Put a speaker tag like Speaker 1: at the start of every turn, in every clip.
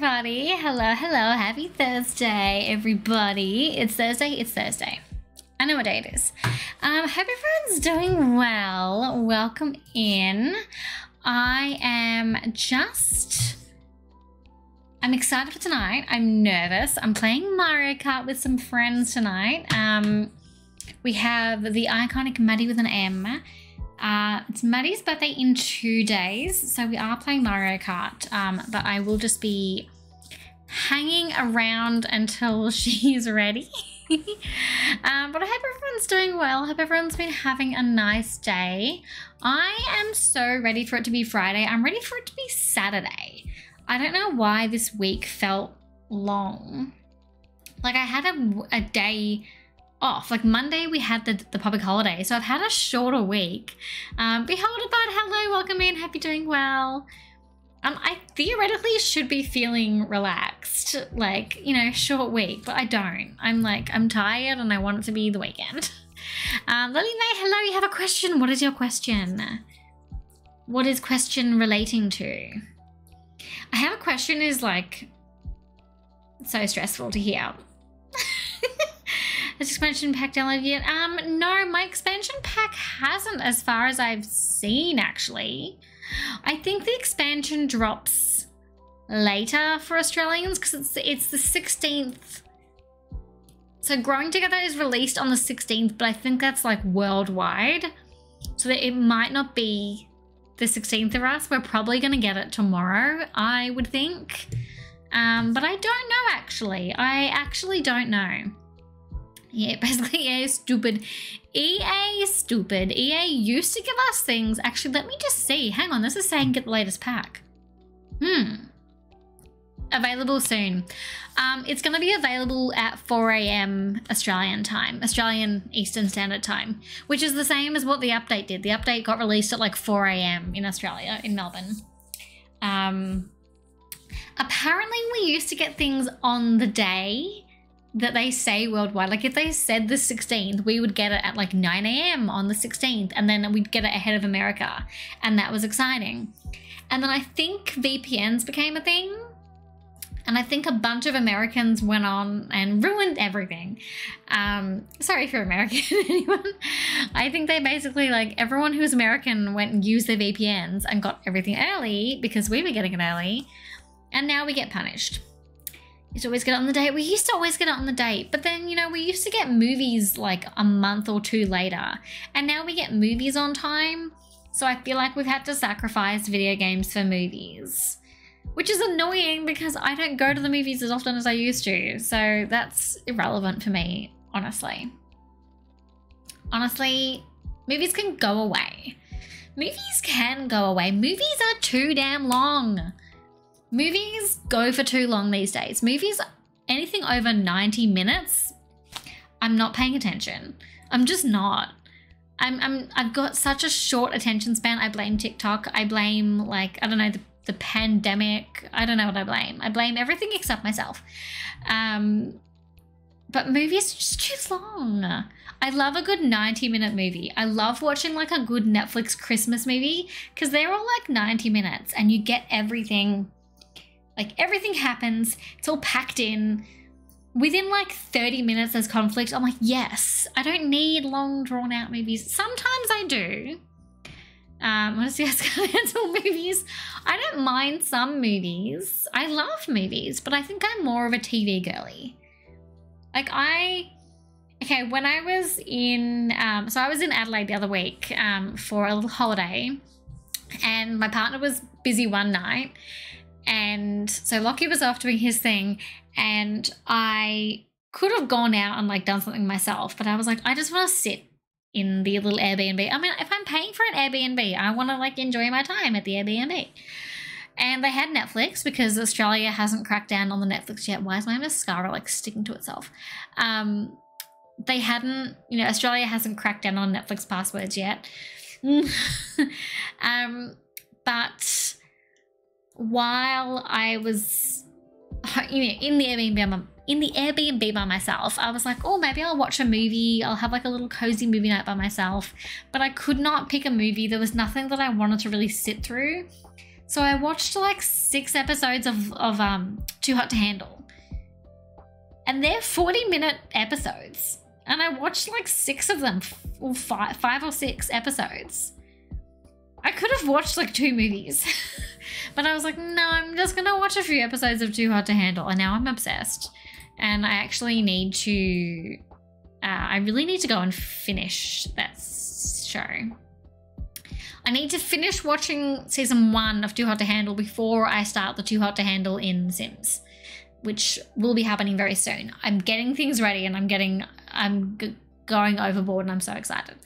Speaker 1: everybody. Hello, hello. Happy Thursday, everybody. It's Thursday. It's Thursday. I know what day it is. Um, hope everyone's doing well. Welcome in. I am just. I'm excited for tonight. I'm nervous. I'm playing Mario Kart with some friends tonight. Um, we have the iconic Maddie with an M. Uh, it's Maddie's birthday in two days, so we are playing Mario Kart. Um, but I will just be hanging around until she's ready. um, but I hope everyone's doing well. I hope everyone's been having a nice day. I am so ready for it to be Friday. I'm ready for it to be Saturday. I don't know why this week felt long. Like I had a, a day off. Like Monday, we had the, the public holiday, so I've had a shorter week. Um, Beholder Bud, hello, welcome in, happy doing well. Um, I theoretically should be feeling relaxed, like, you know, short week, but I don't. I'm like, I'm tired and I want it to be the weekend. Um, Lily May, hello, you have a question. What is your question? What is question relating to? I have a question is like so stressful to hear. Has expansion pack downloaded yet? Um, no, my expansion pack hasn't as far as I've seen actually. I think the expansion drops later for Australians because it's it's the 16th. So Growing Together is released on the 16th, but I think that's like worldwide. So that it might not be the 16th of us. We're probably going to get it tomorrow, I would think. Um, but I don't know actually. I actually don't know. Yeah, basically EA is stupid. EA is stupid. EA used to give us things. Actually, let me just see. Hang on, this is saying get the latest pack. Hmm. Available soon. Um, it's going to be available at 4 a.m. Australian time, Australian Eastern Standard Time, which is the same as what the update did. The update got released at like 4 a.m. in Australia, in Melbourne. Um, apparently, we used to get things on the day that they say worldwide. Like if they said the 16th, we would get it at like 9 a.m. on the 16th, and then we'd get it ahead of America. And that was exciting. And then I think VPNs became a thing. And I think a bunch of Americans went on and ruined everything. Um, sorry if you're American, anyone. I think they basically, like, everyone who's American went and used their VPNs and got everything early because we were getting it early. And now we get punished used to always get it on the date. We used to always get it on the date, but then, you know, we used to get movies like a month or two later, and now we get movies on time. So I feel like we've had to sacrifice video games for movies, which is annoying because I don't go to the movies as often as I used to. So that's irrelevant for me, honestly. Honestly, movies can go away. Movies can go away. Movies are too damn long. Movies go for too long these days. Movies, anything over 90 minutes, I'm not paying attention. I'm just not. I'm, I'm I've got such a short attention span. I blame TikTok. I blame like I don't know the, the pandemic. I don't know what I blame. I blame everything except myself. Um, but movies are just too long. I love a good 90 minute movie. I love watching like a good Netflix Christmas movie because they're all like 90 minutes and you get everything. Like everything happens, it's all packed in. Within like 30 minutes there's conflict. I'm like yes i don't need long drawn out movies. Sometimes i do. Um is the Skeletal movies? I don't mind some movies. I love movies but i think i'm more of a tv girly. Like i okay when i was in um so i was in adelaide the other week um for a little holiday and my partner was busy one night and so Lockie was off doing his thing, and I could have gone out and like done something myself, but I was like, I just want to sit in the little Airbnb. I mean, if I'm paying for an Airbnb, I want to like enjoy my time at the Airbnb. And they had Netflix because Australia hasn't cracked down on the Netflix yet. Why is my mascara like sticking to itself? Um, they hadn't, you know, Australia hasn't cracked down on Netflix passwords yet. um, but while I was you know, in the Airbnb in the Airbnb by myself, I was like, oh, maybe I'll watch a movie. I'll have like a little cozy movie night by myself. But I could not pick a movie. There was nothing that I wanted to really sit through. So I watched like six episodes of, of um, Too Hot to Handle. And they're 40 minute episodes. And I watched like six of them, or five, five or six episodes. I could have watched like two movies. but I was like, no, I'm just going to watch a few episodes of Too Hot to Handle. And now I'm obsessed. And I actually need to, uh, I really need to go and finish that show. I need to finish watching season one of Too Hot to Handle before I start the Too Hot to Handle in Sims, which will be happening very soon. I'm getting things ready and I'm getting, I'm going overboard and I'm so excited.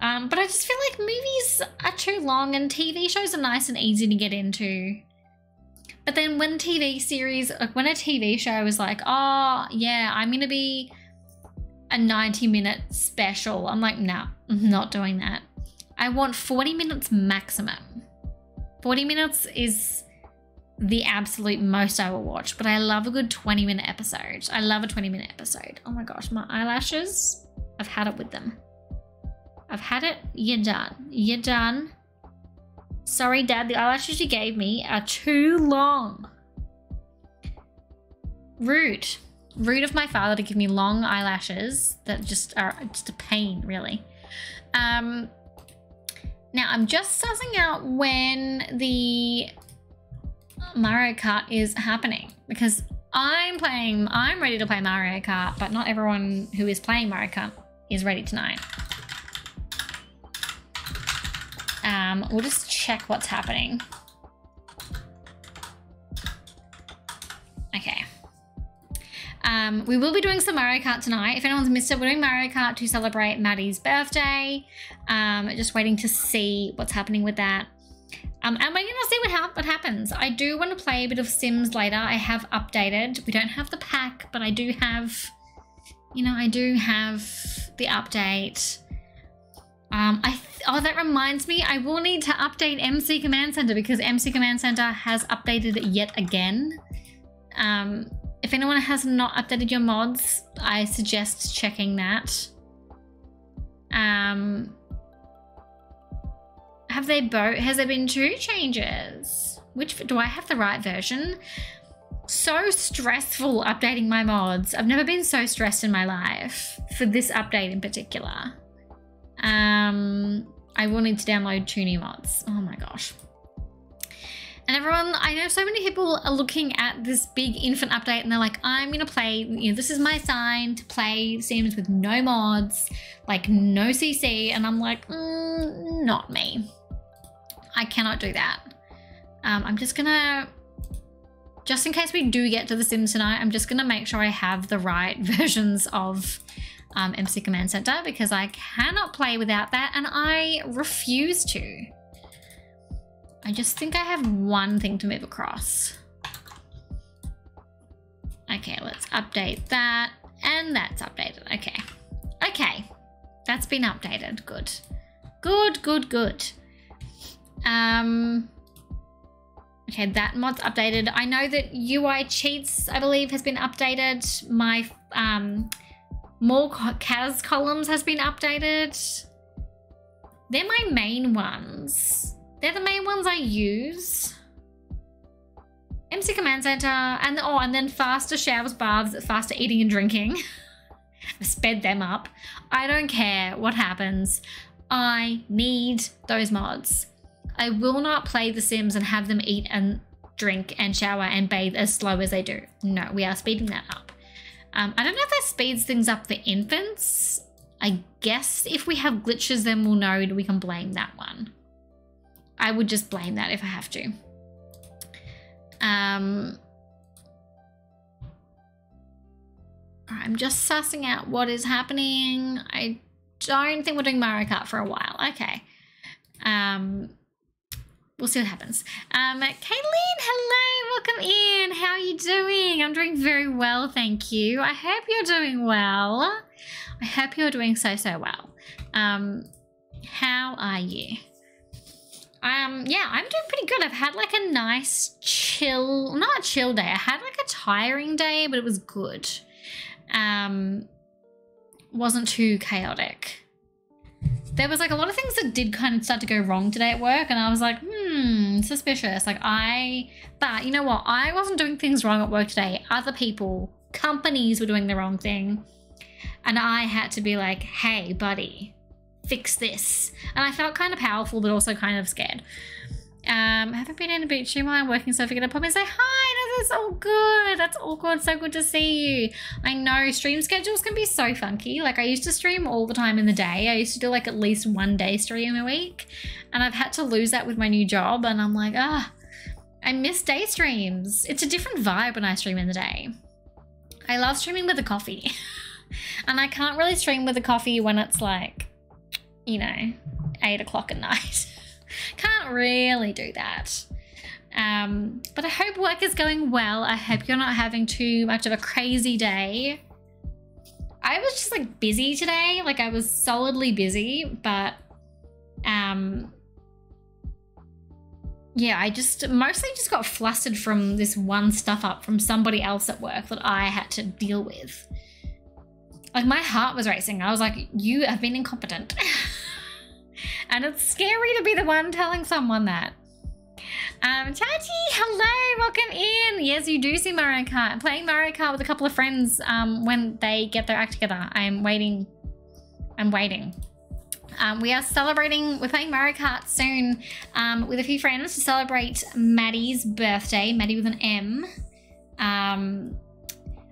Speaker 1: Um, but I just feel like movies are too long and TV shows are nice and easy to get into. But then when TV series, like when a TV show is like, oh, yeah, I'm going to be a 90 minute special, I'm like, nah, I'm not doing that. I want 40 minutes maximum. 40 minutes is the absolute most I will watch, but I love a good 20 minute episode. I love a 20 minute episode. Oh my gosh, my eyelashes, I've had it with them. I've had it. You're done. You're done. Sorry, Dad. The eyelashes you gave me are too long. Rude. Rude of my father to give me long eyelashes that just are just a pain, really. Um, now, I'm just sussing out when the Mario Kart is happening because I'm playing, I'm ready to play Mario Kart, but not everyone who is playing Mario Kart is ready tonight. Um, we'll just check what's happening. Okay. Um, we will be doing some Mario Kart tonight. If anyone's missed it, we're doing Mario Kart to celebrate Maddie's birthday. Um, just waiting to see what's happening with that. Um, we're going to see what, ha what happens. I do want to play a bit of Sims later. I have updated. We don't have the pack, but I do have, you know, I do have the update. Um, I oh, that reminds me, I will need to update MC Command Center because MC Command Center has updated it yet again. Um, if anyone has not updated your mods, I suggest checking that. Um, have they both? Has there been two changes? Which do I have the right version? So stressful updating my mods. I've never been so stressed in my life for this update in particular. Um, I will need to download new mods. Oh my gosh. And everyone, I know so many people are looking at this big infant update and they're like, I'm going to play, you know, this is my sign to play Sims with no mods, like no CC. And I'm like, mm, not me. I cannot do that. Um, I'm just going to, just in case we do get to The Sims tonight, I'm just going to make sure I have the right versions of um, MC Command Center because I cannot play without that and I refuse to. I just think I have one thing to move across. Okay, let's update that. And that's updated. Okay. Okay. That's been updated. Good. Good, good, good. Um, okay, that mod's updated. I know that UI cheats, I believe, has been updated. My um, more CAS columns has been updated. They're my main ones. They're the main ones I use. MC Command Center, and oh, and then faster showers, baths, faster eating and drinking. I sped them up. I don't care what happens. I need those mods. I will not play The Sims and have them eat and drink and shower and bathe as slow as they do. No, we are speeding that up. Um, I don't know if that speeds things up for infants. I guess if we have glitches, then we'll know we can blame that one. I would just blame that if I have to. Um, I'm just sussing out what is happening. I don't think we're doing Mario Kart for a while. Okay. Um, we'll see what happens. Um, Kayleen, hello, welcome in. How are you doing? I'm doing very well, thank you. I hope you're doing well. I hope you're doing so, so well. Um, how are you? Um, yeah, I'm doing pretty good. I've had like a nice chill, not a chill day. I had like a tiring day, but it was good. Um, wasn't too chaotic there was like a lot of things that did kind of start to go wrong today at work and I was like, hmm, suspicious. Like I, but you know what? I wasn't doing things wrong at work today. Other people, companies were doing the wrong thing. And I had to be like, hey, buddy, fix this. And I felt kind of powerful, but also kind of scared. Um, haven't been in a beach while I'm working, so I figured I'd pop in and say hi. That's all good. That's all good. So good to see you. I know stream schedules can be so funky. Like I used to stream all the time in the day. I used to do like at least one day stream a week, and I've had to lose that with my new job. And I'm like, ah, I miss day streams. It's a different vibe when I stream in the day. I love streaming with a coffee, and I can't really stream with a coffee when it's like, you know, eight o'clock at night. Can't really do that. Um, but I hope work is going well. I hope you're not having too much of a crazy day. I was just like busy today. Like I was solidly busy, but um yeah, I just mostly just got flustered from this one stuff up from somebody else at work that I had to deal with. Like my heart was racing. I was like, you have been incompetent. and it's scary to be the one telling someone that. Um, Chachi, hello, welcome in. Yes, you do see Mario Kart. I'm playing Mario Kart with a couple of friends um, when they get their act together. I'm waiting. I'm waiting. Um, we are celebrating, we're playing Mario Kart soon um, with a few friends to celebrate Maddie's birthday, Maddie with an M. Um,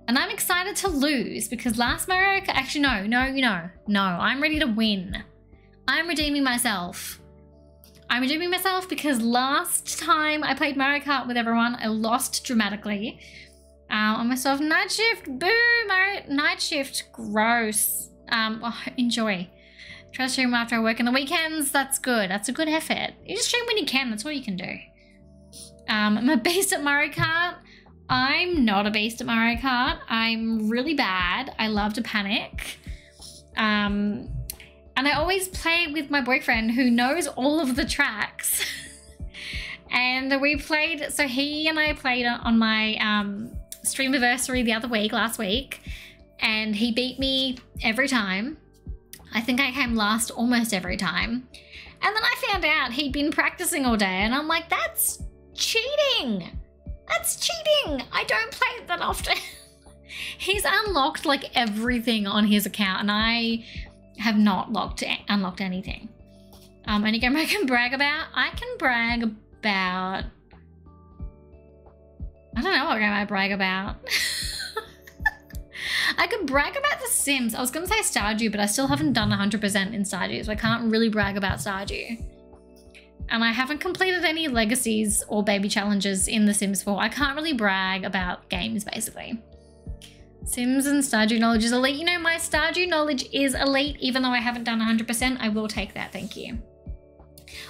Speaker 1: and I'm excited to lose because last Mario Kart, actually no, no, no, no, I'm ready to win. I'm redeeming myself. I'm redeeming myself because last time I played Mario Kart with everyone, I lost dramatically. Um, on myself, night shift, boo, Mario, night shift, gross. Um, oh, enjoy. Try to stream after I work in the weekends. That's good. That's a good effort. You just stream when you can. That's all you can do. Um, I'm a beast at Mario Kart. I'm not a beast at Mario Kart. I'm really bad. I love to panic. Um, and I always play with my boyfriend who knows all of the tracks. and we played, so he and I played on my um, stream anniversary the other week, last week, and he beat me every time. I think I came last almost every time. And then I found out he'd been practicing all day, and I'm like, that's cheating. That's cheating. I don't play it that often. He's unlocked like everything on his account, and I have not locked unlocked anything. Um, any game I can brag about? I can brag about. I don't know what game I brag about. I could brag about The Sims. I was going to say Stardew, but I still haven't done 100% in Stardew, so I can't really brag about Stardew. And I haven't completed any legacies or baby challenges in The Sims 4. I can't really brag about games, basically. Sims and Stardew knowledge is elite. You know, my Stardew knowledge is elite, even though I haven't done 100%. I will take that, thank you.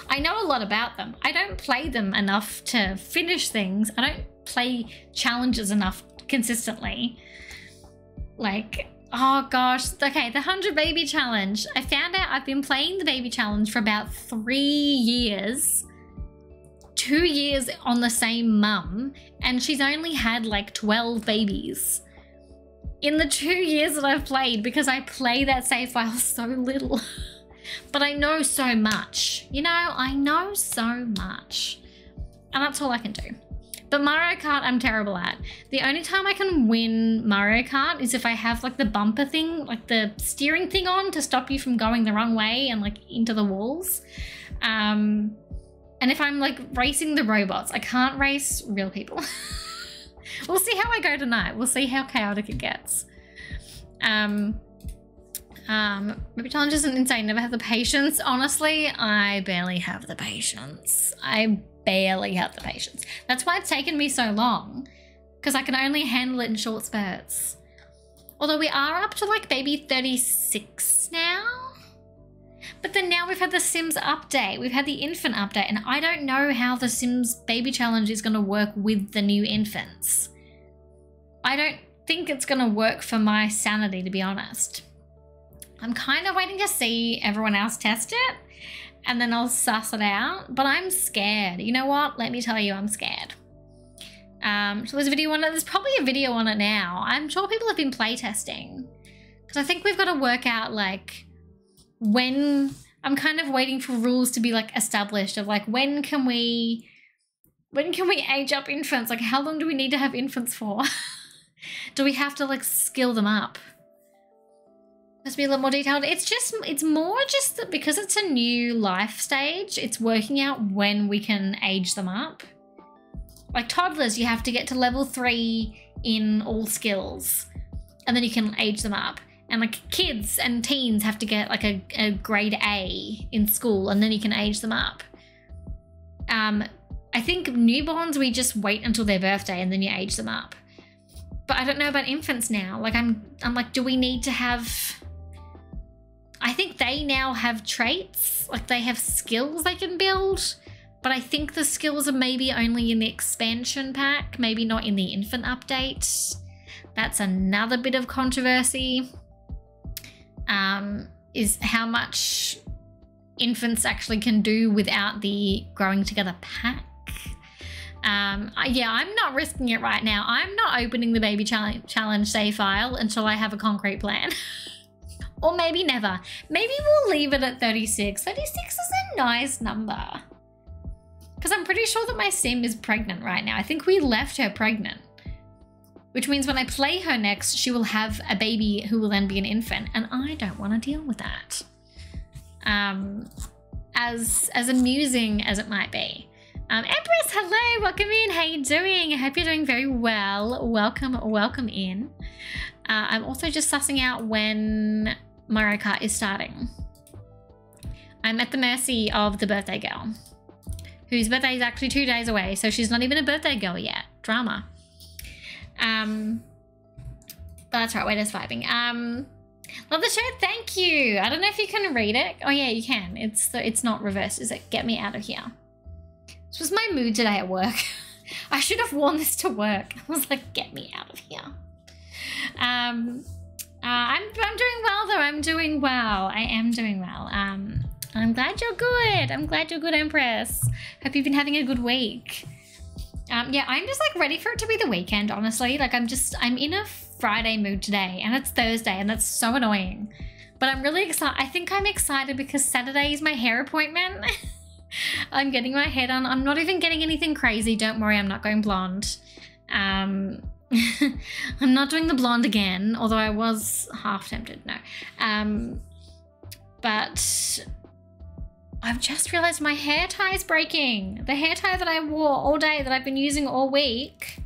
Speaker 1: I know a lot about them. I don't play them enough to finish things. I don't play challenges enough consistently. Like, Oh gosh. Okay, the 100 baby challenge. I found out I've been playing the baby challenge for about three years. Two years on the same mum, and she's only had like 12 babies. In the two years that I've played, because I play that save file so little. but I know so much. You know, I know so much. And that's all I can do. But Mario Kart, I'm terrible at. The only time I can win Mario Kart is if I have like the bumper thing, like the steering thing on to stop you from going the wrong way and like into the walls. Um, and if I'm like racing the robots, I can't race real people. we'll see how I go tonight. We'll see how chaotic it gets. Um, um, maybe challenge isn't insane. Never have the patience. Honestly, I barely have the patience. I barely have the patience. That's why it's taken me so long, because I can only handle it in short spurts. Although we are up to like maybe 36 now. But then now we've had the Sims update, we've had the infant update, and I don't know how the Sims baby challenge is going to work with the new infants. I don't think it's going to work for my sanity, to be honest. I'm kind of waiting to see everyone else test it and then I'll suss it out. But I'm scared. You know what? Let me tell you, I'm scared. Um, so there's a video on it. There's probably a video on it now. I'm sure people have been playtesting. Because I think we've got to work out like when I'm kind of waiting for rules to be like established of like when can we when can we age up infants? Like how long do we need to have infants for? do we have to like skill them up? Must be a little more detailed. It's just, it's more just that because it's a new life stage, it's working out when we can age them up. Like toddlers, you have to get to level three in all skills, and then you can age them up. And like kids and teens have to get like a, a grade A in school, and then you can age them up. Um, I think newborns, we just wait until their birthday and then you age them up. But I don't know about infants now. Like I'm, I'm like, do we need to have I think they now have traits, like they have skills they can build, but I think the skills are maybe only in the expansion pack, maybe not in the infant update. That's another bit of controversy. Um, is how much infants actually can do without the growing together pack. Um, yeah, I'm not risking it right now. I'm not opening the baby challenge, challenge save file until I have a concrete plan. Or maybe never. Maybe we'll leave it at 36. 36 is a nice number. Because I'm pretty sure that my sim is pregnant right now. I think we left her pregnant. Which means when I play her next, she will have a baby who will then be an infant. And I don't want to deal with that. Um, as, as amusing as it might be. Um, Empress, hello, welcome in. How you doing? I hope you're doing very well. Welcome, welcome in. Uh, I'm also just sussing out when Mario Kart is starting. I'm at the mercy of the birthday girl, whose birthday is actually two days away, so she's not even a birthday girl yet. Drama. Um, but that's right, we're just vibing. Um, love the show, thank you. I don't know if you can read it. Oh yeah, you can. It's the, it's not reversed. Is it? Get me out of here. This was my mood today at work. I should have worn this to work. I was like, get me out of here. Um, uh, I'm, I'm doing well though. I'm doing well. I am doing well. Um, I'm glad you're good. I'm glad you're good, Empress. Hope you've been having a good week. Um, yeah, I'm just like ready for it to be the weekend, honestly. Like I'm just, I'm in a Friday mood today and it's Thursday and that's so annoying. But I'm really excited. I think I'm excited because Saturday is my hair appointment. I'm getting my hair done. I'm not even getting anything crazy. Don't worry, I'm not going blonde. Um, I'm not doing the blonde again, although I was half tempted. No. Um, but I've just realized my hair tie is breaking. The hair tie that I wore all day that I've been using all week.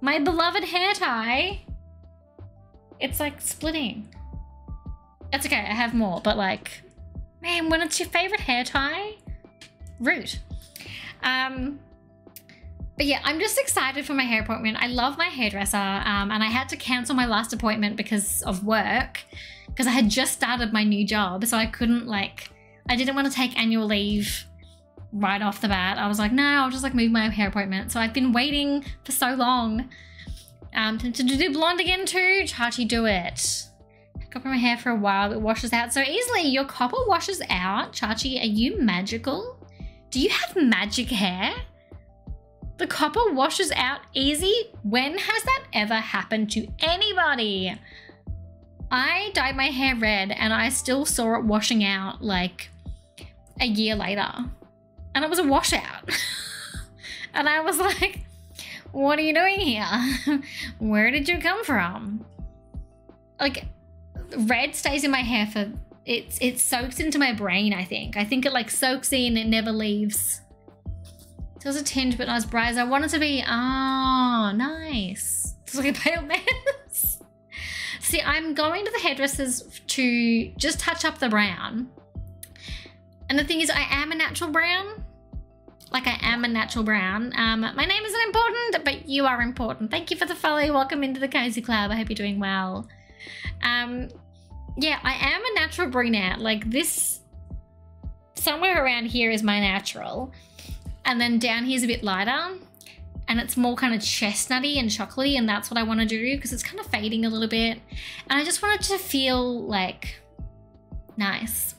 Speaker 1: My beloved hair tie. It's like splitting. That's okay, I have more, but like, man, when it's your favorite hair tie, rude. Um, but yeah, I'm just excited for my hair appointment. I love my hairdresser, um, and I had to cancel my last appointment because of work, because I had just started my new job, so I couldn't like, I didn't want to take annual leave right off the bat. I was like, no, I'll just like move my hair appointment. So I've been waiting for so long um, to, to do blonde again too. Chachi, do it. Copper my hair for a while, it washes out so easily. Your copper washes out. Chachi, are you magical? Do you have magic hair? The copper washes out easy? When has that ever happened to anybody? I dyed my hair red and I still saw it washing out like a year later. And it was a washout. and I was like, what are you doing here? Where did you come from? Like, red stays in my hair for it's it soaks into my brain, I think. I think it like soaks in, it never leaves. It was a tinge, but not as bright as I wanted to be. Oh, nice. It's like a pale mess. See, I'm going to the hairdressers to just touch up the brown. And the thing is, I am a natural brown. Like I am a natural brown. Um, my name isn't important, but you are important. Thank you for the follow. Welcome into the Cozy Club. I hope you're doing well. Um, yeah, I am a natural brunette. Like this, somewhere around here is my natural. And then down here is a bit lighter. And it's more kind of chestnutty and chocolatey. And that's what I want to do because it's kind of fading a little bit. And I just want it to feel like nice.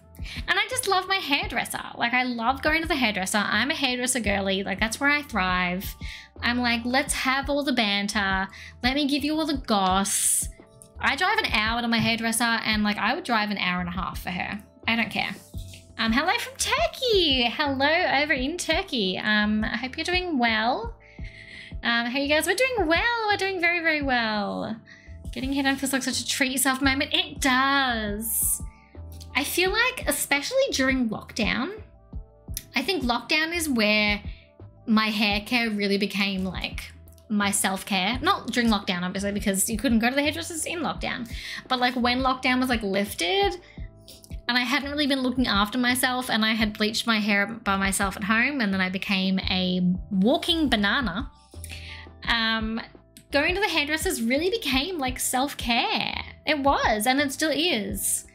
Speaker 1: And I just love my hairdresser. Like, I love going to the hairdresser. I'm a hairdresser girly. Like, that's where I thrive. I'm like, let's have all the banter. Let me give you all the goss. I drive an hour to my hairdresser and like I would drive an hour and a half for her. I don't care. Um, hello from Turkey. Hello over in Turkey. Um, I hope you're doing well. Um, hey you guys, we're doing well. We're doing very, very well. Getting hair done feels like such a treat yourself moment. It does. I feel like, especially during lockdown, I think lockdown is where my hair care really became like my self care. Not during lockdown, obviously, because you couldn't go to the hairdressers in lockdown. But like when lockdown was like lifted, and I hadn't really been looking after myself, and I had bleached my hair by myself at home, and then I became a walking banana. Um, going to the hairdressers really became like self care. It was, and it still is.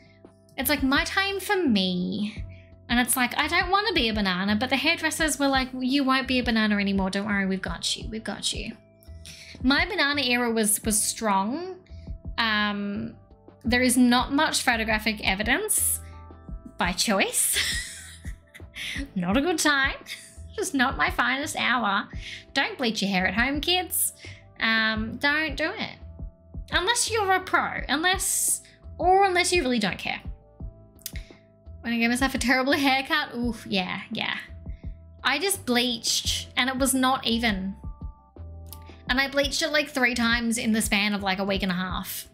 Speaker 1: It's like my time for me. And it's like, I don't want to be a banana, but the hairdressers were like, you won't be a banana anymore. Don't worry, we've got you. We've got you my banana era was was strong. Um, there is not much photographic evidence by choice. not a good time. Just not my finest hour. Don't bleach your hair at home, kids. Um, don't do it. Unless you're a pro. Unless, or unless you really don't care. When I gave myself a terrible haircut, oof, yeah, yeah. I just bleached and it was not even. And I bleached it like three times in the span of like a week and a half.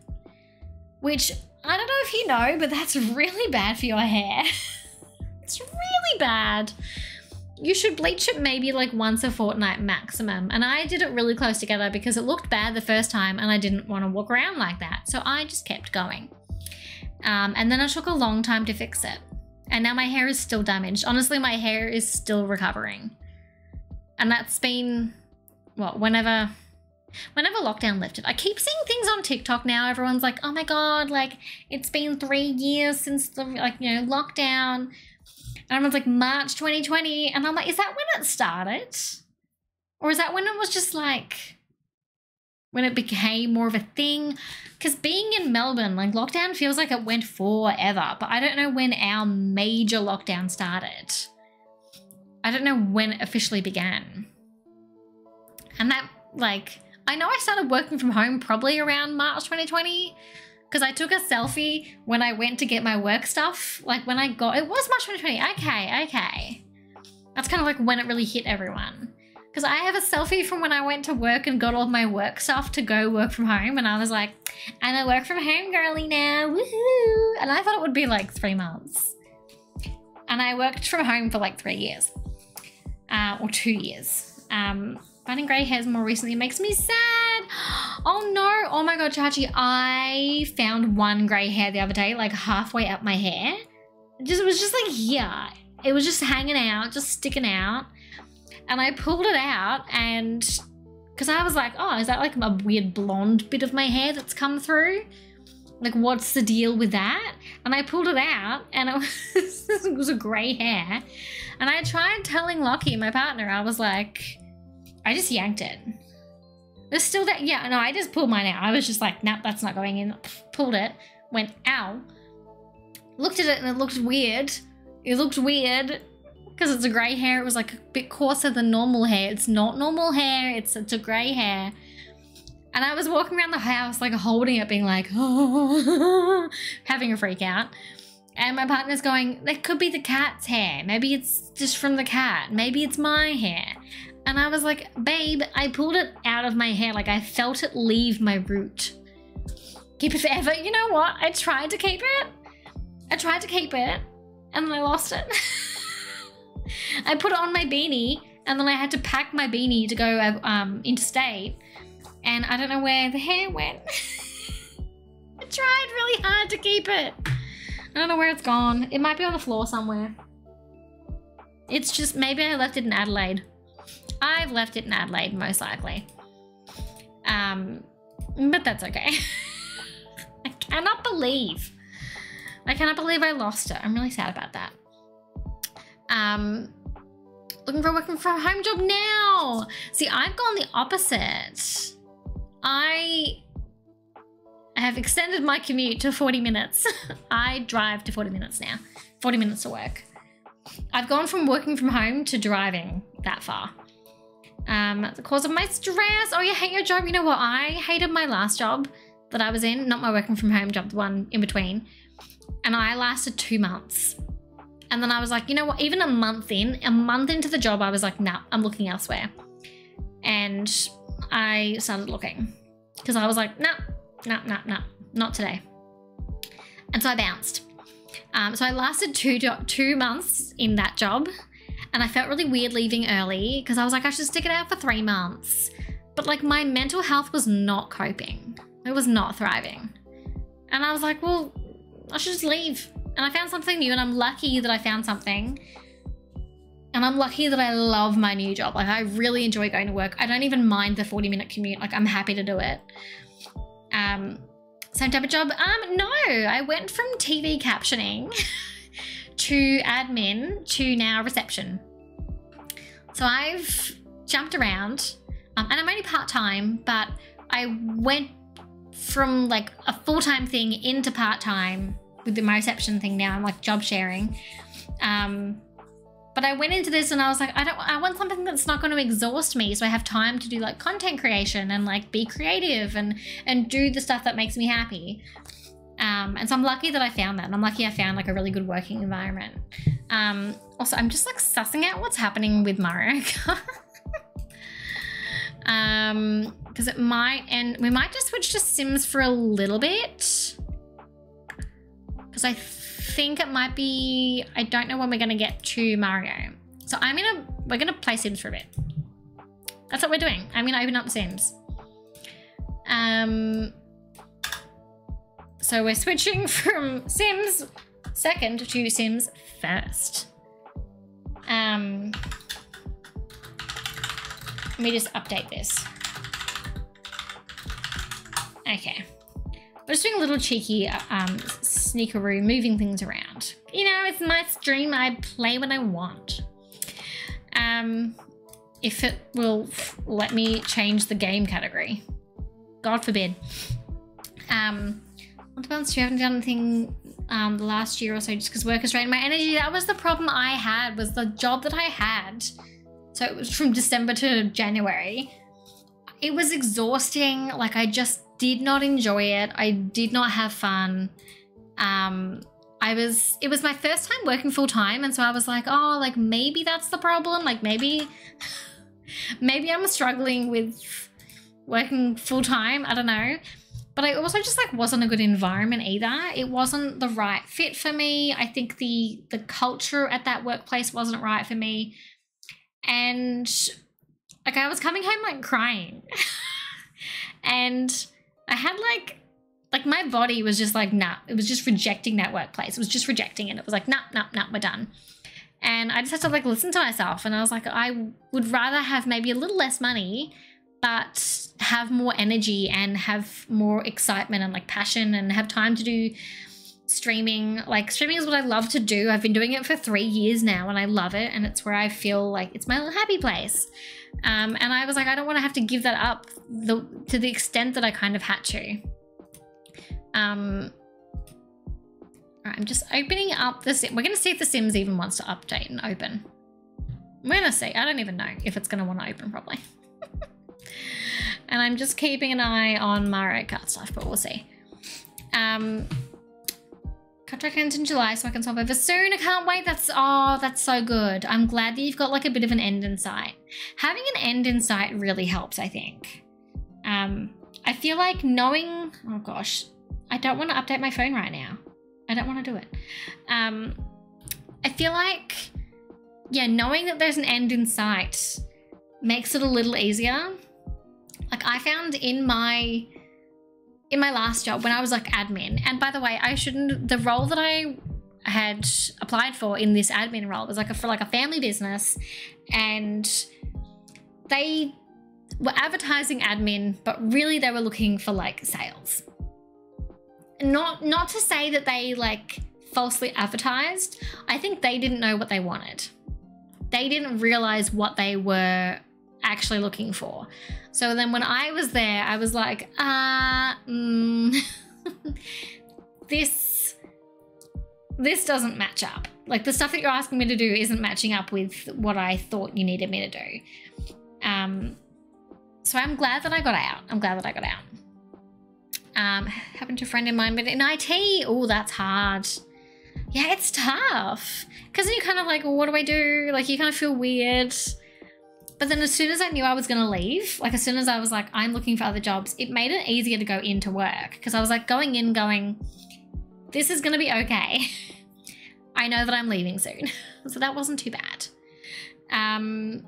Speaker 1: Which, I don't know if you know, but that's really bad for your hair. it's really bad. You should bleach it maybe like once a fortnight maximum. And I did it really close together because it looked bad the first time and I didn't want to walk around like that. So I just kept going. Um, and then I took a long time to fix it. And now my hair is still damaged. Honestly, my hair is still recovering. And that's been, what, whenever whenever lockdown lifted, I keep seeing things on TikTok now. Everyone's like, oh my God, like it's been three years since the, like, you know, lockdown. And everyone's like, March 2020. And I'm like, is that when it started? Or is that when it was just like, when it became more of a thing? Because being in Melbourne, like lockdown feels like it went forever, but I don't know when our major lockdown started. I don't know when it officially began. And that, like, I know I started working from home probably around March 2020 because I took a selfie when I went to get my work stuff. Like when I got, it was March 2020. Okay, okay. That's kind of like when it really hit everyone. Because I have a selfie from when I went to work and got all my work stuff to go work from home. And I was like, and I'm a work from home girly now. Woohoo! And I thought it would be like three months. And I worked from home for like three years uh, or two years. Um, Finding grey hairs more recently makes me sad. Oh no. Oh my god, Chachi. I found one grey hair the other day, like halfway up my hair. It just it was just like here. It was just hanging out, just sticking out. And I pulled it out and because I was like, oh, is that like a weird blonde bit of my hair that's come through? Like, what's the deal with that? And I pulled it out and it was, it was a grey hair. And I tried telling Lockie, my partner, I was like, I just yanked it. There's still that, yeah, no, I just pulled mine out. I was just like, nope, that's not going in. Pulled it, went, ow. Looked at it and it looked weird. It looked weird because it's a grey hair. It was like a bit coarser than normal hair. It's not normal hair. It's, it's a grey hair. And I was walking around the house like holding it, being like, oh, having a freak out. And my partner's going, that could be the cat's hair. Maybe it's just from the cat. Maybe it's my hair. And I was like, babe, I pulled it out of my hair. Like I felt it leave my root. Keep it forever. You know what? I tried to keep it. I tried to keep it and then I lost it. I put it on my beanie and then I had to pack my beanie to go um, interstate. And I don't know where the hair went. I tried really hard to keep it. I don't know where it's gone. It might be on the floor somewhere. It's just, maybe I left it in Adelaide. I've left it in Adelaide, most likely. Um, but that's okay. I cannot believe. I cannot believe I lost it. I'm really sad about that. Um, looking for a working from home job now. See, I've gone the opposite. I have extended my commute to 40 minutes. I drive to 40 minutes now. 40 minutes to work. I've gone from working from home to driving that far. Um, the cause of my stress. Oh, you hate your job. You know what? I hated my last job that I was in, not my working from home job, the one in between. And I lasted two months. And then I was like, you know what? Even a month in, a month into the job, I was like, nah, I'm looking elsewhere. And I started looking because I was like, nah, nah, nah, nah, not today. And so I bounced. Um, so I lasted two two months in that job, and I felt really weird leaving early because I was like, I should stick it out for three months. But like my mental health was not coping. It was not thriving. And I was like, well, I should just leave. And I found something new, and I'm lucky that I found something. And I'm lucky that I love my new job. Like, I really enjoy going to work. I don't even mind the 40 minute commute. Like, I'm happy to do it. Um, same type of job? Um, no, I went from TV captioning to admin to now reception. So I've jumped around, um, and I'm only part time, but I went from like a full time thing into part time with my reception thing now. I'm like job sharing. Um, but I went into this and I was like, I don't, I want something that's not going to exhaust me, so I have time to do like content creation and like be creative and and do the stuff that makes me happy. Um, and so I'm lucky that I found that. And I'm lucky I found like a really good working environment. Um, also, I'm just like sussing out what's happening with Mario um, because it might, and we might just switch to Sims for a little bit. Because I think it might be, I don't know when we're going to get to Mario. So I'm going to, we're going to play Sims for a bit. That's what we're doing. I'm going to open up Sims. Um, so we're switching from Sims second to Sims first. Um, let me just update this. Okay. We're just doing a little cheeky um, sneakeroo, moving things around. You know, it's my stream. I play when I want. Um, if it will let me change the game category. God forbid. Um, about you haven't done anything um, the last year or so just because work has drained my energy? That was the problem I had, was the job that I had. So it was from December to January. It was exhausting. Like I just did not enjoy it. I did not have fun. Um, I was, it was my first time working full time. And so I was like, oh, like maybe that's the problem. Like maybe, maybe I'm struggling with working full time. I don't know. But I also just like wasn't a good environment either. It wasn't the right fit for me. I think the the culture at that workplace wasn't right for me. And like I was coming home like crying. and I had like like my body was just like nah it was just rejecting that workplace it was just rejecting it it was like nah nah nah we're done and i just had to like listen to myself and i was like i would rather have maybe a little less money but have more energy and have more excitement and like passion and have time to do streaming like streaming is what i love to do i've been doing it for three years now and i love it and it's where i feel like it's my little happy place um, and i was like i don't want to have to give that up the, to the extent that i kind of had to um, I'm just opening up the sim. We're going to see if the Sims even wants to update and open. We're going to see. I don't even know if it's going to want to open properly. and I'm just keeping an eye on Mario Kart stuff, but we'll see. Um, contract ends in July, so I can swap over soon. I can't wait. That's oh, that's so good. I'm glad that you've got like a bit of an end in sight. Having an end in sight really helps, I think. Um, I feel like knowing. Oh gosh, I don't want to update my phone right now. I don't want to do it. Um, I feel like, yeah, knowing that there's an end in sight makes it a little easier. Like I found in my in my last job when I was like admin, and by the way, I shouldn't, the role that I had applied for in this admin role was like a, for like a family business and they were advertising admin, but really they were looking for like sales. Not, not to say that they like falsely advertised. I think they didn't know what they wanted. They didn't realize what they were actually looking for. So then when I was there, I was like, uh, mm, this, this doesn't match up. Like the stuff that you're asking me to do isn't matching up with what I thought you needed me to do. Um, so I'm glad that I got out. I'm glad that I got out. Um, happened to a friend of mine, but in IT, oh, that's hard. Yeah, it's tough. Because you're kind of like, well, what do I do? Like, you kind of feel weird. But then as soon as I knew I was going to leave, like as soon as I was like, I'm looking for other jobs, it made it easier to go into work because I was like going in going, this is going to be okay. I know that I'm leaving soon. so that wasn't too bad. Um,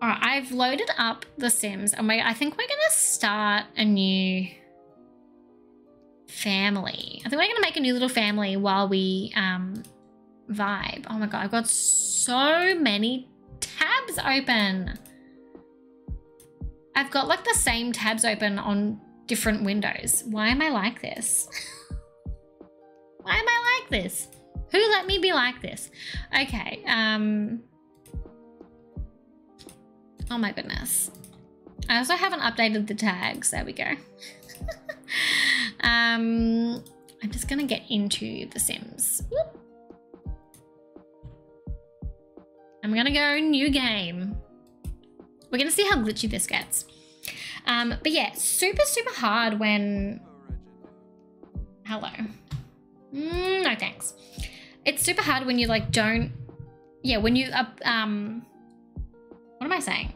Speaker 1: all right, I've loaded up The Sims and we, I think we're going to start a new family. I think we're going to make a new little family while we um, vibe. Oh my God, I've got so many tabs open. I've got like the same tabs open on different windows. Why am I like this? Why am I like this? Who let me be like this? Okay, um... Oh my goodness. I also haven't updated the tags. There we go. um, I'm just gonna get into The Sims. Whoop. I'm gonna go new game. We're gonna see how glitchy this gets. Um, but yeah, super, super hard when... Hello. Mm, no thanks. It's super hard when you like don't... Yeah, when you... Uh, um, what am I saying?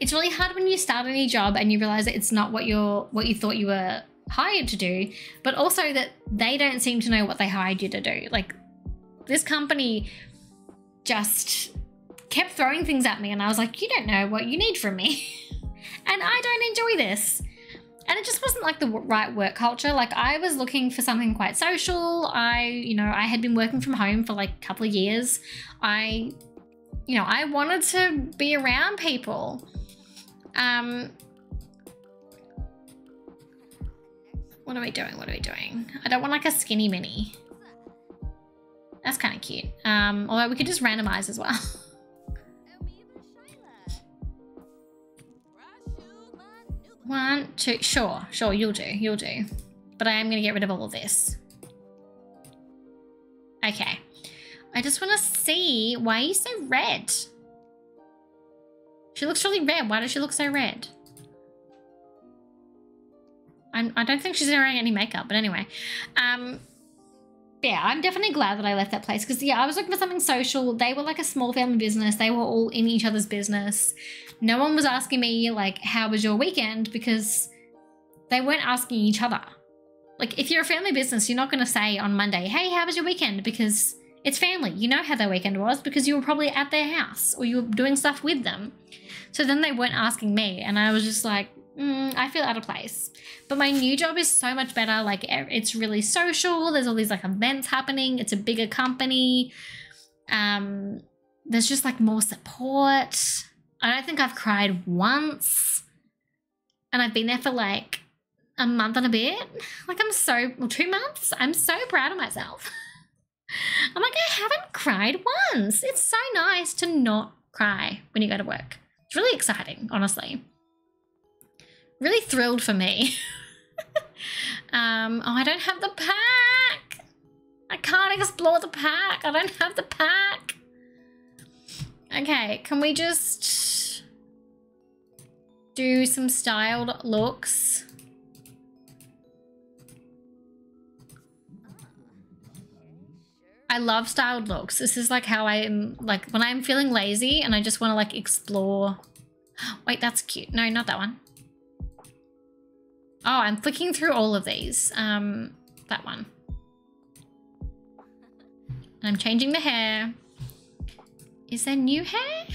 Speaker 1: It's really hard when you start a new job and you realize that it's not what you're what you thought you were hired to do, but also that they don't seem to know what they hired you to do. Like this company just kept throwing things at me and I was like, you don't know what you need from me. and I don't enjoy this. And it just wasn't like the right work culture. Like I was looking for something quite social. I, you know, I had been working from home for like a couple of years. I, you know, I wanted to be around people. Um, what are we doing? What are we doing? I don't want like a skinny mini. That's kind of cute. Um, although we could just randomize as well. One, two, sure, sure, you'll do, you'll do. But I am gonna get rid of all of this. Okay. I just wanna see, why are you so red? She looks really red, why does she look so red? I'm, I do not think she's wearing any makeup, but anyway. Um, yeah, I'm definitely glad that I left that place because yeah, I was looking for something social. They were like a small family business. They were all in each other's business. No one was asking me like, "How was your weekend?" because they weren't asking each other. Like, if you're a family business, you're not going to say on Monday, "Hey, how was your weekend?" because it's family. You know how their weekend was because you were probably at their house or you were doing stuff with them. So then they weren't asking me, and I was just like, mm, I feel out of place. But my new job is so much better. Like it's really social. There's all these like events happening. It's a bigger company. Um, there's just like more support. I don't think I've cried once. And I've been there for like a month and a bit. Like I'm so, well, two months. I'm so proud of myself. I'm like, I haven't cried once. It's so nice to not cry when you go to work. It's really exciting, honestly really thrilled for me. Um, oh, I don't have the pack. I can't explore the pack. I don't have the pack. Okay, can we just do some styled looks? I love styled looks. This is like how I am, like when I'm feeling lazy and I just want to like explore. Wait, that's cute. No, not that one. Oh, I'm flicking through all of these. Um, that one. I'm changing the hair. Is there new hair?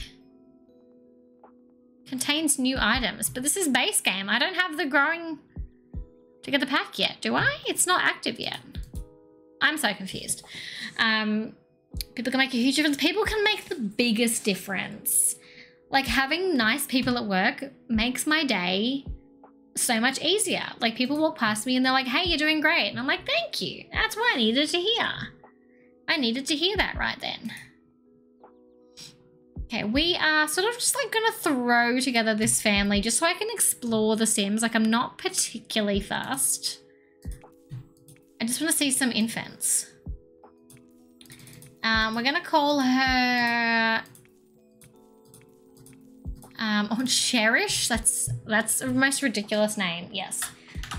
Speaker 1: Contains new items, but this is base game. I don't have the growing to get the pack yet, do I? It's not active yet. I'm so confused. Um, people can make a huge difference. People can make the biggest difference. Like having nice people at work makes my day so much easier. Like people walk past me and they're like, hey, you're doing great. And I'm like, thank you. That's what I needed to hear. I needed to hear that right then. Okay, we are sort of just like gonna throw together this family just so I can explore the Sims. Like I'm not particularly fast. I just want to see some infants. Um, we're gonna call her um, oh, Cherish. That's that's the most ridiculous name. Yes,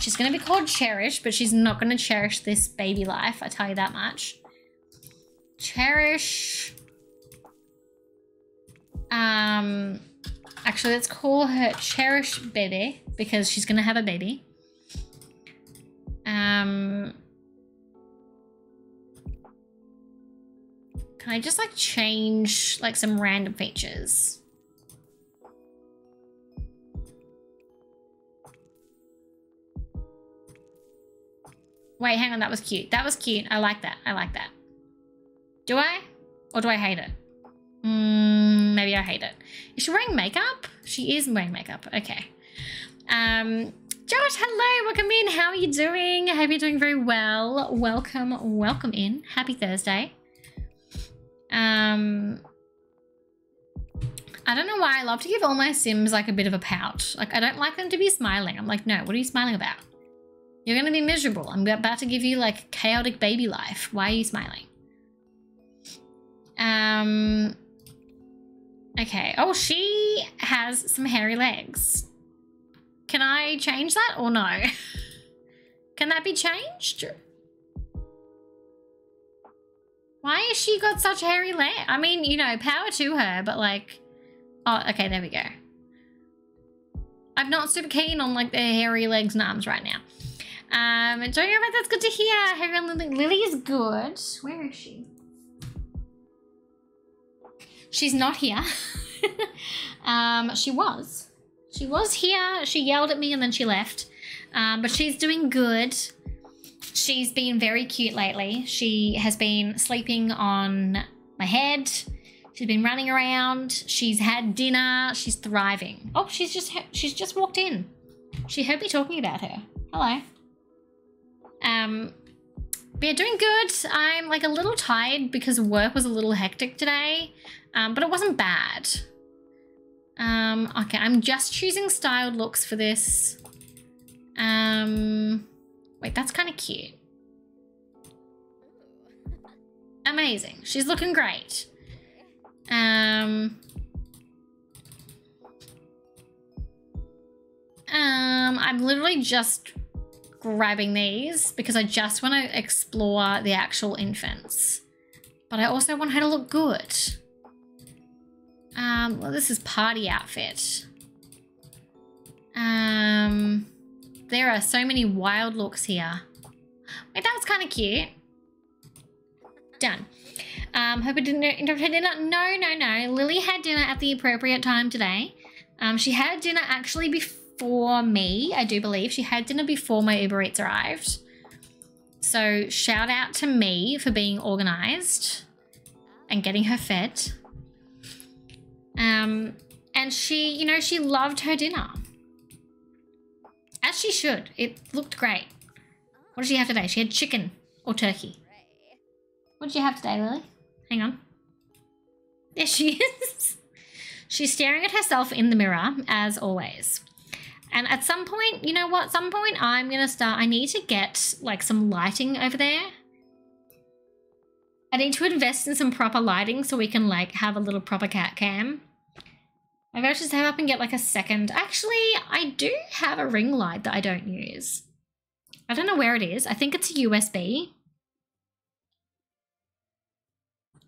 Speaker 1: she's gonna be called Cherish, but she's not gonna cherish this baby life. I tell you that much. Cherish. Um, actually, let's call her Cherish Baby because she's gonna have a baby. Um, can I just like change like some random features? Wait, hang on, that was cute. That was cute. I like that. I like that. Do I? Or do I hate it? Mm, maybe I hate it. Is she wearing makeup? She is wearing makeup. Okay. Um, Josh, hello. Welcome in. How are you doing? I hope you're doing very well. Welcome, welcome in. Happy Thursday. Um, I don't know why I love to give all my Sims like a bit of a pout. Like, I don't like them to be smiling. I'm like, no, what are you smiling about? You're going to be miserable. I'm about to give you like chaotic baby life. Why are you smiling? Um, okay. Oh, she has some hairy legs. Can I change that or no? Can that be changed? Why has she got such hairy legs? I mean, you know, power to her, but like... Oh, okay, there we go. I'm not super keen on like the hairy legs and arms right now. Um, enjoy your that's good to hear. And Lily. Lily is good. Where is she? She's not here. um, she was. She was here. She yelled at me and then she left. Um, but she's doing good. She's been very cute lately. She has been sleeping on my head. She's been running around. She's had dinner. She's thriving. Oh, she's just she's just walked in. She heard me talking about her. Hello. Um, but yeah, doing good. I'm like a little tired because work was a little hectic today, um, but it wasn't bad. Um, okay, I'm just choosing styled looks for this. Um, wait, that's kind of cute. Amazing. She's looking great. Um, um, I'm literally just grabbing these because I just want to explore the actual infants. But I also want her to look good. Um, well, this is party outfit. Um, there are so many wild looks here. Wait, that was kind of cute. Done. Um, hope I didn't interrupt her dinner. No, no, no. Lily had dinner at the appropriate time today. Um, she had dinner actually before for me, I do believe. She had dinner before my Uber Eats arrived. So shout out to me for being organized and getting her fed. Um, and she, you know, she loved her dinner. As she should. It looked great. What did she have today? She had chicken or turkey. What did you have today, Lily? Hang on. There she is. She's staring at herself in the mirror, as always. And at some point, you know what? Some point I'm going to start, I need to get like some lighting over there. I need to invest in some proper lighting so we can like have a little proper cat cam. Maybe I should have up and get like a second. Actually, I do have a ring light that I don't use. I don't know where it is. I think it's a USB.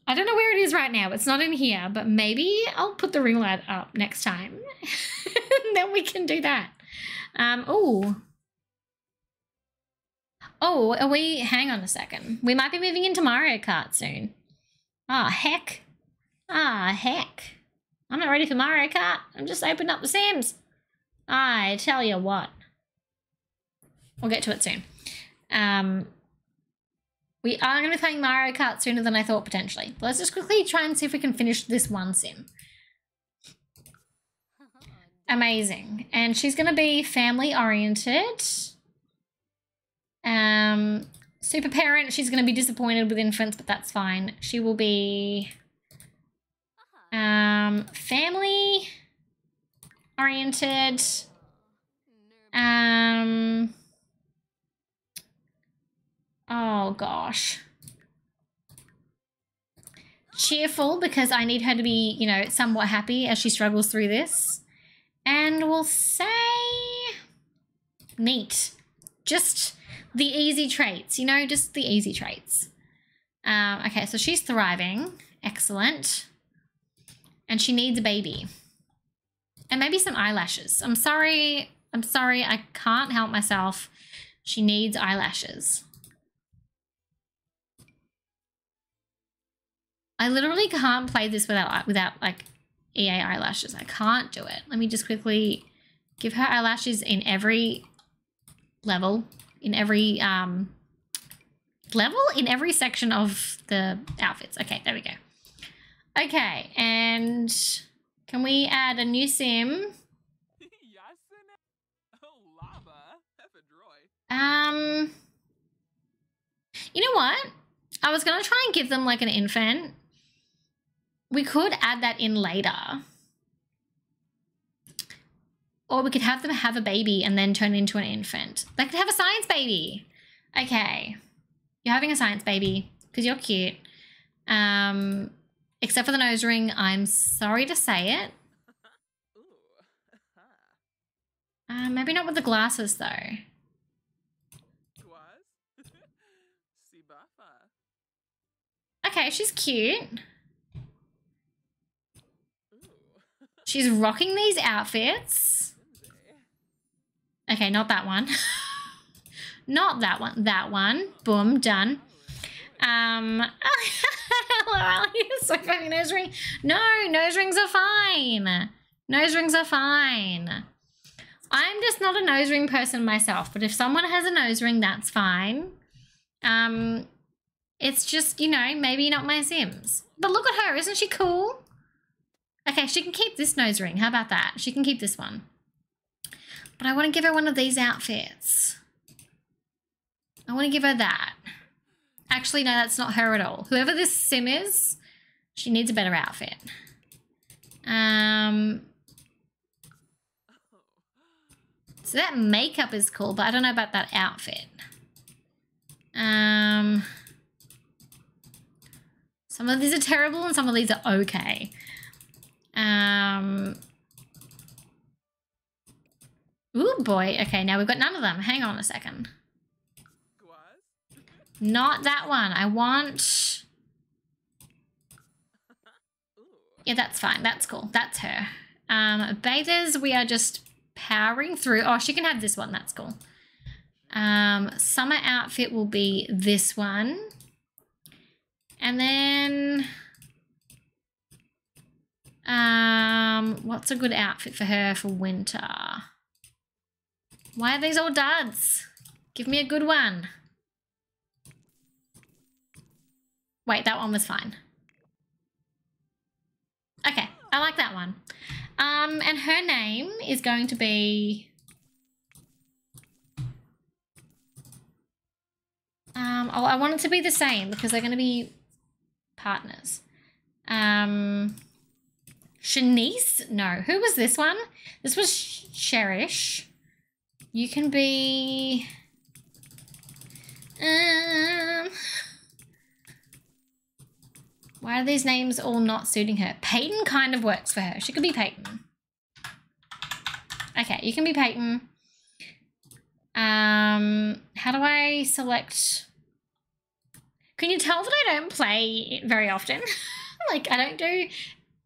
Speaker 1: I don't know where it is right now. It's not in here, but maybe I'll put the ring light up next time. then we can do that. Um, oh. Oh, are we, hang on a second. We might be moving into Mario Kart soon. Ah, oh, heck. Ah, oh, heck. I'm not ready for Mario Kart. I'm just opening up the Sims. I tell you what. We'll get to it soon. Um, we are going to be playing Mario Kart sooner than I thought potentially. Let's just quickly try and see if we can finish this one sim. Amazing. And she's going to be family oriented. Um, super parent, she's going to be disappointed with infants, but that's fine. She will be um, family oriented. Um, oh gosh. Cheerful because I need her to be, you know, somewhat happy as she struggles through this. And we'll say neat. Just the easy traits, you know, just the easy traits. Um, okay, so she's thriving. Excellent and she needs a baby. And maybe some eyelashes. I'm sorry. I'm sorry. I can't help myself. She needs eyelashes. I literally can't play this without without like EA eyelashes. I can't do it. Let me just quickly give her eyelashes in every level, in every um level, in every section of the outfits. Okay, there we go. Okay, and can we add a new sim? Um, you know what? I was going to try and give them like an infant. We could add that in later. Or we could have them have a baby and then turn into an infant. They could have a science baby. Okay. You're having a science baby because you're cute. Um, Except for the nose ring, I'm sorry to say it. Uh, maybe not with the glasses, though. Okay, she's cute. She's rocking these outfits. Okay, not that one. not that one. That one. Boom, done. Um, hello, Ali. So fucking nose ring. No, nose rings are fine. Nose rings are fine. I'm just not a nose ring person myself, but if someone has a nose ring, that's fine. Um, it's just, you know, maybe not my Sims. But look at her, isn't she cool? Okay, she can keep this nose ring. How about that? She can keep this one. But I want to give her one of these outfits. I want to give her that. Actually, no, that's not her at all. Whoever this sim is, she needs a better outfit. Um, so that makeup is cool, but I don't know about that outfit. Um, some of these are terrible and some of these are okay. Um, ooh, boy. Okay, now we've got none of them. Hang on a second. Not that one. I want... Yeah, that's fine. That's cool. That's her. Um, bathers, we are just powering through. Oh, she can have this one. That's cool. Um, summer outfit will be this one. And then... Um, what's a good outfit for her for winter? Why are these all duds? Give me a good one. Wait, that one was fine. Okay, I like that one. Um, and her name is going to be... Um, oh, I want it to be the same because they're going to be partners. Um, Shanice? No. Who was this one? This was Cherish. You can be... Um... Why are these names all not suiting her? Peyton kind of works for her. She could be Peyton. Okay, you can be Peyton. Um, how do I select? Can you tell that I don't play very often? like I don't do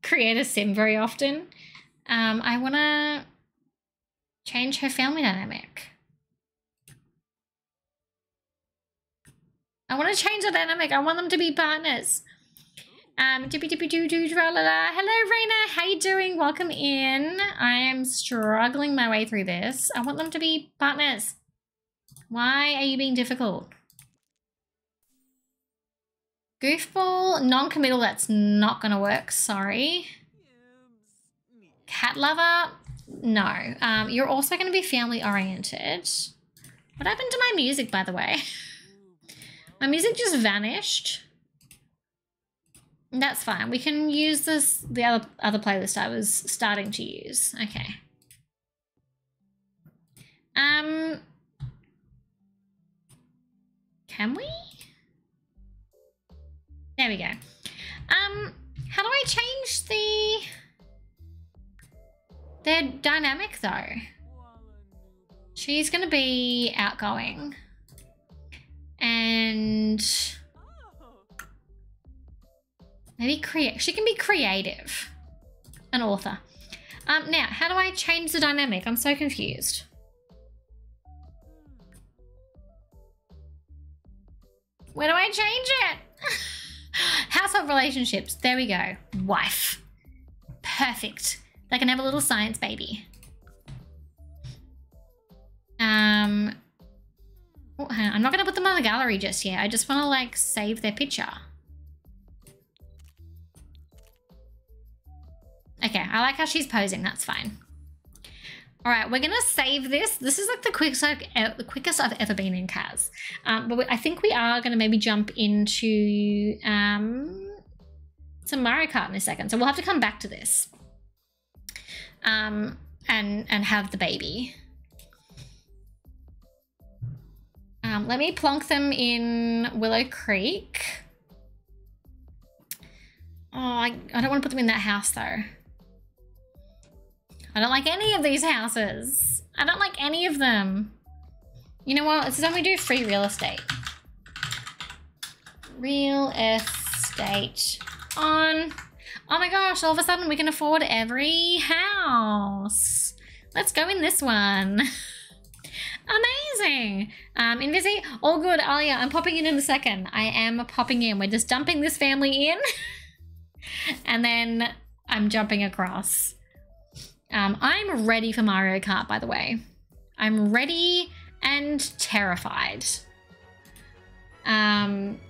Speaker 1: create a sim very often. Um, I want to change her family dynamic. I want to change the dynamic. I want them to be partners. Um, doo doo doo doo Hello, Raina. How you doing? Welcome in. I am struggling my way through this. I want them to be partners. Why are you being difficult? Goofball, non-committal, that's not going to work. Sorry. Cat lover, no. Um, you're also going to be family oriented. What happened to my music, by the way? my music just vanished. That's fine. We can use this, the other, other playlist I was starting to use. Okay. Um, can we? There we go. Um, how do I change the their dynamic though? She's gonna be outgoing. And maybe create she can be creative. An author. Um now, how do I change the dynamic? I'm so confused. Where do I change it? Household relationships. There we go. Wife. Perfect. They can have a little science baby. Um, oh, I'm not going to put them on the gallery just yet. I just want to like save their picture. Okay, I like how she's posing. That's fine. All right, we're gonna save this. This is like the quickest I've, the quickest I've ever been in CAS. Um, but we, I think we are gonna maybe jump into um, some Mario Kart in a second. So we'll have to come back to this. Um, and and have the baby. Um, let me plonk them in Willow Creek. Oh, I, I don't want to put them in that house though. I don't like any of these houses. I don't like any of them. You know what? Is when we do free real estate. Real estate on. Oh my gosh, all of a sudden we can afford every house. Let's go in this one. Amazing. Um, Invisi, all good. Alia, I'm popping in in a second. I am popping in. We're just dumping this family in. and then I'm jumping across. Um, I'm ready for Mario Kart, by the way. I'm ready and terrified. Um,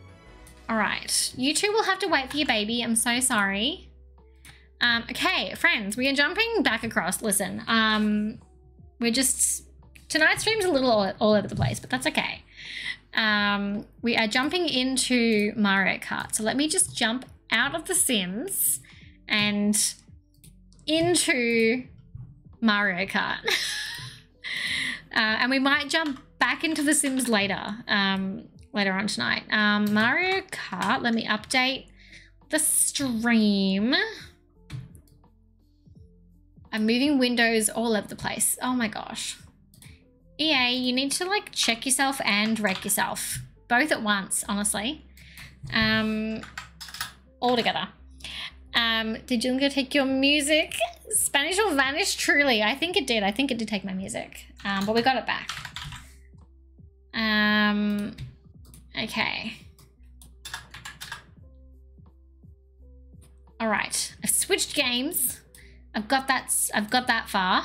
Speaker 1: all right. You two will have to wait for your baby. I'm so sorry. Um, okay, friends, we are jumping back across. Listen, um, we're just... Tonight's stream's a little all, over the place, but that's okay. Um, we are jumping into Mario Kart. So let me just jump out of The Sims and into Mario Kart. uh, and we might jump back into The Sims later, um, later on tonight. Um, Mario Kart, let me update the stream. I'm moving windows all over the place. Oh my gosh. EA, you need to like check yourself and wreck yourself. Both at once, honestly. Um, all together. Um, did you take your music? Spanish will vanish truly. I think it did. I think it did take my music. Um, but we got it back. Um, okay. All right. I've switched games. I've got that. I've got that far.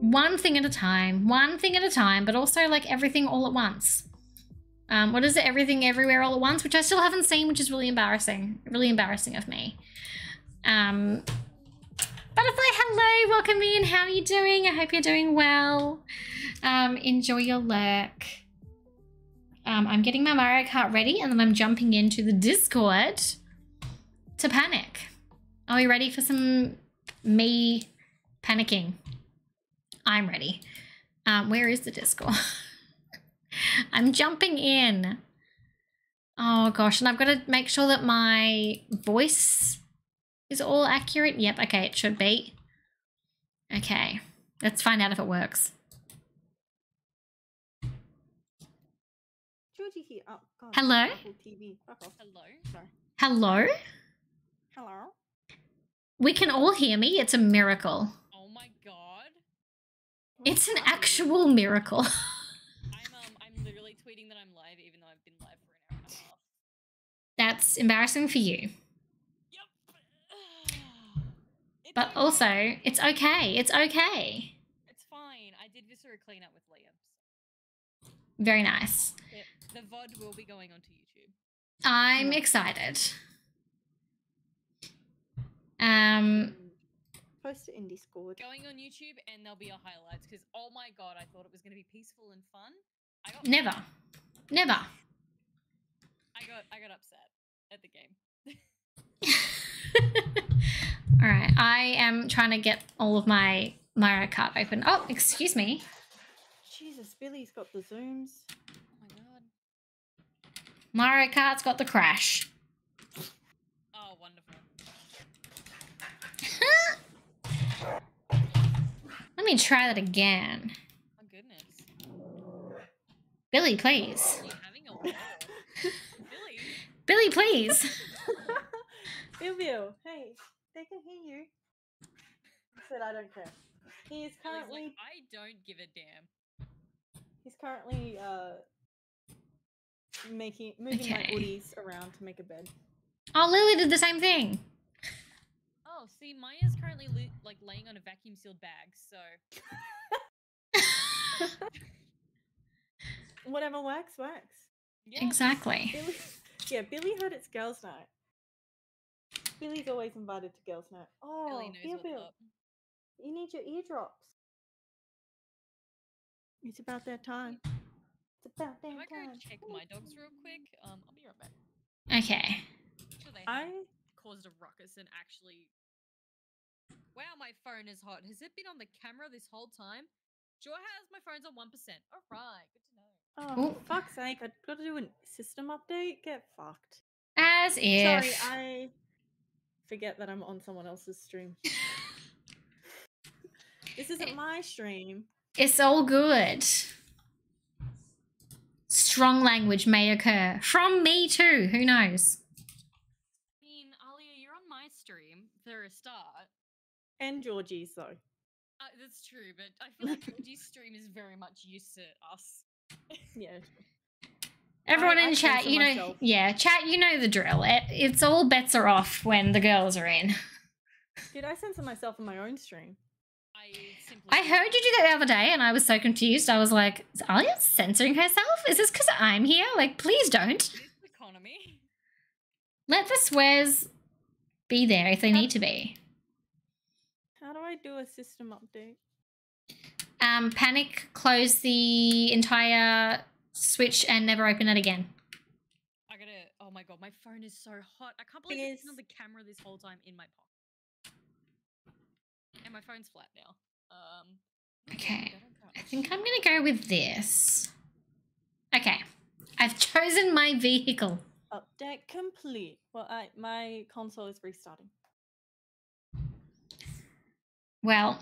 Speaker 1: one thing at a time. One thing at a time. But also like everything all at once. Um, what is it? Everything Everywhere All at Once, which I still haven't seen, which is really embarrassing. Really embarrassing of me. Um, Butterfly, hello, welcome in. How are you doing? I hope you're doing well. Um, enjoy your lurk. Um, I'm getting my Mario Kart ready and then I'm jumping into the Discord to panic. Are we ready for some me panicking? I'm ready. Um, where is the Discord? I'm jumping in. Oh gosh, and I've got to make sure that my voice is all accurate. Yep, okay, it should be. Okay, let's find out if it works.
Speaker 2: Georgie here. Oh, God.
Speaker 1: Hello?
Speaker 2: TV.
Speaker 3: Hello.
Speaker 2: Sorry.
Speaker 1: Hello?
Speaker 2: Hello.
Speaker 1: We can all hear me. It's a miracle.
Speaker 3: Oh my god.
Speaker 1: It's an actual miracle.
Speaker 3: I'm um I'm literally tweeting that I'm live even though I've been live for an hour and a half.
Speaker 1: That's embarrassing for you.
Speaker 3: Yep.
Speaker 1: But also, it's okay. It's okay.
Speaker 3: it's fine. I did viscera cleanup with Liam. so
Speaker 1: Very nice.
Speaker 3: The, the VOD will be going onto YouTube.
Speaker 1: I'm excited. Um,
Speaker 2: Post it in Discord.
Speaker 3: Going on YouTube and there'll be a highlights because oh my god, I thought it was gonna be peaceful and fun. I got
Speaker 1: never. Never.
Speaker 3: I got I got upset at the game.
Speaker 1: all right, I am trying to get all of my Mario Kart open. Oh, excuse me.
Speaker 2: Jesus, Billy's got the zooms.
Speaker 3: Oh my god.
Speaker 1: Mario Kart's got the crash.
Speaker 3: Oh wonderful.
Speaker 1: Let me try that again.
Speaker 3: Oh goodness.
Speaker 1: Billy, please.
Speaker 3: You're having a war. Billy.
Speaker 1: Billy, please.
Speaker 2: Bill Bill, hey, they can hear you. I said I don't care. He is currently
Speaker 3: like, I don't give a damn.
Speaker 2: he's currently uh making moving my
Speaker 1: Okay.
Speaker 2: goodies around to make a bed.
Speaker 1: Oh, Lily did the same thing.
Speaker 3: Oh, see, Maya's currently li- like laying on a vacuum sealed bag, so
Speaker 2: Whatever works, works.
Speaker 3: yeah.
Speaker 1: Exactly.
Speaker 2: Billy, yeah, Billy heard it's girls' night. Billy's always invited to girls' night. Oh,
Speaker 3: Billy knows
Speaker 2: Bill Bill,
Speaker 3: up.
Speaker 2: you need your eardrops. It's about that time. It's about that
Speaker 3: Can I go
Speaker 2: time.
Speaker 3: check my dogs real quick? Um, I'll be right back.
Speaker 1: Okay.
Speaker 3: Sure
Speaker 2: I
Speaker 3: caused a ruckus and actually. Wow, my phone is hot. Has it been on the camera this whole time? Sure has. My phone's on one percent. All right, good to know.
Speaker 2: Oh
Speaker 1: Ooh.
Speaker 2: fuck's sake! I've got to do a system update. Get fucked.
Speaker 1: As if.
Speaker 2: Sorry, I forget that I'm on someone else's stream. this isn't my stream.
Speaker 1: It's all good. Strong language may occur. From me too. Who knows?
Speaker 3: I mean, Alia, you're on my stream for a start.
Speaker 2: And Georgie's though.
Speaker 3: Uh, that's true, but I feel like Georgie's stream is very much used to us.
Speaker 2: Yeah.
Speaker 1: Everyone
Speaker 2: I
Speaker 1: in chat, you know,
Speaker 2: myself.
Speaker 1: yeah, chat, you know the drill. It, it's all bets are off when the girls are in.
Speaker 2: Did I censor myself on my own stream?
Speaker 3: I.
Speaker 1: I heard you do that the other day, and I was so confused. I was like, "Is Alia censoring herself? Is this because I'm here? Like, please don't.
Speaker 3: This economy.
Speaker 1: Let the swears be there if they need to be."
Speaker 2: How do I do a system update?
Speaker 1: Um, panic, close the entire switch, and never open it again.
Speaker 3: I gotta. Oh my god, my phone is so hot. I can't believe it's been on the camera this whole time in my pocket. And my phone's flat now. Um.
Speaker 1: Okay. I think I'm gonna go with this. Okay, I've chosen my vehicle.
Speaker 2: Update complete. Well, I my console is restarting.
Speaker 1: Well,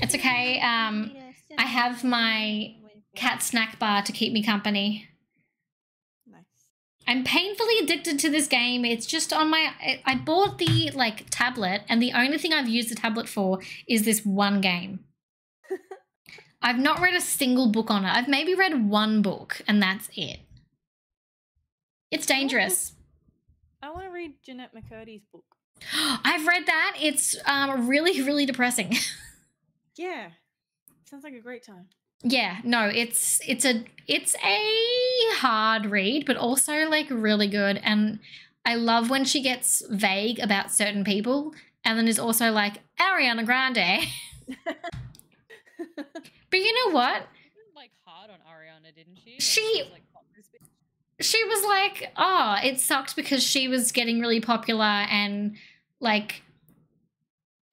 Speaker 1: it's okay. Um, I have my cat snack bar to keep me company.
Speaker 2: Nice.
Speaker 1: I'm painfully addicted to this game. It's just on my. I- I bought the like tablet, and the only thing I've used the tablet for is this one game. I've not read a single book on it. I've maybe read one book, and that's it. It's dangerous.
Speaker 2: I want to read Jennette McCurdy's book.
Speaker 1: I've read that. It's um, really, really depressing.
Speaker 2: Yeah. Sounds like a great time.
Speaker 1: yeah, no, it's it's a it's a hard read, but also like really good. And I love when she gets vague about certain people, and then is also like Ariana Grande. But you know what?
Speaker 3: Like hard on Ariana, didn't she? Like,
Speaker 1: She-
Speaker 3: was like, "Fuck this bitch."
Speaker 1: She was like, "Oh, it sucked because she was getting really popular and like."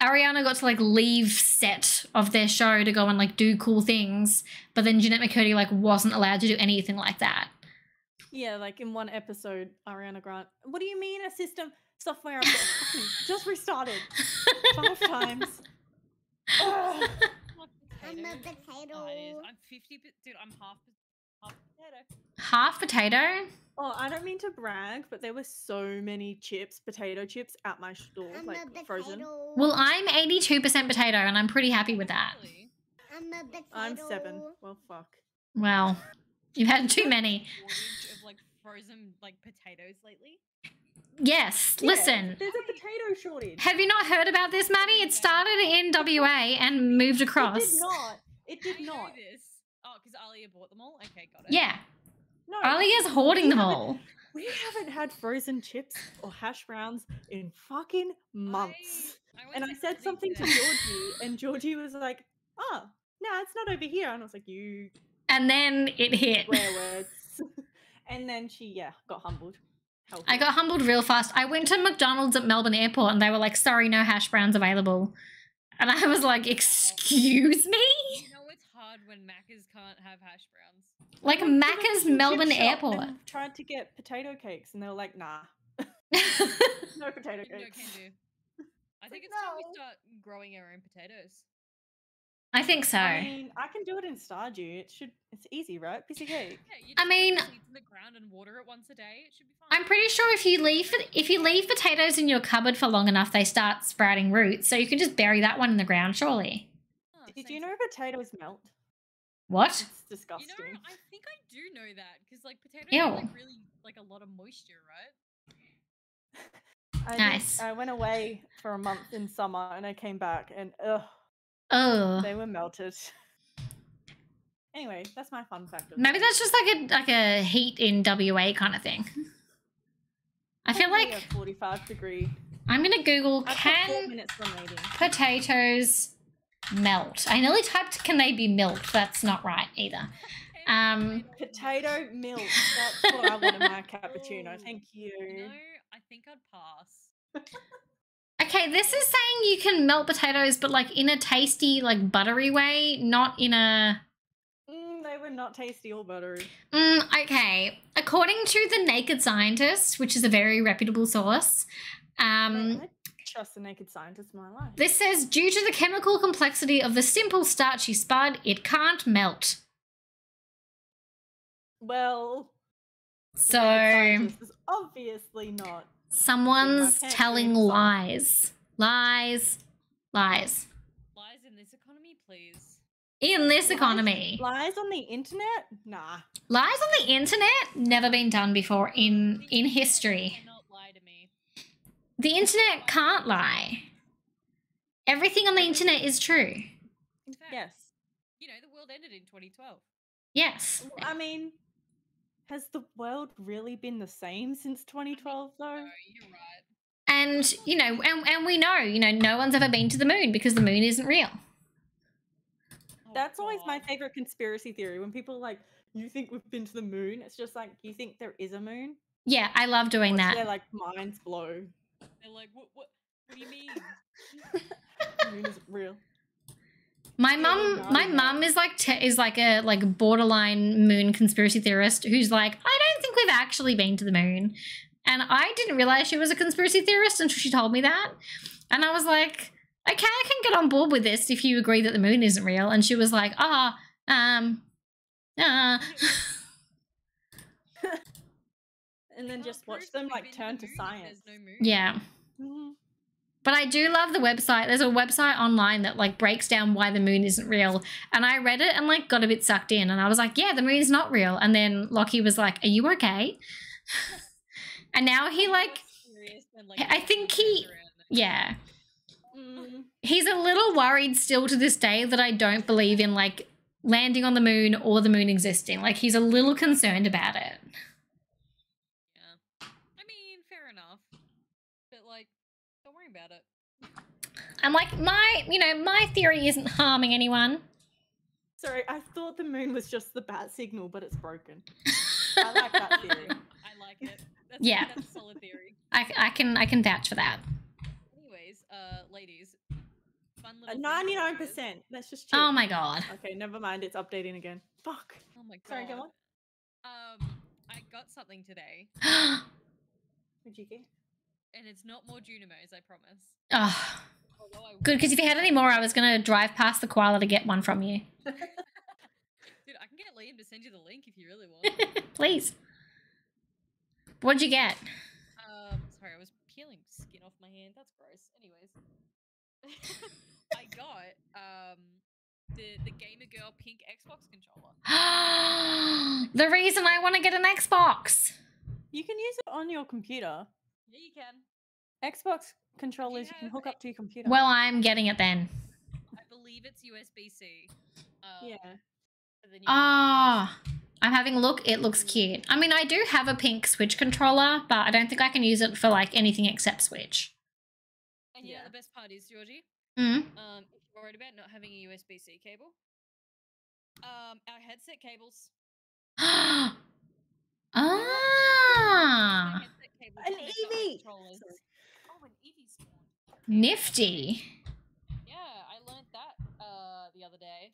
Speaker 1: Ariana got to like leave set of their show to go and like do cool things, but then Jennette McCurdy like wasn't allowed to do anything like that.
Speaker 2: Yeah, like in one episode, Ariana Grande. What do you mean a system software update? Fucking just restarted five times. Ugh.
Speaker 4: I'm a potato.
Speaker 3: Oh. I'm 50, pe- dude, I'm half, po- half potato.
Speaker 2: Oh, I don't mean to brag, but there were so many chips, potato chips, at my store,
Speaker 4: I'm
Speaker 2: like frozen.
Speaker 1: Well, I'm 82% potato and I'm pretty happy with that.
Speaker 4: I'm a potato.
Speaker 2: I'm seven. Well, fuck.
Speaker 1: Well, you've had too many.
Speaker 3: Of like frozen like potatoes lately.
Speaker 1: Yes,
Speaker 2: Yeah,
Speaker 1: listen.
Speaker 2: there's a potato shortage.
Speaker 1: Have you not heard about this, Maddie? It started in WA and moved across.
Speaker 2: It
Speaker 1: across.
Speaker 2: did not. It did
Speaker 3: I know
Speaker 2: not.
Speaker 3: This. Oh, because Alia bought them all. Okay, got it.
Speaker 1: Yeah,
Speaker 2: No.
Speaker 1: Alia's hoarding them all.
Speaker 2: We haven't had frozen chips or hash browns in fucking months.
Speaker 3: I went
Speaker 2: and I said something to. Georgie, and Georgie was like, "Oh, no, it's not over here." And I was like, "You
Speaker 1: And then it hit.
Speaker 2: swear words." and then she, yeah, got humbled.
Speaker 1: I got humbled real fast. I went to McDonald's at Melbourne Airport and they were like, sorry, no hash browns available. And I was like, oh, excuse me?
Speaker 3: You know it's hard when Macca's can't have hash browns.
Speaker 1: Like
Speaker 2: I went to the
Speaker 1: Macca's Melbourne Airport.
Speaker 2: and Tried to get potato cakes, and they were like, "Nah, no potato
Speaker 3: No
Speaker 2: cakes."
Speaker 3: can do. I think
Speaker 2: like,
Speaker 3: it's time we start growing our own potatoes.
Speaker 1: I think so.
Speaker 2: I mean, I can do it in Stardew. It should. It's easy, right? Piece of cake.
Speaker 3: Yeah, you
Speaker 1: I mean-
Speaker 3: the in the ground and water it once a day. It should be fine.
Speaker 1: I'm pretty sure if you leave if you leave potatoes in your cupboard for long enough, they start sprouting roots. So you can just bury that one in the ground, surely.
Speaker 3: Oh,
Speaker 2: Did you know
Speaker 3: thing.
Speaker 2: potatoes melt?
Speaker 1: What?
Speaker 2: It's disgusting.
Speaker 3: You
Speaker 2: disgusting.
Speaker 3: know, I think I do know that because like potatoes
Speaker 1: Ew.
Speaker 3: have like really like a lot of moisture, right?
Speaker 2: I did-
Speaker 1: Nice.
Speaker 2: I went away for a month in summer, and I came back, and ugh,
Speaker 1: Oh.
Speaker 2: they were melted. Anyway, that's my fun fact. of
Speaker 1: Maybe that's just like a like a heat in WA kind of thing. I feel like
Speaker 2: forty-five degree.
Speaker 1: I'm gonna Google
Speaker 2: I've got four
Speaker 1: can potatoes melt. I nearly typed can they be milked. That's not right either. Um,
Speaker 2: Potato milk. That's what I want in my cappuccino.
Speaker 3: Ooh,
Speaker 2: Thank you.
Speaker 3: You know, I think I'd pass.
Speaker 1: Okay, this is saying you can melt potatoes, but like in a tasty, like buttery way, not in a.
Speaker 2: Mm, they were not tasty or buttery.
Speaker 1: Mm, okay, according to the Naked Scientist, which is a very reputable source, um,
Speaker 2: I trust the naked scientist in my life.
Speaker 1: this says due to the chemical complexity of the simple starchy spud, it can't melt.
Speaker 2: Well,
Speaker 1: So
Speaker 2: naked is obviously not.
Speaker 1: someone's telling lies, lies, lies
Speaker 3: Lies in this economy, please.
Speaker 1: in this
Speaker 2: Lies-
Speaker 1: economy.
Speaker 2: Lies on the internet? Nah.
Speaker 1: Lies on the internet never been done before in
Speaker 3: The
Speaker 1: in
Speaker 3: internet
Speaker 1: history.
Speaker 3: Cannot lie to me.
Speaker 1: The internet can't lie. Everything on the internet is true.
Speaker 3: In fact,
Speaker 2: Yes.
Speaker 3: you know, the world ended in 2012.
Speaker 1: Yes.
Speaker 2: Well, I mean, has the world really been the same since 2012 though?
Speaker 3: No, you're right.
Speaker 1: And you know, and, and we know, you know, no one's ever been to the moon because the moon isn't real.
Speaker 3: Oh,
Speaker 2: That's always my favorite conspiracy theory. When people are like, you think we've been to the moon? It's just like, you think there is a moon?
Speaker 1: Yeah, I love doing
Speaker 2: Watch
Speaker 1: that.
Speaker 2: Their like minds blow.
Speaker 3: They're like, what, what, what do you mean?
Speaker 2: The real.
Speaker 1: My
Speaker 2: Yeah,
Speaker 1: mum, my
Speaker 2: no.
Speaker 1: mum is like te- is like a like borderline moon conspiracy theorist who's like, I don't think we've actually been to the moon, and I didn't realize she was a conspiracy theorist until she told me that, and I was like, okay, I can get on board with this if you agree that the moon isn't real, and she was like, ah, um, uh.
Speaker 2: And then just watch them like turn
Speaker 3: the
Speaker 2: to science.
Speaker 3: There's no moon.
Speaker 1: yeah.
Speaker 2: Mhm.
Speaker 1: But I do love the website. There's a website online that like breaks down why the moon isn't real. And I read it and like got a bit sucked in and I was like, yeah, the moon's not real. And then Lockie was like, are you okay? and now he like,
Speaker 3: and, like,
Speaker 1: I think he-
Speaker 3: goes around it.
Speaker 1: yeah,
Speaker 2: Mm,
Speaker 1: he's a little worried still to this day that I don't believe in like landing on the moon or the moon existing. Like he's a little concerned about it.
Speaker 3: Yeah. I mean, fair enough. But like, don't worry about it.
Speaker 1: I'm like, my, you know, my theory isn't harming anyone.
Speaker 2: Sorry, I thought the moon was just the bat signal, but it's broken. I like that theory.
Speaker 3: I like it. That's,
Speaker 1: Yeah.
Speaker 3: That's a solid theory.
Speaker 1: I, I can I can vouch for that.
Speaker 3: Anyways, uh, ladies, fun
Speaker 2: Uh,
Speaker 3: little. thing
Speaker 2: Ninety
Speaker 3: nine
Speaker 2: percent. Let's just check.
Speaker 1: Oh my god.
Speaker 2: Okay, never mind. It's updating again. Fuck.
Speaker 3: Oh my god.
Speaker 2: Sorry, go on.
Speaker 3: Um, I got something today,
Speaker 2: What'd you get?
Speaker 3: and it's not more Junimos, I promise.
Speaker 1: oh,
Speaker 3: Although I
Speaker 1: good, because if you had any more, I was going to drive past the koala to get one from you.
Speaker 3: Dude, I can get Liam to send you the link if you really want.
Speaker 1: Please. What'd you get?
Speaker 3: um, sorry, I was peeling skin off my hand. That's gross. Anyways, I got um the the Gamer Girl pink Xbox controller.
Speaker 1: the reason I want to get an Xbox.
Speaker 2: You can use it on your computer.
Speaker 3: Yeah, you can.
Speaker 2: Xbox controllers you can hook up to your computer.
Speaker 1: Well, I'm getting it then.
Speaker 3: I believe it's USB C. Um,
Speaker 2: yeah.
Speaker 3: but then you can
Speaker 1: Ah, I'm having a look. It looks cute. I mean, I do have a pink Switch controller, but I don't think I can use it for like anything except Switch.
Speaker 3: And yeah,
Speaker 2: Yeah.
Speaker 3: the best part is, Georgie,
Speaker 1: Mm.
Speaker 3: um, if you're worried about not having a USB C cable, um, our headset cables.
Speaker 1: ah.
Speaker 3: our headset cables
Speaker 2: An
Speaker 3: connect to our
Speaker 2: EV.
Speaker 3: controllers.
Speaker 2: Sorry.
Speaker 3: Oh, an EV spawn.
Speaker 1: Nifty.
Speaker 3: Yeah, I learned that uh the other day.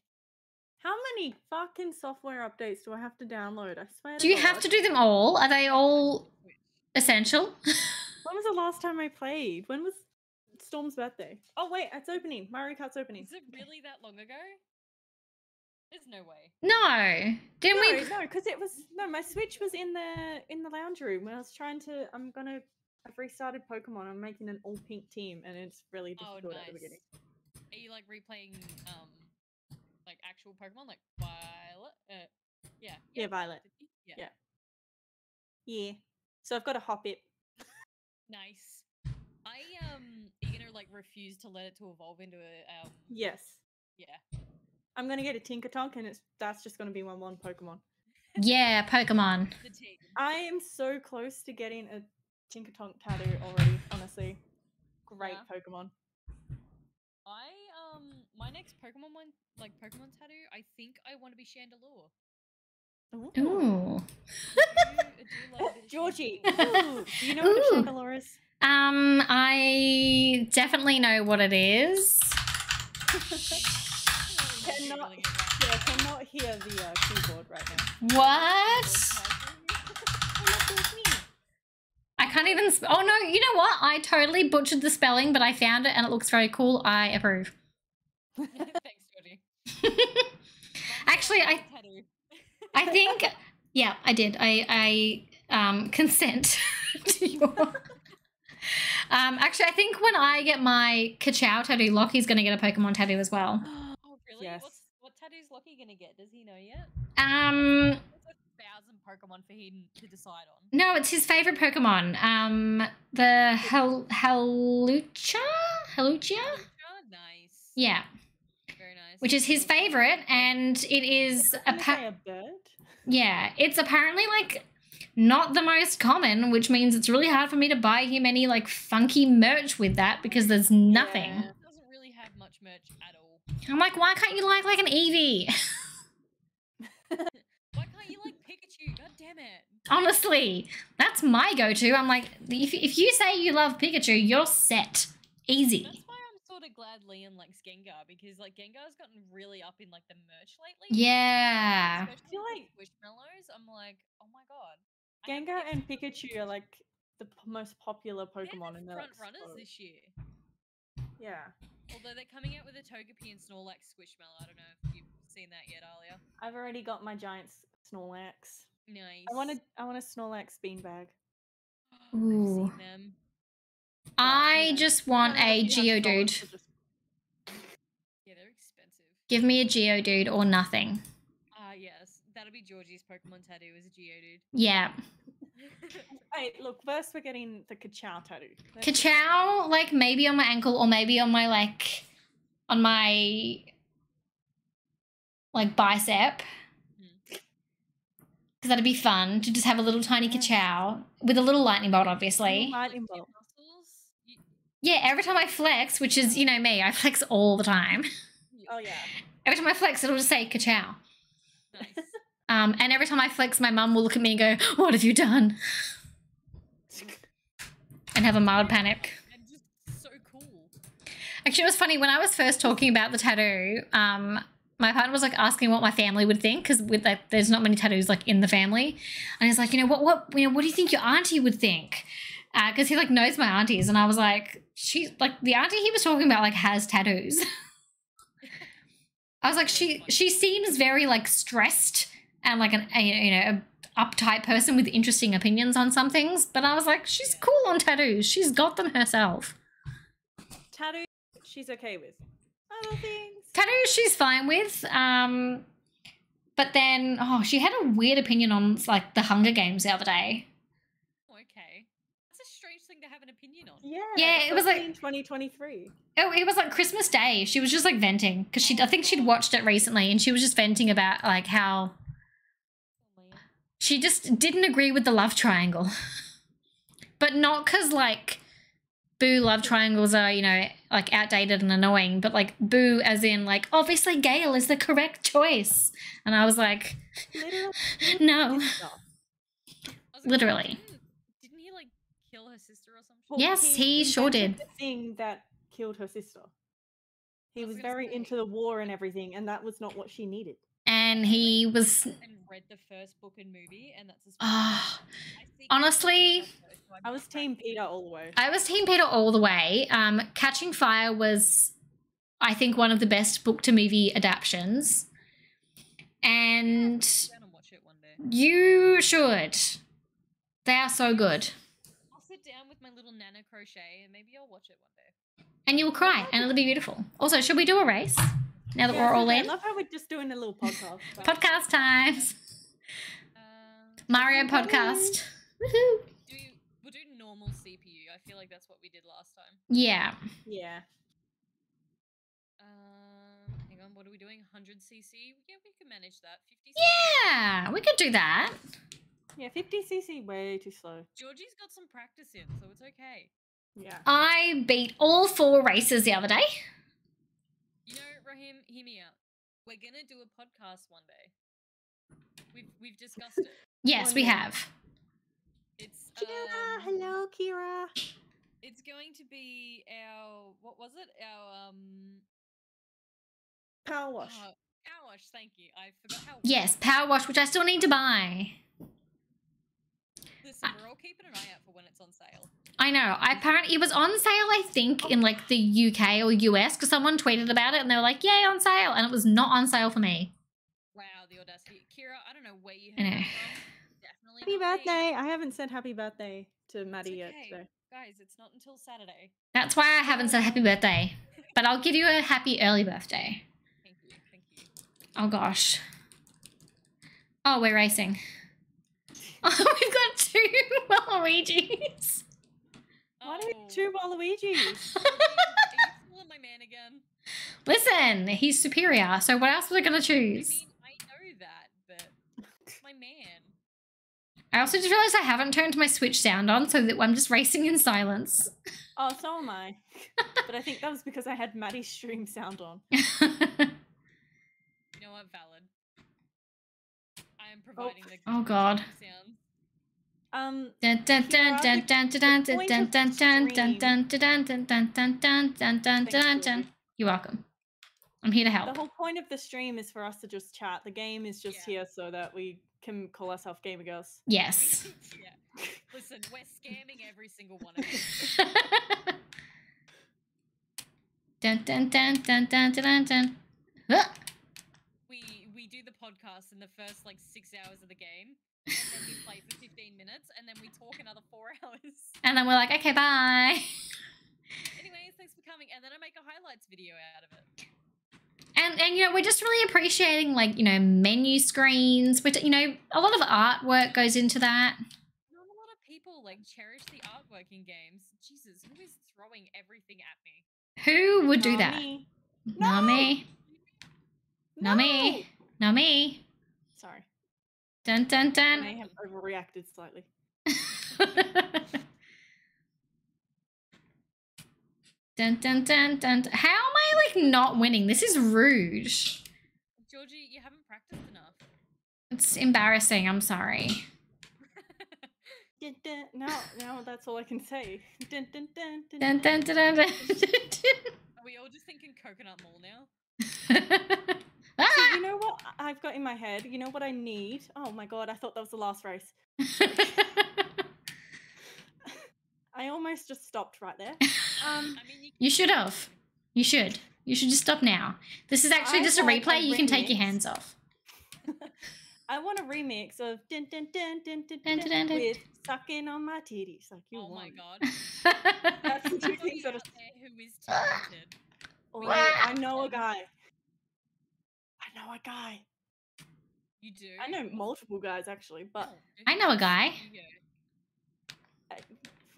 Speaker 2: How many fucking software updates do I have to download? I swear.
Speaker 1: Do you have to do them all? Are they all essential?
Speaker 2: When was the last time I played? When was Storm's birthday? Oh wait, it's opening. Mario Kart's opening.
Speaker 3: is it really that long ago? There's no way.
Speaker 1: no. Didn't
Speaker 2: no,
Speaker 1: we?
Speaker 2: no, because it was no. My Switch was in the in the lounge room when I was trying to. I'm gonna. I've restarted Pokemon. I'm making an all pink team, and it's really
Speaker 3: Oh,
Speaker 2: difficult at the
Speaker 3: nice.
Speaker 2: beginning.
Speaker 3: Are you like replaying um like actual Pokemon like Violet? Uh, yeah.
Speaker 2: Yeah, Violet.
Speaker 3: Yeah.
Speaker 2: Yeah. Yeah. So I've got a hop it.
Speaker 3: Nice. I um are you gonna like refuse to let it to evolve into a um
Speaker 2: Yes.
Speaker 3: yeah.
Speaker 2: I'm gonna get a Tinkaton, and it's that's just gonna be my one Pokemon.
Speaker 1: Yeah, Pokemon.
Speaker 3: The team.
Speaker 2: I am so close to getting a Tinkaton tattoo already. Honestly, great
Speaker 3: Yeah.
Speaker 2: Pokemon.
Speaker 3: I um my next Pokemon one like Pokemon tattoo, I think I want to be Chandelure.
Speaker 1: Ooh.
Speaker 3: I do, do
Speaker 2: Oh, Georgie, ooh, do you know what
Speaker 1: Ooh.
Speaker 2: a Chandelure is?
Speaker 1: Um, I definitely know what it is.
Speaker 3: Really
Speaker 2: Cannot-
Speaker 3: Googling it right
Speaker 2: Yeah, I
Speaker 3: now.
Speaker 2: cannot hear the uh, keyboard right now.
Speaker 1: What? I can't even. Sp- oh no! You know what? I totally butchered the spelling, but I found it and it looks very cool. I approve.
Speaker 3: Thanks, Georgie.
Speaker 1: Actually, I I think yeah, I did. I I um consent to your. Um, actually, I think when I get my Kachow tattoo, Lockie's going to get a Pokemon tattoo as well.
Speaker 3: Oh, really?
Speaker 2: Yes.
Speaker 3: What's, what tattoo's Lockie gonna get? Does he know yet?
Speaker 1: Um,
Speaker 3: That's a thousand Pokemon for him to decide on.
Speaker 1: no, it's his favorite Pokemon. Um, the Hel- Hawlucha, Hawlucha,
Speaker 3: Oh, nice.
Speaker 1: yeah,
Speaker 3: Very nice.
Speaker 1: which is his favorite, and it is
Speaker 2: I was gonna
Speaker 1: appa-
Speaker 2: say a bird.
Speaker 1: yeah, it's apparently like not the most common, which means it's really hard for me to buy him any like funky merch with that because there's nothing.
Speaker 2: Yeah.
Speaker 3: doesn't really have much merch at all.
Speaker 1: I'm like, why can't you like like an Eevee?
Speaker 3: Why can't you like God damn it.
Speaker 1: Honestly, that's my go-to. I'm like, if, if you say you love Pikachu, you're set. Easy.
Speaker 3: That's why I'm sort of glad Liam likes Gengar because like Gengar's gotten really up in like the merch lately.
Speaker 1: Yeah.
Speaker 3: Especially
Speaker 2: feel like-
Speaker 3: Squishmallows. I'm like, oh my god.
Speaker 2: Gengar and Pikachu
Speaker 3: Pikachu.
Speaker 2: are like the p- most popular
Speaker 3: They're
Speaker 2: Pokemon
Speaker 3: the
Speaker 2: in the
Speaker 3: front
Speaker 2: like,
Speaker 3: runners
Speaker 2: so-
Speaker 3: this year.
Speaker 2: Yeah,
Speaker 3: Although they're coming out with a Togepi and Snorlax Squishmallow. I don't know if you've seen that yet, Alia.
Speaker 2: I've already got my giant Snorlax.
Speaker 3: Nice.
Speaker 2: I want a I want a Snorlax beanbag.
Speaker 3: I've
Speaker 1: Ooh.
Speaker 3: seen them.
Speaker 1: I just want
Speaker 2: I don't know
Speaker 1: a
Speaker 2: if you have dollars
Speaker 1: Geodude.
Speaker 3: Yeah, they're expensive.
Speaker 1: Give me a Geodude or nothing.
Speaker 3: Ah, yes. That'll be Georgie's Pokemon tattoo as a Geodude.
Speaker 1: Yeah.
Speaker 2: Hey, look, first we're getting the Kachow tattoo. Let's-
Speaker 1: Kachow, like maybe on my ankle or maybe on my like on my like bicep. Because that'd be fun to just have a little tiny
Speaker 2: Yes.
Speaker 1: Kachow with a little lightning bolt, obviously.
Speaker 2: lightning bolt.
Speaker 1: Yeah, every time I flex, which is, you know me, I flex all the time.
Speaker 2: Oh yeah.
Speaker 1: Every time I flex, it'll just say Kachow.
Speaker 3: Nice.
Speaker 1: Um, and every time I flex, my mum will look at me and go, What have you done? And have a mild panic.
Speaker 3: And just so cool.
Speaker 1: Actually, it was funny when I was first talking about the tattoo. Um, my partner was like asking what my family would think because with like, there's not many tattoos like in the family, and he's like, you know, what, what, you know, what do you think your auntie would think? Uh, because he like knows my aunties, and I was like, she like the auntie he was talking about like has tattoos. I was like, she she seems very like stressed and like an a, you know a uptight person with interesting opinions on some things, but I was like, she's cool on tattoos. She's got them herself.
Speaker 2: Tattoo, she's okay with. Other things.
Speaker 1: tattoos she's fine with um but then oh she had a weird opinion on like the hunger games the other day
Speaker 3: Okay. That's a strange thing to have an opinion on.
Speaker 2: Yeah.
Speaker 1: Yeah, it was like-
Speaker 2: in 2023.
Speaker 1: oh it was like christmas day she was just like venting because she i think she'd watched it recently and she was just venting about like how
Speaker 3: Oh,
Speaker 1: she just didn't agree with the love triangle but not because like boo love triangles are you know like outdated and annoying but like boo as in like obviously Gale is the correct choice and i was like
Speaker 2: Literally.
Speaker 1: no
Speaker 3: was gonna
Speaker 1: Literally.
Speaker 3: Didn't, didn't he like kill her sister or something?
Speaker 2: Well,
Speaker 1: Yes, he sure did.
Speaker 2: The thing that killed her sister. He
Speaker 3: was
Speaker 2: was very
Speaker 3: say.
Speaker 2: into the war and everything, and that was not what she needed.
Speaker 1: and he was
Speaker 3: And read the first book and movie, and that's as far
Speaker 1: ah
Speaker 3: I
Speaker 1: honestly,
Speaker 3: read the first one
Speaker 2: I was Team. Peeta all the way.
Speaker 1: I was Team Peeta all the way. Um, Catching Fire was, I think, one of the best book to movie adaptations. And
Speaker 3: Sit down and watch it one day.
Speaker 1: you should. They are so good.
Speaker 3: I'll sit down with my little Nana crochet, and maybe I'll watch it one day.
Speaker 1: And you'll cry, and it'll be beautiful. Also, should we do a race? Now that
Speaker 2: Yeah,
Speaker 1: we're all in?
Speaker 2: I love how we're just doing a little podcast.
Speaker 1: Podcast times.
Speaker 3: Um,
Speaker 1: Mario podcast. Woohoo.
Speaker 3: Do we'll do normal CPU. I feel like that's what we did last time.
Speaker 1: Yeah.
Speaker 2: Yeah.
Speaker 3: Um, hang on, what are we doing? 100 CC? Yeah, we can manage that. 50
Speaker 1: Yeah, we could do that.
Speaker 2: Yeah, 50cc way too slow.
Speaker 3: Georgie's got some practice in, so it's okay.
Speaker 2: Yeah.
Speaker 1: I beat all four races the other day.
Speaker 3: You know, Raheem, hear me out. We're gonna do a podcast one day. We've we've discussed it.
Speaker 1: Yes, we
Speaker 2: day.
Speaker 1: have.
Speaker 3: It's
Speaker 2: Kira,
Speaker 3: um,
Speaker 2: hello, Kira.
Speaker 3: It's going to be our what was it? Our um
Speaker 2: Power wash.
Speaker 3: uh, power wash. Thank you. I forgot how.
Speaker 1: Yes, Power Wash, which I still need to buy.
Speaker 3: Listen, we're all keeping an eye out for when it's on sale.
Speaker 1: I know. I apparently it was on sale. I think in like the UK or US because someone tweeted about it and they were like, "Yay, on sale!" And it was not on sale for me.
Speaker 3: Wow, the audacity, Kira. I don't know where you
Speaker 1: I
Speaker 3: heard
Speaker 1: know.
Speaker 3: That from. Definitely.
Speaker 2: Happy
Speaker 3: not me.
Speaker 2: birthday. I haven't said happy birthday to
Speaker 3: It's
Speaker 2: Maddie yet
Speaker 3: okay.
Speaker 2: today.
Speaker 3: Guys, it's not until Saturday.
Speaker 1: That's why I haven't said happy birthday. But I'll give you a happy early birthday.
Speaker 3: Thank you. Thank you.
Speaker 1: Oh gosh. Oh, we're racing. Oh, we've got two Waluigi's.
Speaker 2: Why do we
Speaker 3: Oh,
Speaker 2: have two oh.
Speaker 3: Waluigi's? Are you fooling my man again?
Speaker 1: Listen, he's superior. So what else was I gonna
Speaker 3: I
Speaker 1: choose?
Speaker 3: I
Speaker 1: also just realized I haven't turned my Switch sound on, so that I'm just racing in silence.
Speaker 2: Oh, so am I. but I think that was because I had Maddie's stream sound on.
Speaker 3: you know what? Valid. I am providing oh. the.
Speaker 1: Oh God.
Speaker 3: Sound.
Speaker 2: Um,
Speaker 1: You're welcome. I'm here to help.
Speaker 2: The whole point of the stream is for us to just chat. The game is just here so that we can call ourselves gamer girls.
Speaker 1: Yes.
Speaker 3: yeah. Listen, we're scamming every single one of you.
Speaker 1: Dun dun dun dun dun dun dun dun.
Speaker 3: We we do the podcast in the first like six hours of the game, and then we play for fifteen minutes, and then we talk another four hours.
Speaker 1: And then we're like, okay, bye.
Speaker 3: Anyways, thanks for coming, and then I make a highlights video out of it.
Speaker 1: And and you know, we're just really appreciating like, you know, menu screens, which you know, a lot of artwork goes into that.
Speaker 3: Not a lot of people like cherish the artwork in games. Jesus, who is throwing everything at me?
Speaker 1: Who would do
Speaker 2: Not
Speaker 1: that?
Speaker 2: me.
Speaker 1: Not me. Not
Speaker 2: No!
Speaker 1: me. Not me.
Speaker 2: Sorry.
Speaker 1: Dun dun
Speaker 2: I
Speaker 1: dun.
Speaker 2: may have overreacted slightly.
Speaker 1: dun dun dun dun. How am I like not winning? This is rude.
Speaker 3: Georgie, you haven't practiced enough.
Speaker 1: It's embarrassing. I'm sorry.
Speaker 2: Dun, dun, now, now that's all I can say. Dun, dun, dun, dun,
Speaker 1: Dun dun dun dun. dun.
Speaker 3: Are we all just thinking coconut mall now?
Speaker 2: So
Speaker 1: Ah!
Speaker 2: you know what I've got in my head? You know what I need? Oh my god, I thought that was the last race. I almost just stopped right there. Um,
Speaker 3: you,
Speaker 1: you should have. You should. You should just stop now. This is actually
Speaker 2: I
Speaker 1: just a
Speaker 2: want a
Speaker 1: replay. You can take your hands off.
Speaker 2: I want a remix of dun dun dun dun dun,
Speaker 1: Dun,
Speaker 2: dun,
Speaker 1: dun, dun, dun.
Speaker 2: with sucking on my titties like you
Speaker 3: oh my god.
Speaker 2: That's the two things that are.
Speaker 3: out who is talented.
Speaker 2: Oh,
Speaker 3: we
Speaker 2: wait,
Speaker 3: need
Speaker 2: I know a guy. I know a guy.
Speaker 3: You do.
Speaker 2: I know multiple guys actually, but
Speaker 3: Oh,
Speaker 1: I know a guy.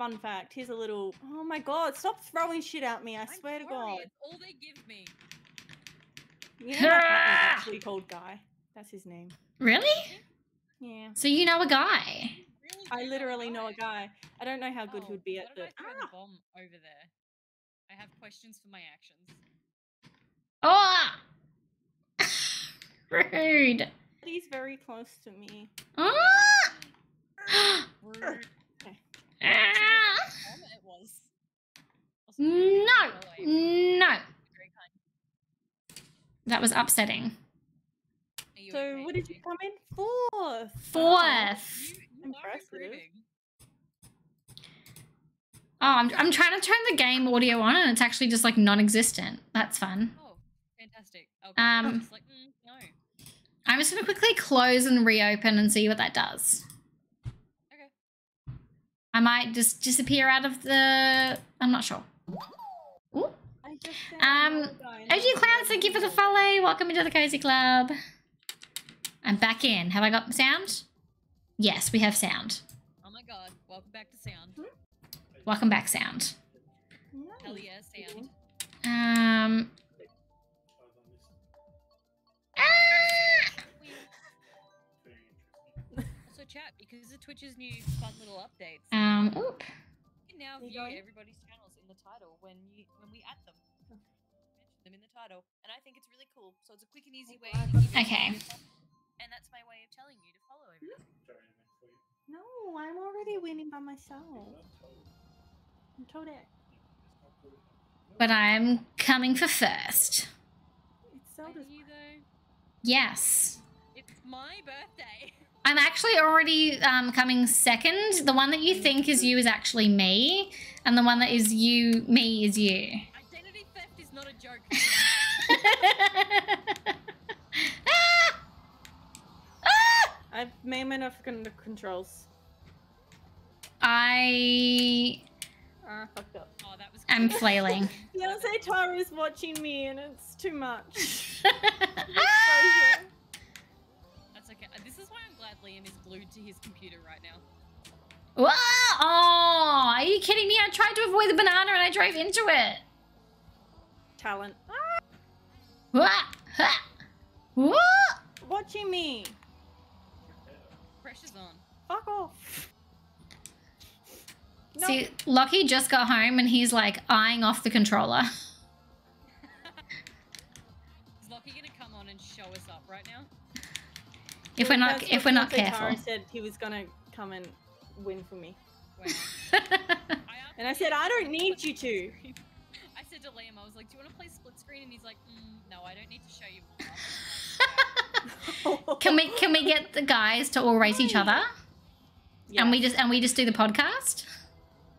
Speaker 3: You?
Speaker 2: fun fact, here's a little. Oh my god! Stop throwing shit at me! I
Speaker 3: I'm
Speaker 2: swear to God.
Speaker 3: It's all they give me.
Speaker 2: Yeah, know my partner's actually called Guy. That's his name.
Speaker 1: really?
Speaker 2: Yeah.
Speaker 1: So you know a guy?
Speaker 3: Really
Speaker 2: I literally know a guy. I don't know how good
Speaker 3: Oh,
Speaker 2: he would be at the. Ah!
Speaker 3: the bomb over there? I have questions for my actions.
Speaker 1: Oh! Rude.
Speaker 2: He's very close to me.
Speaker 1: Ah!
Speaker 3: Rude.
Speaker 1: Ah!
Speaker 3: It was.
Speaker 1: No,
Speaker 3: by the way,
Speaker 1: no. That was upsetting.
Speaker 2: So
Speaker 3: okay,
Speaker 2: what did you come in fourth?
Speaker 1: Fourth.
Speaker 3: You, you are
Speaker 2: Impressive.
Speaker 1: Oh, I'm, I'm trying to turn the game audio on and it's actually just like non existent. That's fun.
Speaker 3: Oh, fantastic. Okay,
Speaker 1: Um,
Speaker 3: just like, mm, no.
Speaker 1: I'm just going to quickly close and reopen and see what that does.
Speaker 3: Okay.
Speaker 1: I might just disappear out of the. I'm not sure. Ooh.
Speaker 2: I just said
Speaker 1: Um,
Speaker 2: I know a guy, and
Speaker 1: OG
Speaker 2: he's
Speaker 1: Clouds, thank you for the follow. Welcome into the Cozy Club. I'm back in. Have I got sound? Yes, we have sound.
Speaker 3: Oh my god. Welcome back to sound.
Speaker 1: Welcome back, sound.
Speaker 3: Hell yeah, sound.
Speaker 1: Um. Ah!
Speaker 3: Twitch's new fun little updates,
Speaker 1: Um. Oop.
Speaker 3: you can now
Speaker 2: You
Speaker 3: view
Speaker 2: going?
Speaker 3: everybody's channels in the title when you when we add them. Mention them in the title, and I think it's really cool. So it's a quick and easy way.
Speaker 1: Okay.
Speaker 3: And that's my way of telling you to follow everything.
Speaker 2: No, I'm already winning by myself. I'm told Toadette.
Speaker 1: But I'm coming for first.
Speaker 2: It's
Speaker 3: Are
Speaker 2: Zelda's.
Speaker 3: you though?
Speaker 1: Yes.
Speaker 3: It's my birthday.
Speaker 1: I'm actually already um, coming second. The one that you think is you is actually me, and the one that is you, me, is you.
Speaker 3: Identity theft is not a joke.
Speaker 1: Ah! Ah!
Speaker 2: I've made my enough controls.
Speaker 1: I
Speaker 2: fucked up.
Speaker 3: oh, that was.
Speaker 1: am
Speaker 3: cool.
Speaker 1: flailing.
Speaker 2: Beyonce Tara is watching me, and it's too much.
Speaker 3: Liam is glued to his computer right now.
Speaker 1: Whoa! Oh, are you kidding me? I tried to avoid the banana and I drove into it.
Speaker 2: Talent.
Speaker 1: Wah! Ha! Wah!
Speaker 2: Watching me.
Speaker 3: Pressure's on.
Speaker 2: Fuck off. No.
Speaker 1: See, Lockie just got home and he's like eyeing off the controller.
Speaker 3: Is Lockie gonna come on and show us up right now?
Speaker 1: If we're not, if we're not careful.
Speaker 2: Tara said he was gonna come and win for me.
Speaker 3: Wow. I asked
Speaker 2: And I said, I don't need you to.
Speaker 3: I said to Liam, I was like, "Do you want to play split screen?" And he's like, mm, "No, I don't need to show you
Speaker 1: can we can we get the guys to all race each other
Speaker 2: Yeah.
Speaker 1: and we just and we just do the podcast?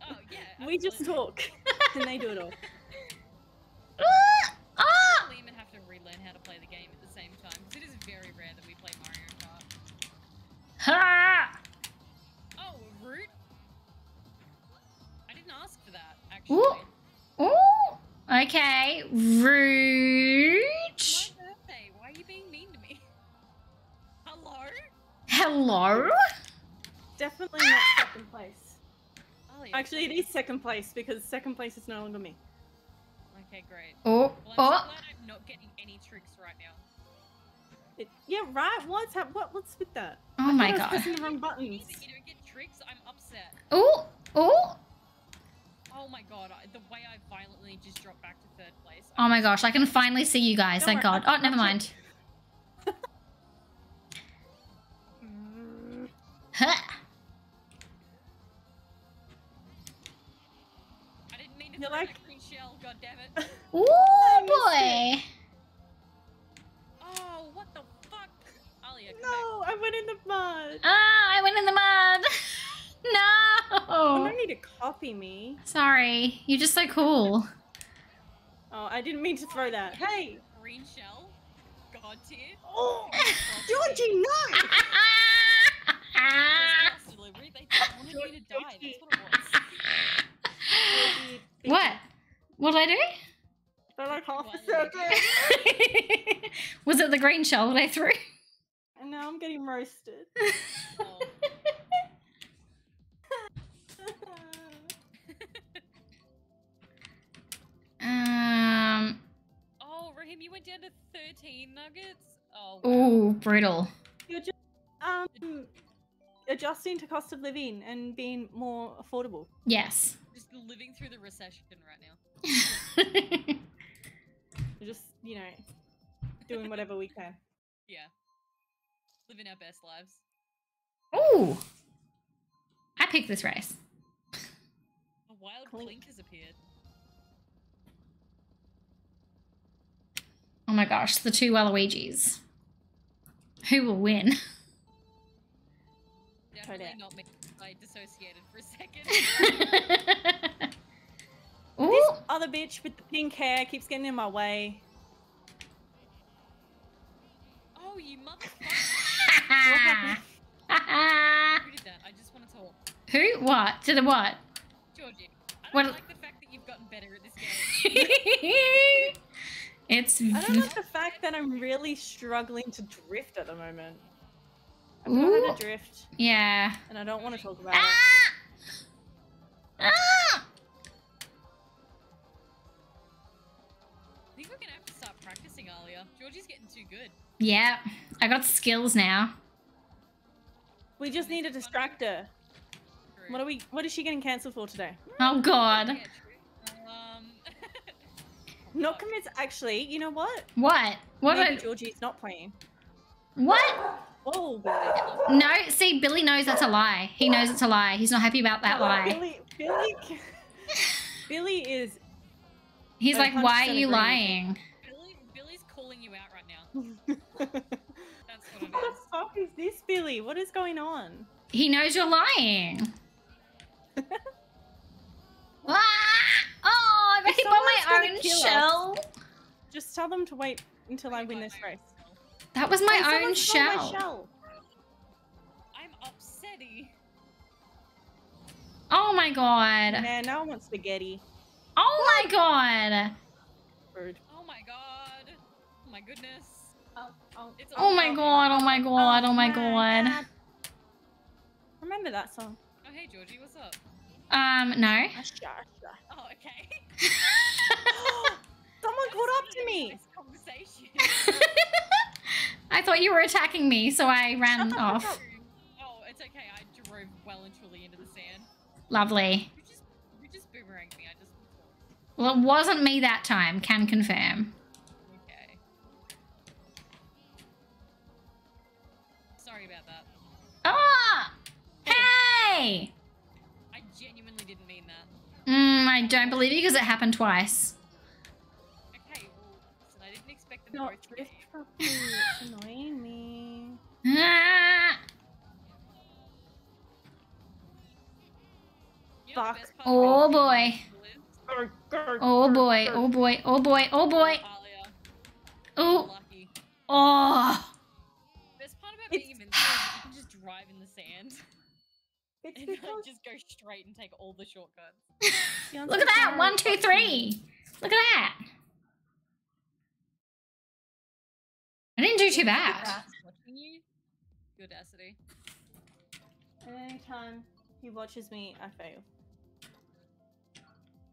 Speaker 3: oh yeah.
Speaker 2: we just talk, and they do it all.
Speaker 1: Ah! Ah!
Speaker 3: Liam would have to relearn how to play the game at the same time because it is very rare that we play Mario Kart.
Speaker 1: Ha!
Speaker 3: Oh, root. I didn't ask for that actually.
Speaker 1: Ooh. Ooh. Okay. Rude.
Speaker 3: It's my birthday. Why are you being mean to me? Hello?
Speaker 1: Hello.
Speaker 2: Definitely not second place.
Speaker 3: Oh, yeah,
Speaker 2: Actually, it is second place because second place is no longer me.
Speaker 3: Okay, great.
Speaker 1: Oh.
Speaker 3: Well, I'm so
Speaker 1: Oh.
Speaker 3: glad I'm not getting any tricks right now.
Speaker 2: It, yeah, right. What's hap- what? What's with that?
Speaker 1: Oh
Speaker 2: I
Speaker 1: my
Speaker 2: thought I was
Speaker 1: god.
Speaker 2: pressing the wrong buttons.
Speaker 3: you don't get tricks, I'm upset.
Speaker 1: Oh. Oh.
Speaker 3: Oh my god, the way I violently just dropped back to third place.
Speaker 1: Oh my gosh, I can finally see you guys.
Speaker 2: Don't
Speaker 1: Thank
Speaker 2: worry,
Speaker 1: God. Oh,
Speaker 2: I'll-
Speaker 1: never mind. Huh.
Speaker 3: I didn't mean to
Speaker 2: You're like-
Speaker 3: that green shell. God damn.
Speaker 1: Ooh,
Speaker 2: missed
Speaker 1: boy.
Speaker 2: No, I went in the mud.
Speaker 1: Ah, I went in the mud.
Speaker 2: Oh.
Speaker 1: no.
Speaker 2: You need to copy me.
Speaker 1: Sorry. You're just so cool.
Speaker 2: Oh, I didn't mean to throw that. Hey!
Speaker 3: Green shell. God tier.
Speaker 2: Oh, Georgie, no!
Speaker 3: Just gas delivery. They wanted me to die. That's what it was.
Speaker 2: Georgie, thank
Speaker 1: what?
Speaker 2: you.
Speaker 1: What did I
Speaker 2: For like half a
Speaker 3: Well,
Speaker 2: second.
Speaker 1: do? Was it the green shell that I threw?
Speaker 2: And now I'm getting roasted.
Speaker 3: Oh.
Speaker 1: Um.
Speaker 3: oh, Raheem, you went down to 13 nuggets? Oh, wow.
Speaker 1: Ooh, brutal.
Speaker 2: You're just um adjusting to cost of living and being more affordable.
Speaker 1: Yes.
Speaker 3: Just living through the recession right now.
Speaker 2: Just, you know, doing whatever we can.
Speaker 3: Yeah. Living our best lives.
Speaker 1: Ooh. I picked this race.
Speaker 3: A wild
Speaker 2: Clink.
Speaker 3: clink has appeared.
Speaker 1: Oh my gosh, the two Waluigis. Who will win?
Speaker 3: Definitely not me. I dissociated for a second.
Speaker 1: Ooh.
Speaker 2: This other bitch with the pink hair keeps getting in my way.
Speaker 3: oh, you motherfucker.
Speaker 2: What happened?
Speaker 3: Who did that? I just want to talk.
Speaker 1: Who? What? Did a what?
Speaker 3: Georgie, I don't
Speaker 1: What-
Speaker 3: like the fact that you've gotten better at this game.
Speaker 1: it's.
Speaker 2: I don't like the fact that I'm really struggling to drift at the moment. I'm not had
Speaker 1: Ooh.
Speaker 2: a drift,
Speaker 1: Yeah.
Speaker 2: and I don't want to talk about
Speaker 1: Ah!
Speaker 2: it.
Speaker 1: Ah!
Speaker 3: I think we're gonna have to start practicing, Alia. Georgie's getting too good.
Speaker 1: Yep. I got skills now.
Speaker 2: We just need a distractor. What are we? What is she getting cancelled for today?
Speaker 1: Oh god.
Speaker 3: Yeah, true. Um.
Speaker 2: Not convinced. Actually, you know what?
Speaker 1: What? What?
Speaker 2: Maybe
Speaker 1: I-
Speaker 2: Georgie's not playing.
Speaker 1: what?
Speaker 2: Oh,
Speaker 1: No, see, Billy knows that's a lie. He knows it's a lie. He's not happy about that lie.
Speaker 2: Billy, Billy, Billy is.
Speaker 1: He's like, why are you
Speaker 2: agree you."
Speaker 1: lying?
Speaker 3: Billy, Billy's calling you out right now.
Speaker 2: what
Speaker 3: That's what it
Speaker 2: the
Speaker 3: is.
Speaker 2: Fuck is this, Billy? What is going on?
Speaker 1: He knows you're lying. ah! Oh, I
Speaker 2: If
Speaker 1: hit by my own
Speaker 2: kill us-
Speaker 1: shell.
Speaker 2: Just tell them to wait until I win this race.
Speaker 1: That was my
Speaker 2: Hey,
Speaker 1: own
Speaker 2: someone stole my
Speaker 1: shell.
Speaker 2: shell.
Speaker 3: I'm upsetty.
Speaker 1: Oh my god.
Speaker 2: Man, now I want spaghetti.
Speaker 1: Oh my god.
Speaker 2: Rude.
Speaker 3: Oh my god. Oh my goodness.
Speaker 2: Oh, oh,
Speaker 3: It's
Speaker 1: Oh my god. Oh my god. Oh my god.
Speaker 2: Remember that song?
Speaker 3: Oh hey Georgie, what's up?
Speaker 1: Um, no.
Speaker 2: Asha, Asha.
Speaker 3: Oh okay.
Speaker 2: Someone
Speaker 3: That
Speaker 2: caught up to me.
Speaker 1: I thought you were attacking me, so I ran
Speaker 2: Shut the fuck
Speaker 1: off.
Speaker 3: oh, it's okay. I drove well and truly into the sand.
Speaker 1: Lovely.
Speaker 3: You just, you just boomeranged me. I just.
Speaker 1: Well, it wasn't me that time, can confirm. Hey!
Speaker 3: I genuinely didn't mean that.
Speaker 1: Mm, I don't believe you because it happened twice.
Speaker 3: Okay, well, listen, I didn't expect them
Speaker 2: Not
Speaker 3: to
Speaker 2: drift
Speaker 3: be.
Speaker 2: properly. It's annoying me.
Speaker 1: Ah!
Speaker 3: You know the
Speaker 2: Fuck.
Speaker 1: Oh boy.
Speaker 3: invisible is?
Speaker 2: Grr, grr,
Speaker 1: Oh boy, oh boy, oh boy, oh boy. Oh, oh.
Speaker 3: Best part about being invincible you can just drive in the sand
Speaker 2: It's
Speaker 3: and like,
Speaker 2: because
Speaker 3: just go straight and take all the shortcuts.
Speaker 1: Look at that.
Speaker 2: now
Speaker 1: One, two,
Speaker 2: watching
Speaker 1: three. Look at that. I didn't do too bad.
Speaker 3: Watching you, audacity.
Speaker 2: And anytime he watches me, I fail.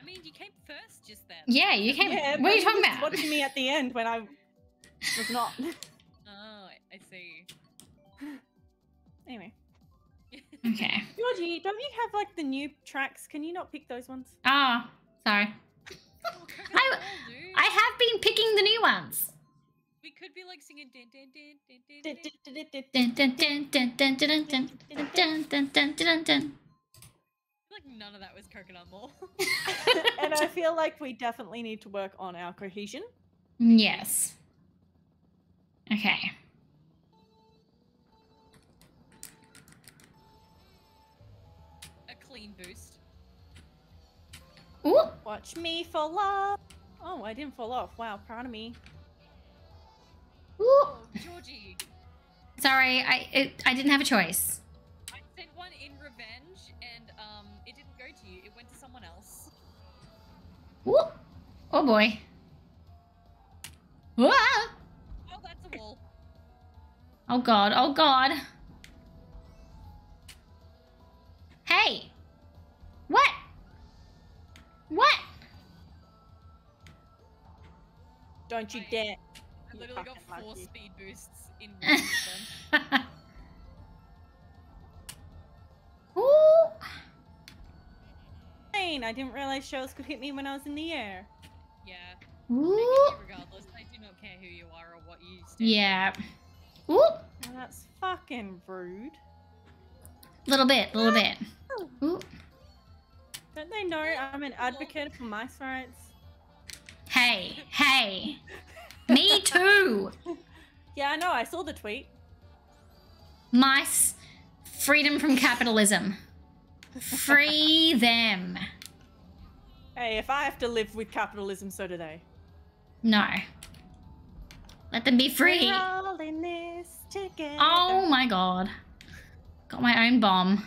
Speaker 3: I mean, you came first just then.
Speaker 1: Yeah, you came.
Speaker 2: Yeah,
Speaker 1: what
Speaker 2: but
Speaker 1: are you
Speaker 2: he
Speaker 1: talking
Speaker 2: was
Speaker 1: about?
Speaker 2: Watching me at the end when I was not.
Speaker 3: Oh, I, I see.
Speaker 2: anyway,
Speaker 1: Okay.
Speaker 2: Georgie, don't you have like the new tracks? Can you not pick those ones?
Speaker 1: Oh, sorry. I, I have been picking the new ones.
Speaker 3: We could be like singing like none of that was coconut mall.
Speaker 2: and I feel like we definitely need to work on our cohesion.
Speaker 1: Yes. Okay. Ooh.
Speaker 2: Watch me fall off. Oh, I didn't fall off. Wow, proud of me.
Speaker 1: Ooh.
Speaker 3: Oh, Georgie,
Speaker 1: Sorry, I it, I didn't have a choice.
Speaker 3: I sent one in revenge, and um, it didn't go to you. It went to someone else.
Speaker 1: Ooh. Oh boy. Ah!
Speaker 3: Oh, that's a wall.
Speaker 1: Oh god. Oh god. Hey. What? What?
Speaker 2: Don't you
Speaker 3: I-
Speaker 2: dare.
Speaker 3: I literally got four
Speaker 2: monkey.
Speaker 3: speed boosts in one of them.
Speaker 1: Ooh.
Speaker 2: I didn't realize shells could hit me when I was in the air.
Speaker 3: Yeah.
Speaker 1: Ooh.
Speaker 3: Thank regardless. I do not care who you are or what you stand
Speaker 1: Yeah. Ooh.
Speaker 2: Well, that's fucking rude.
Speaker 1: Little bit. Little bit. Ooh.
Speaker 2: Don't they know I'm an advocate for mice rights?
Speaker 1: Hey. Hey. Me too.
Speaker 2: Yeah, I know. I saw the tweet.
Speaker 1: Mice. Freedom from capitalism. Free them.
Speaker 2: Hey, if I have to live with capitalism, so do they.
Speaker 1: No. Let them be free.
Speaker 2: We're all in this together.
Speaker 1: Oh my god. Got my own bomb.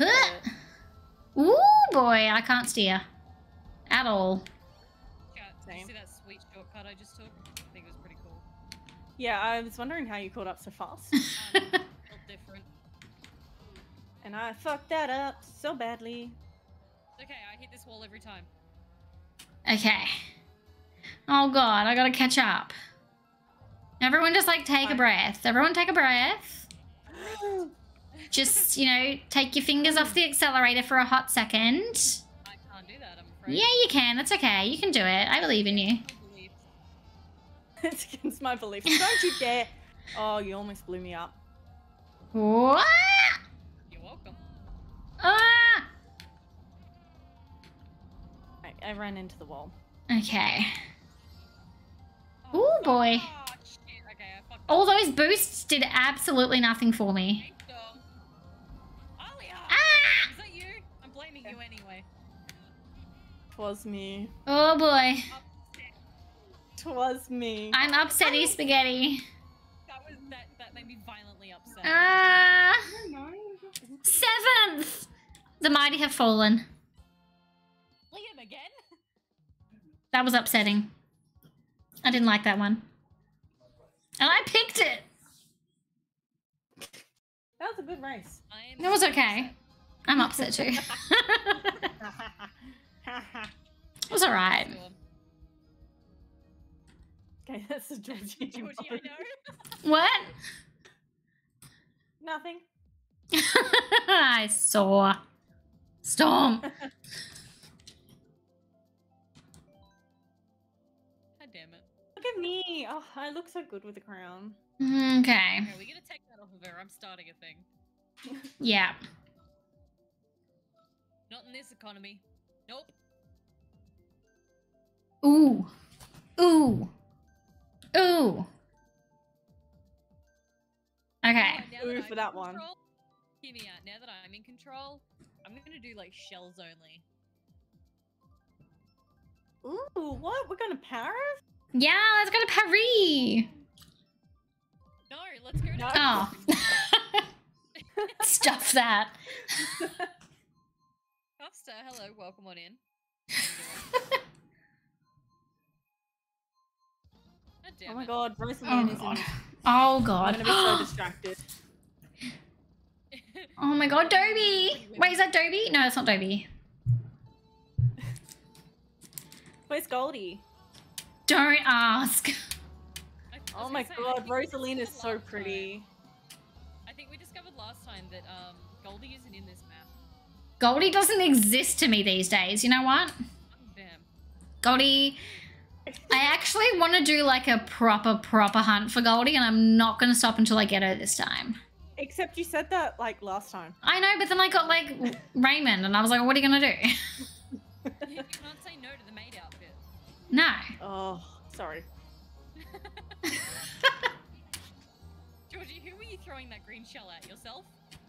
Speaker 1: Ooh boy, I can't steer. At all.
Speaker 3: Yeah,
Speaker 2: Same.
Speaker 3: see that sweet shortcut I just took? I think it was pretty cool.
Speaker 2: Yeah, I was wondering how you caught up so fast.
Speaker 3: Um, different.
Speaker 2: and I fucked that up so badly.
Speaker 3: Okay, I hit this wall every time.
Speaker 1: Okay. Oh god, I gotta catch up. Everyone just like take a breath. Everyone take a breath. Just, you know, take your fingers off the accelerator for a hot second.
Speaker 3: I can't do that, I'm afraid.
Speaker 1: Yeah, you can. That's okay. You can do it. I believe in you.
Speaker 2: It's against my beliefs. Don't you dare. Oh, you almost blew me up.
Speaker 1: What?
Speaker 3: You're welcome.
Speaker 1: Ah!
Speaker 2: I, I ran into the wall.
Speaker 1: Okay.
Speaker 3: Oh,
Speaker 1: Ooh, boy.
Speaker 3: Oh, shit. Okay,
Speaker 1: All those boosts did absolutely nothing for me.
Speaker 2: Twas me.
Speaker 1: Oh boy.
Speaker 3: Upset.
Speaker 2: Twas me.
Speaker 1: I'm upsetty spaghetti.
Speaker 3: That was that that made me violently upset.
Speaker 1: Ah! Seventh! The mighty have fallen.
Speaker 3: Liam again?
Speaker 1: That was upsetting. I didn't like that one. And I picked it!
Speaker 2: That was a good race.
Speaker 1: That was okay. I'm upset too. it was alright.
Speaker 2: okay, that's the Georgie.
Speaker 3: Georgie, I know.
Speaker 1: What?
Speaker 2: Nothing.
Speaker 1: I saw. Storm.
Speaker 3: God damn it.
Speaker 2: Look at me. Oh, I look so good with the crown.
Speaker 1: Mm, okay.
Speaker 3: Okay, we're gonna take that off of her. I'm starting a thing.
Speaker 1: Yeah.
Speaker 3: Not in this economy. Nope.
Speaker 1: Ooh. Ooh. Ooh. Okay.
Speaker 3: Alright,
Speaker 2: Ooh,
Speaker 3: I'm
Speaker 2: for that one.
Speaker 3: control- Hear me out. Now that I'm in control, I'm gonna do like shells only.
Speaker 2: Ooh, what? We're going to Paris?
Speaker 1: Yeah, let's go to Paris.
Speaker 3: No, let's go to.
Speaker 2: No.
Speaker 1: Oh. Stuff that.
Speaker 3: Costa, hello, welcome on in. God
Speaker 2: Oh my
Speaker 3: it.
Speaker 2: god,
Speaker 1: Oh
Speaker 2: Rosalina is
Speaker 1: god.
Speaker 2: in.
Speaker 1: Oh
Speaker 2: I'm
Speaker 1: god.
Speaker 2: gonna be so distracted.
Speaker 1: oh my god, Dobie. Wait, is that Dobie? No, it's not Dobie.
Speaker 2: Where's Goldie?
Speaker 1: Don't ask.
Speaker 3: I- I was
Speaker 2: Oh my
Speaker 3: say,
Speaker 2: god,
Speaker 3: think
Speaker 2: Rosalina is so
Speaker 3: last time-
Speaker 2: pretty.
Speaker 3: I think we discovered last time that um Goldie isn't in this map.
Speaker 1: Goldie doesn't exist to me these days. You know what? Goldie I actually want to do like a proper, proper hunt for Goldie, and I'm not going to stop until I get her this time.
Speaker 2: Except you said that like last time.
Speaker 1: I know, but then I got like Raymond, and I was like, what are you going to do?
Speaker 3: you can't say no to the maid outfit.
Speaker 1: no.
Speaker 2: Oh, sorry.
Speaker 3: Georgie, who were you throwing that green shell at? Yourself?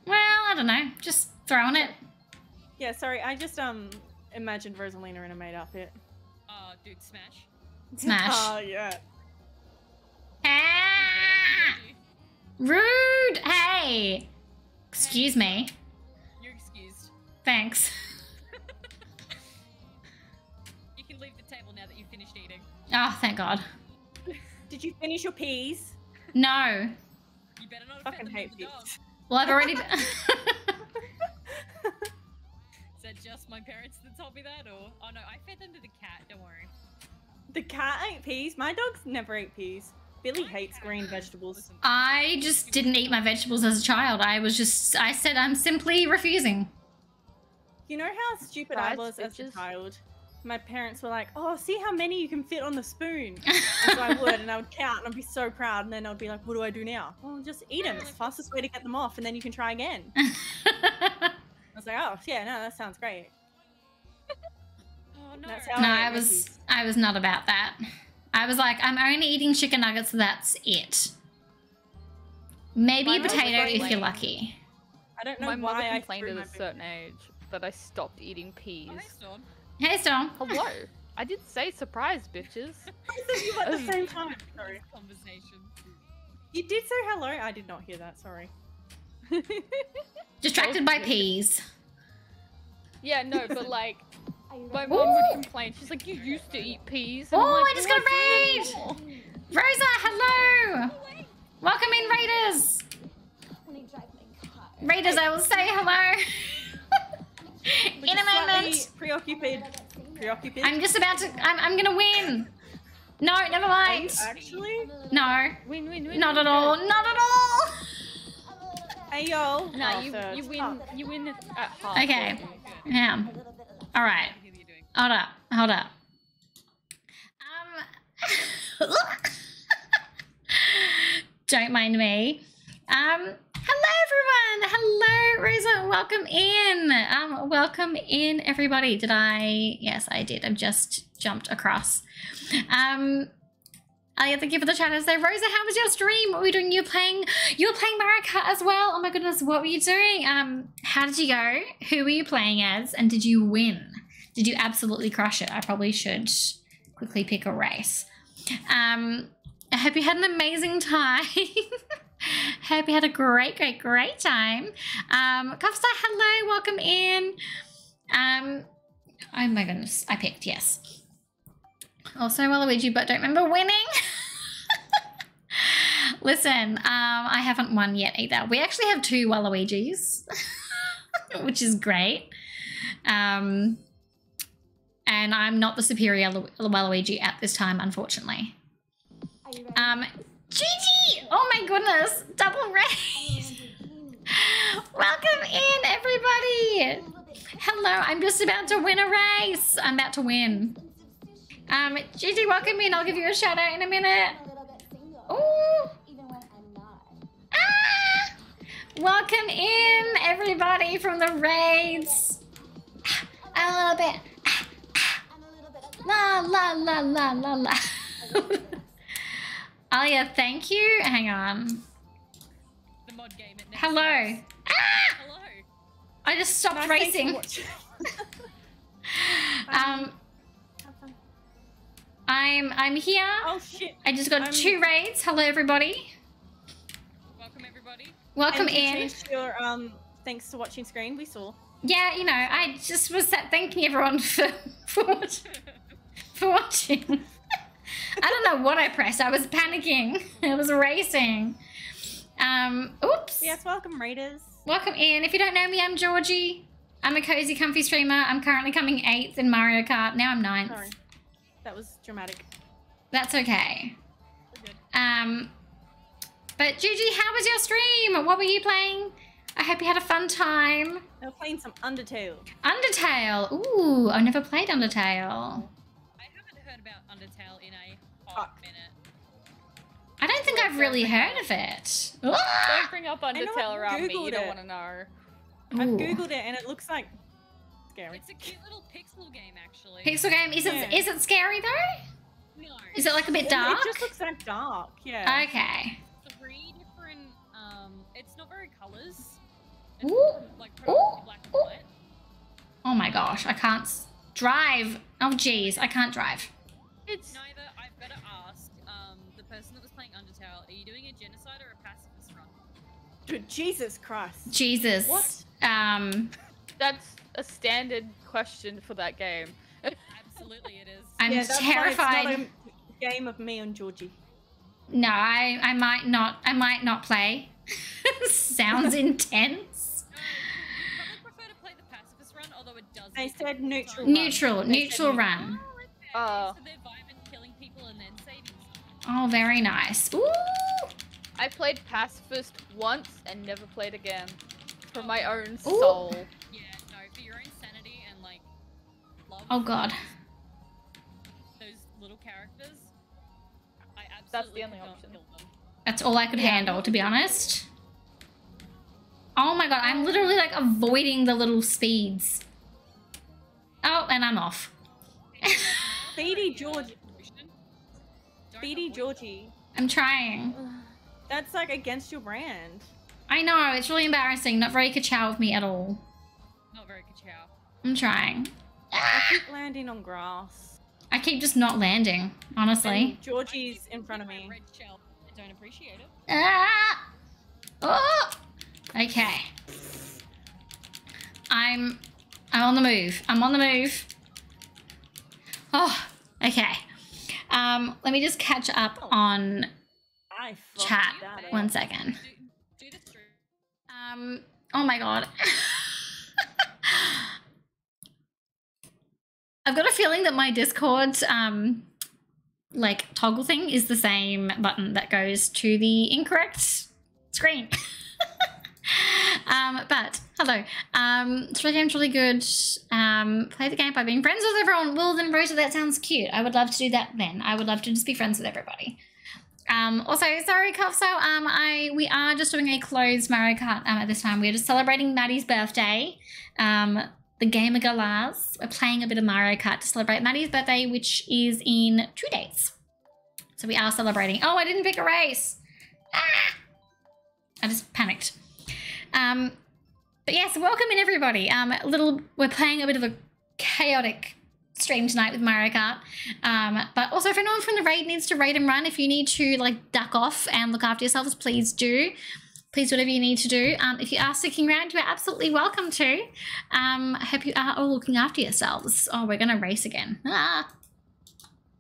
Speaker 1: Well, I don't know. Just throwing it.
Speaker 2: Yeah, sorry. I just um imagined Rosalina in a maid outfit.
Speaker 3: Uh, dude, smash.
Speaker 1: Smash.
Speaker 2: Oh yeah.
Speaker 1: Ah! Rude! Hey! Excuse me.
Speaker 3: You're excused.
Speaker 1: Thanks.
Speaker 3: You can leave the table now that you've finished eating.
Speaker 1: Oh, thank God.
Speaker 2: Did you finish your peas?
Speaker 1: No.
Speaker 3: You better not have fed
Speaker 2: Fucking hate peas.
Speaker 1: Well, I've already.
Speaker 3: Is that just my parents that told me that, or oh no, I fed them to the cat. Don't worry.
Speaker 2: The cat ate peas. My dogs never ate peas. Billy
Speaker 3: My
Speaker 2: hates
Speaker 3: cat-
Speaker 2: green vegetables.
Speaker 1: I just didn't eat my vegetables as a child. I was just. I said I'm simply refusing.
Speaker 2: You know how stupid I
Speaker 4: Surprise,
Speaker 2: was as a child? My parents were like, "Oh, see how many you can fit on the spoon." And so I would, and I would count, and I'd be so proud. And then I'd be like, "What do I do now?" Well, just eat them. It's the fastest way to get them off, and then you can try again. I was like, "Oh, yeah, no, that sounds great."
Speaker 3: Oh no.
Speaker 1: No,
Speaker 2: I
Speaker 1: I
Speaker 2: ate my
Speaker 1: was.
Speaker 2: peas.
Speaker 1: I was not about that. I was like, I'm only eating chicken nuggets, so that's it. Maybe
Speaker 2: My
Speaker 1: a potato
Speaker 2: was
Speaker 1: if you're lucky.
Speaker 2: I don't know
Speaker 4: My mother
Speaker 2: why I
Speaker 4: complained
Speaker 2: threw
Speaker 4: at a certain age that I stopped eating peas.
Speaker 3: Oh, hey, Storm.
Speaker 1: Hey, Storm.
Speaker 4: Hello. I did say surprise, bitches.
Speaker 2: Both of you at the same time. Sorry.
Speaker 3: Conversation.
Speaker 2: You did say hello. I did not hear that. Sorry.
Speaker 1: Distracted by peas.
Speaker 4: yeah, no, but like, my mom would complain. She's like, "You used to eat peas." and
Speaker 1: Oh,
Speaker 4: like,
Speaker 1: I just got a
Speaker 4: I
Speaker 1: raid!" Rosa, hello! Welcome in, Raiders! Raiders, I will say hello! In a moment!
Speaker 2: Preoccupied. Preoccupied.
Speaker 1: I'm just about to. I'm, I'm gonna win! No, never mind!
Speaker 2: actually.
Speaker 1: No,
Speaker 4: Win, win, win.
Speaker 1: not at all, not at all!
Speaker 2: Hey yo.
Speaker 4: No,
Speaker 2: Oh,
Speaker 4: you you win.
Speaker 2: Oh.
Speaker 4: You win at half.
Speaker 1: Okay.
Speaker 3: Good.
Speaker 1: Yeah. Alright,
Speaker 3: I can hear you doing.
Speaker 1: hold up, hold up. Um. Don't mind me. Um. Hello, everyone. Hello, Rosa. Welcome in. Um. Welcome in, everybody. Did I? Yes, I did. I've just jumped across. Um. I thank you for the chat. So Rosa, how was your stream? What were you doing? You were playing. You were playing Mario Kart as well. Oh my goodness, what were you doing? Um. How did you go? Who were you playing as? And did you win? Did you absolutely crush it? I probably should quickly pick a race. Um, I hope you had an amazing time. hope you had a great, great, great time. Um, Cuffstar, hello, welcome in. Um, oh my goodness, I picked yes. Also Waluigi, but don't remember winning. Listen, um, I haven't won yet either. We actually have two Waluigis, which is great. Um, and I'm not the superior Lu- Waluigi at this time, unfortunately. Um, Gigi! Oh my goodness, double raise! Welcome in, everybody! Hello, I'm just about to win a race. I'm about to win. Um, Gigi, welcome in. I'll give you a shout out in a minute. Ooh! Ah! Welcome in, everybody from the raids. A little bit. La la la la la la. Alia, thank you. Hang on.
Speaker 3: The mod game. It
Speaker 1: Hello. Ah!
Speaker 3: Hello.
Speaker 1: I just stopped
Speaker 2: Nice
Speaker 1: racing.
Speaker 2: watch.
Speaker 1: Um, I'm I'm here.
Speaker 2: Oh shit.
Speaker 1: I just got
Speaker 2: I'm-
Speaker 1: two raids. Hello, everybody.
Speaker 3: Welcome everybody.
Speaker 1: Welcome
Speaker 2: And
Speaker 1: in.
Speaker 2: Your, um, thanks for watching screen. We saw.
Speaker 1: Yeah, you know, I just was thanking everyone for for, watch, for watching. I don't know what I pressed. I was panicking. I was racing. Um, oops.
Speaker 2: Yes, welcome Raiders.
Speaker 1: Welcome in. If you don't know me, I'm Georgie. I'm a cozy, comfy streamer. I'm currently coming eighth in Mario Kart. Now I'm ninth.
Speaker 2: Sorry, that was dramatic.
Speaker 1: That's okay. Um, but Gigi, how was your stream? What were you playing? I hope you had a fun time.
Speaker 2: They were playing some Undertale.
Speaker 1: Undertale. Ooh, I've never played Undertale.
Speaker 3: I haven't heard about Undertale in a hot
Speaker 2: Fuck.
Speaker 3: minute.
Speaker 1: I don't think I've really heard of it.
Speaker 4: Don't bring up Undertale around me. You
Speaker 2: Googled
Speaker 4: don't
Speaker 2: it.
Speaker 4: want to know.
Speaker 2: I've
Speaker 1: Ooh.
Speaker 2: googled it and it looks like scary.
Speaker 3: It's a cute little pixel game, actually.
Speaker 1: Pixel game. Is it
Speaker 2: Yeah.
Speaker 1: is it scary though?
Speaker 3: No.
Speaker 1: Is it like a bit dark?
Speaker 2: It just looks like dark. Yeah.
Speaker 1: Okay.
Speaker 3: three different. Um, it's not very colors. It's
Speaker 1: Ooh.
Speaker 3: like
Speaker 1: Ooh.
Speaker 3: predominantly black and
Speaker 1: Ooh. Oh my gosh, I can't drive. Oh jeez, I can't drive.
Speaker 4: It's
Speaker 3: Neither. I've got to ask. Um, the person that was playing Undertale, are you doing a genocide or a pacifist run?
Speaker 2: Jesus Christ.
Speaker 1: Jesus.
Speaker 2: What?
Speaker 1: Um,
Speaker 4: that's a standard question for that game.
Speaker 3: Absolutely, it is.
Speaker 1: I'm
Speaker 2: yeah, that's why
Speaker 1: terrified.
Speaker 2: It's not a game of me and Georgie.
Speaker 1: No, I I might not. I might not play. Sounds intense.
Speaker 3: No, you prefer to play the pacifist run, although it does.
Speaker 2: They
Speaker 3: get
Speaker 2: said
Speaker 3: difficult
Speaker 2: neutral run.
Speaker 1: Neutral,
Speaker 2: They
Speaker 1: neutral
Speaker 2: neutral.
Speaker 1: run.
Speaker 3: Oh, okay.
Speaker 4: Oh.
Speaker 3: So they're vibing, killing people, and then saving.
Speaker 1: Oh, very nice. Ooh.
Speaker 4: I played Pacifist once and never played again. For my own
Speaker 1: Ooh.
Speaker 4: soul.
Speaker 1: Oh God.
Speaker 3: Those, those little characters. I absolutely
Speaker 4: That's the only option.
Speaker 1: That's all I could
Speaker 4: Yeah.
Speaker 1: handle, to be honest. Oh my god, I'm literally like avoiding the little speeds. Oh, and I'm off.
Speaker 2: Speedy
Speaker 3: Sorry,
Speaker 2: George- Speedy Georgie.
Speaker 1: I'm trying.
Speaker 2: That's like against your brand.
Speaker 1: I know, it's really embarrassing. Not very ka-chow of me at all.
Speaker 3: Not very ka-chow.
Speaker 1: I'm trying.
Speaker 2: I keep landing on grass.
Speaker 1: I keep just not landing, honestly.
Speaker 2: And Georgie's in front of me.
Speaker 3: Red shell. I don't appreciate it.
Speaker 1: Ah! Oh! Okay. I'm I'm on the move. I'm on the move. Oh, okay. Um, let me just catch up on
Speaker 2: I
Speaker 1: chat. One second.
Speaker 3: Do, do the.
Speaker 1: Um, oh my god. I've got a feeling that my Discord um like toggle thing is the same button that goes to the incorrect screen. um, but hello. Um, Three game's really good. Um, play the game by being friends with everyone. Well, then Rosa, that sounds cute. I would love to do that. Then I would love to just be friends with everybody. Um, also, sorry, Cuff. So, um, I we are just doing a closed Mario Kart um, at this time. We're just celebrating Maddie's birthday. Um, the Gamer Galas. We're playing a bit of Mario Kart to celebrate Maddie's birthday, which is in two days. So we are celebrating. Oh, I didn't pick a race. Ah! I just panicked. Um, but yes, welcome in everybody. Um, a little, we're playing a bit of a chaotic stream tonight with Mario Kart. Um, but also, if anyone from the raid needs to raid and run, if you need to like duck off and look after yourselves, please do. Please whatever you need to do. Um, if you are sticking around, you are absolutely welcome to. Um, I hope you are all looking after yourselves. Oh, we're gonna race again. Ah,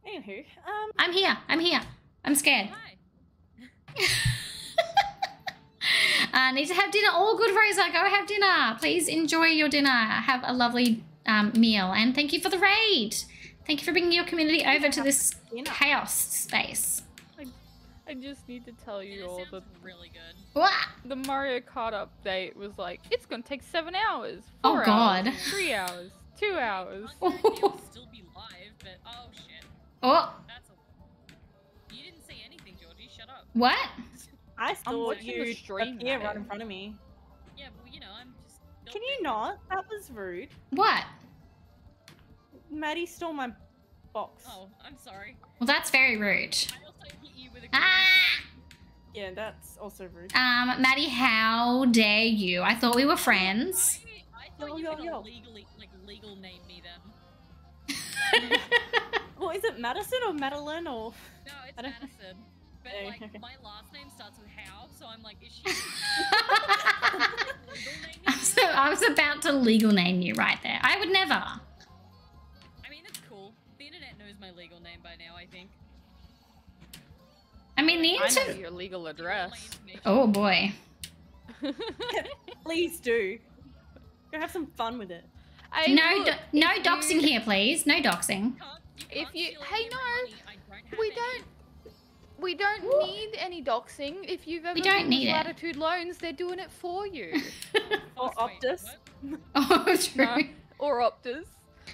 Speaker 2: Anywho, um,
Speaker 1: I'm here. I'm here. I'm scared.
Speaker 3: Hi.
Speaker 1: uh, need to have dinner. All good, Rosa. Go have dinner. Please enjoy your dinner. Have a lovely um, meal. And thank you for the raid. Thank you for bringing your community over to this chaos space.
Speaker 4: I just need to tell you
Speaker 3: this
Speaker 4: all the
Speaker 3: really good.
Speaker 1: Wah!
Speaker 4: the Mario Kart update was like, it's gonna take seven hours.
Speaker 1: Oh,
Speaker 4: four
Speaker 1: God.
Speaker 4: hours, three hours, two hours.
Speaker 3: I thought it would still be live, but oh shit.
Speaker 1: Oh,
Speaker 3: That's a. You didn't say anything, Georgie. Shut up.
Speaker 1: what?
Speaker 2: I saw
Speaker 4: watching the
Speaker 2: you
Speaker 4: stream,
Speaker 2: appear right in front of me.
Speaker 3: Yeah, well, you know, I'm just.
Speaker 2: Can you not? That was rude.
Speaker 1: What?
Speaker 2: Maddie stole my box.
Speaker 3: Oh, I'm sorry.
Speaker 1: Well, that's very rude.
Speaker 3: I also hit you with a.
Speaker 1: Ah!
Speaker 2: Yeah, that's also rude.
Speaker 1: Um, Maddie, how dare you? I thought we were friends.
Speaker 3: I, I thought
Speaker 2: Yo,
Speaker 3: you
Speaker 2: yo,
Speaker 3: could
Speaker 2: yo.
Speaker 3: legally, like, legal name me then.
Speaker 2: What is it, Madison or Madeline or?
Speaker 3: No, it's Madison. But
Speaker 2: Oh,
Speaker 3: like,
Speaker 2: okay.
Speaker 3: my last name starts with how, so I'm like, is she legal name
Speaker 1: so I was about to legal name you right there. I would never.
Speaker 3: I mean, the I
Speaker 4: know your legal address.
Speaker 1: Oh boy.
Speaker 2: Please do. Go have some fun with it.
Speaker 4: Hey,
Speaker 1: No,
Speaker 4: look,
Speaker 1: do- no doxing
Speaker 4: you-
Speaker 1: here, please. No doxing.
Speaker 3: Can't- you
Speaker 4: If
Speaker 3: can't
Speaker 4: you- hey,
Speaker 3: any of my
Speaker 4: no,
Speaker 3: don't
Speaker 4: We don't. We don't
Speaker 1: Ooh.
Speaker 4: need any doxing. If you've ever
Speaker 1: we
Speaker 4: don't
Speaker 1: need
Speaker 4: with
Speaker 1: it.
Speaker 4: Latitude Loans, they're doing it for you.
Speaker 2: Or Optus.
Speaker 3: what?
Speaker 1: oh, true.
Speaker 4: No. or Optus.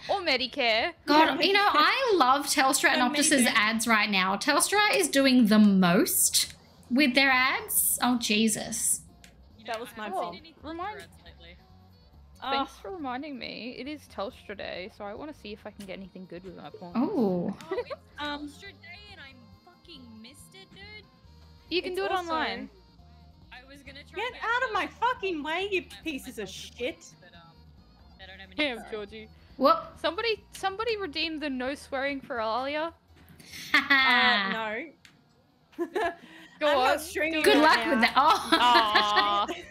Speaker 4: Or Medicare.
Speaker 1: God, you know, I love Telstra and
Speaker 2: Don't
Speaker 1: Optus's
Speaker 2: it.
Speaker 1: ads right now. Telstra is doing the most with their ads. Oh, Jesus.
Speaker 3: You
Speaker 2: That was my
Speaker 3: haven't
Speaker 2: fault.
Speaker 4: Remind-
Speaker 3: Twitter ads.
Speaker 2: Oh,
Speaker 4: Thanks for reminding me. It is Telstra Day, so I want to see if I can get anything good with my points.
Speaker 1: Oh.
Speaker 3: Oh, it's
Speaker 2: Um,
Speaker 3: Telstra Day and I fucking missed it, dude.
Speaker 4: You can
Speaker 2: It's
Speaker 4: do it
Speaker 2: also-
Speaker 4: online.
Speaker 3: I was gonna try.
Speaker 2: get
Speaker 3: and
Speaker 2: out of my fucking way, you pieces of shit.
Speaker 3: buttons, But, um, they don't have any
Speaker 4: Damn. Georgie.
Speaker 1: Whoop.
Speaker 4: Somebody, somebody redeemed the no swearing for Alia.
Speaker 2: Uh, no.
Speaker 4: Go
Speaker 2: I'm
Speaker 4: on.
Speaker 2: not streaming
Speaker 1: Good
Speaker 2: right
Speaker 1: luck
Speaker 2: now.
Speaker 1: with that. Oh.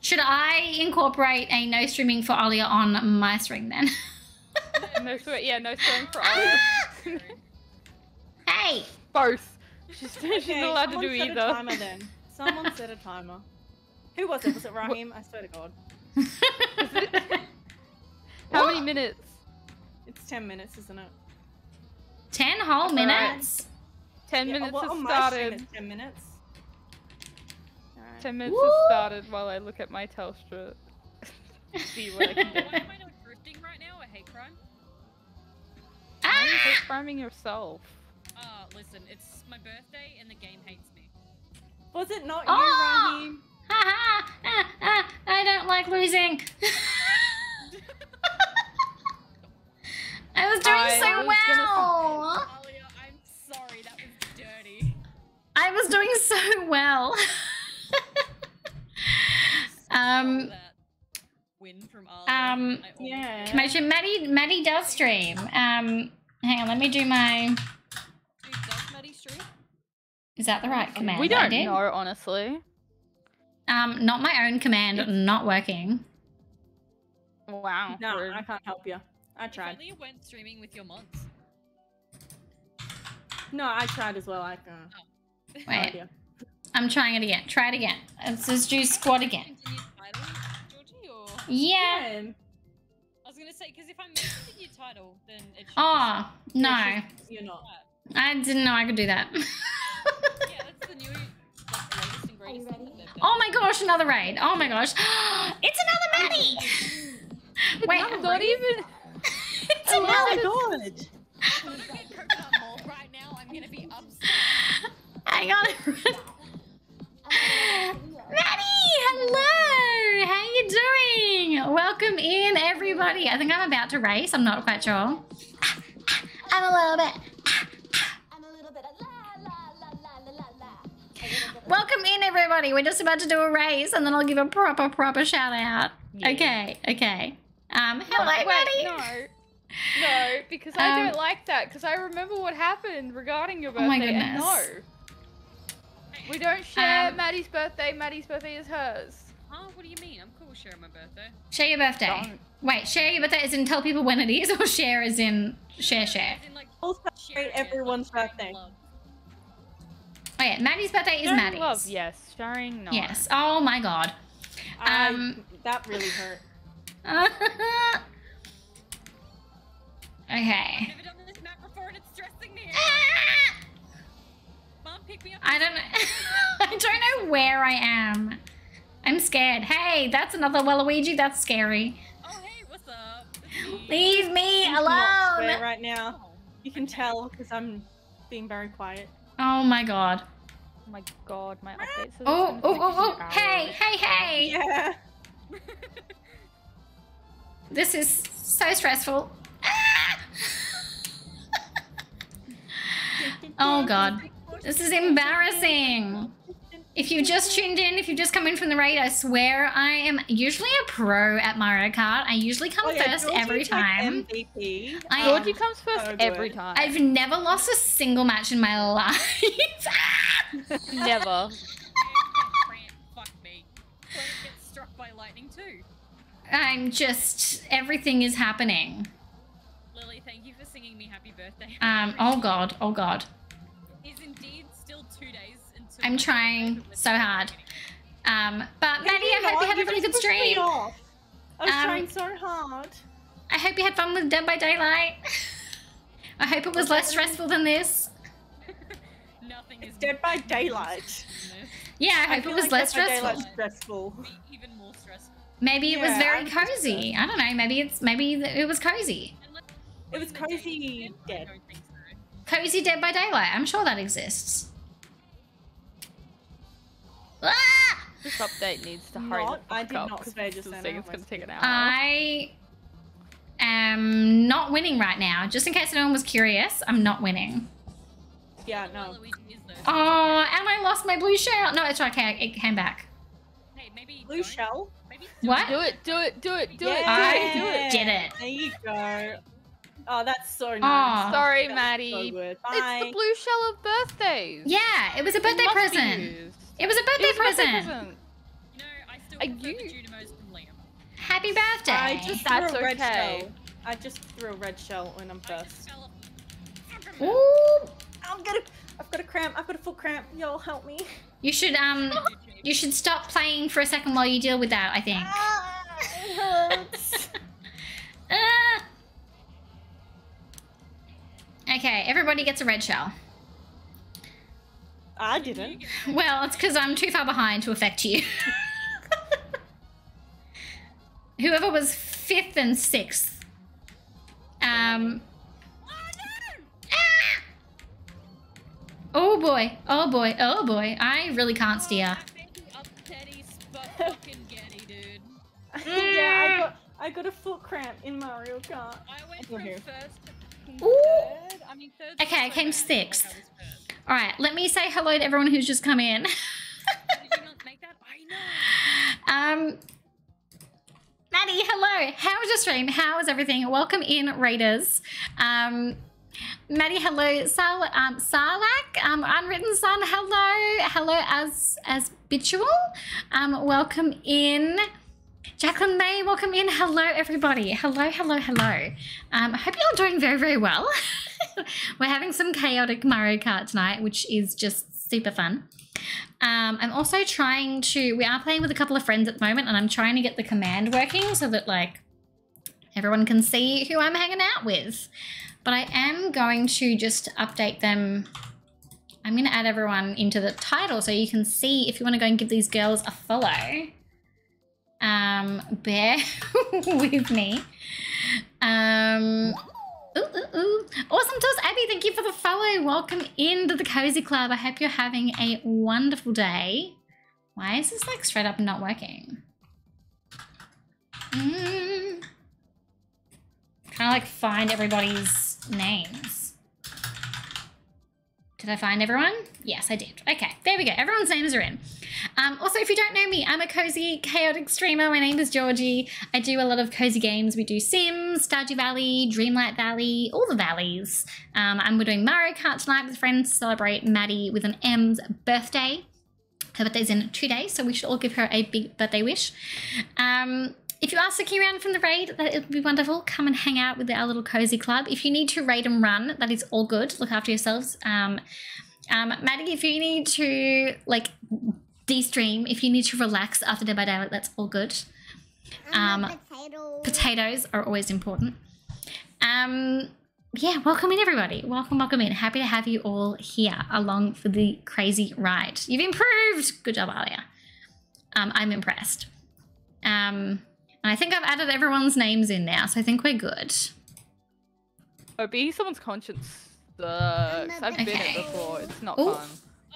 Speaker 1: Should I incorporate a no streaming for Alia on my stream then?
Speaker 4: no swear. Yeah, no swearing for Alia.
Speaker 1: hey!
Speaker 4: Both. She's, she's
Speaker 2: Okay,
Speaker 4: not allowed to
Speaker 2: someone
Speaker 4: do
Speaker 2: set
Speaker 4: either.
Speaker 2: A timer then. Someone set a timer. Who was it? Was it Raheem? I swear to God.
Speaker 4: How many minutes?
Speaker 2: It's 10 minutes, isn't it?
Speaker 1: 10 whole
Speaker 4: Alright.
Speaker 1: minutes?
Speaker 4: Ten
Speaker 2: Yeah,
Speaker 4: minutes
Speaker 2: well,
Speaker 4: has
Speaker 2: on my stream
Speaker 4: started.
Speaker 2: it's 10 minutes. Alright.
Speaker 4: Ten minutes
Speaker 1: Woo!
Speaker 4: has started while I look at my Telstra. See what I can do.
Speaker 3: Why am I not drifting right now? A hate crime?
Speaker 4: Why are you
Speaker 1: Ah!
Speaker 4: hate priming yourself?
Speaker 3: Uh, listen, it's my birthday and the game hates me.
Speaker 2: Was it not
Speaker 1: Oh!
Speaker 2: you, Raheem?
Speaker 1: Ha ha! Ah, I don't like losing. I was doing
Speaker 4: I
Speaker 1: so
Speaker 4: was
Speaker 1: well.
Speaker 3: Alia, I'm sorry, that was dirty.
Speaker 1: I was doing so well. um,
Speaker 3: That win from Alia.
Speaker 1: um,
Speaker 3: I almost-
Speaker 2: Yeah.
Speaker 1: Commotion. Maddie, Maddie does stream. Um, hang on, let me do my.
Speaker 3: Does Maddie stream?
Speaker 1: Is that the right command?
Speaker 4: we don't know, honestly.
Speaker 1: Um, not my own command, not working.
Speaker 4: Wow.
Speaker 2: No,
Speaker 4: rude.
Speaker 2: I can't help you. I
Speaker 3: If
Speaker 2: tried.
Speaker 3: only you went streaming with your mods.
Speaker 2: No, I tried as well. I can. No
Speaker 1: Wait,
Speaker 2: idea.
Speaker 1: I'm trying it again. Try it again. Let's just do squad again.
Speaker 3: Title, Georgie, or
Speaker 1: Yeah.
Speaker 2: Yeah.
Speaker 3: I was gonna say because if I'm making your title, then it should.
Speaker 1: Oh no,
Speaker 3: just
Speaker 2: You're not.
Speaker 1: I didn't know I could do that.
Speaker 3: Yeah, that's the new, like, latest and greatest thing that they've done.
Speaker 1: oh my gosh, another raid. Oh my gosh, it's another Maddie. Wait,
Speaker 4: I'm not even.
Speaker 1: it's
Speaker 2: Oh
Speaker 1: another.
Speaker 2: my god!
Speaker 3: I don't get Coconut Mall right now, I'm gonna be upset.
Speaker 1: Hang on. Maddie, hello. How are you doing? Welcome in, everybody. I think I'm about to race. I'm not quite sure. I'm a little bit. Welcome in, everybody. We're just about to do a race, and then I'll give a proper, proper shout out.
Speaker 4: Yeah.
Speaker 1: Okay, okay. Um, hello,
Speaker 4: Wait,
Speaker 1: Maddie.
Speaker 4: no. No, because I
Speaker 1: Um,
Speaker 4: don't like that. Because I remember what happened regarding your birthday.
Speaker 1: Oh my
Speaker 4: and
Speaker 1: goodness.
Speaker 4: no, we don't share
Speaker 1: Um,
Speaker 4: Maddie's birthday. Maddie's birthday is hers.
Speaker 3: Huh? What do you mean? I'm cool with sharing my birthday.
Speaker 1: Share your birthday.
Speaker 4: Don't.
Speaker 1: Wait, share your birthday as in tell people when it is, or share as in share, share.
Speaker 3: As in, like,
Speaker 2: Also,
Speaker 3: share it,
Speaker 2: everyone's birthday.
Speaker 3: love.
Speaker 1: Oh yeah, Maddie's birthday is
Speaker 4: Sharing
Speaker 1: Maddie's.
Speaker 4: love, yes. Sharing, no.
Speaker 1: Yes. Oh my god.
Speaker 2: I,
Speaker 1: Um,
Speaker 2: that really hurt.
Speaker 1: Okay.
Speaker 3: never done this map before and it's stressing me out.
Speaker 1: Ah!
Speaker 3: Mom, pick me up.
Speaker 1: I don't know. I don't know where I am. I'm scared. Hey, that's another Waluigi. That's scary.
Speaker 3: Oh, hey, what's up?
Speaker 1: Leave me
Speaker 2: I'm
Speaker 1: alone.
Speaker 2: right now. You can tell because I'm being very quiet.
Speaker 1: Oh my god.
Speaker 4: Oh my god, my updates are
Speaker 1: Oh,
Speaker 4: gonna
Speaker 1: oh,
Speaker 4: take
Speaker 1: oh,
Speaker 4: two
Speaker 1: oh. Hey, hey, hey.
Speaker 2: Yeah.
Speaker 1: This is so stressful. Ah! oh god. This is embarrassing. If you've just tuned in, if you've just come in from the raid, I swear I am usually a pro at Mario Kart. I usually come
Speaker 2: Oh, yeah,
Speaker 1: first
Speaker 2: Georgie's,
Speaker 1: every
Speaker 2: like,
Speaker 1: time.
Speaker 2: MVP.
Speaker 1: I.
Speaker 4: Georgie comes first
Speaker 2: So
Speaker 4: every time.
Speaker 1: I've never lost a single match in my life.
Speaker 4: Never.
Speaker 3: Fuck me. Cramp gets struck by lightning too.
Speaker 1: I'm just everything is happening.
Speaker 3: Lily, thank you for singing me happy birthday.
Speaker 1: Um. Oh god. Oh god.
Speaker 3: Is indeed still two days until.
Speaker 1: I'm trying so hard. Um. But
Speaker 2: No,
Speaker 1: Maddie, I hope you had a really good
Speaker 2: pushed me
Speaker 1: stream.
Speaker 2: off. I was
Speaker 1: Um,
Speaker 2: trying so hard.
Speaker 1: I hope you had fun with Dead by Daylight. I hope it was less stressful than this.
Speaker 3: Nothing is
Speaker 2: Dead by Daylight.
Speaker 3: stressful than this.
Speaker 1: Yeah, I hope
Speaker 2: feel
Speaker 1: it was
Speaker 2: like
Speaker 1: less stressful.
Speaker 2: Daylight's stressful.
Speaker 3: Even more stressful.
Speaker 1: Maybe it was very
Speaker 2: I think so.
Speaker 1: cozy. I don't know. Maybe it's maybe it was cozy.
Speaker 2: It was cozy
Speaker 3: dating sim, I
Speaker 2: dead.
Speaker 3: so.
Speaker 1: Cozy Dead by Daylight. I'm sure that exists. Ah!
Speaker 4: This update needs to hurry
Speaker 2: Not-
Speaker 4: the
Speaker 2: I
Speaker 4: fuck
Speaker 2: did
Speaker 4: up,
Speaker 2: not
Speaker 4: 'cause
Speaker 2: say
Speaker 4: this
Speaker 2: just
Speaker 4: is saying
Speaker 2: I
Speaker 4: it's gonna take an
Speaker 2: did.
Speaker 4: hour.
Speaker 1: I am not winning right now. Just in case anyone was curious, I'm not winning.
Speaker 2: Yeah, no.
Speaker 3: Luigi is though, so
Speaker 1: Oh, and I lost my blue shell. No, it's okay. It came back.
Speaker 3: Hey, maybe
Speaker 2: Blue
Speaker 3: don't-
Speaker 2: shell.
Speaker 3: Maybe
Speaker 1: What?
Speaker 4: Do it, do it, do it, do it, do
Speaker 1: I
Speaker 4: it, do it.
Speaker 1: did it.
Speaker 2: There you go. Oh, that's so
Speaker 1: Aw.
Speaker 2: nice.
Speaker 4: Sorry,
Speaker 2: That's
Speaker 4: Maddie.
Speaker 2: So good.
Speaker 4: It's the blue shell of birthdays.
Speaker 1: Yeah, it was a birthday
Speaker 4: must
Speaker 1: present. It was a
Speaker 4: It
Speaker 1: birthday
Speaker 4: was a birthday
Speaker 1: present.
Speaker 4: present.
Speaker 3: You know, I still
Speaker 4: Are
Speaker 3: prefer
Speaker 4: you-
Speaker 3: the Junimos from Liam.
Speaker 1: Happy birthday.
Speaker 2: I just
Speaker 4: That's
Speaker 2: threw a red
Speaker 4: okay.
Speaker 2: shell. I just threw a red shell when I'm first.
Speaker 1: Ooh.
Speaker 2: I'm gonna. I've got a cramp. I've got a foot cramp. Y'all help me.
Speaker 1: You should um you should stop playing for a second while you deal with that, I think.
Speaker 2: Ah, it hurts.
Speaker 1: Ah. Okay, everybody gets a red shell.
Speaker 2: I didn't.
Speaker 1: Well, it's because I'm too far behind to affect you. Whoever was fifth and sixth. Um. Oh boy! Oh boy! Oh boy! I really can't steer.
Speaker 3: Oh, baby up Teddy's butt fucking Getty, dude.
Speaker 2: yeah, I got. I got a foot cramp in Mario Kart.
Speaker 3: I went
Speaker 2: Over
Speaker 3: from
Speaker 2: here.
Speaker 3: first to third. I mean, third.
Speaker 1: Okay, I came sixth.
Speaker 3: I.
Speaker 1: All right, let me say hello to everyone who's just come in.
Speaker 3: Did you not make that? I know.
Speaker 1: Um, Maddie, hello. How was your stream? How was everything? Welcome in, Raiders. Um, Maddie, hello. Sal, um, um, Unwritten Sun, hello. Hello, as as habitual. Um, welcome in. Jacqueline May, welcome in. Hello, everybody. Hello, hello, hello. Um, I hope you're all doing very, very well. We're having some chaotic Mario Kart tonight, which is just super fun. Um, I'm also trying to. We are playing with a couple of friends at the moment, and I'm trying to get the command working so that like everyone can see who I'm hanging out with. But I am going to just update them. I'm going to add everyone into the title so you can see if you want to go and give these girls a follow. Um, bear with me. Um, ooh, ooh, ooh. Awesome toss, Abby. Thank you for the follow. Welcome into the Cozy Club. I hope you're having a wonderful day. Why is this like straight up not working? Mm. To like find everybody's names. Did I find everyone? Yes, I did. Okay, there we go. Everyone's names are in. Um, also, if you don't know me, I'm a cozy, chaotic streamer. My name is Georgie. I do a lot of cozy games. We do Sims, Stardew Valley, Dreamlight Valley, all the valleys. Um, and we're doing Mario Kart tonight with friends to celebrate Maddie with an M's birthday. Her birthday's in two days, so we should all give her a big birthday wish. Um, if you are sticking around from the raid, that would be wonderful. Come and hang out with our little cozy club. If you need to raid and run, that is all good. Look after yourselves. Um, um, Maddie, if you need to like de-stream, if you need to relax after Dead by Daylight, that's all good. Um,
Speaker 5: potato.
Speaker 1: Potatoes are always important. Um, yeah, welcome in everybody. Welcome, welcome in. Happy to have you all here along for the crazy ride. You've improved. Good job, Alia. Um, I'm impressed. Um, and I think I've added everyone's names in now, so I think we're good.
Speaker 4: Oh, being someone's conscience sucks. I've been
Speaker 1: Okay.
Speaker 4: it before. It's not
Speaker 1: Ooh.
Speaker 4: fun.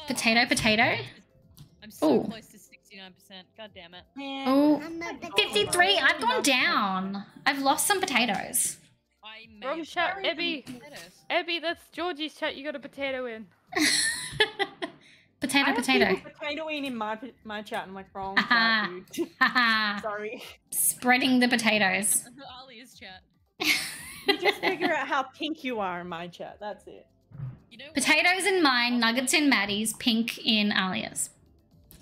Speaker 1: Potato, potato.
Speaker 3: I'm so
Speaker 1: Ooh.
Speaker 3: close to 69%. God damn it.
Speaker 1: Oh,
Speaker 5: I'm
Speaker 1: 53. I've gone down. I've lost some potatoes.
Speaker 3: I
Speaker 4: Wrong
Speaker 3: have
Speaker 4: shout, Ebby.
Speaker 3: potatoes.
Speaker 4: Abby, that's Georgie's chat. You got a potato in.
Speaker 1: potato,
Speaker 2: I have
Speaker 1: potato.
Speaker 2: potatoing in my my chat. I'm like wrong.
Speaker 1: Aha.
Speaker 2: chat, dude. Sorry.
Speaker 1: Spreading the potatoes.
Speaker 3: Ali's chat.
Speaker 2: You just figure out how pink you are in my chat. That's it.
Speaker 3: You know what?
Speaker 1: Potatoes in mine, nuggets in Maddie's, pink in Alia's.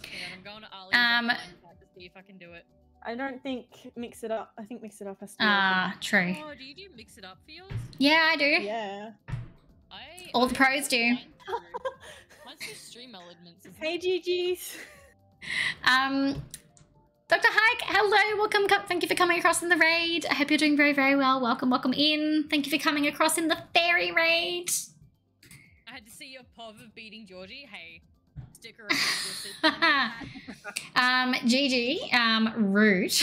Speaker 3: Hang I'm going to Ali's
Speaker 1: Um,
Speaker 3: to see if I can do it.
Speaker 2: I don't think mix it up. I think mix it up has to. be
Speaker 1: Ah, true.
Speaker 3: Oh, do you do mix it up for yours?
Speaker 1: Yeah, I do.
Speaker 2: Yeah.
Speaker 3: I
Speaker 1: All the pros do.
Speaker 3: Mine's through- Mine's through stream elements.
Speaker 2: Hey. GG's.
Speaker 1: Um, Dr. Hike, hello, welcome. Thank you for coming across in the raid. I hope you're doing very, very well. Welcome, welcome in. Thank you for coming across in the fairy raid.
Speaker 3: I had to see your pov of beating Georgie. Hey, Stick around.
Speaker 1: Um, Gigi, um, rude.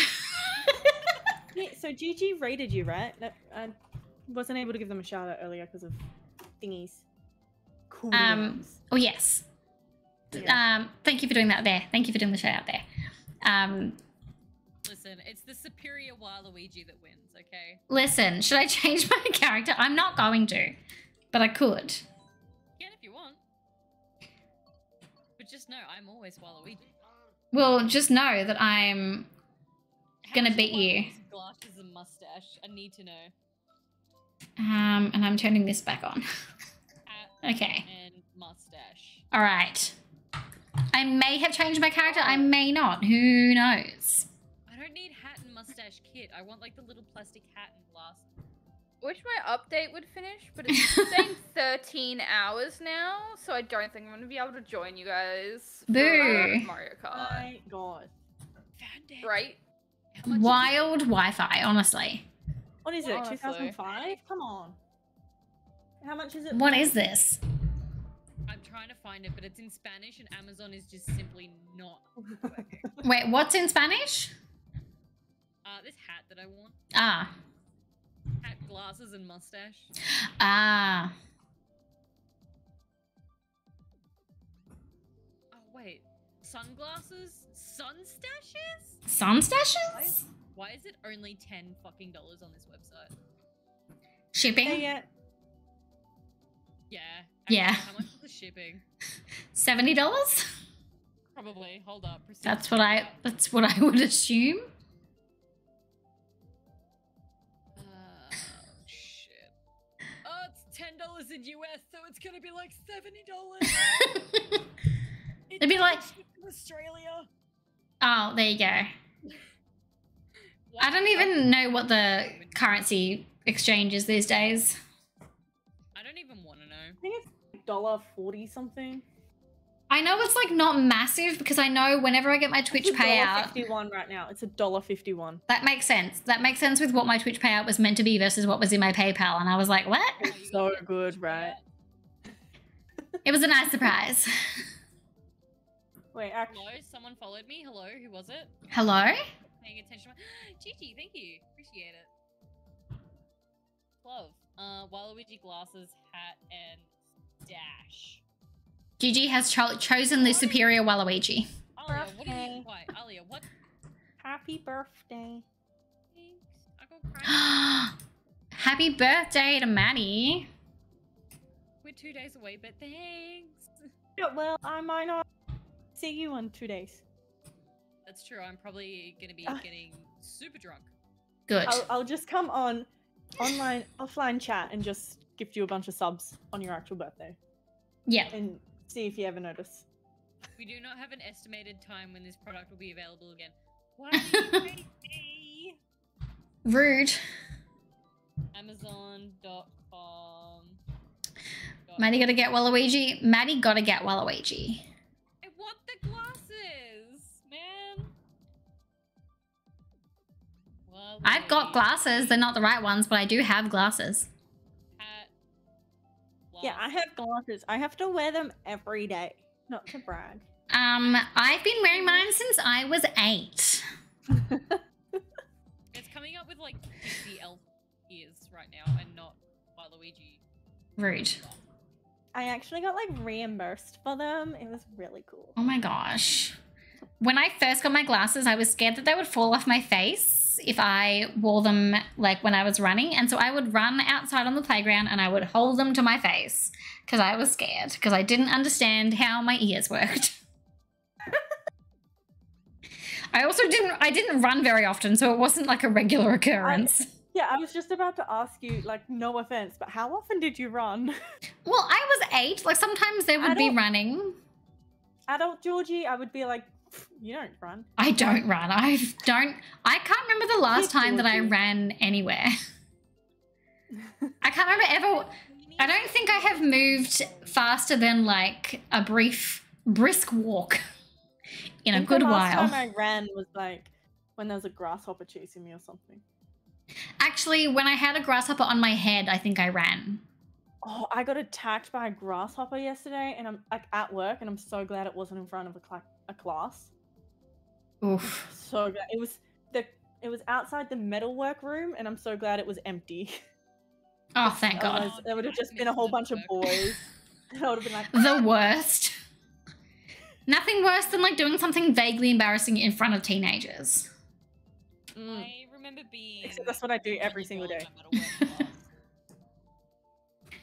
Speaker 2: Yeah, so GG rated you, right? I wasn't able to give them a shout out earlier because of thingies. Cool.
Speaker 1: Um, oh yes.
Speaker 2: Yeah.
Speaker 1: Um, thank you for doing that there. Thank you for doing the shout out there. Um,
Speaker 3: Listen, it's the superior Waluigi that wins, okay?
Speaker 1: listen, should I change my character? I'm not going to, but I could.
Speaker 3: You can if you want. But just know, I'm always Waluigi.
Speaker 1: Well, just know that I'm
Speaker 3: How
Speaker 1: Gonna beat you.
Speaker 3: Glasses and mustache. I need to know.
Speaker 1: um, and I'm turning this back on.
Speaker 3: Hat
Speaker 1: Okay.
Speaker 3: and mustache.
Speaker 1: All right. I may have changed my character. I oh. may not. Who knows?
Speaker 3: I don't need hat and mustache kit. I want like the little plastic hat and glasses.
Speaker 4: Wish my update would finish, but it's saying 13 hours now, so I don't think I'm gonna be able to join you guys. for
Speaker 1: Boo.
Speaker 4: Mario Kart.
Speaker 2: My God.
Speaker 3: Found it.
Speaker 4: Right?
Speaker 3: How much is it?
Speaker 1: Wild Wi-Fi, honestly.
Speaker 2: What is it? 2005? Come on. How much is it?
Speaker 1: What is this?
Speaker 3: I'm trying to find it, but it's in Spanish and Amazon is just simply not working.
Speaker 1: Wait, what's in Spanish?
Speaker 3: Uh, this hat that I want,
Speaker 1: Ah,
Speaker 3: hat, glasses, and mustache.
Speaker 1: ah.
Speaker 3: Oh wait, sunglasses, sunstashes. Sunstashes.
Speaker 1: Sun stashes?
Speaker 3: Why is it only ten fucking dollars on this website?
Speaker 1: Shipping?
Speaker 2: Hey, yeah.
Speaker 3: Yeah.
Speaker 1: Yeah.
Speaker 3: How much is the shipping?
Speaker 1: Seventy dollars?
Speaker 3: Probably. Hold up. proceed
Speaker 1: That's what I. That's what I would assume.
Speaker 3: Oh shit. Oh, it's ten dollars in US, so it's gonna be like seventy dollars.
Speaker 1: It'd be like-
Speaker 3: Australia.
Speaker 1: oh, there you go. I don't even know what the currency exchange is these days.
Speaker 2: Think it's dollar forty something.
Speaker 1: I know it's like not massive because I know whenever I get my Twitch payout,
Speaker 2: fifty-one right now. It's a dollar fifty-one.
Speaker 1: that makes sense. That makes sense with what my Twitch payout was meant to be versus what was in my PayPal, and I was like, what?
Speaker 2: So good, right?
Speaker 1: It was a nice surprise.
Speaker 2: Wait, actually,
Speaker 3: Hello, someone followed me. Hello, who was it?
Speaker 1: Hello?
Speaker 3: Paying attention. Gigi, thank you. Appreciate it. Love. Uh, Waluigi glasses, hat, and dash.
Speaker 1: Gigi has cho- chosen the superior Waluigi.
Speaker 3: Alia, what are
Speaker 2: Birthday.
Speaker 3: you? Why, Alia, what?
Speaker 2: happy birthday.
Speaker 3: Thanks. I got crying.
Speaker 1: Happy birthday to Maddie.
Speaker 3: We're two days away, but thanks.
Speaker 2: Yeah, well, I might not see you in two days.
Speaker 3: That's true. I'm probably gonna be
Speaker 2: Ah.
Speaker 3: getting super drunk.
Speaker 1: Good.
Speaker 2: I'll, I'll just come on online, offline chat and just gift you a bunch of subs on your actual birthday
Speaker 1: Yeah.
Speaker 2: and see if you ever notice.
Speaker 3: We do not have an estimated time when this product will be available again. Why are you?
Speaker 1: Rude.
Speaker 3: Amazon.com.
Speaker 1: Maddie gotta get Waluigi. Maddie gotta get Waluigi. I've got glasses. They're not the right ones, but I do have glasses.
Speaker 2: Yeah, I have glasses. I have to wear them every day. Not to brag.
Speaker 1: Um, I've been wearing mine since I was eight.
Speaker 3: It's coming up with like Disney elf ears right now, and not Waluigi.
Speaker 1: Rude.
Speaker 2: I actually got like reimbursed for them. It was really cool.
Speaker 1: Oh my gosh. When I first got my glasses, I was scared that they would fall off my face if I wore them like when I was running. And so I would run outside on the playground and I would hold them to my face because I was scared because I didn't understand how my ears worked. I also didn't I didn't run very often, so it wasn't like a regular occurrence.
Speaker 2: Yeah, I was just about to ask you, like, no offense, but how often did you run?
Speaker 1: Well, I was eight. Like sometimes they
Speaker 2: I
Speaker 1: would be running.
Speaker 2: Adult Georgie, I would be like, "Pff, you don't run.
Speaker 1: I don't run. I don't. I can't remember the last time that I ran anywhere. I can't remember ever. I don't think I have moved faster than like a brief, brisk walk in a
Speaker 2: think the
Speaker 1: good
Speaker 2: last
Speaker 1: while.
Speaker 2: time I ran was like when there was a grasshopper chasing me or something.
Speaker 1: Actually, when I had a grasshopper on my head, I think I ran.
Speaker 2: Oh, I got attacked by a grasshopper yesterday, and I'm like at work, and I'm so glad it wasn't in front of a, cla- a class.
Speaker 1: Oof.
Speaker 2: So glad it was the it was outside the metalwork room, and I'm so glad it was empty.
Speaker 1: Oh, thank God.
Speaker 2: Otherwise, there would have just been a whole bunch of boys. And I would have been like,
Speaker 1: The worst. Nothing worse than like doing something vaguely embarrassing in front of teenagers.
Speaker 2: mm.
Speaker 3: I remember being.
Speaker 2: Except that's what I do every single day.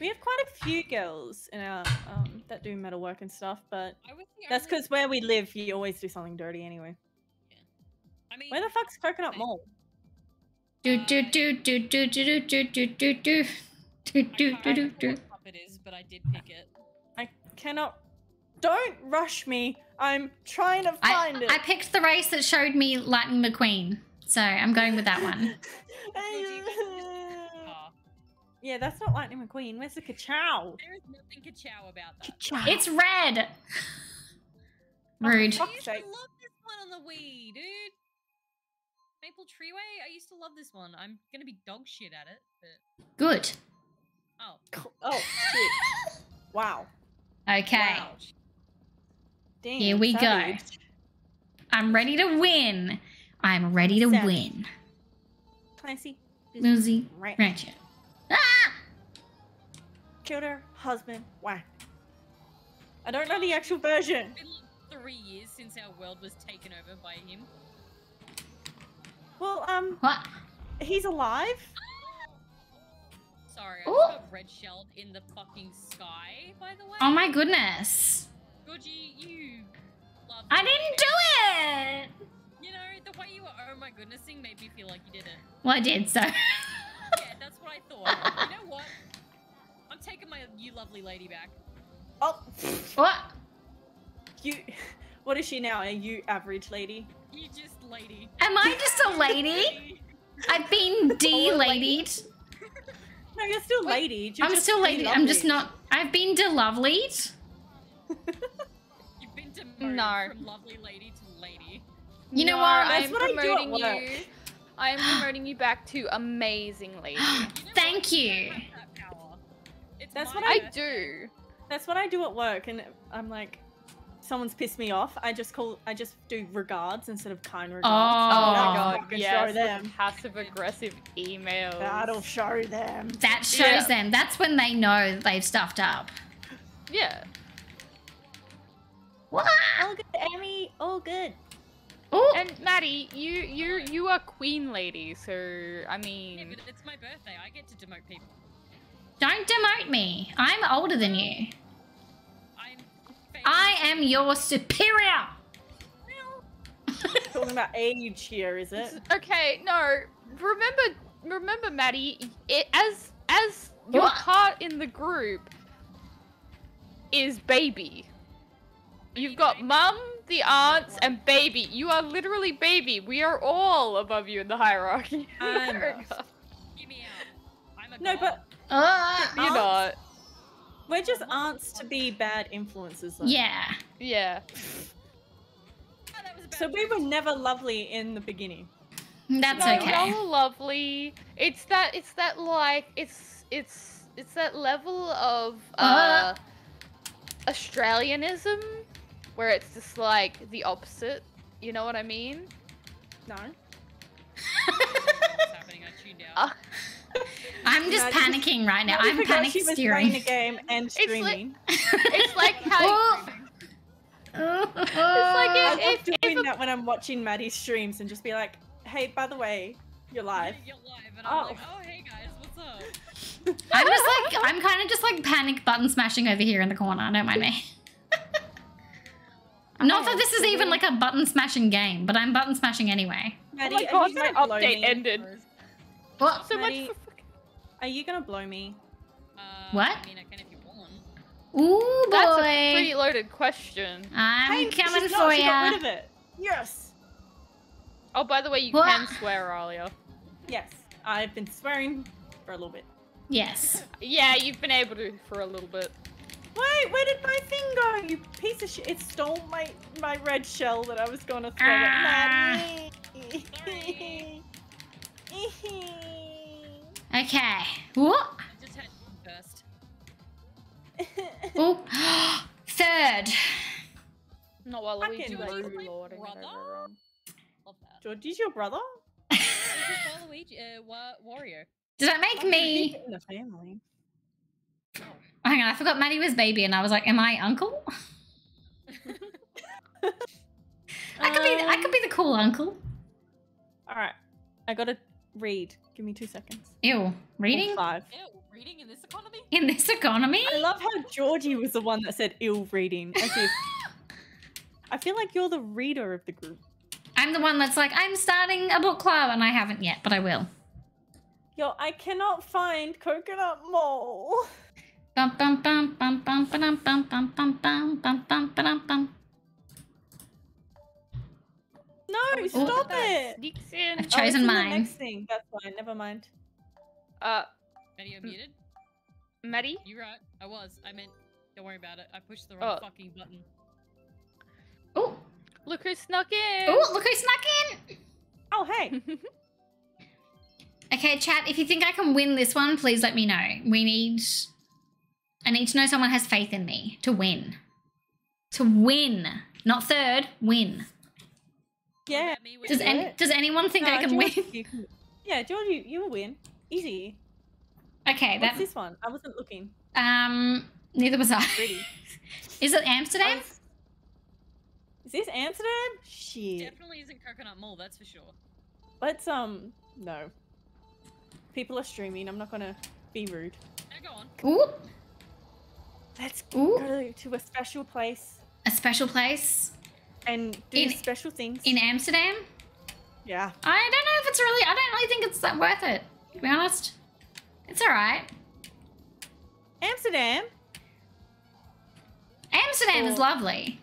Speaker 2: We have quite a few girls in our um that do metalwork and stuff, but
Speaker 3: I was the
Speaker 2: that's because where we live, you always do something dirty anyway. Yeah.
Speaker 3: I mean,
Speaker 2: Where the fuck's Coconut
Speaker 3: Same.
Speaker 2: Mall?
Speaker 1: Do do do do do do do do do do do
Speaker 3: I
Speaker 1: do do do do.
Speaker 3: it is, but I did pick it.
Speaker 2: I cannot. Don't rush me. I'm trying to
Speaker 1: I,
Speaker 2: find it.
Speaker 1: I picked the race that showed me Lightning McQueen, so I'm going with that one.
Speaker 3: Ah,
Speaker 2: yeah, that's not Lightning McQueen. Where's the Kachow?
Speaker 3: there is nothing ka-chow about that.
Speaker 2: Kachow.
Speaker 1: It's red.
Speaker 2: Oh,
Speaker 1: Rude.
Speaker 2: fuck.
Speaker 3: I used to love this one on the Wii, dude. Maple Treeway. I used to love this one. I'm gonna be dog shit at it, but
Speaker 1: Good.
Speaker 3: oh,
Speaker 2: Oh shit! Wow.
Speaker 1: Okay.
Speaker 2: Wow. Damn.
Speaker 1: Here we go.
Speaker 2: savage.
Speaker 1: I'm ready to win. I'm ready to
Speaker 2: Savage.
Speaker 1: win.
Speaker 2: Clancy.
Speaker 1: Lucy
Speaker 2: Right.
Speaker 1: Ratchet.
Speaker 2: Killed her husband. Whack. I don't know the actual version.
Speaker 3: it's been like three years since our world was taken over by him.
Speaker 2: Well, um,
Speaker 1: What?
Speaker 2: he's alive.
Speaker 3: Sorry, I
Speaker 1: Ooh.
Speaker 3: just got red shelled in the fucking sky. By the way.
Speaker 1: Oh my goodness.
Speaker 3: Goji, you. Love
Speaker 1: I didn't do it.
Speaker 3: You know the way you were oh my goodnessing made me feel like you did it.
Speaker 1: Well, I did, so.
Speaker 3: Yeah, that's what I thought. you know what? I'm taking my you lovely lady back.
Speaker 2: Oh,
Speaker 1: what?
Speaker 2: you. What is she now? A you average lady?
Speaker 3: You just lady.
Speaker 1: Am I just a lady? I've been de-ladied.
Speaker 2: No, you're still
Speaker 3: Wait,
Speaker 2: lady. You're
Speaker 1: I'm still lady. I'm just not. I've been de-lovelied.
Speaker 3: You've been demoted
Speaker 4: No.
Speaker 3: from lovely lady to lady.
Speaker 1: You know
Speaker 4: No,
Speaker 1: what?
Speaker 4: I'm
Speaker 2: That's what I do at
Speaker 4: promoting
Speaker 2: work.
Speaker 4: you. I am promoting you back to amazing lady.
Speaker 3: You know
Speaker 1: Thank
Speaker 3: what?
Speaker 1: you.
Speaker 2: That's
Speaker 3: my
Speaker 2: what
Speaker 4: I
Speaker 3: birthday.
Speaker 4: do.
Speaker 2: That's what I do at work, and I'm like, someone's pissed me off. I just call. I just do regards instead of kind regards.
Speaker 1: Oh.
Speaker 4: Oh my god,
Speaker 2: fucking
Speaker 4: yes,
Speaker 2: Show them.
Speaker 4: passive aggressive emails.
Speaker 2: That'll show them.
Speaker 1: That shows
Speaker 4: Yeah.
Speaker 1: them. That's when they know they've stuffed up.
Speaker 4: Yeah.
Speaker 1: What?
Speaker 2: All good, Amy. All good.
Speaker 1: Oh,
Speaker 4: And Maddie, you you you are queen lady, so I mean.
Speaker 3: Yeah,
Speaker 4: mean
Speaker 3: but it's my birthday. I get to demote people.
Speaker 1: Don't demote me. I'm older than you.
Speaker 3: I'm.
Speaker 1: I am your superior.
Speaker 2: Talking about age here, is it?
Speaker 4: Okay, no. Remember remember Maddie, it, as as your
Speaker 1: What?
Speaker 4: part in the group is baby. You've got mum, the aunts, and baby. You are literally baby. We are all above you in the hierarchy.
Speaker 2: I'm
Speaker 4: You're.
Speaker 3: Give me out. I'm a
Speaker 2: No,
Speaker 3: god.
Speaker 2: but
Speaker 1: Uh,
Speaker 4: You're not.
Speaker 2: we're just aunts to be bad influences. Though.
Speaker 1: yeah.
Speaker 4: Yeah.
Speaker 3: Oh, that was
Speaker 2: So we were never lovely in the beginning.
Speaker 1: That's
Speaker 4: no,
Speaker 1: okay.
Speaker 4: y'all are lovely. It's that. It's that like. It's it's it's that level of uh,
Speaker 1: Uh.
Speaker 4: Australianism, where it's just like the opposite. You know what I mean?
Speaker 2: No.
Speaker 3: What's happening? I tuned out.
Speaker 1: I'm just
Speaker 2: No, this is-
Speaker 1: panicking right now.
Speaker 2: I
Speaker 1: I'm
Speaker 2: forgot
Speaker 1: panic
Speaker 2: she was
Speaker 1: steering.
Speaker 2: playing the game and
Speaker 4: like-
Speaker 2: streaming.
Speaker 4: it's like how.
Speaker 1: Oh.
Speaker 4: like
Speaker 2: I
Speaker 4: it-
Speaker 2: love doing
Speaker 4: if a-
Speaker 2: that when I'm watching Maddie's streams and just be like, "Hey, by the way, you're live."
Speaker 3: You're, you're live, and I'm
Speaker 2: Oh.
Speaker 3: like, oh hey guys, what's up?
Speaker 1: I'm just like I'm kind of just like panic button smashing over here in the corner. Don't mind me. Not that this is even like a button smashing game, but I'm button smashing anyway.
Speaker 4: Oh my god,
Speaker 2: you
Speaker 4: my update ended.
Speaker 1: What?
Speaker 4: So much
Speaker 2: Maddie-
Speaker 4: for fucking-
Speaker 2: Are you gonna blow me?
Speaker 3: Uh,
Speaker 1: What?
Speaker 3: I mean, I can if you want.
Speaker 1: Ooh
Speaker 4: That's a pretty loaded question.
Speaker 1: I'm
Speaker 2: Hey,
Speaker 1: coming
Speaker 2: she's not,
Speaker 1: for
Speaker 2: she got rid
Speaker 1: ya.
Speaker 2: of it. Yes.
Speaker 4: Oh, by the way, you
Speaker 1: What?
Speaker 4: can swear, Alia.
Speaker 2: Yes. I've been swearing for a little bit.
Speaker 1: Yes.
Speaker 4: Yeah, you've been able to for a little bit.
Speaker 2: Wait, where did my thing go? You piece of shit! It stole my my red shell that I was gonna throw
Speaker 1: Ah.
Speaker 2: at Maddie.
Speaker 1: Okay. What?
Speaker 3: oh, third.
Speaker 4: Not while
Speaker 2: Luigi
Speaker 4: was lording
Speaker 2: Georgie's your brother?
Speaker 3: Luigi, uh, wa warrior.
Speaker 1: Does that make me?
Speaker 2: In the family. Oh.
Speaker 1: Hang on, I forgot Maddie was baby, and I was like, "Am I uncle?" I could be. I could be the cool uncle.
Speaker 2: All right, I gotta read. Give me two seconds.
Speaker 1: Ew, reading
Speaker 2: five.
Speaker 3: Ew, reading in this economy?
Speaker 1: in this economy.
Speaker 2: I love how Georgie was the one that said ill reading. As if I feel like you're the reader of the group.
Speaker 1: I'm the one that's like, I'm starting a book club, and I haven't yet, but I will.
Speaker 2: Yo, I cannot find Coconut
Speaker 1: Mall.
Speaker 2: No,
Speaker 4: Oh,
Speaker 2: stop
Speaker 4: that
Speaker 2: it.
Speaker 4: Sneaks in.
Speaker 1: I've
Speaker 2: Oh, it's
Speaker 1: chosen
Speaker 2: in the
Speaker 1: mine.
Speaker 2: next thing. That's fine. Never mind.
Speaker 4: Uh,
Speaker 3: Maddie, you muted?
Speaker 4: Maddie?
Speaker 3: You right. I was. I meant, don't worry about it. I pushed the wrong
Speaker 4: Oh.
Speaker 3: fucking button.
Speaker 1: Oh,
Speaker 4: Look who snuck in!
Speaker 1: oh, look who snuck in.
Speaker 2: Oh, hey.
Speaker 1: Okay, chat, if you think I can win this one, please let me know. We need. I need to know someone has faith in me to win. To win. Not third, win.
Speaker 3: What
Speaker 2: Yeah.
Speaker 3: me with
Speaker 1: Does, any, does anyone think I can
Speaker 2: George,
Speaker 1: win?
Speaker 2: you can- Yeah, George, you, you will win. Easy.
Speaker 1: Okay,
Speaker 2: What's
Speaker 1: that.
Speaker 2: this one? I wasn't looking.
Speaker 1: Um, neither was I.
Speaker 2: Pretty.
Speaker 1: Is it Amsterdam?
Speaker 2: Oh, Is this Amsterdam? Shit.
Speaker 3: Definitely isn't Coconut Mall, that's for sure.
Speaker 2: Let's um no. People are streaming. I'm not gonna be rude.
Speaker 3: Now go on.
Speaker 1: Ooh,
Speaker 2: Let's
Speaker 1: Ooh.
Speaker 2: go to a special place
Speaker 1: a special place
Speaker 2: and do
Speaker 1: In-
Speaker 2: special things.
Speaker 1: in Amsterdam.
Speaker 2: yeah.
Speaker 1: I don't know if it's really. I don't really think it's that worth it. To be honest, it's all right.
Speaker 2: Amsterdam.
Speaker 1: Amsterdam is lovely.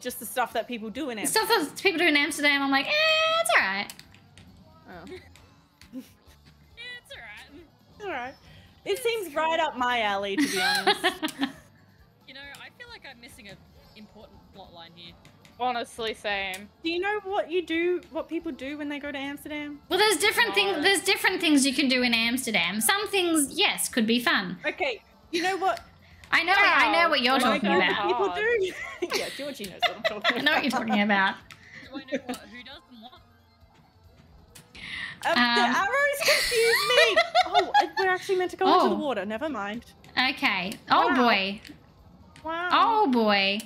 Speaker 2: Just the stuff that people do in
Speaker 1: The
Speaker 2: Amsterdam.
Speaker 1: stuff that people do in Amsterdam, I'm like, eh, it's all right.
Speaker 2: Oh.
Speaker 3: Yeah, it's alright.
Speaker 2: Alright. It seems right up my alley, to be honest.
Speaker 3: plot line here.
Speaker 4: Honestly, same.
Speaker 2: do you know what you do, what people do when they go to Amsterdam?
Speaker 1: well, there's different things. There's different things you can do in Amsterdam. Some things, yes, could be fun.
Speaker 2: Okay, you know what?
Speaker 1: I know. I know what you're
Speaker 4: Oh
Speaker 1: talking
Speaker 4: God.
Speaker 1: about.
Speaker 2: People do. yeah, Georgie knows what I'm talking about.
Speaker 1: I know what you're talking about.
Speaker 3: Do I know what, who does and what?
Speaker 2: Um,
Speaker 1: Um,
Speaker 2: the arrows confuse me. oh, we're actually meant to go into
Speaker 1: Oh.
Speaker 2: the water. Never mind.
Speaker 1: Okay. Oh
Speaker 2: Wow.
Speaker 1: boy.
Speaker 2: Wow.
Speaker 1: Oh boy.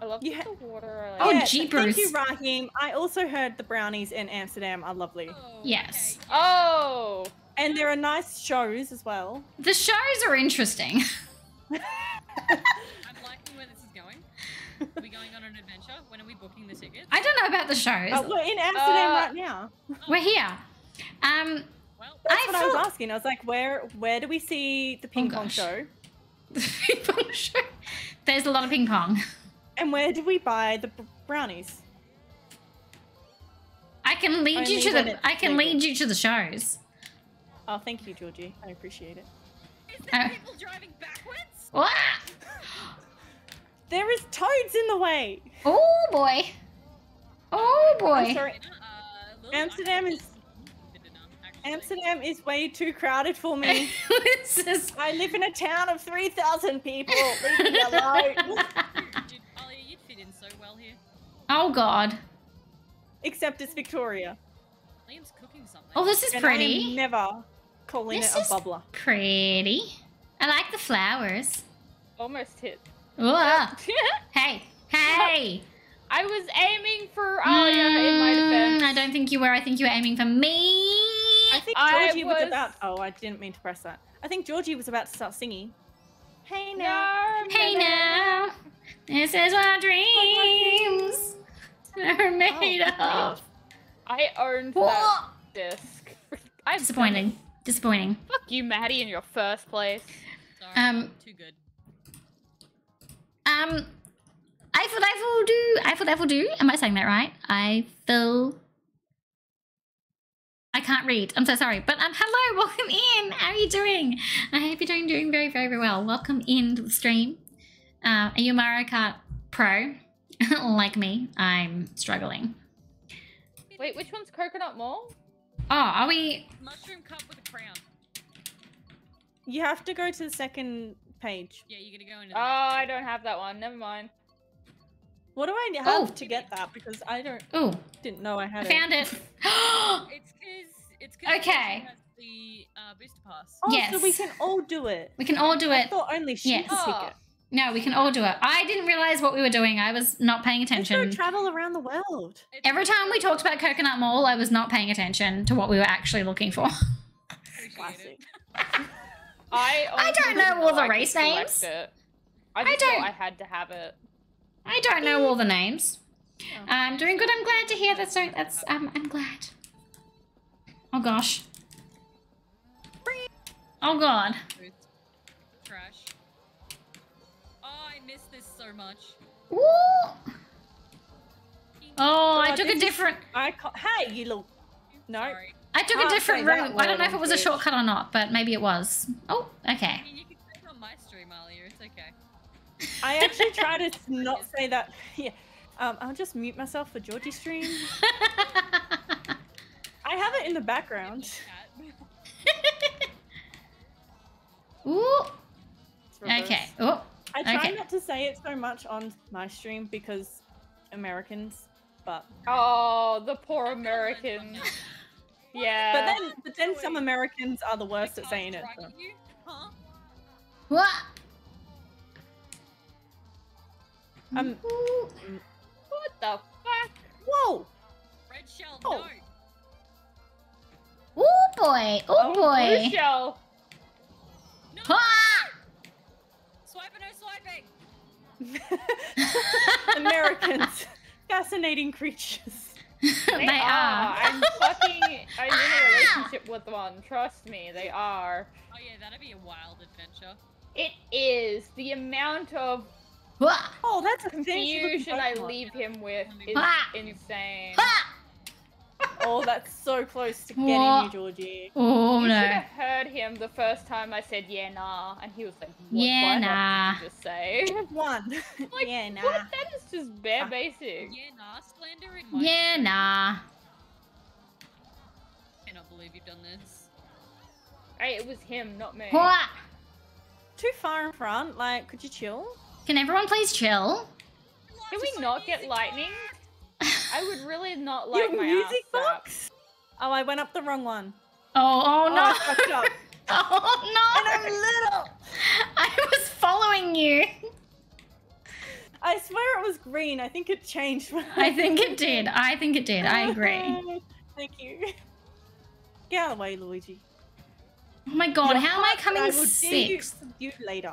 Speaker 4: I love
Speaker 2: Yeah.
Speaker 4: the water.
Speaker 1: Oh,
Speaker 2: Yeah,
Speaker 1: jeepers.
Speaker 2: Thank you, Raheem. I also heard the brownies in Amsterdam are lovely.
Speaker 3: Oh,
Speaker 1: Yes.
Speaker 3: okay.
Speaker 4: Oh!
Speaker 2: And there are nice shows as well.
Speaker 1: The shows are interesting.
Speaker 3: I'm liking where this is going. Are we going on an adventure? When are we booking the tickets?
Speaker 1: I don't know about the shows.
Speaker 2: Uh, we're in Amsterdam
Speaker 4: Uh,
Speaker 2: right now.
Speaker 1: We're here. Um,
Speaker 3: Well,
Speaker 2: That's
Speaker 1: I
Speaker 2: what I was asking. I was like, where where do we see the ping pong
Speaker 1: gosh.
Speaker 2: show?
Speaker 1: The ping pong show. There's a lot of ping pong.
Speaker 2: And where did we buy the brownies?
Speaker 1: I can lead you to the. I can lead you to the shows.
Speaker 2: Oh, thank you, Georgie. I appreciate it.
Speaker 3: is there
Speaker 1: uh,
Speaker 3: people driving backwards?
Speaker 1: Wah!
Speaker 2: There is toads in the way.
Speaker 1: Oh boy. Oh boy.
Speaker 2: I'm sorry.
Speaker 3: Uh,
Speaker 2: Amsterdam is- Amsterdam is way too crowded for me.
Speaker 1: this is.
Speaker 2: I live in a town of 3,000 people. Leave me alone.
Speaker 1: Oh god.
Speaker 2: Except it's Victoria.
Speaker 3: Liam's cooking something.
Speaker 1: Oh, this is
Speaker 2: And I am
Speaker 1: pretty.
Speaker 2: never calling
Speaker 1: This
Speaker 2: it a
Speaker 1: is-
Speaker 2: bubbler.
Speaker 1: Pretty. I like the flowers.
Speaker 4: Almost hit.
Speaker 1: Whoa. Hey. Hey.
Speaker 4: I was aiming for Alia in my
Speaker 1: Mm,
Speaker 4: defense.
Speaker 1: I don't think you were. I think you were aiming for me.
Speaker 2: I think
Speaker 4: I
Speaker 2: Georgie was...
Speaker 4: was-
Speaker 2: about. Oh, I didn't mean to press that. I think Georgie was about to start singing. Hey
Speaker 4: No,
Speaker 2: now.
Speaker 1: Hey now, this is what dreams are made
Speaker 2: Oh,
Speaker 1: of.
Speaker 4: I owned that
Speaker 1: Whoa.
Speaker 4: disc. I'm
Speaker 1: Disappointing. Disappointing.
Speaker 4: Fuck you, Maddie, in your first place.
Speaker 3: Sorry,
Speaker 1: Um,
Speaker 3: too good.
Speaker 1: Um, I feel I Eiffel do I feel I Eiffel do. Am I saying that right? Eiffel. I can't read. I'm so sorry. But um, hello, welcome in. How are you doing? I hope you're doing doing very very very well. Welcome in to the stream. Uh, are you a Mario Kart Pro? like me, I'm struggling.
Speaker 4: Wait, which one's Coconut Mall?
Speaker 1: Oh, are we?
Speaker 3: Mushroom cup with a crown.
Speaker 2: You have to go to the second page.
Speaker 3: Yeah, you're gonna go into
Speaker 4: Oh,
Speaker 3: the
Speaker 4: I don't have that one. Never mind.
Speaker 2: What do I have
Speaker 1: Oh.
Speaker 2: to get that? Because I don't
Speaker 1: Oh.
Speaker 2: didn't know I had it.
Speaker 1: I
Speaker 2: had
Speaker 1: found it.
Speaker 3: It's because it's because
Speaker 1: Okay.
Speaker 3: has the uh, booster pass.
Speaker 2: Oh, so we can all do it.
Speaker 1: we can all do it.
Speaker 2: I thought only she
Speaker 1: Yes.
Speaker 2: could pick
Speaker 4: Oh.
Speaker 2: It.
Speaker 1: No, we can all do it. I didn't realize what we were doing. I was not paying
Speaker 2: Let's go
Speaker 1: attention.
Speaker 2: travel around the world.
Speaker 1: Every time we talked about Coconut Mall, I was not paying attention to what we were actually looking for.
Speaker 2: Classic.
Speaker 4: I,
Speaker 1: I don't know all the
Speaker 4: I
Speaker 1: race names.
Speaker 4: It. I
Speaker 1: I don't-
Speaker 4: thought I had to have it.
Speaker 1: I don't know all the names.
Speaker 2: Oh.
Speaker 1: I'm doing good. I'm glad to hear that. So that's um, I'm glad. Oh gosh. Oh god.
Speaker 3: Boots. So much.
Speaker 1: Ooh. Oh, I took a different.
Speaker 2: I ca- hey, you little. No.
Speaker 3: Sorry.
Speaker 1: I took a
Speaker 2: Can't
Speaker 1: different
Speaker 2: say that
Speaker 1: route. I don't know if it was a shortcut or not, but maybe it was. Oh,
Speaker 3: I
Speaker 1: okay.
Speaker 3: mean, you can say it on my stream, Alia. It's okay.
Speaker 2: I actually try to not say that. Yeah. Um, I'll just mute myself for Georgie stream. I have it in the background.
Speaker 3: Cat.
Speaker 1: Ooh. Okay. Oh.
Speaker 2: I try
Speaker 1: okay.
Speaker 2: not to say it so much on my stream because Americans, but
Speaker 4: Oh, the poor
Speaker 3: I've gotta learn
Speaker 4: American.
Speaker 3: something.
Speaker 4: Yeah.
Speaker 2: but then but then some Americans are the worst at saying it. so.
Speaker 3: You? Huh?
Speaker 1: What?
Speaker 2: Um,
Speaker 1: Ooh.
Speaker 4: what the fuck?
Speaker 2: Whoa!
Speaker 3: Red shell,
Speaker 2: Oh.
Speaker 3: no.
Speaker 1: Ooh boy. Ooh
Speaker 2: Oh,
Speaker 1: boy.
Speaker 4: Michelle.
Speaker 3: No!
Speaker 1: Ah!
Speaker 2: Americans, fascinating creatures.
Speaker 1: they are.
Speaker 4: I'm fucking. I'm in a relationship with one. Trust me, they are.
Speaker 3: Oh yeah, that'd be a wild adventure.
Speaker 4: It is the amount of
Speaker 2: Oh, that's a
Speaker 4: confusion I leave him with is insane.
Speaker 2: Oh, that's so close to getting
Speaker 1: What?
Speaker 2: you, Georgie.
Speaker 1: Oh
Speaker 4: you should
Speaker 1: no.
Speaker 4: have heard him the first time I said yeah nah, and he was like, what,
Speaker 1: Yeah,
Speaker 4: what
Speaker 1: nah.
Speaker 4: Did you just say?
Speaker 2: One.
Speaker 4: Like,
Speaker 2: yeah, nah.
Speaker 4: What? That is just bare
Speaker 2: Ah.
Speaker 4: basic.
Speaker 3: Yeah, nah, slander in my
Speaker 1: Yeah,
Speaker 3: stream.
Speaker 1: nah.
Speaker 3: Cannot believe you've done this.
Speaker 4: Hey, it was him, not me.
Speaker 1: What?
Speaker 2: Too far in front. Like, could you chill?
Speaker 1: Can everyone please chill?
Speaker 4: Can we not get lightning? I would really not like
Speaker 2: Your
Speaker 4: my
Speaker 2: music
Speaker 4: ass slapped.
Speaker 2: box? Oh, I went up the wrong one.
Speaker 1: Oh, oh
Speaker 2: Oh,
Speaker 1: no.
Speaker 2: I fucked up.
Speaker 1: oh
Speaker 2: And I'm little.
Speaker 1: I was following you.
Speaker 2: I swear it was green. I think it changed. when
Speaker 1: I think it did. I think it did. I agree.
Speaker 2: Thank you. Get out of the way, Luigi.
Speaker 1: Oh my god,
Speaker 2: Your
Speaker 1: how am I coming
Speaker 2: I will dig you-
Speaker 1: sixth?
Speaker 2: You later.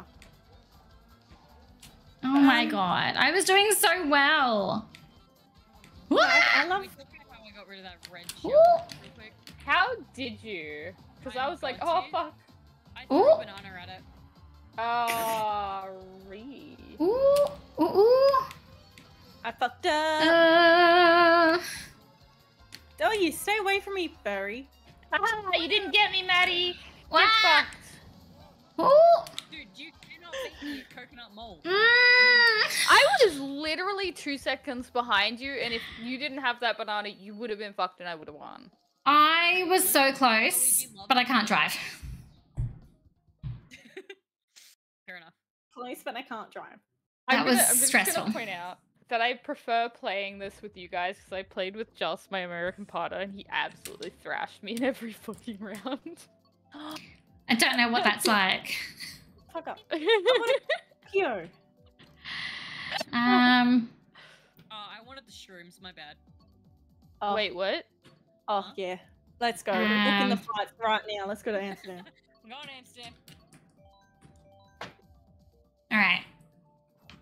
Speaker 1: Oh my
Speaker 2: Um,
Speaker 1: god, I was doing so well.
Speaker 2: I, I love.
Speaker 3: we talk about how I got rid of that red shell
Speaker 1: Ooh.
Speaker 3: real quick?
Speaker 4: How did you? Because I
Speaker 3: I'm
Speaker 4: was like, oh
Speaker 3: to.
Speaker 4: fuck.
Speaker 3: I threw
Speaker 1: Ooh.
Speaker 3: a banana at it.
Speaker 4: Ah, re.
Speaker 1: Ooh, ooh, ooh.
Speaker 2: I fucked up.
Speaker 1: Uh,
Speaker 2: oh, you stay away from me, Barry.
Speaker 4: Ah, you didn't get me, Maddie.
Speaker 1: wah.
Speaker 4: Get fucked.
Speaker 1: Ooh.
Speaker 3: Coconut mold.
Speaker 1: Mm.
Speaker 4: I was literally two seconds behind you, and if you didn't have that banana, you would have been fucked, and I would have won.
Speaker 1: I was so close, but I can't drive.
Speaker 3: Fair enough.
Speaker 2: Close, but I can't drive.
Speaker 1: That
Speaker 4: I'm
Speaker 1: was
Speaker 4: gonna, I'm just
Speaker 1: stressful.
Speaker 4: gonna point out that I prefer playing this with you guys because I played with Joss, my American partner, and he absolutely thrashed me in every fucking round.
Speaker 1: I don't know what that's like.
Speaker 2: Fuck up.
Speaker 4: oh,
Speaker 2: Pure.
Speaker 1: Um,
Speaker 3: Oh, I wanted the shrooms, my bad.
Speaker 2: Oh,
Speaker 4: Wait, what?
Speaker 2: Oh,
Speaker 3: Huh?
Speaker 2: yeah. Let's go. Book in the
Speaker 1: Um,
Speaker 2: flights right now. Let's go to Amsterdam.
Speaker 3: I'm going to Amsterdam.
Speaker 1: all right.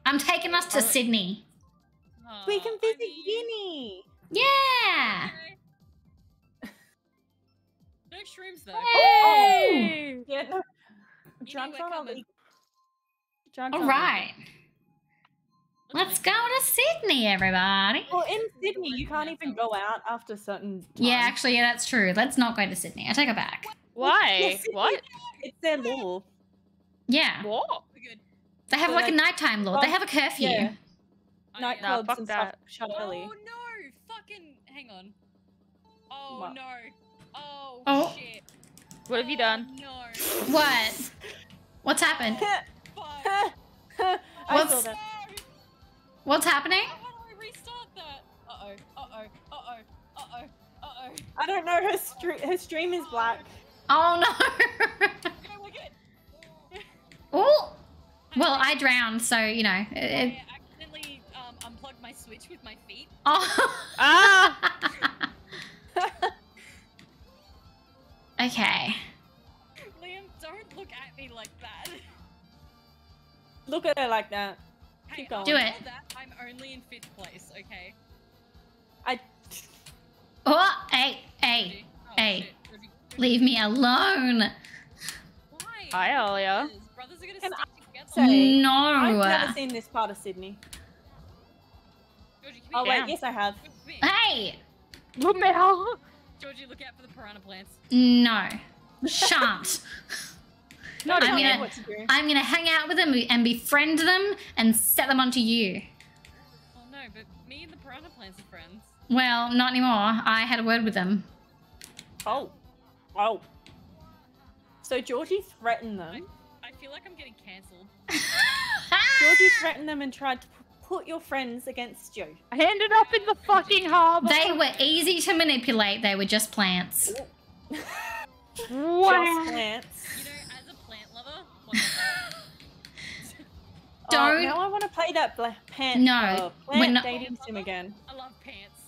Speaker 1: I'm taking us to
Speaker 2: Alright.
Speaker 1: Sydney.
Speaker 2: we
Speaker 3: Aw,
Speaker 2: can
Speaker 3: I
Speaker 2: visit
Speaker 3: mean,
Speaker 2: Guinea.
Speaker 1: Yeah.
Speaker 3: okay. No shrooms though.
Speaker 1: Hey.
Speaker 2: Yeah, no.
Speaker 3: Guinea,
Speaker 2: Drugs
Speaker 3: we're coming.
Speaker 2: illegal. Drugs
Speaker 1: All
Speaker 2: aren't
Speaker 1: right. Let's go to Sydney, everybody.
Speaker 2: Well, in Sydney, you can't even go out after certain. Time.
Speaker 1: Yeah, actually, yeah, that's true. Let's not go to Sydney. I take it back.
Speaker 4: Why? What?
Speaker 2: It's their law.
Speaker 1: Yeah.
Speaker 4: What?
Speaker 1: They have
Speaker 2: So,
Speaker 1: like a nighttime law. They have a curfew.
Speaker 2: Yeah.
Speaker 3: Oh.
Speaker 2: Nightclubs
Speaker 4: fuck
Speaker 2: and
Speaker 4: that.
Speaker 2: stuff shut
Speaker 3: Oh
Speaker 2: early.
Speaker 3: no! Fucking hang on. Oh
Speaker 2: What?
Speaker 3: no! Oh,
Speaker 1: Oh.
Speaker 3: shit!
Speaker 4: What have you done?
Speaker 3: No!
Speaker 1: What? What's happened?
Speaker 3: Fuck!
Speaker 2: I
Speaker 1: What's-
Speaker 2: saw that.
Speaker 3: No!
Speaker 1: What's happening?
Speaker 3: I wanna oh, uh oh, uh oh, uh oh.
Speaker 2: I don't know. Her stre- her stream is black.
Speaker 1: Oh no.
Speaker 3: Okay, we're good.
Speaker 1: oh. Well, I drowned, so you know. It, it-
Speaker 3: I accidentally um, unplugged my switch with my feet.
Speaker 1: oh.
Speaker 4: Ah!
Speaker 1: Okay.
Speaker 3: Liam, don't look at me like that.
Speaker 2: Look at her like that.
Speaker 3: Hey,
Speaker 2: Keep going.
Speaker 1: Do it.
Speaker 3: That, I'm only in fifth place, okay?
Speaker 2: I.
Speaker 1: Oh, hey, hey,
Speaker 3: Oh,
Speaker 1: hey.
Speaker 3: shit, Georgie, Georgie.
Speaker 1: leave me alone.
Speaker 3: Why?
Speaker 4: Hi, Alia.
Speaker 3: Brothers, brothers are gonna
Speaker 2: Can
Speaker 3: stick together.
Speaker 2: say-
Speaker 1: No.
Speaker 2: I've never seen this part of Sydney.
Speaker 3: Georgie, come
Speaker 2: Oh
Speaker 3: here.
Speaker 4: Damn.
Speaker 2: wait, yes I have.
Speaker 3: Hey! Look
Speaker 1: Hey,
Speaker 4: Lumel!
Speaker 3: Georgie, look out for the piranha plants.
Speaker 1: no, shan't.
Speaker 2: Not
Speaker 1: I'm gonna-
Speaker 2: what to do.
Speaker 1: I'm gonna hang out with them and befriend them and set them onto you.
Speaker 3: Oh no, but me and the piranha plants are friends.
Speaker 1: Well, not anymore. I had a word with them.
Speaker 2: Oh. Oh. So Georgie threatened them.
Speaker 3: I feel like I'm getting cancelled.
Speaker 2: Georgie threatened them and tried to p- put your friends against you.
Speaker 4: I ended up in the fucking harbor.
Speaker 1: they were easy to manipulate. They were just plants.
Speaker 2: Just plants.
Speaker 3: You know, as a plant lover, what the fuck?
Speaker 2: Oh,
Speaker 1: Don't-
Speaker 2: now I want to play that bla- pant,
Speaker 1: No,
Speaker 2: uh,
Speaker 1: we're not-
Speaker 2: dating sim again.
Speaker 3: I love pants.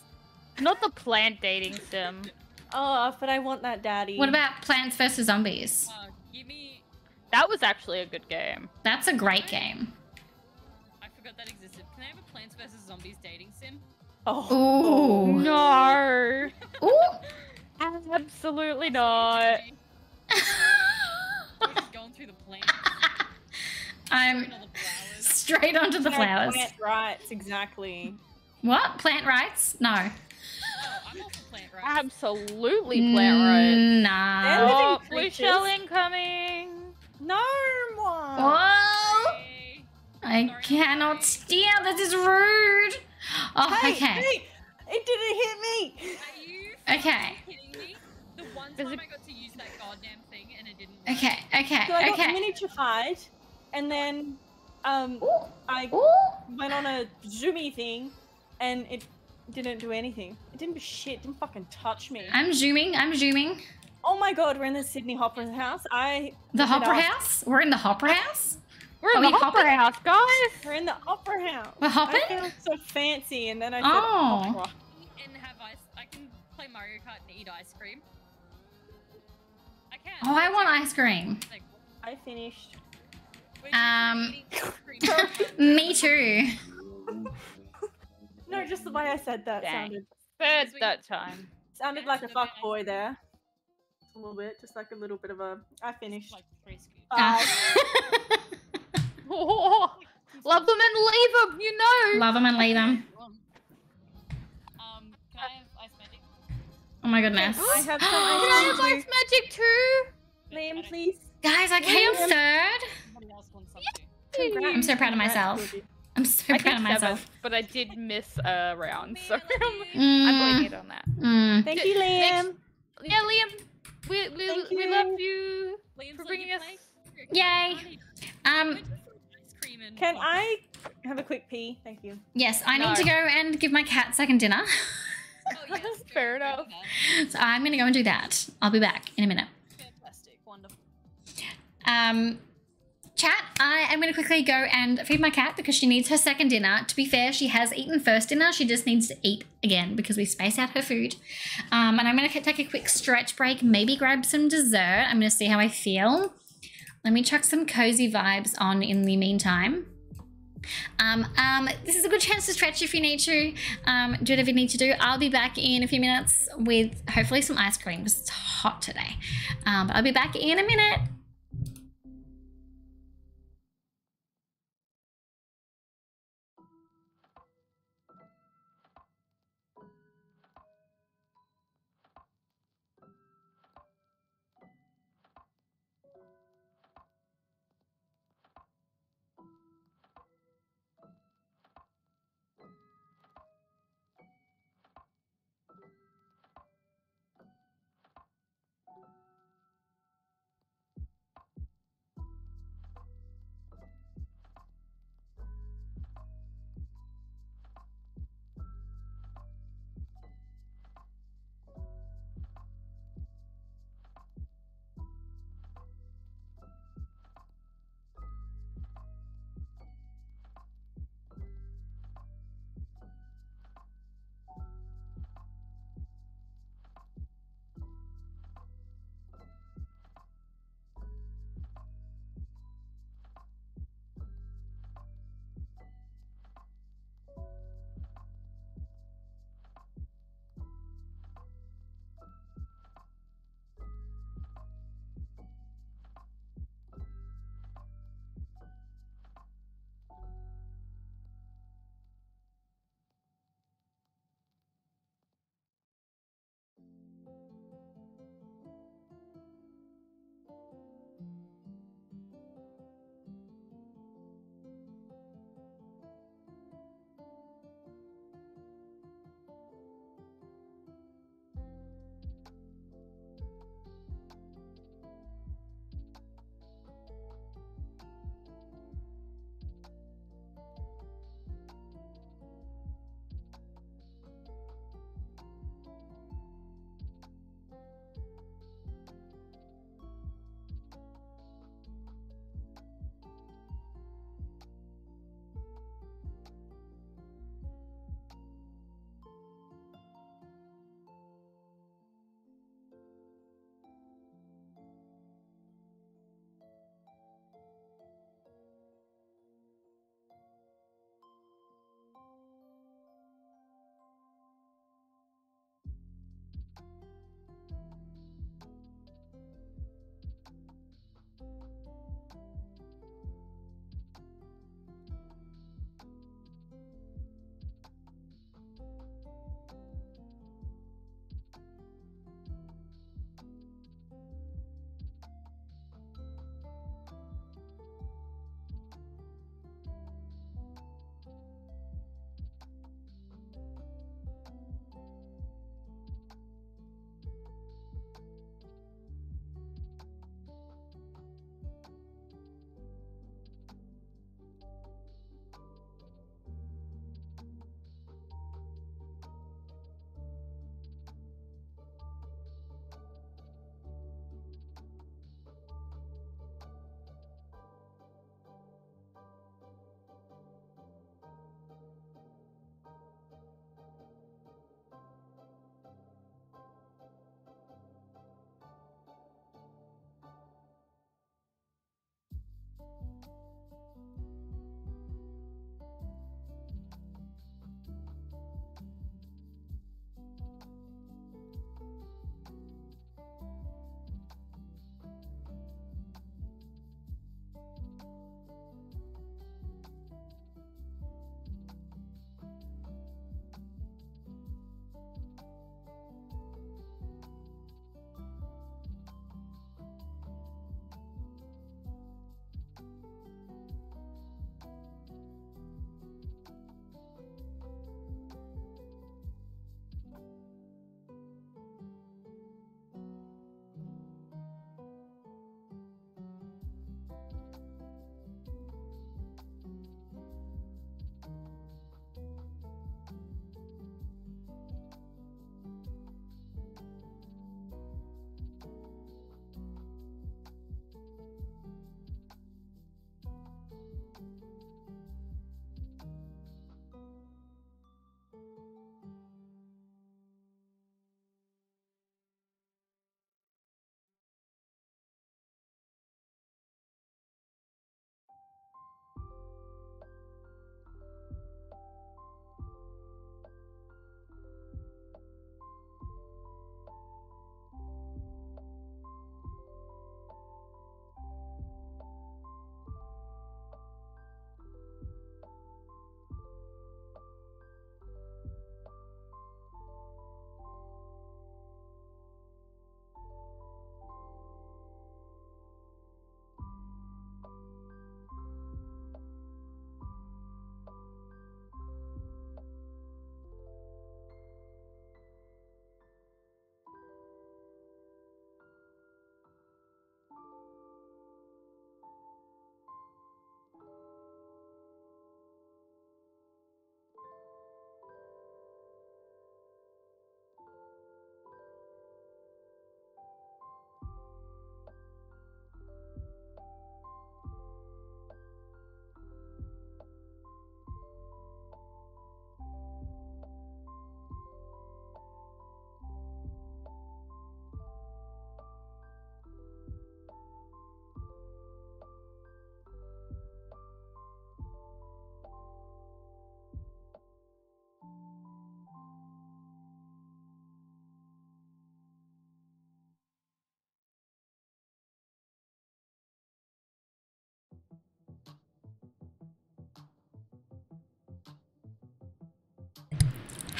Speaker 4: Not the plant dating sim.
Speaker 2: Oh, but I want that daddy.
Speaker 1: What about Plants vs Zombies?
Speaker 3: Uh, give me.
Speaker 4: That was actually a good game.
Speaker 1: That's a great game.
Speaker 3: I forgot that existed. Vs Zombies dating sim?
Speaker 2: Oh.
Speaker 1: Ooh.
Speaker 4: No.
Speaker 1: Ooh.
Speaker 4: Absolutely not.
Speaker 3: We're just going through the plants.
Speaker 1: I'm
Speaker 3: Throwing all the flowers.
Speaker 1: straight onto the
Speaker 2: No,
Speaker 1: flowers.
Speaker 2: Plant rights, exactly.
Speaker 1: What? Plant rights? No.
Speaker 3: Oh, I'm also plant right.
Speaker 4: Absolutely plant right.
Speaker 1: Mm, Nah.
Speaker 2: They're living
Speaker 4: Oh, blue shell incoming.
Speaker 2: No more.
Speaker 1: Whoa!
Speaker 3: Hey,
Speaker 1: I cannot steer. This is rude. Oh,
Speaker 2: Hey,
Speaker 1: okay.
Speaker 2: hey, it didn't hit me.
Speaker 3: Are you
Speaker 1: Okay.
Speaker 3: kidding me? The one
Speaker 4: Is
Speaker 3: time
Speaker 4: it-
Speaker 3: I got to use that goddamn thing and it didn't. work.
Speaker 1: Okay. Okay.
Speaker 2: So I got
Speaker 1: Okay.
Speaker 2: miniaturified, and then um,
Speaker 1: Ooh.
Speaker 2: I
Speaker 1: Ooh.
Speaker 2: went on a zoomy thing, and it didn't do anything. It didn't do shit. It didn't fucking touch me.
Speaker 1: I'm zooming. I'm zooming.
Speaker 2: Oh my god, we're in the Sydney Hopper house. I
Speaker 1: The Hopper. House? We're in the Hopper House?
Speaker 4: We're in
Speaker 1: Are
Speaker 4: the
Speaker 1: we
Speaker 4: Hopper
Speaker 1: hopping?
Speaker 4: House, guys.
Speaker 2: We're in the Opera House.
Speaker 1: We're hopping?
Speaker 2: I feel so fancy, and then I said
Speaker 1: Oh.
Speaker 2: opera.
Speaker 3: And have ice. I can play Mario Kart and eat ice cream. I can.
Speaker 1: Oh, I want ice cream.
Speaker 2: I finished.
Speaker 1: Um,
Speaker 3: eating ice cream.
Speaker 1: Me too.
Speaker 2: No, just the way I said that
Speaker 4: Dang.
Speaker 2: sounded
Speaker 4: Third that time.
Speaker 2: sounded like a
Speaker 3: so
Speaker 2: fuck boy there. A little bit, just like a little bit of a. I finished.
Speaker 3: Like three scoops.
Speaker 2: Uh,
Speaker 4: Oh, love them and leave them, you know.
Speaker 1: Love them and leave them.
Speaker 3: Um, can I have ice magic?
Speaker 1: Oh my goodness.
Speaker 2: I have some
Speaker 4: Can I have ice magic too?
Speaker 2: too. Liam, please.
Speaker 1: Guys, I came
Speaker 2: Liam.
Speaker 1: third.
Speaker 3: Somebody else wants some too.
Speaker 2: Congrats.
Speaker 1: I'm so proud of myself. I'm so
Speaker 4: I
Speaker 1: proud
Speaker 4: did
Speaker 1: of myself.
Speaker 4: seventh, but I did miss a round, so
Speaker 3: Man, I love you.
Speaker 4: I'm
Speaker 1: Mm,
Speaker 4: blaming it on that.
Speaker 1: mm.
Speaker 2: Thank
Speaker 4: D-
Speaker 2: you,
Speaker 4: next-
Speaker 2: Liam.
Speaker 4: Yeah, Liam, we we,
Speaker 2: Thank
Speaker 4: we
Speaker 2: you.
Speaker 4: love you.
Speaker 3: Liam's
Speaker 4: For bringing us-
Speaker 1: Yay. Um,
Speaker 3: Where'd you put ice cream and
Speaker 2: Can? I have a quick pee? Thank you.
Speaker 1: yes, I
Speaker 4: No.
Speaker 1: need to go and give my cat second dinner.
Speaker 3: Oh, yes, go-
Speaker 4: Fair enough.
Speaker 1: so I'm gonna go and do that. I'll be back in a minute.
Speaker 3: Fantastic. Wonderful.
Speaker 1: Um, chat, I am going to quickly go and feed my cat because she needs her second dinner. To be fair, she has eaten first dinner. She just needs to eat again because we space out her food. Um, and I'm going to take a quick stretch break, maybe grab some dessert. I'm going to see how I feel. Let me chuck some cozy vibes on in the meantime. Um, um, this is a good chance to stretch if you need to. Um, do whatever you need to do. I'll be back in a few minutes with hopefully some ice cream because it's hot today. Um, but I'll be back in a minute.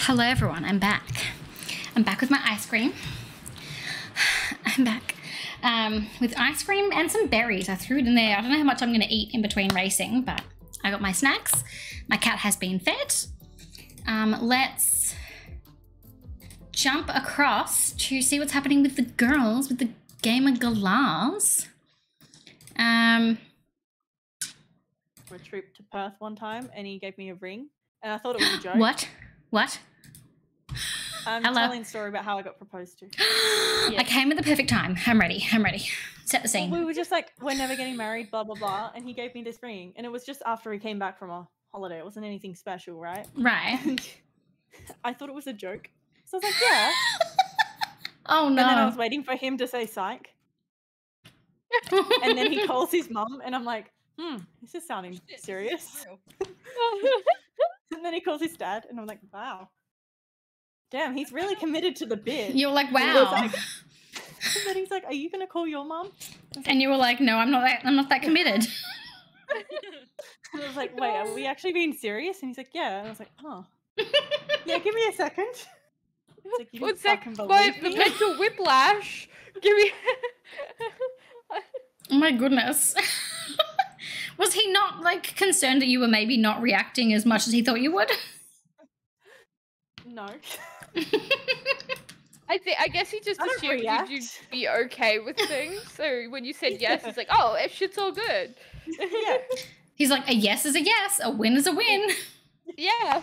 Speaker 1: Hello, everyone. I'm back. I'm back with my ice cream. I'm back um, with ice cream and some berries. I threw it in there. I don't know how much I'm going to eat in between racing, but I got my snacks. My cat has been fed. Um, let's jump across to see what's happening with the girls, with the Gamer Galars. Um,
Speaker 2: a trip to Perth one time, and he gave me a ring, and I thought it was a joke.
Speaker 1: what? What?
Speaker 2: I'm
Speaker 1: Hello?
Speaker 2: telling a story about how I got proposed to.
Speaker 1: I came at the perfect time. I'm ready. I'm ready. Set the scene.
Speaker 2: We were just like, we're never getting married, blah blah blah, and he gave me this ring, and it was just after he came back from a holiday. It wasn't anything special, right?
Speaker 1: Right.
Speaker 2: And I thought it was a joke, so I was like, yeah.
Speaker 1: Oh no.
Speaker 2: And then I was waiting for him to say psych, and then he calls his mum, and I'm like, hmm, this is sounding
Speaker 3: Shit, this is
Speaker 2: serious. And then he calls his dad, and I'm like, wow. Damn, he's really committed to the bit.
Speaker 1: You're like,
Speaker 2: And
Speaker 1: wow.
Speaker 2: like- And then he's like, "Are you gonna call your mom?"
Speaker 1: And you were like, no, I'm not that I'm not that committed.
Speaker 2: And I was like, "Wait, are we actually being serious?" And he's like, "Yeah." And I was like, "Oh, yeah. Give me a second. It's like, you
Speaker 4: One
Speaker 2: didn't
Speaker 4: sec, my the
Speaker 2: me?
Speaker 4: mental whiplash. Give me.
Speaker 1: Oh my goodness. Was he not like concerned that you were maybe not reacting as much as he thought you would?
Speaker 2: No.
Speaker 4: I think I guess he just
Speaker 2: I
Speaker 4: assumed you'd
Speaker 2: react.
Speaker 4: you'd be okay with things. So when you said yes, it's like, oh, it shit's all good.
Speaker 2: yeah.
Speaker 1: He's like, a yes is a yes, a win is a win.
Speaker 4: Yeah.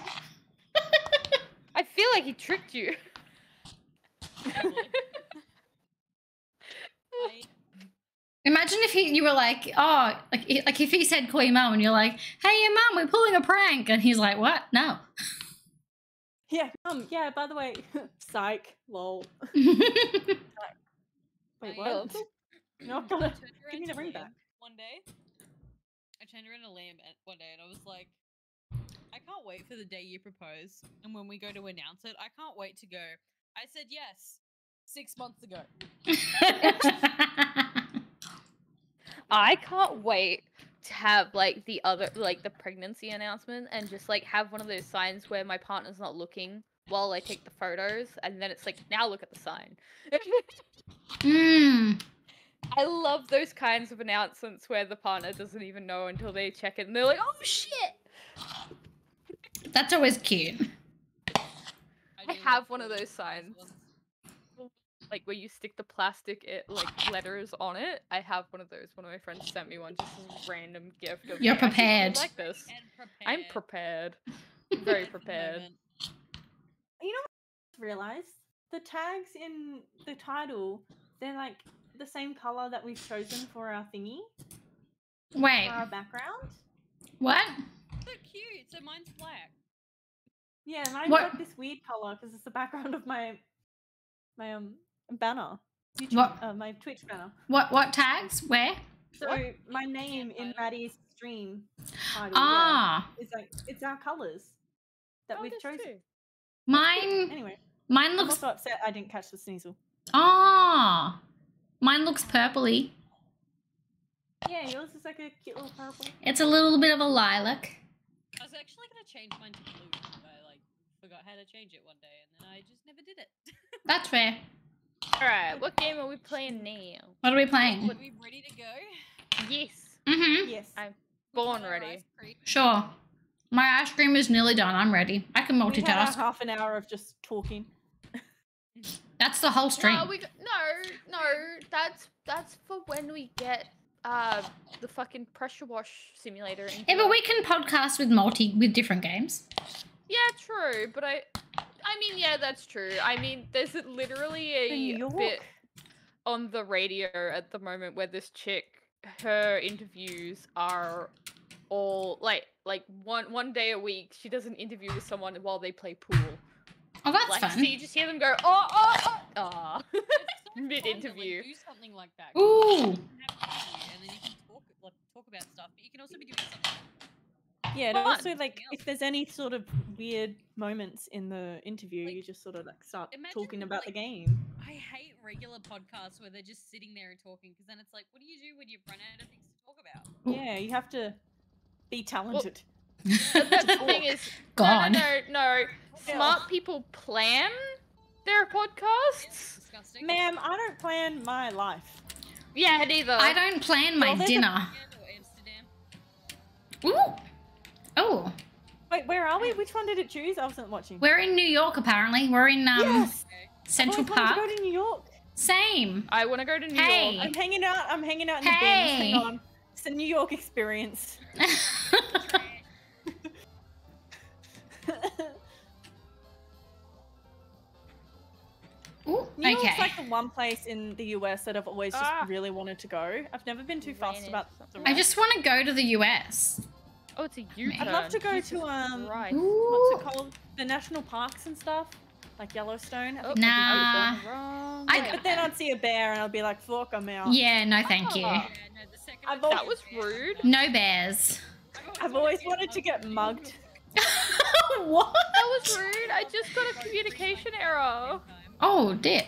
Speaker 4: I feel like he tricked you.
Speaker 1: Imagine if he, you were like, oh, like, like if he said call your mum and you're like, hey, your mum, we're pulling a prank. And he's like, what? No.
Speaker 2: Yeah. Um. Yeah. By the way, psych. Lol. Wait, what?
Speaker 3: um,
Speaker 2: You're not gonna. give me the ring back.
Speaker 3: One day, I turned her to Liam at- one day and I was like, I can't wait for the day you propose. And when we go to announce it, I can't wait to go. I said yes six months ago.
Speaker 4: I can't wait to have like the other like the pregnancy announcement and just like have one of those signs where my partner's not looking while I take the photos and then it's like now look at the sign.
Speaker 1: mm.
Speaker 4: I love those kinds of announcements where the partner doesn't even know until they check it and they're like, "Oh shit."
Speaker 1: That's always cute.
Speaker 4: I have one of those signs.
Speaker 3: Ones.
Speaker 4: Like where you stick the plastic it, like letters on it. I have one of those. One of my friends sent me one just as a random gift. Of,
Speaker 1: You're
Speaker 4: "Hey, I think you'll
Speaker 1: prepared.
Speaker 4: Like this.
Speaker 3: And
Speaker 4: I'm
Speaker 3: prepared.
Speaker 4: prepared. Very prepared.
Speaker 2: You know what I realized? The tags in the title, they're like the same color that we've chosen for our thingy,
Speaker 1: Wait,
Speaker 2: for our background.
Speaker 1: what?
Speaker 3: So cute. So mine's black.
Speaker 2: Yeah, mine's
Speaker 1: What-
Speaker 2: like this weird color because it's the background of my my um banner. YouTube,
Speaker 1: What?
Speaker 2: Uh, my Twitch banner.
Speaker 1: What? What tags? Where?
Speaker 2: So
Speaker 3: What?
Speaker 2: my name in
Speaker 3: title?
Speaker 2: Maddie's stream title,
Speaker 1: Ah,
Speaker 2: yeah, is like it's our colors that
Speaker 4: Oh,
Speaker 2: we've chosen.
Speaker 4: true.
Speaker 1: mine.
Speaker 2: Anyway,
Speaker 1: Mine
Speaker 2: I'm
Speaker 1: looks.
Speaker 2: also upset I didn't catch the sneasel.
Speaker 1: Ah, mine looks purpley.
Speaker 2: Yeah, yours is like a cute little purple.
Speaker 1: It's a little bit of a lilac.
Speaker 3: I was actually gonna change mine to blue, but I like forgot how to change it one day, and then I just never did it.
Speaker 1: That's fair.
Speaker 4: Alright, what game are we playing now?
Speaker 1: What are we playing?
Speaker 3: Are we ready to go?
Speaker 4: Yes.
Speaker 1: Mm-hmm.
Speaker 2: Yes.
Speaker 4: I'm born ready.
Speaker 1: Sure. My ice cream is nearly done. I'm ready. I can multitask.
Speaker 2: We had our
Speaker 1: multitask.
Speaker 2: half an hour of just talking.
Speaker 1: That's the whole stream.
Speaker 4: No, we no, no. That's that's for when we get uh the fucking pressure wash simulator. into
Speaker 1: Yeah, but we can podcast with multi with different games.
Speaker 4: Yeah, true. But I, I mean, yeah, that's true. I mean, there's literally a bit on the radio at the moment where this chick, her interviews are all like like one one day a week. She does an interview with someone while they play pool.
Speaker 1: Oh, that's
Speaker 4: like,
Speaker 1: fun.
Speaker 4: so you just hear them go, oh, oh, oh, aw.
Speaker 3: It's so fun to, like,
Speaker 4: Mid-interview.
Speaker 3: do something like that.
Speaker 1: Ooh.
Speaker 3: You can have an interview, and then you can talk like talk about stuff, but you can also be doing something.
Speaker 2: Yeah, and also like if there's any sort of weird moments in the interview,
Speaker 3: Like,
Speaker 2: you just sort of like start
Speaker 3: imagine,
Speaker 2: talking about the game.
Speaker 3: I hate regular podcasts where they're just sitting there and talking, because then it's like, what do you do when you run out of things to talk about?
Speaker 2: Yeah, you have to be talented.
Speaker 4: But that's the thing is,
Speaker 1: God.
Speaker 4: no, no, no, no. smart people plan their podcasts.
Speaker 3: Disgusting.
Speaker 2: Ma'am, I don't plan my life.
Speaker 4: Yeah, neither.
Speaker 1: I don't plan my
Speaker 2: Well, there's a-
Speaker 1: dinner. Ooh. Oh,
Speaker 2: Wait, where are we? Which one did it choose? I wasn't watching.
Speaker 1: we're in New York apparently. We're in um
Speaker 2: yes!
Speaker 3: Okay.
Speaker 1: Central
Speaker 2: I've always wanted
Speaker 1: Park.
Speaker 2: to go to New York.
Speaker 1: Same.
Speaker 4: I want to go to New
Speaker 1: Hey.
Speaker 4: York.
Speaker 2: I'm hanging out. I'm hanging out in the
Speaker 1: Hey.
Speaker 2: bins. Hang on. It's a New York experience.
Speaker 1: Ooh,
Speaker 2: New York's
Speaker 1: okay.
Speaker 2: like the one place in the US that I've always just
Speaker 4: Ah.
Speaker 2: really wanted to go. I've never been too
Speaker 4: fast
Speaker 2: about the
Speaker 4: something.
Speaker 1: I just want to go to the US.
Speaker 4: Oh, it's a U-turn.
Speaker 2: I'd love to go
Speaker 4: Jesus
Speaker 2: to um
Speaker 4: Christ.
Speaker 2: What's it called? The national parks and stuff, like Yellowstone. I
Speaker 4: Oh,
Speaker 2: think
Speaker 1: Nah.
Speaker 2: beautiful.
Speaker 4: I.
Speaker 1: I-
Speaker 2: But, but then I'd see a bear and I'd be like, "Fuck, I'm out."
Speaker 1: Yeah, no, thank you.
Speaker 4: Oh.
Speaker 3: Yeah, no, the second
Speaker 2: I've
Speaker 3: I
Speaker 2: al-
Speaker 3: see
Speaker 4: That was rude.
Speaker 3: I'm
Speaker 1: No bears.
Speaker 3: like,
Speaker 2: I've always wanted to get mugged.
Speaker 1: what?
Speaker 4: That was rude. I just got a communication error.
Speaker 1: Oh, dear.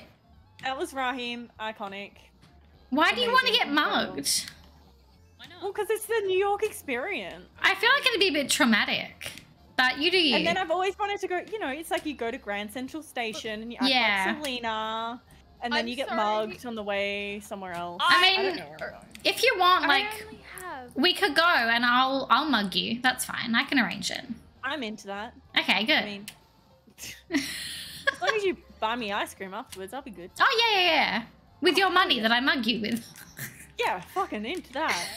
Speaker 2: That was Raheem, iconic.
Speaker 1: Why do you want to get mugged?
Speaker 3: Why not?
Speaker 2: Well, because it's the New York experience.
Speaker 1: I feel like it'd be a bit traumatic. But you do you.
Speaker 2: And then I've always wanted to go. You know, it's like you go to Grand Central Station and you act
Speaker 1: Yeah.
Speaker 2: like Selena, and then
Speaker 4: I'm
Speaker 2: you get
Speaker 4: sorry.
Speaker 2: mugged on the way somewhere else.
Speaker 1: I
Speaker 2: I don't
Speaker 1: mean,
Speaker 2: know where I'm going.
Speaker 1: if you want, like,
Speaker 4: have.
Speaker 1: we could go and I'll I'll mug you. That's fine. I can arrange it.
Speaker 2: I'm into that.
Speaker 1: Okay, good.
Speaker 2: I mean, as long as you buy me ice cream afterwards, I'll be good.
Speaker 1: oh yeah, yeah, yeah. With oh, your money that I mug you with.
Speaker 2: Yeah, fucking into that.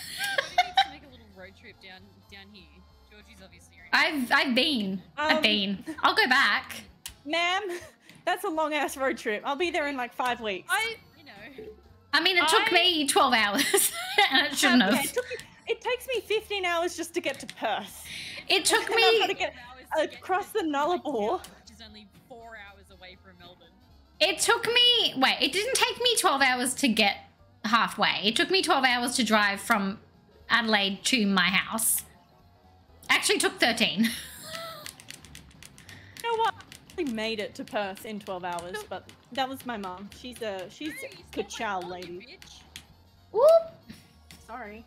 Speaker 3: What need to make a little road trip down down here? Georgie's obviously.
Speaker 1: I've I've been. I've
Speaker 2: Um,
Speaker 1: been. I'll go back.
Speaker 2: Ma'am, that's a long ass road trip. I'll be there in like five weeks.
Speaker 4: I
Speaker 3: You know.
Speaker 1: I mean, it took
Speaker 4: I-
Speaker 1: me twelve hours, and it shouldn't
Speaker 2: yeah,
Speaker 1: have.
Speaker 2: it, took me, it takes me 15 hours just to get to Perth.
Speaker 1: It took
Speaker 2: And I've gotta
Speaker 1: me.
Speaker 2: get
Speaker 3: hours
Speaker 2: across
Speaker 3: to
Speaker 2: the Nullarbor.
Speaker 3: Which is only four hours away from Melbourne.
Speaker 1: It took me. Wait, it didn't take me twelve hours to get halfway. It took me twelve hours to drive from Adelaide to my house. Actually, took thirteen.
Speaker 2: You know what? I made it to Perth in 12 hours, but that was my mum. She's a she's
Speaker 3: Hey,
Speaker 2: a
Speaker 3: you
Speaker 2: good
Speaker 3: stole my
Speaker 2: child lady.
Speaker 3: bitch.
Speaker 1: Whoop.
Speaker 2: Sorry.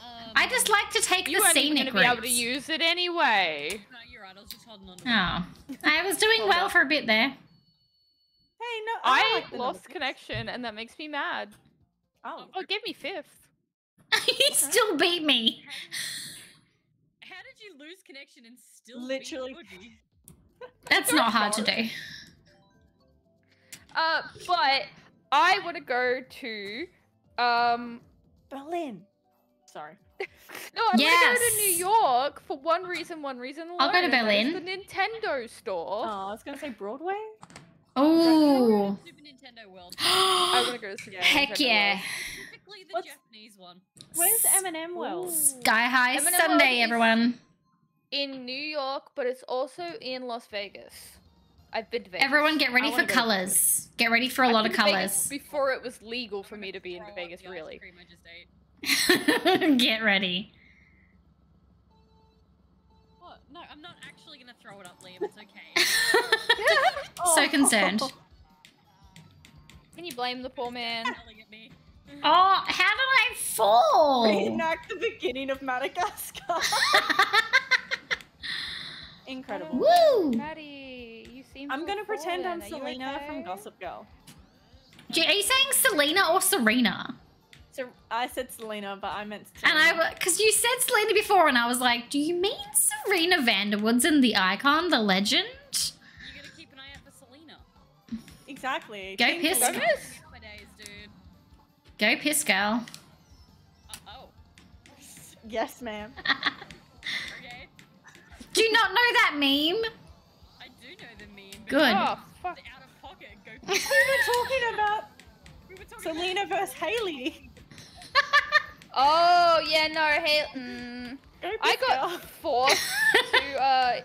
Speaker 3: Um,
Speaker 1: I just like to take
Speaker 4: you
Speaker 1: the
Speaker 4: weren't even
Speaker 1: scenic
Speaker 4: gonna be able to use it anyway.
Speaker 3: No, you're right. I was just holding on. To
Speaker 1: Oh, I was doing well
Speaker 2: up.
Speaker 1: for a bit there.
Speaker 2: Hey, no,
Speaker 4: I,
Speaker 2: I, like
Speaker 4: lost connection, and that makes me mad.
Speaker 2: Oh,
Speaker 4: Oh, give me fifth.
Speaker 1: he still beat me.
Speaker 3: How did you lose connection and still beat
Speaker 2: Literally.
Speaker 1: That's not hard to do.
Speaker 4: Uh, but I want to go to. Um,
Speaker 2: Berlin. Sorry.
Speaker 4: no, I want to go to New York for one reason, one reason alone.
Speaker 1: I'll go to
Speaker 4: and that is
Speaker 1: Berlin.
Speaker 4: The Nintendo store.
Speaker 2: Oh, I was gonna say Broadway.
Speaker 1: Oh.
Speaker 3: Super Nintendo World.
Speaker 4: I want to go to Super
Speaker 1: Heck
Speaker 4: Nintendo
Speaker 1: yeah.
Speaker 4: World.
Speaker 3: Specifically the
Speaker 2: What's-
Speaker 3: Japanese one.
Speaker 2: Where's M&M World?
Speaker 1: Sky High
Speaker 4: M&M
Speaker 1: Sunday,
Speaker 4: World
Speaker 1: everyone.
Speaker 4: In New York, but it's also in Las Vegas. I've been to Vegas.
Speaker 1: Everyone get ready
Speaker 2: wanna
Speaker 1: for colors. Get ready for a
Speaker 4: I've
Speaker 1: lot of
Speaker 4: been Vegas
Speaker 1: colors.
Speaker 4: Before it was legal for me to be in Vegas, really.
Speaker 3: cream I just ate.
Speaker 1: get ready.
Speaker 3: What? No, I'm not actually gonna throw it up, Liam. It's okay.
Speaker 1: so concerned.
Speaker 4: Can you blame the poor man?
Speaker 3: Yelling at me.
Speaker 1: Oh, how did I fall?
Speaker 2: Reenact the beginning of Madagascar. Incredible.
Speaker 1: Woo!
Speaker 4: Maddie, you seem.
Speaker 2: I'm gonna pretend I'm
Speaker 4: fallen. Are you
Speaker 2: Selena from? Gossip Girl.
Speaker 1: Are you saying Selena or Serena?
Speaker 2: So I said Selena, but I meant.
Speaker 1: And I, because you said Selena before, and I was like, do you mean Serena Vanderwoods and the icon, the legend?
Speaker 2: Exactly.
Speaker 1: Go
Speaker 2: Team
Speaker 1: piss.
Speaker 2: Selena.
Speaker 4: Gomez?
Speaker 3: Nowadays, dude.
Speaker 1: Go piss, girl.
Speaker 3: Uh oh.
Speaker 2: Yes, ma'am.
Speaker 3: Okay.
Speaker 1: Do you not know that meme?
Speaker 3: I do know the meme.
Speaker 1: Good.
Speaker 4: Oh, fuck.
Speaker 3: Out of pocket. Go.
Speaker 2: we were talking about
Speaker 3: we were talking
Speaker 2: Selena versus Hailey.
Speaker 4: Oh, yeah, no, hey. Mm,
Speaker 2: Go
Speaker 4: I got
Speaker 2: girl.
Speaker 4: forced to uh,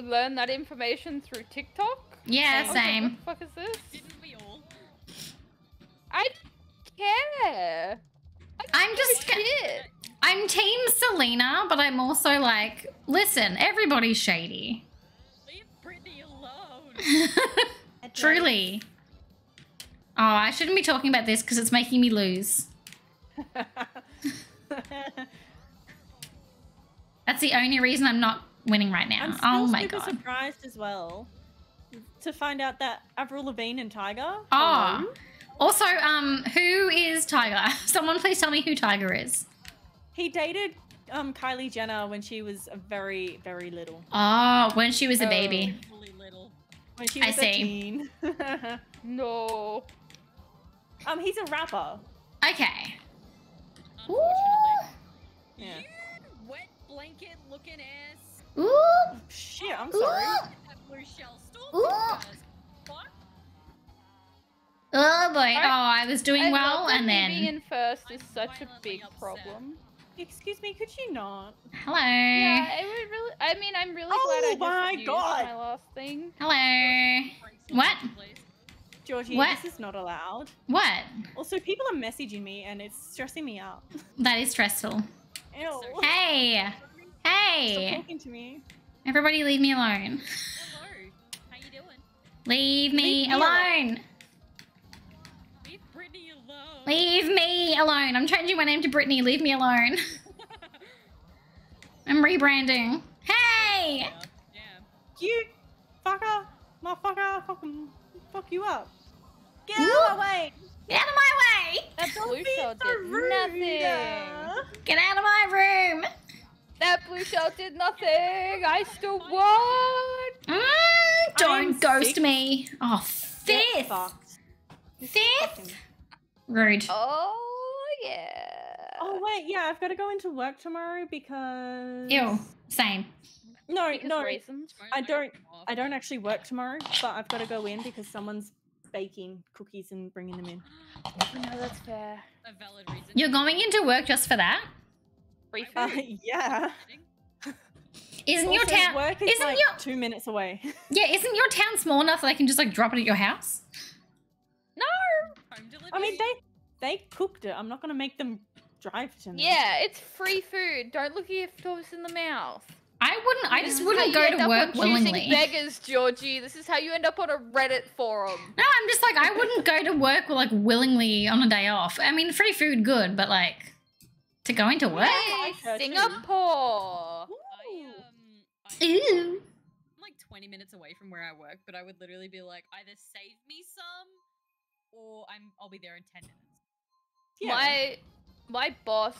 Speaker 4: learn that information through TikTok.
Speaker 1: Yeah,
Speaker 4: I was like,
Speaker 1: same.
Speaker 4: What the fuck is this?
Speaker 3: Didn't we all?
Speaker 4: I don't care. I
Speaker 1: I'm
Speaker 4: don't
Speaker 1: just
Speaker 4: give a shit.
Speaker 1: I'm Team Selena, but I'm also like, listen, everybody's shady.
Speaker 3: Leave Britney alone.
Speaker 1: Truly. Oh, I shouldn't be talking about this because it's making me lose. That's the only reason I'm not winning right now.
Speaker 2: I'm oh still
Speaker 1: Oh my
Speaker 2: super
Speaker 1: god.
Speaker 2: surprised as well to find out that Avril Lavigne and Tyga.
Speaker 1: Oh. Also, um, who is Tyga? Someone please tell me who Tyga is.
Speaker 2: He dated um Kylie Jenner when she was a very very little.
Speaker 1: Oh, when she was a
Speaker 4: Oh.
Speaker 1: baby.
Speaker 3: Fully little.
Speaker 2: When she
Speaker 1: I
Speaker 2: was a
Speaker 1: see.
Speaker 4: No.
Speaker 2: um, he's a rapper.
Speaker 1: Okay. Ooh.
Speaker 2: Yeah.
Speaker 3: You wet blanket looking ass.
Speaker 1: Ooh.
Speaker 2: Shit, I'm sorry.
Speaker 1: Ooh.
Speaker 3: That blue shell storm.
Speaker 1: Ooh. Oh boy.
Speaker 4: I-
Speaker 1: Oh, I was doing
Speaker 4: I
Speaker 1: well and then.
Speaker 4: being in first is such a big
Speaker 3: upset.
Speaker 4: problem.
Speaker 2: Excuse me, could you not?
Speaker 1: Hello.
Speaker 4: Yeah, it would really. I mean, I'm really
Speaker 2: Oh
Speaker 4: glad I just
Speaker 2: my
Speaker 4: used
Speaker 2: God.
Speaker 4: my last thing.
Speaker 1: Hello. What?
Speaker 2: Georgie,
Speaker 1: What?
Speaker 2: this is not allowed.
Speaker 1: What?
Speaker 2: Also, people are messaging me and it's stressing me out.
Speaker 1: That is stressful.
Speaker 2: Ew.
Speaker 1: Hey.
Speaker 2: Stop
Speaker 1: Hey.
Speaker 2: talking to me.
Speaker 1: Everybody leave me alone. Leave me
Speaker 2: Leave me
Speaker 1: alone.
Speaker 3: Leave Brittany alone.
Speaker 1: Leave me alone. I'm changing my name to Brittany. Leave me alone. I'm rebranding. Hey.
Speaker 3: Yeah, Damn.
Speaker 2: You fucker, motherfucker, fucking fuck you up. Get out of my way.
Speaker 1: Get out of my way.
Speaker 4: That
Speaker 2: Don't
Speaker 4: blue
Speaker 2: be
Speaker 4: shell
Speaker 2: so
Speaker 4: did
Speaker 2: rude.
Speaker 4: nothing.
Speaker 1: Get out of my room.
Speaker 4: That blue shell did nothing. I still won.
Speaker 1: Mm, don't
Speaker 2: am
Speaker 1: ghost
Speaker 2: sick.
Speaker 1: me. Oh,
Speaker 2: Get
Speaker 1: fifth.
Speaker 2: fucked.
Speaker 1: Fifth.
Speaker 2: Fucking-
Speaker 1: Rude.
Speaker 4: Oh yeah.
Speaker 2: Oh wait, yeah, I've got to go into work tomorrow because.
Speaker 1: Ew. Same.
Speaker 2: No,
Speaker 4: Because
Speaker 2: no,
Speaker 4: raisins.
Speaker 2: I don't- I don't actually work tomorrow, but I've got to go in because someone's baking cookies and bringing them in.
Speaker 4: No, that's fair.
Speaker 3: A valid reason.
Speaker 1: You're going into work just for that?
Speaker 4: Free
Speaker 2: Uh, yeah.
Speaker 1: Isn't your town?
Speaker 2: work is
Speaker 1: Isn't
Speaker 2: like
Speaker 1: your
Speaker 2: two minutes away.
Speaker 1: yeah? Isn't your town small enough that they can just like drop it at your house? No!
Speaker 3: Home delivery.
Speaker 2: I mean, they they cooked it. I'm not gonna make them drive to me.
Speaker 4: Yeah, it's free food. Don't look at your toes in the mouth.
Speaker 1: I wouldn't. I just wouldn't go to work
Speaker 4: on
Speaker 1: willingly.
Speaker 4: Beggars, Georgie. This is how you end up on a Reddit forum.
Speaker 1: No, I'm just like I wouldn't go to work like willingly on a day off. I mean, free food, good, but like to go into work.
Speaker 4: Hey,
Speaker 2: Church.
Speaker 4: Singapore.
Speaker 3: I, um, I,
Speaker 1: Ooh.
Speaker 3: I'm like 20 minutes away from where I work, but I would literally be like, either save me some, or I'm I'll be there in 10 minutes.
Speaker 2: Yeah.
Speaker 4: My my boss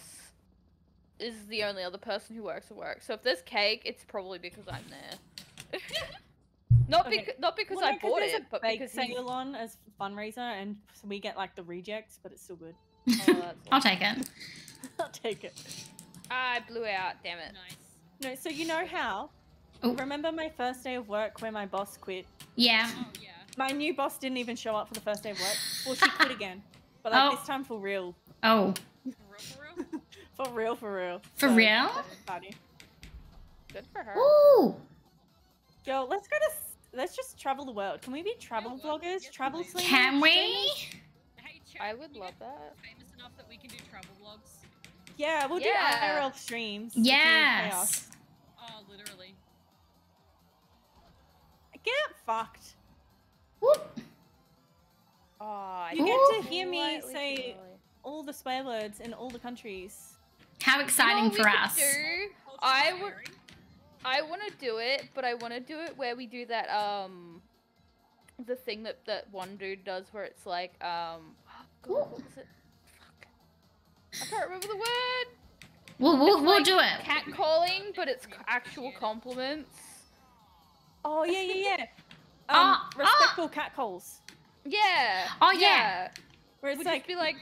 Speaker 4: is the only other person who works at work. So if there's cake, it's probably because I'm there. not
Speaker 2: Okay.
Speaker 4: because not because
Speaker 2: Well,
Speaker 4: I
Speaker 2: no, 'cause
Speaker 4: bought it,
Speaker 2: a
Speaker 4: but
Speaker 2: bake
Speaker 4: because he's.
Speaker 2: sale on as fundraiser, and we get like the rejects, but it's still good.
Speaker 4: Oh,
Speaker 1: I'll take it.
Speaker 2: I'll take it.
Speaker 4: I blew out. Damn it.
Speaker 3: Nice.
Speaker 2: No, so you know how?
Speaker 1: Oh.
Speaker 2: Remember my first day of work where my boss quit?
Speaker 1: Yeah.
Speaker 3: Oh yeah.
Speaker 2: My new boss didn't even show up for the first day of work. Well, she quit again, but like
Speaker 1: Oh.
Speaker 2: this time for real,
Speaker 1: Oh,
Speaker 3: For real, for real.
Speaker 2: for real, for So,
Speaker 1: real?
Speaker 2: that's.
Speaker 4: Good for her.
Speaker 1: ooh.
Speaker 2: Yo, let's go to. Let's just travel the world. Can we be travel
Speaker 3: well,
Speaker 2: vloggers?
Speaker 3: yes,
Speaker 2: Travel
Speaker 3: please.
Speaker 2: streamers?
Speaker 1: Can we?
Speaker 3: Hey, chat,
Speaker 4: I would love that.
Speaker 3: Famous enough that we can do travel vlogs.
Speaker 2: Yeah, we'll
Speaker 4: Yeah.
Speaker 2: do IRL streams. if you.
Speaker 1: Yes.
Speaker 3: Oh, literally.
Speaker 2: Get fucked.
Speaker 1: Whoop.
Speaker 4: Oh, I
Speaker 2: You
Speaker 1: get to
Speaker 2: hear me
Speaker 4: slightly
Speaker 2: say-
Speaker 4: too.
Speaker 2: All the swear words in all the countries.
Speaker 1: How
Speaker 4: You know
Speaker 1: exciting
Speaker 4: what
Speaker 1: for
Speaker 4: could
Speaker 1: us.
Speaker 4: do? I would. I want to do it, but I want to do it where we do that. Um, the thing that that one dude does, where it's like, um, God, I can't remember the word.
Speaker 1: We'll we'll,
Speaker 4: It's
Speaker 1: we'll
Speaker 4: like
Speaker 1: do it.
Speaker 4: Catcalling, but it's actual compliments.
Speaker 2: Oh yeah, yeah, yeah. Um,
Speaker 1: Ah, ah.
Speaker 2: respectful catcalls.
Speaker 4: Yeah.
Speaker 1: Oh, yeah.
Speaker 2: Where it's
Speaker 4: Would
Speaker 2: like
Speaker 4: be like,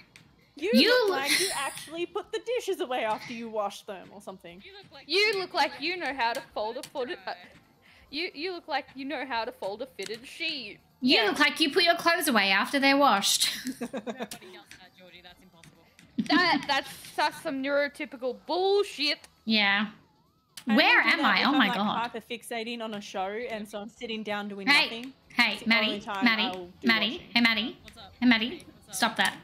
Speaker 2: you,
Speaker 1: You
Speaker 2: look
Speaker 1: look-
Speaker 2: like you actually put the dishes away after you wash them or something.
Speaker 3: You look like
Speaker 4: you look like you know how to fold a
Speaker 3: Let's.
Speaker 4: Uh, you you look like you know how to fold a fitted sheet.
Speaker 1: You
Speaker 2: Yeah.
Speaker 1: look like you put your clothes away after they're washed.
Speaker 3: Nobody does that, Georgie. That's impossible.
Speaker 4: That that's that's some neurotypical bullshit.
Speaker 1: Yeah.
Speaker 2: I
Speaker 1: Where am
Speaker 2: that
Speaker 1: I?
Speaker 2: if
Speaker 1: Oh
Speaker 2: I'm,
Speaker 1: my
Speaker 2: like,
Speaker 1: god.
Speaker 2: Hyper fixating on a show, and so I'm sitting down doing
Speaker 1: Hey.
Speaker 2: nothing.
Speaker 1: Hey,
Speaker 2: It's
Speaker 1: Maddie, Maddie, Maddie,
Speaker 2: washing.
Speaker 1: hey Maddie,
Speaker 3: What's up?
Speaker 1: hey Maddie,
Speaker 3: Hey, what's up?
Speaker 1: stop that.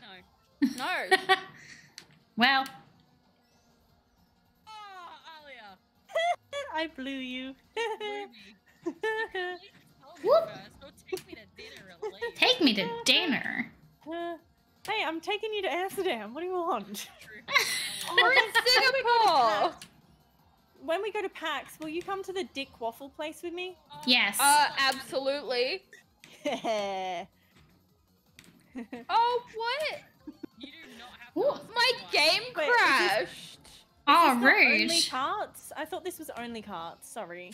Speaker 3: No.
Speaker 4: No.
Speaker 1: well,
Speaker 3: Oh, Alia.
Speaker 2: I blew you.
Speaker 3: Ruby. You can at least tell me
Speaker 1: Whoop.
Speaker 3: first, or take me to dinner at least.
Speaker 1: take me to dinner.
Speaker 2: Hey, I'm taking you to Amsterdam. What do you want?
Speaker 3: True.
Speaker 4: We're in Singapore.
Speaker 2: when we go to PAX, will you come to the Dick Waffle place with me?
Speaker 1: Yes.
Speaker 4: Uh, absolutely. Oh, what?
Speaker 3: You do not have to.
Speaker 1: Ooh.
Speaker 4: My game
Speaker 2: Wait, is this-
Speaker 4: crashed.
Speaker 1: oh,
Speaker 2: Is this not Only carts? I thought this was only carts. Sorry.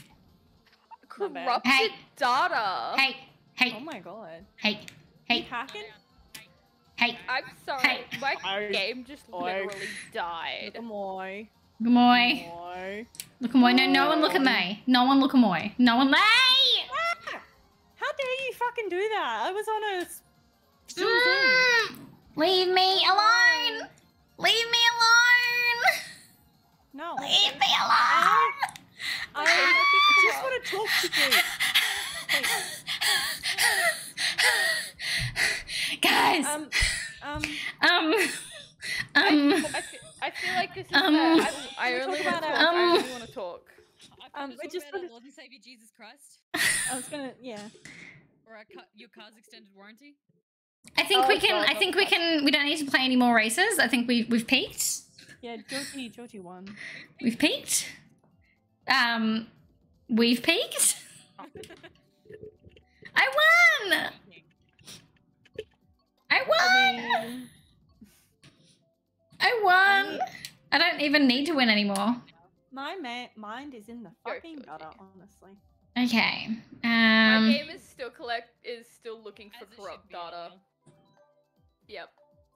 Speaker 2: My.
Speaker 4: Corrupted
Speaker 1: Hey.
Speaker 4: data.
Speaker 1: Hey, hey.
Speaker 2: Oh my god.
Speaker 1: hey,
Speaker 2: You
Speaker 1: hey,
Speaker 2: hacking?
Speaker 1: Hey.
Speaker 4: I'm sorry.
Speaker 1: Hey.
Speaker 4: My
Speaker 2: Oi.
Speaker 4: game just
Speaker 2: Oi.
Speaker 4: literally died.
Speaker 2: Look at moi.
Speaker 1: Good boy. Look at moi. No, no one look at me. No one look at moi. No one. Hey!
Speaker 2: How dare you fucking do that? I was on a. s- Zoom, zoom.
Speaker 1: Mm, Leave me alone. Leave me alone.
Speaker 2: No.
Speaker 1: Leave me alone.
Speaker 2: I just want to talk to you.
Speaker 1: Guys.
Speaker 2: Um, um,
Speaker 1: Um. Um.
Speaker 4: I, fe- I feel like this is
Speaker 1: Um.
Speaker 4: I, I
Speaker 2: Can
Speaker 4: only
Speaker 2: talk
Speaker 4: want to talk.
Speaker 1: um,
Speaker 4: I only want to talk.
Speaker 3: I
Speaker 2: Um, I
Speaker 3: just
Speaker 2: just
Speaker 3: about our
Speaker 2: wanna-
Speaker 3: Lord and Savior Jesus Christ,
Speaker 2: I was gonna, yeah.
Speaker 3: or ca- your car's extended warranty.
Speaker 1: I think
Speaker 4: Oh,
Speaker 1: we can.
Speaker 4: God,
Speaker 1: I
Speaker 4: not
Speaker 1: think we can. We don't need to play any more races. I think we've we've peaked.
Speaker 2: Yeah, Georgie, Georgie won.
Speaker 1: We've peaked. Um, we've peaked. I won. I
Speaker 2: I
Speaker 1: won.
Speaker 2: mean,
Speaker 1: I won. I don't even need to win anymore.
Speaker 2: my ma- mind is in the
Speaker 4: Go,
Speaker 2: fucking
Speaker 4: Georgie.
Speaker 2: gutter, honestly.
Speaker 1: Okay.
Speaker 4: My
Speaker 1: Um.
Speaker 4: game is still collect is still looking for
Speaker 3: As it should
Speaker 4: corrupt data. Yep.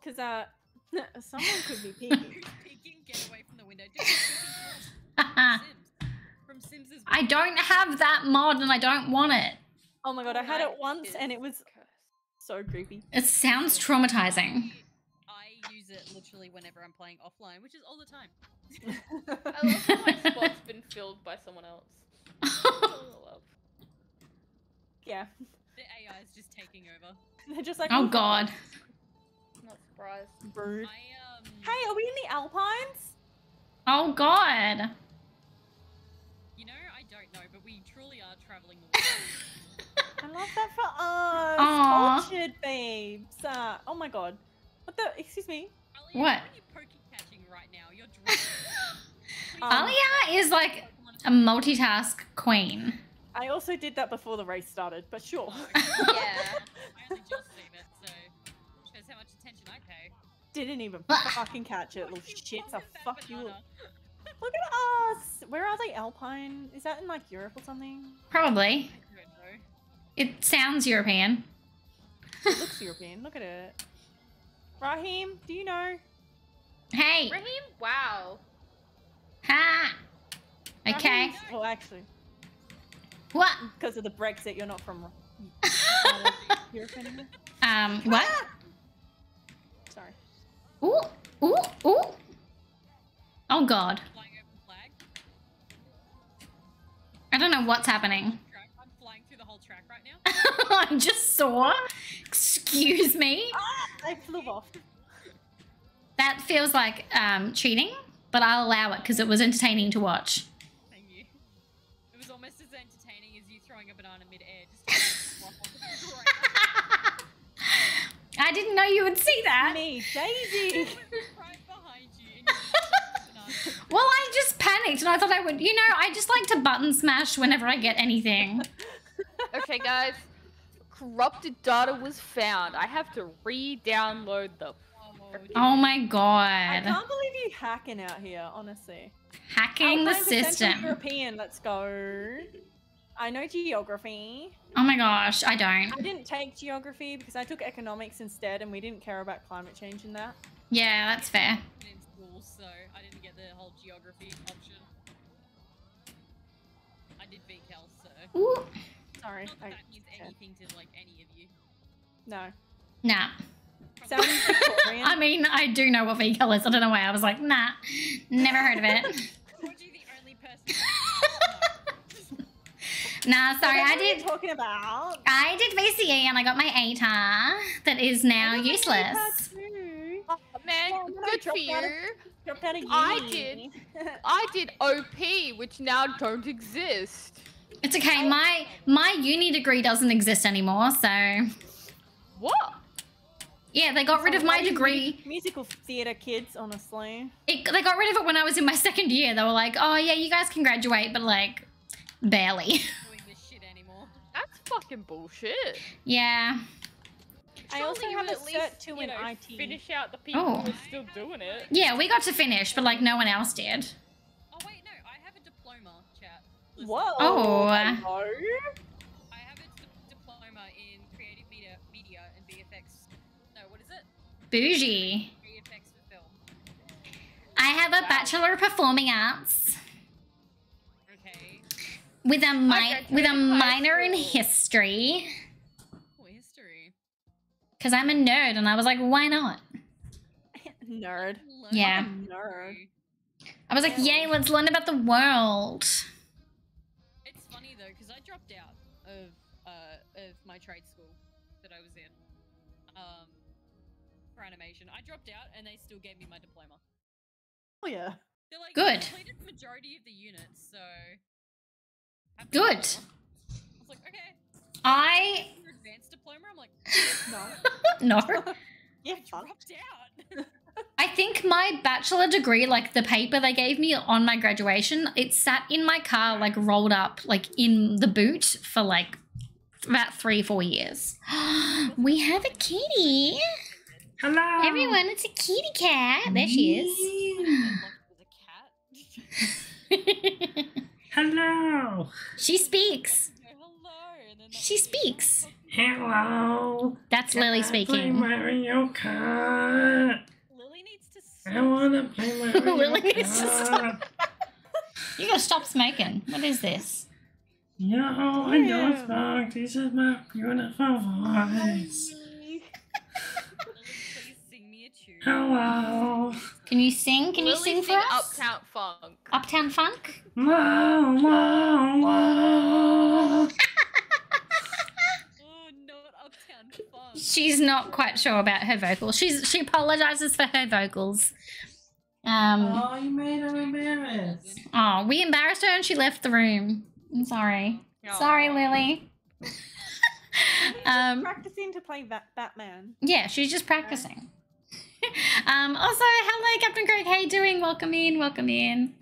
Speaker 2: Because, uh, someone could be peeking.
Speaker 3: Who's peeking? Get away from the window. Dude, from Sims. From Sims
Speaker 1: I don't have that mod and I don't want it.
Speaker 2: Oh my god, I had it once and it was
Speaker 4: cursed.
Speaker 2: So creepy.
Speaker 1: It sounds traumatizing.
Speaker 3: I use it literally whenever I'm playing offline, which is all the time.
Speaker 4: I love how my spot's been filled by someone else. That's all I love.
Speaker 2: yeah.
Speaker 3: The AI is just taking over.
Speaker 2: They're just like,
Speaker 1: oh god.
Speaker 4: Not surprised.
Speaker 2: Rude.
Speaker 3: I um.
Speaker 2: Hey, are we in the Alpines?
Speaker 1: Oh god.
Speaker 3: You know, I don't know, but we truly are traveling the world.
Speaker 2: I love that for us.
Speaker 1: Aw.
Speaker 2: Cultured babes. Uh, oh my god. What the? Excuse me.
Speaker 3: Alia,
Speaker 1: What?
Speaker 3: What are you poke catching right now? You're.
Speaker 2: Um,
Speaker 1: Alia is like a multitask queen.
Speaker 2: I also did that before the race started, but sure.
Speaker 3: Yeah.
Speaker 4: Yeah.
Speaker 3: I only just seen it, so shows how much attention I pay.
Speaker 2: Didn't even fucking catch it, little shit. So
Speaker 3: Wasn't
Speaker 2: fuck you. Look at us. Where are they? Alpine? Is that in like Europe or something?
Speaker 1: Probably.
Speaker 3: I don't know.
Speaker 1: It sounds European.
Speaker 2: It looks European. Look at it. Raheem, do you know?
Speaker 1: Hey.
Speaker 4: Raheem, wow.
Speaker 1: Ha. Okay.
Speaker 2: Raheem's- Well, actually,
Speaker 1: What?
Speaker 2: because of the Brexit, you're not from Europe anymore.
Speaker 1: Um. What?
Speaker 2: Sorry.
Speaker 1: Ooh. Ooh. Ooh. Oh god.
Speaker 3: Flying open flag.
Speaker 1: I don't know what's happening.
Speaker 3: Track. I'm flying through the whole track right now.
Speaker 1: I just saw. Excuse me.
Speaker 2: I flew off.
Speaker 1: That feels like um, cheating, but I'll allow it because it was entertaining to watch.
Speaker 3: Thank you. It was almost as entertaining as you throwing a banana mid-air. Just flop onto the ground.
Speaker 1: I didn't know you would see that.
Speaker 2: Me, Daisy.
Speaker 3: right behind you. You just flip the banana.
Speaker 1: Well, I just panicked and I thought I would. You know, I just like to button smash whenever I get anything.
Speaker 4: Okay, guys. Corrupted data was found. I have to re-download the.
Speaker 3: Oh,
Speaker 1: Oh my god.
Speaker 2: I
Speaker 1: god.
Speaker 2: can't believe you hacking out here, honestly.
Speaker 1: Hacking the
Speaker 2: Alpines are
Speaker 1: system.
Speaker 2: European, let's go. I know geography.
Speaker 1: Oh my gosh, I don't.
Speaker 2: I didn't take geography because I took economics instead, and we didn't care about climate change in that.
Speaker 1: Yeah, that's fair.
Speaker 3: in school, so I didn't get the whole geography option. I did VCal, so
Speaker 1: Ooh.
Speaker 2: Sorry,
Speaker 3: not that
Speaker 2: I,
Speaker 3: that means anything to like any of you.
Speaker 2: no.
Speaker 1: Nah.
Speaker 3: Probably
Speaker 2: Sounds Victorian.
Speaker 1: I mean, I do know what VCal is. I don't know why I was like, nah, never heard of it.
Speaker 3: Would you the only person?
Speaker 1: nah, sorry, I
Speaker 2: are you
Speaker 1: did.
Speaker 2: talking about?
Speaker 1: I did VCE and I got my ATAR that is now
Speaker 2: I got
Speaker 1: useless.
Speaker 4: Oh, man,
Speaker 2: Well, when I
Speaker 4: good for
Speaker 2: dropped out of-
Speaker 4: you.
Speaker 2: Out of.
Speaker 4: I did. I did OP, which now don't exist.
Speaker 1: It's okay. My my uni degree doesn't exist anymore, so
Speaker 4: What?
Speaker 1: Yeah, they got rid of my degree.
Speaker 2: Musical theatre kids, honestly.
Speaker 1: It, they got rid of it when I was in my second year. They were like, "Oh yeah, you guys can graduate, but like, barely."
Speaker 3: Doing this shit anymore.
Speaker 4: That's fucking bullshit.
Speaker 1: yeah.
Speaker 2: I also have
Speaker 4: would
Speaker 2: a
Speaker 4: at least,
Speaker 2: cert two
Speaker 4: you
Speaker 2: in
Speaker 4: know,
Speaker 2: IT.
Speaker 4: Finish out the people
Speaker 1: Oh.
Speaker 4: who are still doing it.
Speaker 1: Yeah, we got to finish, but like no one else did.
Speaker 2: Whoa.
Speaker 1: Oh.
Speaker 2: hello.
Speaker 3: I have a d- diploma in creative media, media and VFX. No, what is it?
Speaker 1: Bougie.
Speaker 3: VFX for film.
Speaker 1: I have a
Speaker 4: Wow.
Speaker 1: bachelor of performing arts
Speaker 3: Okay.
Speaker 1: with a mi- with a minor in history
Speaker 3: Oh, history.
Speaker 1: because I'm a nerd, and I was like, why not?
Speaker 2: Nerd.
Speaker 3: Learn
Speaker 1: Yeah.
Speaker 3: Nerd.
Speaker 1: I was like, yay, let's learn about the world.
Speaker 3: Of my trade school that I was in, um, for animation. I dropped out, and they still gave me my diploma.
Speaker 2: Oh yeah.
Speaker 3: They're like,
Speaker 1: Good.
Speaker 3: "You completed the majority of the units, so.
Speaker 1: Good.
Speaker 3: I was like, okay.
Speaker 1: I
Speaker 3: Your advanced diploma. I'm like,
Speaker 2: No.
Speaker 1: no.
Speaker 2: Yeah,
Speaker 3: I dropped out.
Speaker 1: I think my bachelor degree, like the paper they gave me on my graduation, it sat in my car, like rolled up, like in the boot for like about three, four years. we have a kitty.
Speaker 6: Hello.
Speaker 1: Everyone, it's a kitty cat. There she
Speaker 3: Locked with a cat.
Speaker 1: is.
Speaker 6: Hello.
Speaker 1: she speaks.
Speaker 3: Hello. And then that
Speaker 1: She speaks.
Speaker 6: Hello.
Speaker 1: That's
Speaker 6: Can
Speaker 1: Lily
Speaker 6: I Play
Speaker 1: speaking.
Speaker 6: Mario Kart.
Speaker 3: Lily needs to.
Speaker 6: I wanna play Mario
Speaker 1: Lily needs to
Speaker 6: Kart.
Speaker 1: You gotta stop smoking. What is this?
Speaker 6: Yo, I don't smoke. This is my beautiful voice.
Speaker 3: Lily, please sing me a tune.
Speaker 6: Hello.
Speaker 1: Can you sing? Can you
Speaker 4: Lily
Speaker 1: sing for us?
Speaker 4: Uptown Funk.
Speaker 1: Uptown Funk?
Speaker 6: La, la, la.
Speaker 3: Oh, not Uptown Funk.
Speaker 1: She's not quite sure about her vocals. She's she apologizes for her vocals. Um
Speaker 6: Oh, you made her embarrassed.
Speaker 1: oh, we embarrassed her and she left the room. I'm sorry. Sorry, Lily. um
Speaker 2: Practicing to play Bat- Batman.
Speaker 1: yeah, she's just practicing. um also, hello Captain Craig, how you doing? Welcome in, welcome in.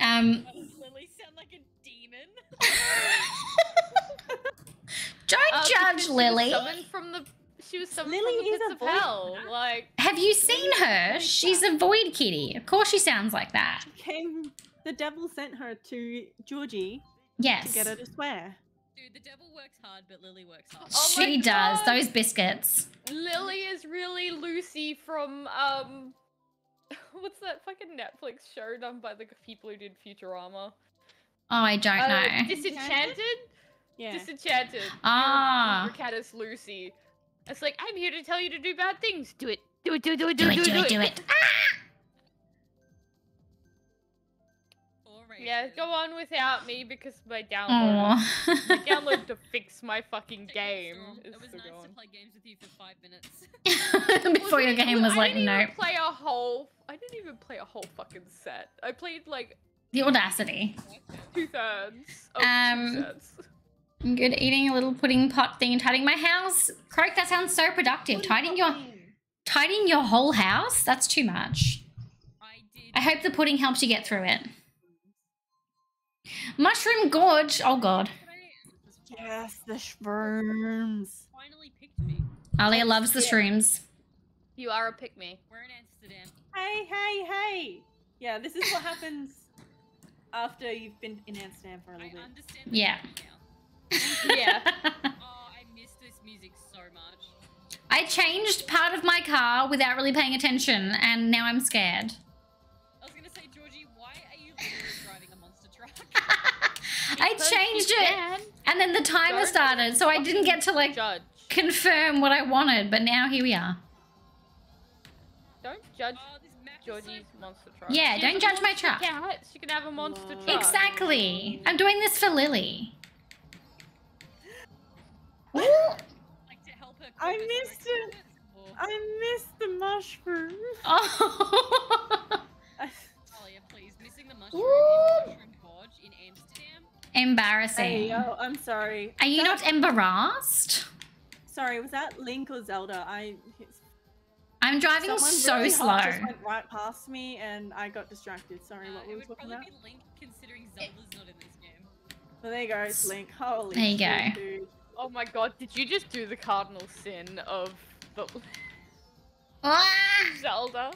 Speaker 1: Um
Speaker 3: Does Lily sound like a demon?
Speaker 1: don't
Speaker 4: Uh,
Speaker 1: judge Lily.
Speaker 4: summoned from the. She was summoned
Speaker 2: Lily
Speaker 4: from the
Speaker 2: is
Speaker 4: pits
Speaker 2: a
Speaker 4: of
Speaker 2: void.
Speaker 4: hell. Like
Speaker 1: Have you seen her? She's a void kitty. Of course she sounds like that.
Speaker 2: Came. The devil sent her to Georgie
Speaker 1: Yes.
Speaker 2: to get her to swear.
Speaker 3: Dude, the devil works hard, but Lily works hard.
Speaker 4: Oh
Speaker 1: she does.
Speaker 4: God.
Speaker 1: Those biscuits.
Speaker 4: Lily is really Lucy from um. What's that fucking Netflix show done by the people who did Futurama?
Speaker 1: Oh, I don't
Speaker 4: Uh,
Speaker 1: know.
Speaker 4: Disenchanted.
Speaker 2: Yeah.
Speaker 4: Disenchanted.
Speaker 1: Ah.
Speaker 4: Your cat Lucy. It's like I'm here to tell you to do bad things. Do it. Do it. Do it. Do it.
Speaker 1: Do it, do it, do it.
Speaker 3: Or
Speaker 4: Yeah, go on without me because my download. My download to fix my fucking game.
Speaker 3: It was
Speaker 4: still
Speaker 3: nice
Speaker 4: going.
Speaker 3: to play games with you for five minutes.
Speaker 1: Before your
Speaker 4: Wasn't
Speaker 1: game was
Speaker 4: I
Speaker 1: like,
Speaker 4: didn't
Speaker 1: no.
Speaker 4: even play a whole. I didn't even play a whole fucking set. I played like
Speaker 1: The audacity.
Speaker 4: two thirds. Of
Speaker 1: Um,
Speaker 4: two sets.
Speaker 1: I'm good eating a little pudding pot thing and tidying my house. Croak, that sounds so productive. Tidying your tidying your whole house? That's too much.
Speaker 3: I did.
Speaker 1: I hope the pudding helps you get through it. Mushroom gorge. Oh god.
Speaker 2: Yes, the shrooms.
Speaker 3: Finally picked me.
Speaker 1: Alia loves the
Speaker 2: Yeah.
Speaker 1: shrooms.
Speaker 4: You are a pick me.
Speaker 3: We're in Amsterdam.
Speaker 2: Hey, hey, hey! Yeah, this is what happens after you've been in Amsterdam for a
Speaker 3: I
Speaker 2: little bit.
Speaker 3: understand.
Speaker 1: Yeah.
Speaker 4: Yeah.
Speaker 3: Oh, I miss this music so much.
Speaker 1: I changed part of my car without really paying attention, and now I'm scared.
Speaker 3: I
Speaker 1: changed it,
Speaker 4: can
Speaker 1: and then the timer started, so I didn't get to like
Speaker 4: Judge.
Speaker 1: confirm what I wanted. But now here we are.
Speaker 4: Don't judge
Speaker 3: oh, this map is
Speaker 4: Georgie's monster truck.
Speaker 1: Yeah,
Speaker 4: She
Speaker 1: don't judge my truck.
Speaker 4: Cat. She can have a monster
Speaker 2: Wow.
Speaker 4: truck.
Speaker 1: Exactly. I'm doing this for Lily. Ooh.
Speaker 3: like to help her.
Speaker 2: I missed it. I missed the mushroom.
Speaker 1: Oh.
Speaker 3: oh Talia, please, missing the mushroom
Speaker 1: Embarrassing.
Speaker 2: Hey, oh, I'm sorry.
Speaker 1: Are you
Speaker 2: That-
Speaker 1: not embarrassed?
Speaker 2: Sorry, was that Link or Zelda? I
Speaker 1: I'm driving
Speaker 2: Someone
Speaker 1: so
Speaker 2: really
Speaker 1: slow.
Speaker 2: hot just went right past me and I got distracted. Sorry,
Speaker 3: Uh,
Speaker 2: what
Speaker 3: it
Speaker 2: were we
Speaker 3: would
Speaker 2: talking
Speaker 3: probably
Speaker 2: about?
Speaker 3: be Link considering Zelda's not in this game.
Speaker 2: Well, there you go, it's Link. Holy
Speaker 1: There you
Speaker 2: shit,
Speaker 1: go.
Speaker 2: dude.
Speaker 4: Oh my god, did you just do the cardinal sin of the
Speaker 1: Ah!
Speaker 4: Zelda?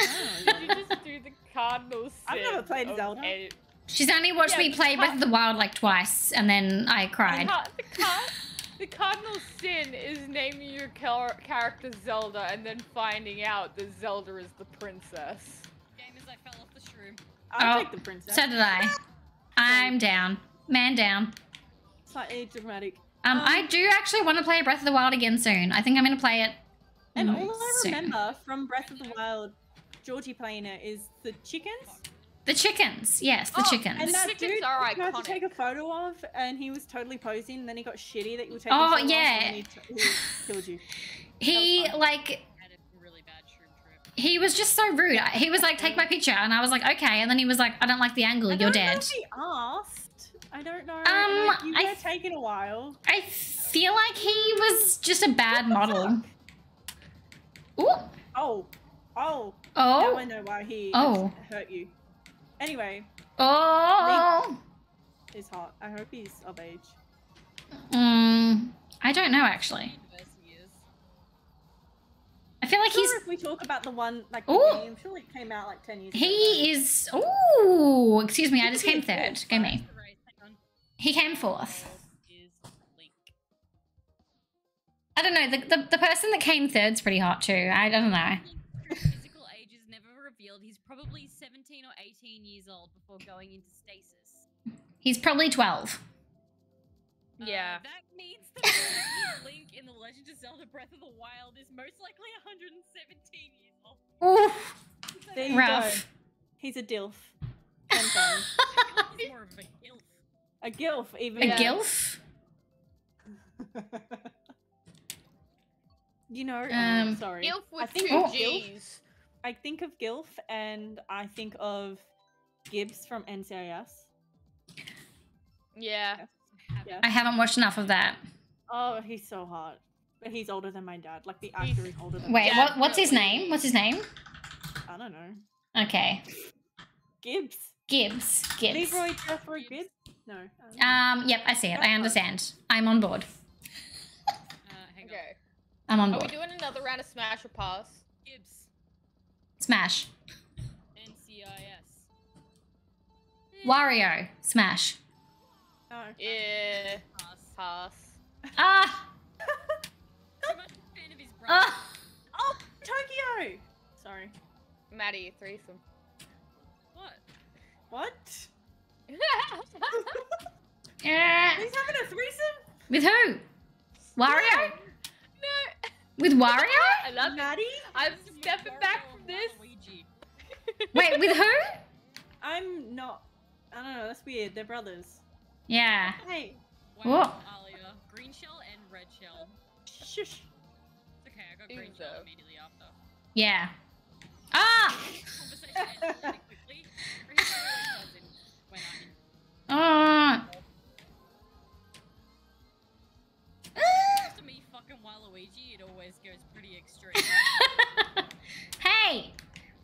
Speaker 2: Oh,
Speaker 4: Did you just do the cardinal sin?
Speaker 2: I've never played
Speaker 4: of
Speaker 2: Zelda.
Speaker 4: a-
Speaker 1: She's only watched
Speaker 4: Yeah,
Speaker 1: me play Breath of the Wild like twice, and then I cried.
Speaker 4: car- the, the cardinal sin is naming your char- character Zelda and then finding out that Zelda is the princess.
Speaker 3: Gamers, I fell off the shroom.
Speaker 2: I'll
Speaker 1: Oh,
Speaker 2: take the princess.
Speaker 1: So did I. I'm down. Man down.
Speaker 2: Slightly dramatic.
Speaker 1: Um,
Speaker 2: Um,
Speaker 1: I do actually want to play Breath of the Wild again soon. I think I'm going to play it.
Speaker 2: And all I
Speaker 1: soon.
Speaker 2: remember from Breath of the Wild, Georgie playing it, is the chickens.
Speaker 1: The chickens. Yes, the
Speaker 4: Oh,
Speaker 1: chickens.
Speaker 2: And that
Speaker 4: Chickens
Speaker 2: dude
Speaker 4: are
Speaker 2: you tried to take a photo of, and he was totally posing. And then he got shitty that you were taking.
Speaker 1: Oh,
Speaker 2: so long,
Speaker 1: yeah.
Speaker 2: And then he, t- he killed you.
Speaker 1: he, like,
Speaker 3: really bad shroom trip.
Speaker 1: he was just so rude. He was like, take my picture. And I was like, okay. And then he was like, I don't like the angle.
Speaker 2: I
Speaker 1: You're
Speaker 2: don't know
Speaker 1: dead.
Speaker 2: if he asked. I don't know.
Speaker 1: Um,
Speaker 2: like, you
Speaker 1: I
Speaker 2: were
Speaker 1: th-
Speaker 2: taking a while.
Speaker 1: I feel like he was just a bad model. Ooh.
Speaker 2: Oh, oh. Now I
Speaker 1: Oh.
Speaker 2: know why he
Speaker 1: Oh.
Speaker 2: hurt you. Anyway,
Speaker 1: Oh.
Speaker 2: he's hot. I hope he's of age.
Speaker 1: Mm, I don't know, actually. I feel like
Speaker 2: Sure,
Speaker 1: he's
Speaker 2: if we talk about the one like the
Speaker 1: Ooh.
Speaker 2: game, surely it came out like ten years.
Speaker 1: He
Speaker 2: ago.
Speaker 1: is. Ooh, excuse me. I just came third. Go me.
Speaker 3: The race, hang on.
Speaker 1: He came fourth.
Speaker 3: Fourth is Link.
Speaker 1: I don't know. The, the, the person that came third's pretty hot too. I don't know.
Speaker 3: Physical age is never revealed. He's probably 17 or 18 years old before going into stasis.
Speaker 1: He's probably 12.
Speaker 3: Uh,
Speaker 4: Yeah.
Speaker 3: that means the Link in The Legend of Zelda Breath of the Wild is most likely 117 years old.
Speaker 1: Ooh,
Speaker 2: There you
Speaker 1: rough.
Speaker 2: go. He's a dilf.
Speaker 3: He's more of a hilf.
Speaker 2: a gilf, even.
Speaker 1: A
Speaker 4: Yeah.
Speaker 1: gilf?
Speaker 2: you know,
Speaker 1: Um,
Speaker 2: sorry.
Speaker 4: Gilf
Speaker 2: I
Speaker 4: with
Speaker 2: think
Speaker 4: two
Speaker 2: of Gilf.
Speaker 4: G's.
Speaker 2: I think of Gilf and I think of Gibbs from NCIS.
Speaker 4: Yeah.
Speaker 2: Yeah.
Speaker 1: I haven't watched enough of that.
Speaker 2: Oh, he's so hot. But he's older than my dad. Like the actor is older than
Speaker 1: Wait,
Speaker 2: my
Speaker 1: what, what's his name? What's his name?
Speaker 2: I don't know.
Speaker 1: Okay.
Speaker 2: Gibbs.
Speaker 1: Gibbs. Gibbs.
Speaker 2: Leroy Jeffrey Gibbs? No. I don't know.
Speaker 1: Um, yep, I see it. I understand. I'm on board.
Speaker 3: Uh, hang on.
Speaker 4: Okay.
Speaker 1: I'm on board.
Speaker 4: Are we doing another round of Smash or Pass?
Speaker 3: Gibbs.
Speaker 1: Smash.
Speaker 3: NCIS.
Speaker 1: Wario. Smash.
Speaker 2: No.
Speaker 4: Yeah.
Speaker 3: Pass.
Speaker 4: Pass.
Speaker 1: Ah!
Speaker 3: Too much of a fan of his brother.
Speaker 1: Ah!
Speaker 2: Oh, Tokyo! Sorry.
Speaker 4: Maddie, threesome.
Speaker 3: What?
Speaker 2: What?
Speaker 1: Eh.
Speaker 2: He's having a threesome?
Speaker 1: With who? Wario?
Speaker 4: no.
Speaker 1: With Wario?
Speaker 4: I love it.
Speaker 2: Maddie?
Speaker 4: I'm stepping back
Speaker 3: and
Speaker 4: from this.
Speaker 3: Waluigi.
Speaker 1: Wait, with who?
Speaker 2: I'm not. I don't know. That's weird. They're brothers.
Speaker 1: Yeah.
Speaker 2: Hey,
Speaker 3: Wario,
Speaker 1: Whoa.
Speaker 3: Alia, green shell and red shell.
Speaker 2: shush.
Speaker 3: It's okay, I got green
Speaker 4: Ew,
Speaker 3: shell
Speaker 4: though.
Speaker 3: immediately after.
Speaker 1: Yeah. Ah!
Speaker 3: Conversation ended really quickly. Green shell always does in when I'm in.
Speaker 1: Ah!
Speaker 3: After me fucking Waluigi, it always goes pretty extreme.
Speaker 1: Hey!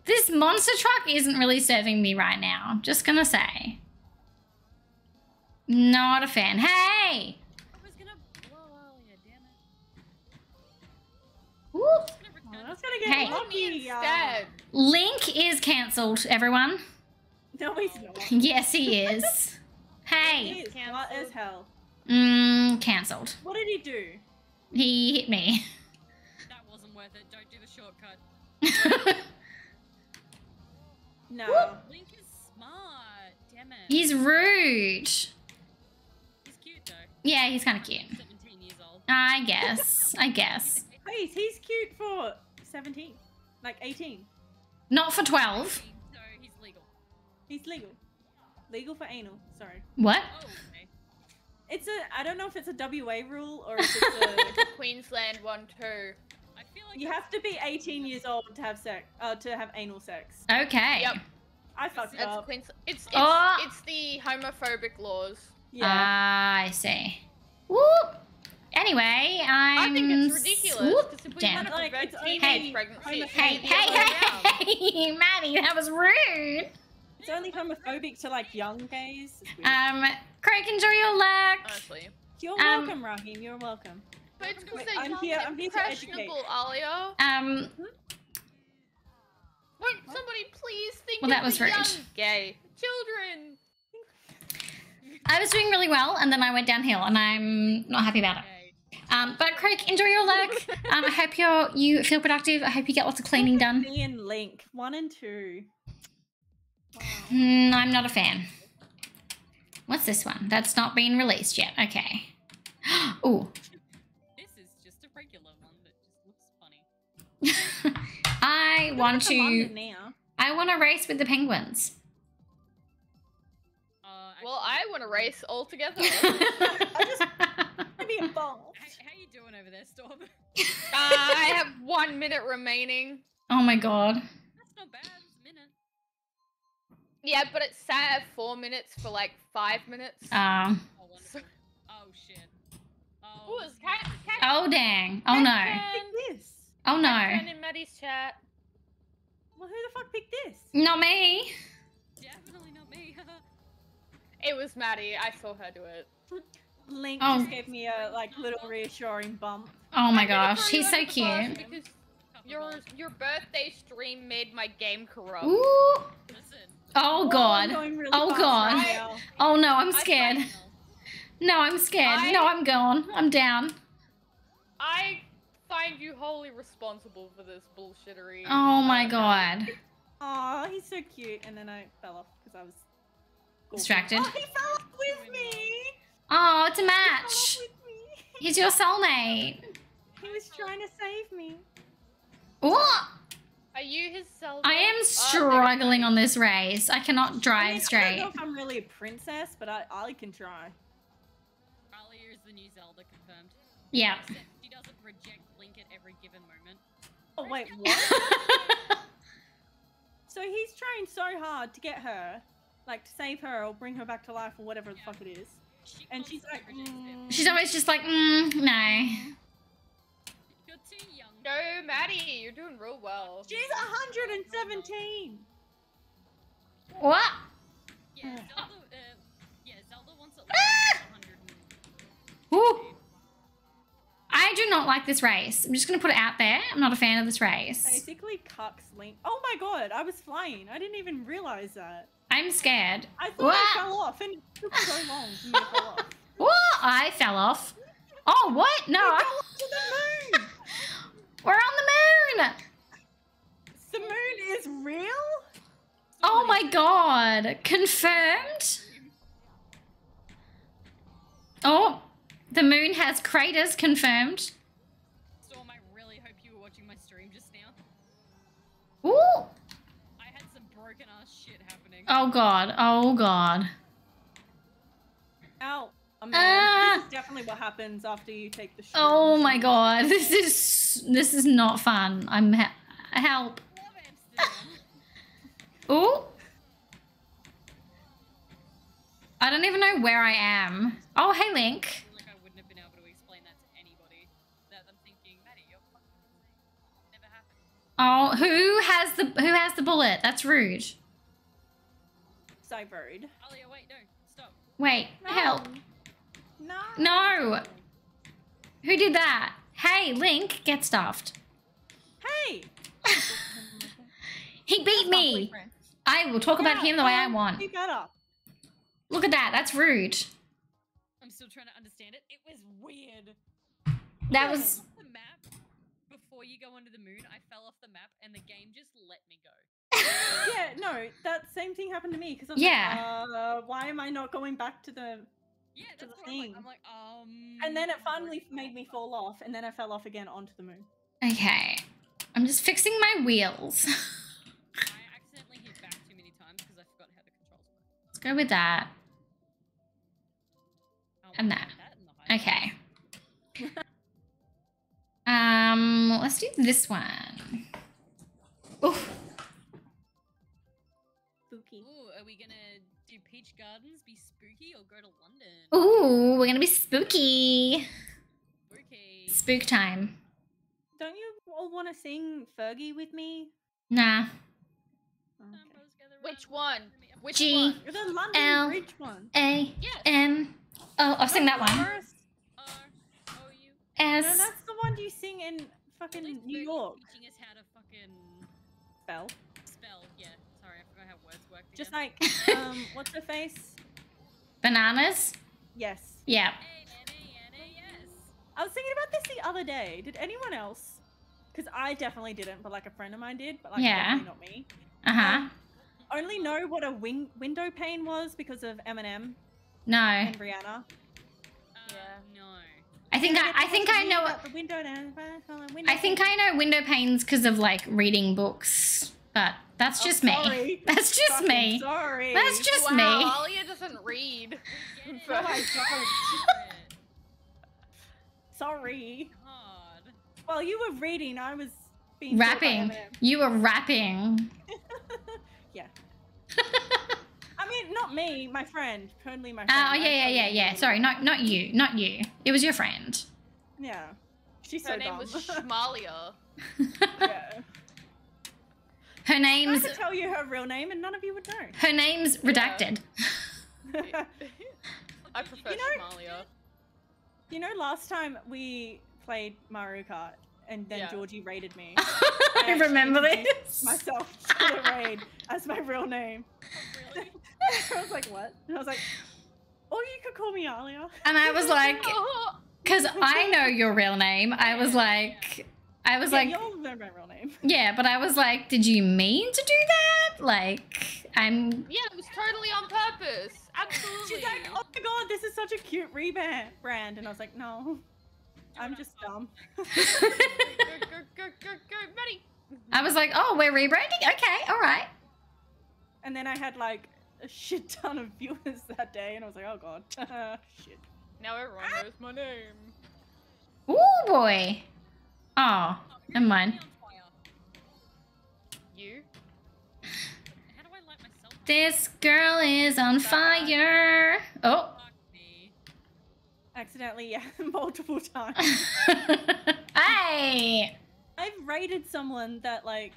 Speaker 1: This monster truck isn't really serving me right now. Just gonna say. Not a fan. Hey!
Speaker 3: I was gonna blow Alia, damn it.
Speaker 1: Woo.
Speaker 3: I was gonna return this
Speaker 2: that's gonna get
Speaker 1: Hey.
Speaker 2: lucky. uh,
Speaker 1: Link is cancelled, everyone.
Speaker 2: No, he's not.
Speaker 1: Yes, he is.
Speaker 2: He
Speaker 1: Hey!
Speaker 2: is hot as hell.
Speaker 1: Mmm, cancelled.
Speaker 2: What did he do?
Speaker 1: He hit me.
Speaker 3: shortcut.
Speaker 2: No.
Speaker 3: Link is smart. Damn it.
Speaker 1: He's rude.
Speaker 3: He's cute though.
Speaker 1: Yeah, he's kind of cute.
Speaker 3: 17 years old.
Speaker 1: I guess. I guess.
Speaker 2: Hey, he's cute for 17. Like 18.
Speaker 1: Not for 12.
Speaker 3: So he's legal.
Speaker 2: He's legal. Legal for anal. Sorry.
Speaker 1: What?
Speaker 3: Oh, okay.
Speaker 2: It's a. I don't know if it's a WA rule or if it's a.
Speaker 4: Queensland one too.
Speaker 3: I feel like
Speaker 2: you have to be 18 years old to have sex. Uh, to have anal sex.
Speaker 1: Okay.
Speaker 4: Yep.
Speaker 2: I fucked
Speaker 4: That's
Speaker 2: up.
Speaker 4: Queensland. It's it's,
Speaker 1: Oh.
Speaker 4: it's the homophobic laws.
Speaker 2: Yeah.
Speaker 1: I see. Whoop. Anyway, I'm.
Speaker 4: I think it's ridiculous.
Speaker 1: Whoop,
Speaker 4: 'cause if we
Speaker 1: damn.
Speaker 4: had
Speaker 2: Like,
Speaker 4: prevent
Speaker 2: it's
Speaker 4: teenage
Speaker 2: only-
Speaker 4: pregnancy,
Speaker 1: Hey, hey, hey, hey, Maddie, that was rude.
Speaker 2: It's only homophobic to like young gays.
Speaker 1: Um, Craig, enjoy your luck.
Speaker 4: Honestly.
Speaker 2: You're
Speaker 1: um,
Speaker 2: welcome, Raheem. You're welcome.
Speaker 4: But it's because
Speaker 2: Wait,
Speaker 4: they're
Speaker 2: I'm
Speaker 4: young
Speaker 2: here- I'm here to educate.
Speaker 4: Alia.
Speaker 1: Um,
Speaker 4: Won't somebody please think
Speaker 1: Well,
Speaker 4: of
Speaker 1: that was
Speaker 4: the
Speaker 1: rude.
Speaker 4: young gay children?
Speaker 1: I was doing really well, and then I went downhill, and I'm not happy about it. Um, but Craig, enjoy your luck. Um, I hope you're you feel productive. I hope you get lots of cleaning done.
Speaker 2: Me and Link, one and two. Wow.
Speaker 1: Mm, I'm not a fan. What's this one? That's not been released yet. Okay. Ooh. I
Speaker 2: We're
Speaker 1: want
Speaker 2: gonna
Speaker 1: to.
Speaker 2: now.
Speaker 1: I want to race with the penguins.
Speaker 3: Uh,
Speaker 4: Well, I want to race all together.
Speaker 2: Maybe involved.
Speaker 3: How, how you doing over there, Storm?
Speaker 4: uh, I have one minute remaining.
Speaker 1: oh my god.
Speaker 3: That's not bad. It's a minute.
Speaker 4: Yeah, but it's sat at four minutes for like five minutes.
Speaker 1: Um.
Speaker 3: Oh, wonderful. Oh shit. Oh.
Speaker 4: Ooh, it's cat, cat,
Speaker 1: Oh dang. Oh no.
Speaker 2: Pick this.
Speaker 1: Oh no.
Speaker 4: Catherine in Maddie's chat.
Speaker 2: Well, who the fuck picked this?
Speaker 1: Not me.
Speaker 3: Definitely not me.
Speaker 4: It was Maddie. I saw her do it.
Speaker 2: Link
Speaker 1: Oh.
Speaker 2: just gave me a like little reassuring bump.
Speaker 1: Oh my
Speaker 4: I'm
Speaker 1: gosh, he's so
Speaker 4: under the bus
Speaker 1: cute.
Speaker 4: Because your your birthday stream made my game corrupt.
Speaker 1: Ooh. Oh god.
Speaker 2: going really
Speaker 1: Oh, God.
Speaker 2: right.
Speaker 1: Oh no, I'm scared. No, I'm scared.
Speaker 4: I-
Speaker 1: No, I'm gone. I'm down.
Speaker 4: I find you wholly responsible for this bullshittery.
Speaker 1: Oh my god.
Speaker 2: Aw, he's so cute. And then I fell off because I was golfing.
Speaker 1: Distracted.
Speaker 2: Oh, he fell off with me.
Speaker 1: Oh, it's a
Speaker 2: He fell
Speaker 1: match.
Speaker 2: off with me.
Speaker 1: He's your soulmate.
Speaker 2: He was trying to save me.
Speaker 1: Ooh.
Speaker 4: Are you his Zelda?
Speaker 1: I am
Speaker 4: Oh,
Speaker 1: struggling on this race. I cannot
Speaker 2: I, mean,
Speaker 1: drive
Speaker 2: I don't
Speaker 1: straight.
Speaker 2: know if I'm really a princess, but I, I can try.
Speaker 3: Alia is the new Zelda confirmed.
Speaker 1: Yeah.
Speaker 3: Every given moment.
Speaker 2: Oh wait, what? so he's trying so hard to get her, like to save her or bring her back to life or whatever the fuck it is.
Speaker 3: She
Speaker 2: And she's like,
Speaker 3: constantly rejects him.
Speaker 2: mm,
Speaker 1: She's always just like, mm, no.
Speaker 3: You're too young.
Speaker 4: No, Maddie. You're doing real well.
Speaker 2: she's 117.
Speaker 1: What?
Speaker 3: Yeah, Zelda. Uh, yeah, Zelda wants at
Speaker 1: Ah!
Speaker 3: least 100.
Speaker 1: Ooh. I do not like this race. I'm just gonna put it out there. I'm not a fan of this race.
Speaker 2: Basically, cucks Link. Oh my god, I was flying. I didn't even realize that.
Speaker 1: I'm scared.
Speaker 2: I thought
Speaker 1: What?
Speaker 2: I fell off, and it took so long for me to fall off.
Speaker 1: What? I fell off. Oh, what? No, I-
Speaker 2: to the moon.
Speaker 1: we're on the moon.
Speaker 2: The moon is real.
Speaker 1: Oh my god. Confirmed? Oh, the moon has craters confirmed.
Speaker 3: Storm, I really hope you were watching my stream just now.
Speaker 1: Ooh.
Speaker 3: I had some broken ass shit happening.
Speaker 1: Oh god. Oh god.
Speaker 2: Ow. Oh, man.
Speaker 1: Ah.
Speaker 2: This is definitely what happens after you take the.
Speaker 1: Oh my god. This is this is not fun. I'm he- help.
Speaker 3: Love Amsterdam.
Speaker 1: Ooh. I don't even know where I am. Oh, hey Link. Oh, who has the who has the bullet? That's rude.
Speaker 2: So rude.
Speaker 3: Alia, wait, no, stop.
Speaker 1: Wait, help.
Speaker 2: No.
Speaker 1: No. Who did that? Hey, Link, get stuffed.
Speaker 2: Hey.
Speaker 1: He beat me. I will talk about him the way I
Speaker 2: um,
Speaker 1: want.
Speaker 2: Be better.
Speaker 1: Look at that. That's rude.
Speaker 3: I'm still trying to understand it. It was weird.
Speaker 1: That
Speaker 3: I
Speaker 1: was
Speaker 3: fell off the map before you go under the moon. I fell off the map and the game just let me go.
Speaker 2: Yeah, no, that same thing happened to me because I was
Speaker 1: Yeah.
Speaker 2: like, uh, why am I not going back to the?
Speaker 3: Yeah,
Speaker 2: To
Speaker 3: that's
Speaker 2: the
Speaker 3: what I'm like.
Speaker 2: thing.
Speaker 3: I'm like, um.
Speaker 2: And then it finally made me fall off, and then I fell off again onto the moon.
Speaker 1: okay. I'm just fixing my wheels.
Speaker 3: I accidentally hit back too many times because I forgot how the controls work.
Speaker 1: Let's go with that.
Speaker 3: Oh,
Speaker 1: And
Speaker 3: I
Speaker 1: that.
Speaker 3: did in
Speaker 1: Okay. Let's do this one. Oof.
Speaker 2: Spooky.
Speaker 3: Ooh, are we gonna do Peach Gardens, be spooky, or go to London?
Speaker 1: Ooh, we're gonna be spooky.
Speaker 3: Spooky.
Speaker 1: Spook time.
Speaker 2: Don't you all want to sing Fergie with me?
Speaker 1: Nah.
Speaker 2: Okay.
Speaker 4: Which one? Which
Speaker 1: G.
Speaker 4: one?
Speaker 2: The London
Speaker 1: L.
Speaker 2: Bridge one.
Speaker 1: A
Speaker 3: Yes.
Speaker 1: M. Oh, I've seen that one.
Speaker 2: Chorus?
Speaker 3: R O U.
Speaker 2: No, that's the one you sing in fucking
Speaker 3: Like
Speaker 2: New York.
Speaker 3: Teaching us how to fucking
Speaker 2: Spell.
Speaker 3: spell. Yeah. Sorry, I forgot how words work.
Speaker 2: Just
Speaker 3: again.
Speaker 2: like, um, what's her face?
Speaker 1: Bananas.
Speaker 2: Yes.
Speaker 1: Yeah.
Speaker 3: A-N-A-N-A-S.
Speaker 2: I was thinking about this the other day. Did anyone else? Because I definitely didn't, but like a friend of mine did, but like
Speaker 1: Yeah.
Speaker 2: definitely not me.
Speaker 1: Uh huh.
Speaker 2: Only know what a wing- window pane was because of Eminem
Speaker 1: No.
Speaker 2: and Rihanna.
Speaker 3: Uh,
Speaker 4: Yeah.
Speaker 3: No.
Speaker 1: I think I, I think I know.
Speaker 2: About the window down,
Speaker 1: I think I know window panes because of like reading books, but that's
Speaker 2: Oh,
Speaker 1: just me. That's just
Speaker 2: Fucking
Speaker 1: me.
Speaker 2: Sorry.
Speaker 1: That's just
Speaker 4: wow,
Speaker 1: me.
Speaker 4: Alia doesn't read.
Speaker 3: We get it.
Speaker 2: No, I don't. Sorry.
Speaker 3: God.
Speaker 2: While you were reading, I was being
Speaker 1: Rapping. You were rapping.
Speaker 2: Yeah. I mean, not me, my friend. Only my ah,
Speaker 1: Oh
Speaker 2: friend. I
Speaker 1: yeah, yeah, yeah, yeah. Sorry, not not you, not you. It was your friend.
Speaker 2: Yeah. She's
Speaker 4: Her
Speaker 2: so
Speaker 4: name
Speaker 2: dumb.
Speaker 4: was Shmalia.
Speaker 2: yeah.
Speaker 1: Her
Speaker 2: I
Speaker 1: name's
Speaker 2: could tell you her real name and none of you would know.
Speaker 1: her name's redacted.
Speaker 4: I prefer
Speaker 2: You know-
Speaker 4: Shmalia.
Speaker 2: you know, last time we played Mario Kart and then
Speaker 4: Yeah.
Speaker 2: Georgie raided me.
Speaker 1: I remember this.
Speaker 2: Myself to the raid as my real name.
Speaker 3: Oh, really?
Speaker 2: I was like, what? And I was like, or you could call me Alia.
Speaker 1: And I was like,
Speaker 4: Oh,
Speaker 1: because I know your real name. I was like, I was
Speaker 2: yeah,
Speaker 1: like,
Speaker 2: you'll know my real name.
Speaker 1: yeah, but I was like, did you mean to do that? Like, I'm.
Speaker 4: yeah, it was totally on purpose. Absolutely.
Speaker 2: She's like, oh my god, this is such a cute rebrand. Brand, and I was like, no, I'm just dumb.
Speaker 4: go, go, go, go, go, go, Maddie.
Speaker 1: I was like, oh, we're rebranding. Okay, all right.
Speaker 2: And then I had like a shit ton of viewers that day, and I was like, oh god, shit.
Speaker 4: Now everyone knows my name.
Speaker 1: Ooh boy. Oh, never mind.
Speaker 3: Me on fire.
Speaker 4: You?
Speaker 3: How do I light myself?
Speaker 1: This girl is on fire. Oh.
Speaker 2: Accidentally, yeah, multiple times.
Speaker 1: hey.
Speaker 2: I've raided someone that like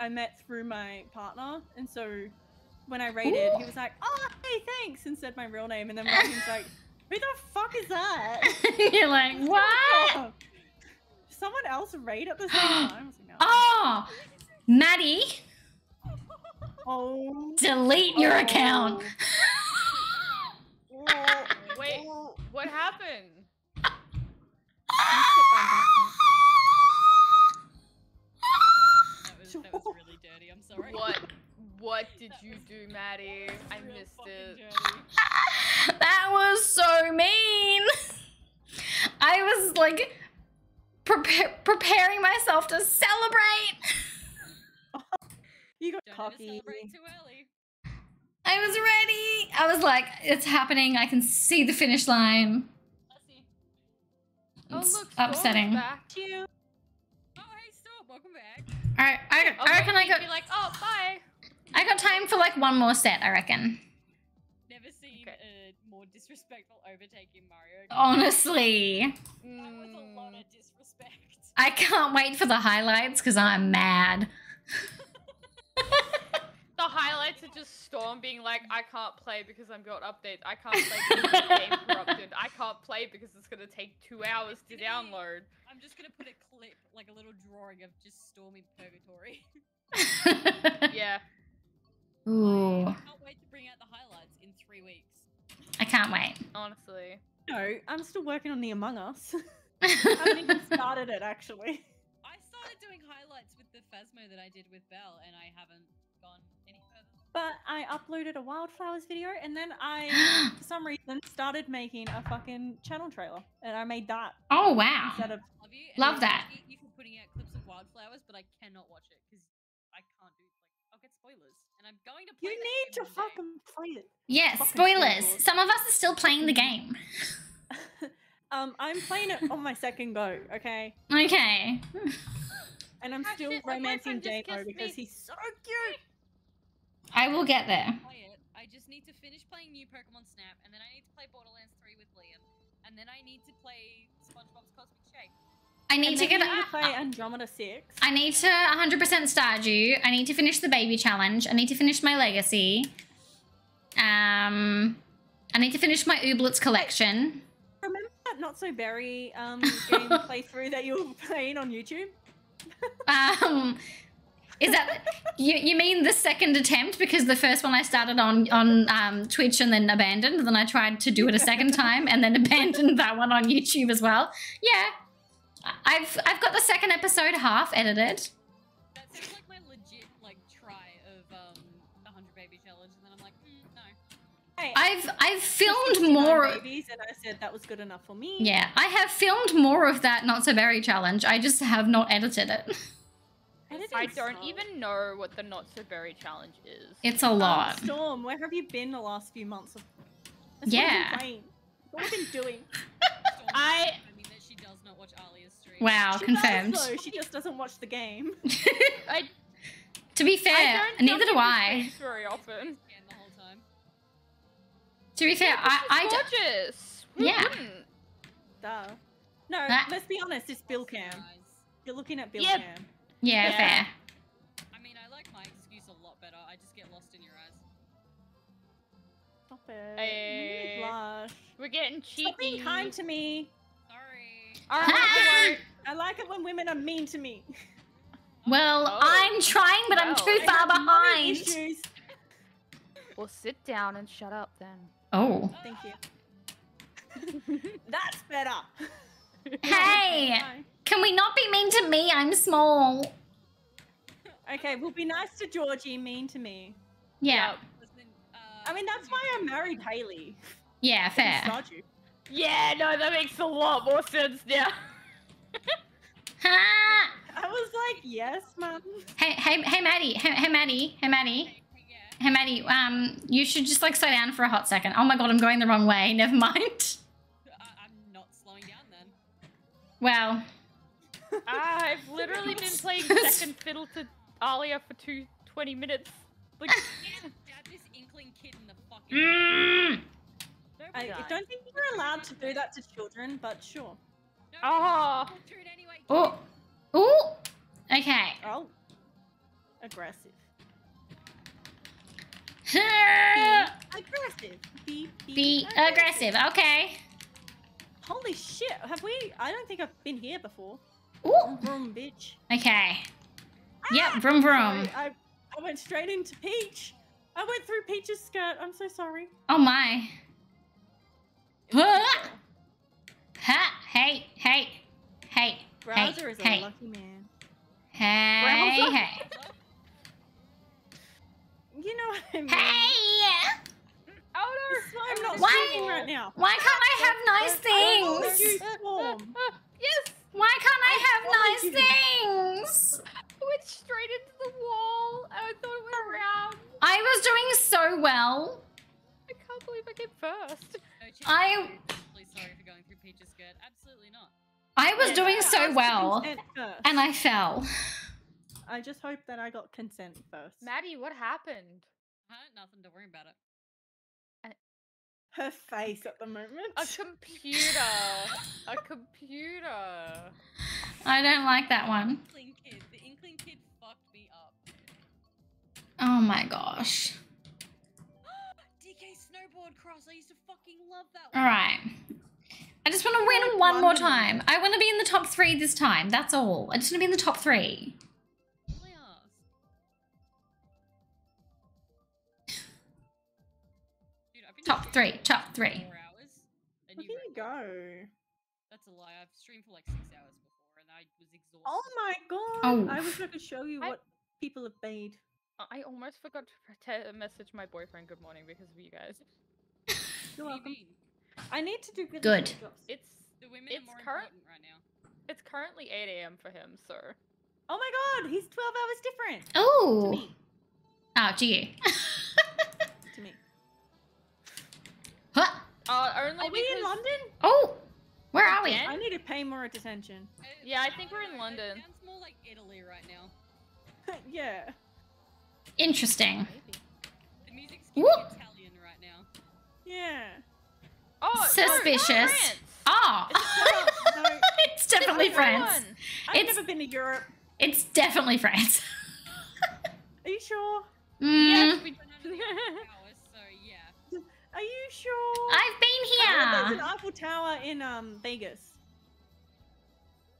Speaker 2: I met through my partner, and so when I raided, he was like, "Oh, hey, thanks," and said my real name, and then Robin's like, "Who the fuck is that?"
Speaker 1: You're like, what?
Speaker 2: Someone else raid at the same time. I was like, no.
Speaker 1: Oh, Maddie,
Speaker 2: Oh.
Speaker 1: delete your
Speaker 2: Oh.
Speaker 1: account.
Speaker 2: Oh.
Speaker 4: Wait, what happened?
Speaker 2: You sit down, Batman.
Speaker 3: That was, that was really dirty. I'm sorry.
Speaker 4: What? What did you do, Maddie? I missed it.
Speaker 1: that was so mean. I was like prepare- preparing myself to celebrate.
Speaker 2: You got
Speaker 3: Don't ever
Speaker 2: cocky.
Speaker 3: too early.
Speaker 1: I was ready. I was like, it's happening. I can see the finish line.
Speaker 3: Let's.
Speaker 4: Oh,
Speaker 1: It's
Speaker 4: look,
Speaker 1: upsetting.
Speaker 4: Back.
Speaker 3: Oh, hey, stop. Welcome back.
Speaker 1: All right, I,
Speaker 4: Oh,
Speaker 1: I reckon I
Speaker 4: maybe
Speaker 1: got
Speaker 4: Be like, oh, bye.
Speaker 1: I got time for like one more set. I reckon.
Speaker 3: Never seen
Speaker 4: Okay.
Speaker 3: a more disrespectful overtaking Mario.
Speaker 1: Honestly,
Speaker 3: That was a lot
Speaker 4: Mm.
Speaker 3: of disrespect.
Speaker 1: I can't wait for the highlights because I'm mad.
Speaker 4: The highlights are just Storm being like, I can't play because I'm got updates. I can't play because the game corrupted. I can't play because it's gonna take two hours to download.
Speaker 3: I'm just gonna put a clip, like a little drawing of just Stormy Purgatory.
Speaker 4: Yeah.
Speaker 1: Ooh,
Speaker 3: I can't wait to bring out the highlights in three weeks.
Speaker 1: I can't wait.
Speaker 4: Honestly.
Speaker 2: No, I'm still working on the Among Us. I haven't even started it actually.
Speaker 3: I started doing highlights with the Phasmo that I did with Belle, and I haven't gone any further.
Speaker 2: But I uploaded a Wylde Flowers video and then I, for some reason, started making a fucking channel trailer. And I made that
Speaker 1: oh wow.
Speaker 2: instead of.
Speaker 3: Love you.
Speaker 1: Love that.
Speaker 3: appreciate You for putting out clips of Wylde Flowers, but I cannot watch it because I can't do like I'll get spoilers, and I'm going to play.
Speaker 2: You need to
Speaker 3: one day.
Speaker 2: fucking play it.
Speaker 1: Yes,
Speaker 2: Fucking
Speaker 1: spoilers.
Speaker 2: spoilers.
Speaker 1: Some of us are still playing the game.
Speaker 2: um, I'm playing it on my second go, okay?
Speaker 1: Okay.
Speaker 2: And I'm still
Speaker 4: shit, my
Speaker 2: romancing
Speaker 4: boyfriend
Speaker 2: Damo because
Speaker 4: me.
Speaker 2: he's so cute.
Speaker 1: I will get there.
Speaker 3: I just need to finish playing new Pokemon Snap, and then I need to play Borderlands 3 with Liam, and then I need to play SpongeBob's Cosmic Shake.
Speaker 1: I need
Speaker 2: And
Speaker 1: to get.
Speaker 2: you need to play Andromeda 6.
Speaker 1: I need to 100% Stardew. I need to finish the baby challenge. I need to finish my legacy. Um, I need to finish my Ooblets collection.
Speaker 2: Remember that Not So Berry um, game playthrough that you were playing on YouTube?
Speaker 1: Um, is that you? You mean the second attempt? Because the first one I started on on um, Twitch and then abandoned. Then I tried to do it a second time and then abandoned that one on YouTube as well. Yeah, I've I've got the second episode half edited.
Speaker 3: That sounds like my legit like try of um the hundred baby challenge, and then I'm like, mm, no.
Speaker 2: Hey,
Speaker 1: I've I've filmed more.
Speaker 2: babies, and I said that was good enough for me.
Speaker 1: Yeah, I have filmed more of that not so berry challenge. I just have not edited it.
Speaker 2: Editing's
Speaker 4: I don't even know what the not so berry challenge is.
Speaker 1: It's a
Speaker 2: Um,
Speaker 1: lot.
Speaker 2: Storm, where have you been the last few months? Of...
Speaker 1: Yeah.
Speaker 2: What have you been playing? What have you been doing?
Speaker 4: I-
Speaker 1: Wow,
Speaker 2: She
Speaker 1: confirmed.
Speaker 2: Does, though. She just doesn't watch the game.
Speaker 4: I,
Speaker 1: To be
Speaker 4: I
Speaker 1: fair,
Speaker 4: don't
Speaker 1: neither do
Speaker 4: into
Speaker 1: I.
Speaker 4: streams very often.
Speaker 3: Scan the whole time.
Speaker 1: To be fair, I I
Speaker 4: It's
Speaker 1: d-
Speaker 4: gorgeous. Who
Speaker 1: Yeah.
Speaker 4: wouldn't?
Speaker 2: Duh. No,
Speaker 1: Ah.
Speaker 2: let's be honest. It's Bill Cam. You're looking at Bill
Speaker 4: Yeah.
Speaker 2: Cam.
Speaker 1: yeah,
Speaker 4: Yeah.
Speaker 1: fair.
Speaker 3: I mean, I like my excuse a lot better. I just get lost in your eyes.
Speaker 2: Stop it.
Speaker 4: Hey.
Speaker 2: You blush.
Speaker 4: We're getting cheeky.
Speaker 2: Stop being kind to me.
Speaker 3: Sorry.
Speaker 4: Alright,
Speaker 1: Ah!
Speaker 2: I like it when women are mean to me.
Speaker 1: Well,
Speaker 4: Oh.
Speaker 1: I'm trying, but I'm too
Speaker 2: I
Speaker 1: far behind.
Speaker 2: Issues.
Speaker 4: Well, sit down and shut up then.
Speaker 1: Oh,
Speaker 2: Thank you. That's better.
Speaker 1: hey, can we not be mean to me? I'm small.
Speaker 2: Okay, we'll be nice to Georgie, mean to me.
Speaker 1: Yeah,
Speaker 3: Listen,
Speaker 2: I mean, that's why I married Haley.
Speaker 1: yeah, fair.
Speaker 2: Stardew.
Speaker 4: Yeah, no, that makes a lot more sense now.
Speaker 1: Ha!
Speaker 2: I was like, yes, mum.
Speaker 1: Hey, hey, hey, Maddie. Hey, hey, Maddie. Hey, Maddie.
Speaker 3: Hey, hey, yeah.
Speaker 1: Hey, Maddie. Um, you should just like slow down for a hot second. Oh my god, I'm going the wrong way. Never mind.
Speaker 3: I, I'm not slowing down then.
Speaker 1: Well,
Speaker 4: I've literally been playing second fiddle to Alia for two, 20 minutes. Like,
Speaker 3: Stab this inkling kid in the fucking.
Speaker 1: mm,
Speaker 3: Don't
Speaker 2: I I don't think you're allowed to do that to children, but sure.
Speaker 3: No,
Speaker 4: Oh.
Speaker 3: I'll do it anyway.
Speaker 1: oh, oh. Okay.
Speaker 2: Oh. Aggressive. Aggressive. Be,
Speaker 1: Be aggressive. Okay.
Speaker 2: Holy shit. Have we? I don't think I've been here before.
Speaker 1: Ooh.
Speaker 2: Vroom, bitch.
Speaker 1: Okay. Ah, yep. Vroom vroom.
Speaker 2: Sorry, I, I went straight into Peach. I went through Peach's skirt. I'm so sorry.
Speaker 1: Oh my. Ha! Hey! Hey! Hey!
Speaker 2: Bowser is a
Speaker 1: hey.
Speaker 2: lucky man.
Speaker 1: Hey!
Speaker 4: Bowser?
Speaker 1: Hey!
Speaker 2: You know what I mean?
Speaker 1: Hey!
Speaker 4: oh
Speaker 2: why I'm not
Speaker 1: Why-
Speaker 2: right now.
Speaker 1: Why can't I have nice things?
Speaker 4: yes!
Speaker 1: Why can't I have nice
Speaker 2: you.
Speaker 1: things?
Speaker 4: I went straight into the wall. I thought it went around.
Speaker 1: I was doing so well.
Speaker 4: I can't believe I came first.
Speaker 3: No, Chip,
Speaker 1: I-
Speaker 3: I'm sorry for going through Peach's skirt. Absolutely not.
Speaker 1: I was
Speaker 2: Yeah,
Speaker 1: doing
Speaker 2: I
Speaker 1: so
Speaker 2: asked
Speaker 1: well, and I fell.
Speaker 2: I just hope that I got consent first.
Speaker 4: Maddie, what happened?
Speaker 3: Huh? Nothing to worry about it.
Speaker 2: Her face at the moment.
Speaker 4: A computer. a computer.
Speaker 1: I don't like that one.
Speaker 3: Inkling kid. The Inkling kid fucked me up.
Speaker 1: Oh my gosh. All right. I just want to win
Speaker 2: like
Speaker 1: one more time. I want to be in the top three this time. That's all. I just want to be in the top three.
Speaker 3: Really asked. Dude, I've been
Speaker 1: Top three. Top three.
Speaker 3: Four hours. And
Speaker 2: Look
Speaker 3: you
Speaker 2: at you go.
Speaker 3: That's a lie. I've streamed for like six hours before, and I was oh exhausted.
Speaker 2: Oh my god.
Speaker 1: Oh.
Speaker 2: I wish I could show you
Speaker 4: I-
Speaker 2: what people have made.
Speaker 4: I almost forgot to message my boyfriend good morning because of you guys.
Speaker 2: You're welcome. I need to do good.
Speaker 1: Good.
Speaker 4: It's
Speaker 3: The women
Speaker 4: It's
Speaker 3: are more
Speaker 4: current-
Speaker 3: important right now.
Speaker 4: it's currently 8 a.m. for him, so
Speaker 2: Oh my god, he's 12 hours different. To
Speaker 1: Oh.
Speaker 2: me.
Speaker 1: Oh, to you.
Speaker 2: To me.
Speaker 1: Huh.
Speaker 4: uh, only
Speaker 2: Are we in London?
Speaker 1: Oh, where are we?
Speaker 2: I need to pay more attention.
Speaker 3: Uh,
Speaker 4: Yeah, I think we're in
Speaker 3: know, it
Speaker 4: London.
Speaker 3: sounds more like Italy right now.
Speaker 2: yeah.
Speaker 1: Interesting.
Speaker 4: Maybe.
Speaker 3: The music's giving
Speaker 1: Whoop.
Speaker 3: Italian right now.
Speaker 2: Yeah.
Speaker 4: Oh, no,
Speaker 1: Suspicious.
Speaker 4: France.
Speaker 1: Oh,
Speaker 2: No,
Speaker 1: it's definitely France.
Speaker 4: Everyone.
Speaker 2: I've
Speaker 1: It's-
Speaker 2: never been to Europe.
Speaker 1: It's definitely France.
Speaker 2: Are you sure?
Speaker 1: Mm,
Speaker 4: Yes, we
Speaker 3: Hours, so yeah.
Speaker 2: Are you sure?
Speaker 1: I've been
Speaker 2: here. heard there's an Eiffel Tower in um Vegas.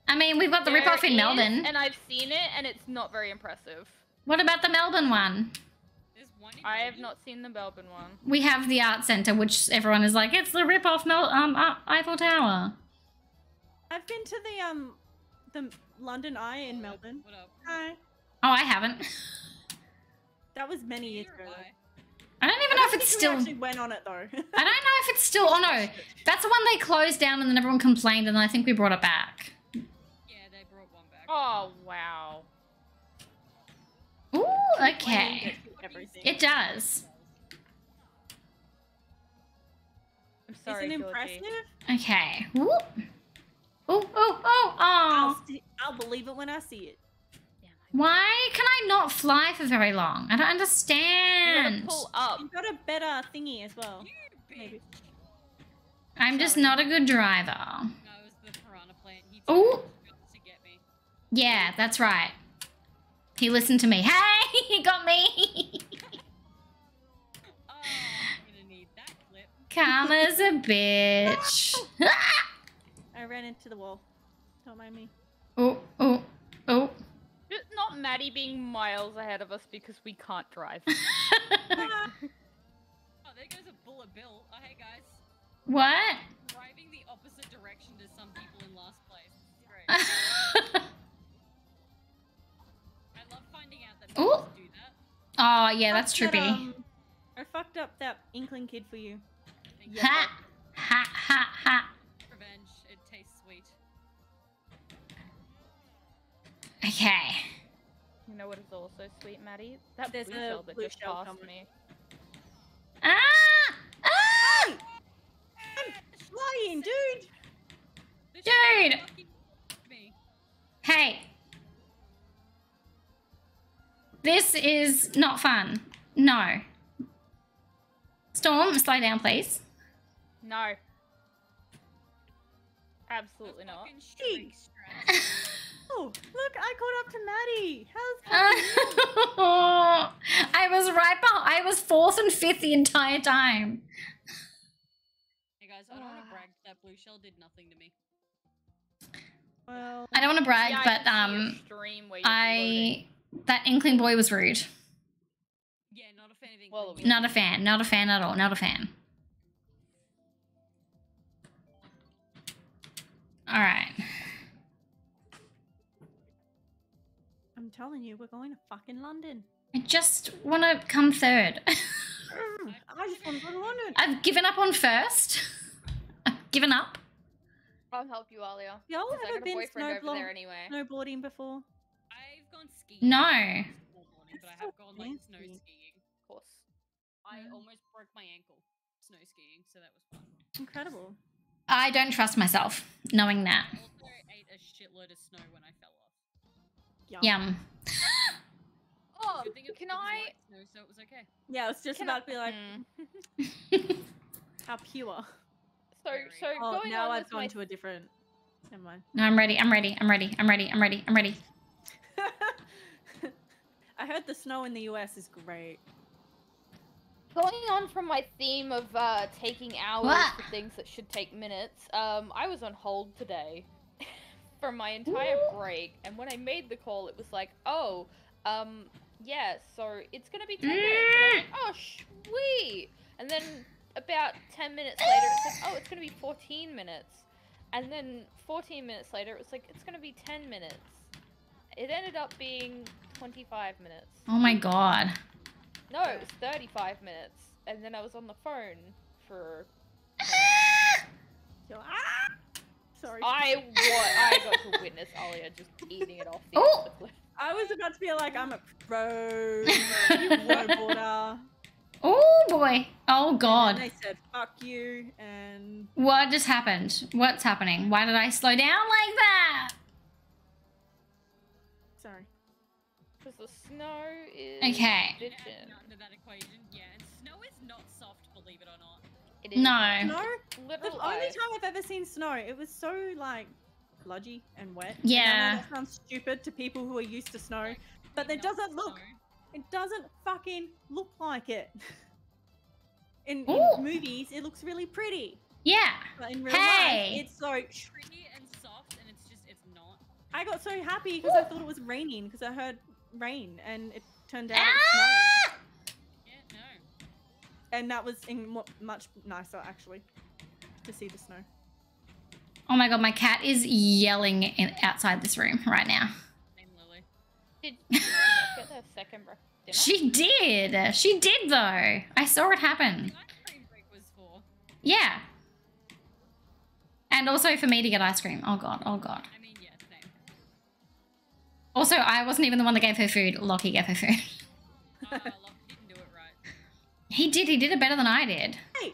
Speaker 1: I mean, we've got the
Speaker 4: There
Speaker 1: rip-off in
Speaker 4: is,
Speaker 1: Melbourne.
Speaker 4: and I've seen it, and it's not very impressive.
Speaker 1: What about the Melbourne one?
Speaker 3: There's one in
Speaker 4: I have not seen the Melbourne one.
Speaker 1: We have the art centre, which everyone is like, it's the rip-off Mel- um, uh, Eiffel Tower.
Speaker 2: I've been to the um the London Eye in
Speaker 3: What up?
Speaker 2: Melbourne.
Speaker 3: What up?
Speaker 2: Hi.
Speaker 1: Oh, I haven't.
Speaker 2: That was many years ago.
Speaker 3: I.
Speaker 1: I don't even
Speaker 2: I
Speaker 1: know
Speaker 2: don't
Speaker 1: if it's still.
Speaker 2: we actually went on it though.
Speaker 1: I don't know if it's still. Oh no, that's the one they closed down, and then everyone complained, and then I think we brought it back.
Speaker 3: Yeah, they brought one back.
Speaker 4: Oh wow.
Speaker 1: Ooh, okay.
Speaker 2: Gets you Everything.
Speaker 1: It does.
Speaker 4: I'm sorry,
Speaker 2: Isn't impressive?
Speaker 1: Okay. Ooh. Ooh, oh, ooh, oh,
Speaker 2: I'll,
Speaker 1: oh.
Speaker 2: I'll believe it when I see it.
Speaker 1: Why can I not fly for very long? I don't
Speaker 4: You gotta
Speaker 1: understand.
Speaker 4: pull up.
Speaker 2: You've got a better thingy as well. Maybe.
Speaker 1: I'm just not a good driver.
Speaker 3: No, it was the piranha plant. He
Speaker 1: Ooh.
Speaker 3: took guns to get me.
Speaker 1: Yeah, that's right. He listened to me. Hey, he got me. Karma's a bitch.
Speaker 2: I ran into the wall. Don't mind me.
Speaker 1: oh, oh, oh.
Speaker 4: Just not Maddie being miles ahead of us because we can't drive.
Speaker 3: Oh, there goes a bullet bill. Oh, hey guys.
Speaker 1: what?
Speaker 3: Driving the opposite direction to some people in last place. This great. I love finding out that people do that.
Speaker 1: oh, yeah, that's
Speaker 2: Fucked that,
Speaker 1: trippy.
Speaker 2: um, I fucked up that inkling kid for you.
Speaker 3: Thank.
Speaker 1: Ha, ha, ha, ha.
Speaker 3: Revenge. It tastes sweet.
Speaker 1: Okay.
Speaker 4: You know what is also sweet, Maddie? That
Speaker 2: There's
Speaker 4: blue shell that
Speaker 2: blue
Speaker 4: just
Speaker 2: shell
Speaker 4: passed
Speaker 2: coming.
Speaker 4: me.
Speaker 1: Ah! Ah!
Speaker 2: Flying, dude!
Speaker 1: Dude.
Speaker 3: shit fucking me.
Speaker 1: Hey. This is not fun. No. Storm, slow down, please.
Speaker 4: No. Absolutely not.
Speaker 3: Stress.
Speaker 2: Oh, look, I caught up to Maddie. How's
Speaker 1: I was right behind. I was fourth and fifth the entire time.
Speaker 3: Hey guys, I don't want to brag, but that blue shell did nothing to me.
Speaker 2: Well,
Speaker 1: I don't want to brag,
Speaker 4: Yeah,
Speaker 1: but
Speaker 4: can see your
Speaker 1: um,
Speaker 4: stream where.
Speaker 1: I that inkling boy was rude.
Speaker 3: Yeah, not a fan of
Speaker 4: Well,
Speaker 1: Not a fan. Not a fan at all. Not a fan. All right.
Speaker 2: I'm telling you, we're going to fucking London.
Speaker 1: I just want to come third.
Speaker 2: I just want to go to London.
Speaker 1: I've given up on first. I've given up.
Speaker 4: I'll help you, Alia.
Speaker 2: Y'all
Speaker 4: 'cause I
Speaker 2: ever
Speaker 4: got a
Speaker 2: been
Speaker 4: boyfriend over
Speaker 2: snowblo-
Speaker 4: there anyway.
Speaker 2: snowboarding before?
Speaker 3: I've gone skiing.
Speaker 1: No.
Speaker 3: Snowboarding, but I have
Speaker 2: so
Speaker 3: gone like snow skiing.
Speaker 4: Of course.
Speaker 3: I almost broke my ankle snow skiing, so that was fun.
Speaker 2: Incredible.
Speaker 1: I don't trust myself knowing that.
Speaker 3: I ate a shitload of snow when I fell off.
Speaker 2: Yum.
Speaker 1: Yum.
Speaker 4: Oh,
Speaker 3: Good thing it,
Speaker 4: can I?
Speaker 3: light snow, so it was okay.
Speaker 2: Yeah, I was just
Speaker 4: Can I-
Speaker 2: about to be like,
Speaker 4: Hmm.
Speaker 2: how pure.
Speaker 4: So, so
Speaker 2: Oh,
Speaker 4: going
Speaker 2: now
Speaker 4: on
Speaker 2: I've
Speaker 4: with my
Speaker 2: gone to a different. Never mind.
Speaker 1: No, I'm ready. I'm ready. I'm ready. I'm ready. I'm ready. I'm ready.
Speaker 2: I heard the snow in the US is great.
Speaker 4: Going on from my theme of uh, taking hours
Speaker 1: What?
Speaker 4: for things that should take minutes, um, I was on hold today for my entire break, and when I made the call, it was like, oh, um, yeah, so it's gonna be 10 minutes. And I was like, oh, sweet! And then about 10 minutes later, it's like, oh, it's gonna be 14 minutes. And then 14 minutes later, it was like, it's gonna be 10 minutes. It ended up being 25 minutes.
Speaker 1: Oh my god.
Speaker 4: No, it was 35 minutes. And then I was on the phone for.
Speaker 2: So, ah! Sorry.
Speaker 4: I what? I got to witness Alia just eating it off the
Speaker 1: Ooh.
Speaker 4: edge of the cliff.
Speaker 2: I was about to be like, I'm a pro. you waterboarder.
Speaker 1: Oh boy. Oh
Speaker 2: And
Speaker 1: god.
Speaker 2: they said, fuck you. And
Speaker 1: What just happened? What's happening? Why did I slow down like that?
Speaker 2: sorry.
Speaker 4: Because the snow is.
Speaker 1: Okay.
Speaker 3: It
Speaker 4: bitchin'.
Speaker 3: adds nothing to that equation. Yeah, and snow is not soft, believe it or not.
Speaker 4: It is
Speaker 1: No.
Speaker 2: Snow? The
Speaker 4: Literal
Speaker 2: only
Speaker 4: ice.
Speaker 2: time I've ever seen snow, it was so like sludgy and wet. And I know
Speaker 1: Yeah.
Speaker 2: that sounds stupid to people who are used to snow, but it doesn't look.
Speaker 3: snow.
Speaker 2: It doesn't fucking look like it. In, in movies, it looks really pretty,
Speaker 1: Yeah.
Speaker 2: but in real
Speaker 1: Hey.
Speaker 2: life, it's so.
Speaker 3: Pretty and soft, and it's just it's not.
Speaker 2: I got so happy because I thought it was raining because I heard rain and it turned out it
Speaker 1: ah! snowed.
Speaker 3: Yeah, no.
Speaker 2: and that was in mo- much nicer actually to see the snow.
Speaker 1: Oh my god, my cat is yelling in, outside this room right now.
Speaker 3: Name Lily.
Speaker 4: Did did get their second breakfast dinner?
Speaker 1: She did. She did though. I saw it happen.
Speaker 3: The ice cream break was for.
Speaker 1: Yeah. And also for me to get ice cream. Oh god. Oh god.
Speaker 3: I mean, yeah, same.
Speaker 1: Also, I wasn't even the one that gave her food. Lockie gave her food.
Speaker 3: Uh,
Speaker 1: He did. He did it better than I did.
Speaker 2: Hey,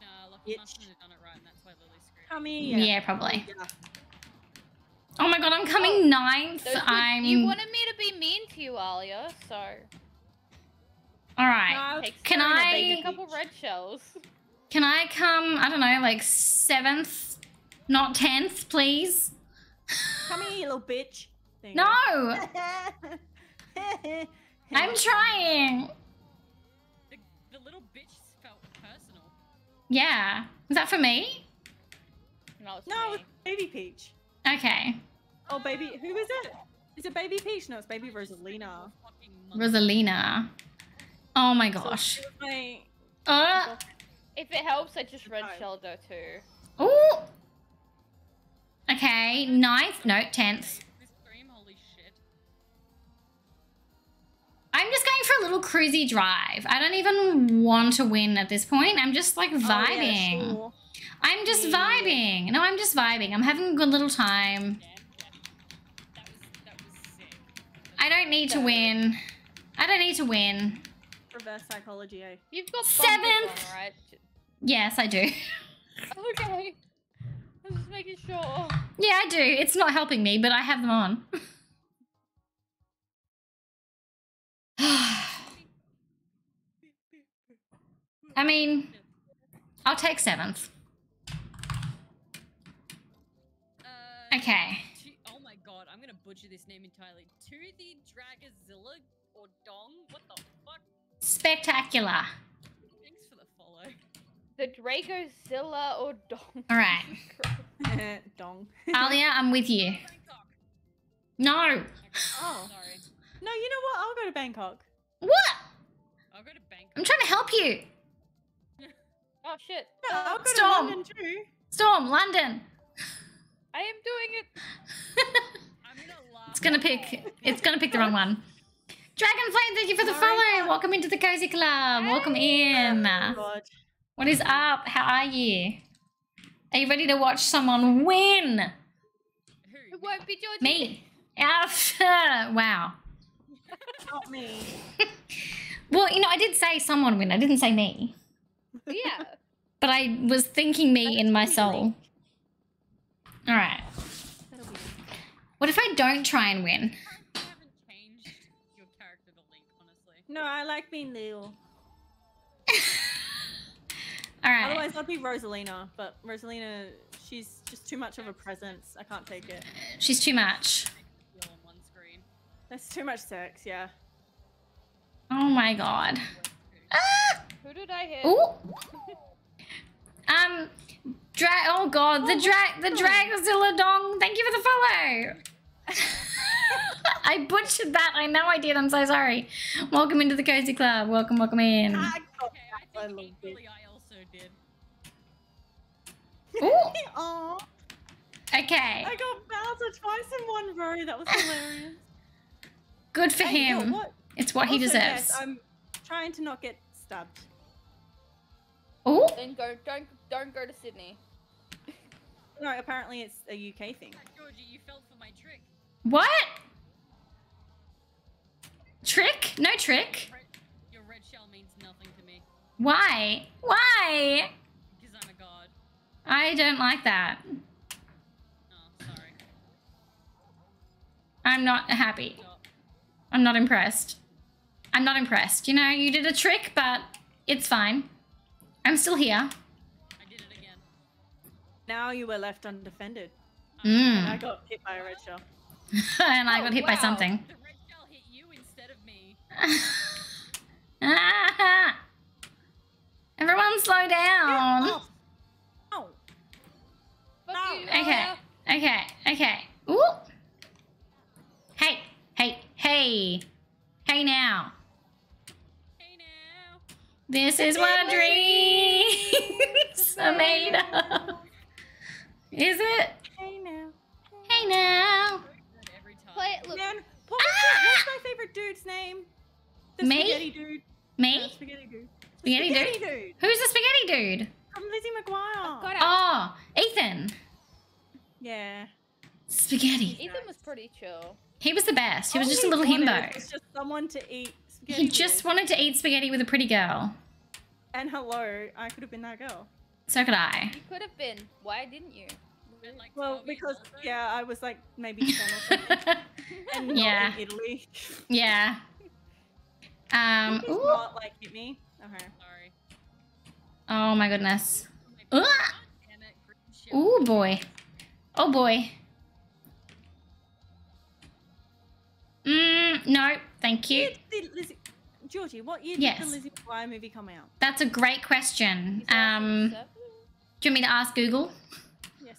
Speaker 3: Nah, Locke
Speaker 2: Bitch.
Speaker 3: mustn't have done it right, and that's why Lily screwed.
Speaker 2: come
Speaker 1: Yeah, probably.
Speaker 2: Yeah.
Speaker 1: Oh my god, I'm oh. coming ninth.
Speaker 4: Those were-
Speaker 1: I'm.
Speaker 4: You wanted me to be mean to you, Alia, so
Speaker 1: All right.
Speaker 2: No,
Speaker 1: Can
Speaker 2: throwing a
Speaker 1: I-
Speaker 2: baby
Speaker 4: a couple red shells.
Speaker 1: Can I come? I don't know, like seventh, not tenth, please.
Speaker 2: Come here, you little bitch. There
Speaker 1: No. I'm trying. Yeah. Is that for me?
Speaker 4: No, it's
Speaker 2: No,
Speaker 4: me.
Speaker 2: baby peach.
Speaker 1: Okay.
Speaker 2: Oh, baby, who is it? Is it baby peach? No, it's baby Rosalina.
Speaker 1: Rosalina. Oh my gosh.
Speaker 2: she was my-
Speaker 1: Uh,
Speaker 4: If it helps, I just red
Speaker 2: Okay.
Speaker 4: shelled her too.
Speaker 1: ooh. Okay, ninth, no, tenth. I'm just going for a little cruisy drive. I don't even want to win at this point. I'm just like
Speaker 2: Oh, yeah,
Speaker 1: vibing.
Speaker 2: sure.
Speaker 1: I'm just
Speaker 2: Yeah.
Speaker 1: vibing. No, I'm just vibing. I'm having a good little time.
Speaker 3: Yeah, yeah. That was that was sick.
Speaker 1: I don't need to win. I don't need to win.
Speaker 2: Reverse psychology, eh?
Speaker 4: You've got
Speaker 1: Seventh.
Speaker 4: on, right?
Speaker 1: Yes, I do.
Speaker 4: Okay. I'm just making sure.
Speaker 1: Yeah, I do. It's not helping me, but I have them on. I mean, I'll take seventh.
Speaker 3: Uh,
Speaker 1: Okay.
Speaker 3: Tu- oh my god, I'm gonna butcher this name entirely. To the Dragazilla or Dong? What the fuck?
Speaker 1: Spectacular.
Speaker 3: Thanks for the follow.
Speaker 4: The Dragozilla or Dong.
Speaker 1: All right.
Speaker 2: Dong.
Speaker 1: Alia, I'm with you. No.
Speaker 2: Oh.
Speaker 3: Sorry.
Speaker 2: No, you know what? I'll go to Bangkok.
Speaker 1: What?
Speaker 3: I'll go to Bangkok.
Speaker 1: I'm trying to help you.
Speaker 4: Oh shit.
Speaker 2: No, I'll go
Speaker 1: Storm.
Speaker 2: to London too.
Speaker 1: Storm, London.
Speaker 4: I am doing it.
Speaker 3: I'm gonna laugh.
Speaker 1: It's gonna pick. It's gonna pick the wrong one. Dragonflame, thank you for the
Speaker 2: Sorry.
Speaker 1: follow. Welcome into the cozy club. Welcome in.
Speaker 2: Oh, God.
Speaker 1: What is up? How are you? Are you ready to watch someone win?
Speaker 4: It
Speaker 3: Who?
Speaker 4: won't be Georgie.
Speaker 1: Me. Wow.
Speaker 2: Not me.
Speaker 1: Well, you know, I did say someone win. I didn't say me.
Speaker 4: Yeah.
Speaker 1: But I was thinking me in my soul. All right.
Speaker 2: Be
Speaker 1: What if I don't try and win?
Speaker 3: You haven't changed your character to Link, honestly.
Speaker 2: No, I like being Lil.
Speaker 1: All right.
Speaker 2: Otherwise, I'd be Rosalina. But Rosalina, she's just too much of a presence. I can't take it.
Speaker 1: She's too much.
Speaker 2: That's too much sex. Yeah.
Speaker 1: Oh my god.
Speaker 3: Works too.
Speaker 1: Ah!
Speaker 4: Who did I hit?
Speaker 1: Ooh. Um, drag. Oh god, the drag, the Dragozilla dong. Thank you for the follow. I butchered that. I know I did. I'm so sorry. Welcome into the cozy club. Welcome, welcome in.
Speaker 3: Okay, I think
Speaker 2: little
Speaker 3: equally I also did.
Speaker 1: Ooh.
Speaker 2: Aw,
Speaker 1: Okay.
Speaker 2: I got Bowser twice in one row. That was hilarious.
Speaker 1: Good for
Speaker 2: Hey, yo,
Speaker 1: him.
Speaker 2: what?
Speaker 1: It's what he deserves.
Speaker 2: Yes, I'm trying to not get stabbed.
Speaker 1: Oh.
Speaker 4: Then go. Don't don't go to Sydney.
Speaker 2: No, apparently it's a UK thing.
Speaker 3: Georgie, you fell for my trick.
Speaker 1: What? Trick? No trick.
Speaker 3: Your red shell means nothing to me
Speaker 1: Why? Why?
Speaker 3: because I'm a god.
Speaker 1: I don't like that.
Speaker 3: Oh, sorry.
Speaker 1: I'm not happy.
Speaker 3: Stop.
Speaker 1: I'm not impressed. I'm not impressed. You know, you did a trick, but it's fine. I'm still here.
Speaker 3: I did it again.
Speaker 2: Now you were left undefended.
Speaker 3: Um,
Speaker 2: And I
Speaker 1: Mm.
Speaker 2: got hit by a red shell.
Speaker 1: and I
Speaker 4: Oh,
Speaker 1: got hit by something.
Speaker 3: The red shell hit you instead of me.
Speaker 1: Everyone slow down.
Speaker 2: Oh. Oh. No.
Speaker 1: Okay. Okay, okay. Ooh. Hey, hey, hey. Hey now.
Speaker 3: Hey now.
Speaker 1: This is what dreams are made of. Is it?
Speaker 2: Hey now.
Speaker 1: Hey now.
Speaker 3: Good Every time.
Speaker 4: Play it. Look.
Speaker 2: Man, what was that? What's my favorite dude's name? The
Speaker 1: Me?
Speaker 2: spaghetti dude.
Speaker 1: Me?
Speaker 2: The spaghetti dude. The
Speaker 1: Spaghetti dude?
Speaker 2: dude.
Speaker 1: Who's the spaghetti dude?
Speaker 2: I'm Lizzie McGuire.
Speaker 4: Got it.
Speaker 1: Oh, Ethan.
Speaker 2: Yeah.
Speaker 1: Spaghetti.
Speaker 4: Ethan was pretty chill.
Speaker 1: He was the best. He was
Speaker 2: All
Speaker 1: just a little
Speaker 2: wanted
Speaker 1: himbo.
Speaker 2: Was just someone to eat spaghetti
Speaker 1: He just wanted to eat spaghetti with a pretty girl.
Speaker 2: And hello, I could have been that girl.
Speaker 1: So could I.
Speaker 4: You could have been. Why didn't you?
Speaker 3: At like
Speaker 2: Well, because yeah, I was like maybe ten or something, and not
Speaker 1: Yeah.
Speaker 2: in Italy.
Speaker 1: yeah. Um. Ooh.
Speaker 2: not like hit me. Okay.
Speaker 3: Sorry.
Speaker 1: Oh my goodness.
Speaker 3: Oh my
Speaker 1: Ugh.
Speaker 3: God damn it, green shell.
Speaker 1: Ooh boy. Oh boy. Mm, no, thank you.
Speaker 2: Did the Lizzie, Georgie, what year
Speaker 1: Yes.
Speaker 2: did the Lizzie McGuire movie come out?
Speaker 1: That's a great question. Um, do you want me to ask Google?
Speaker 2: Yes.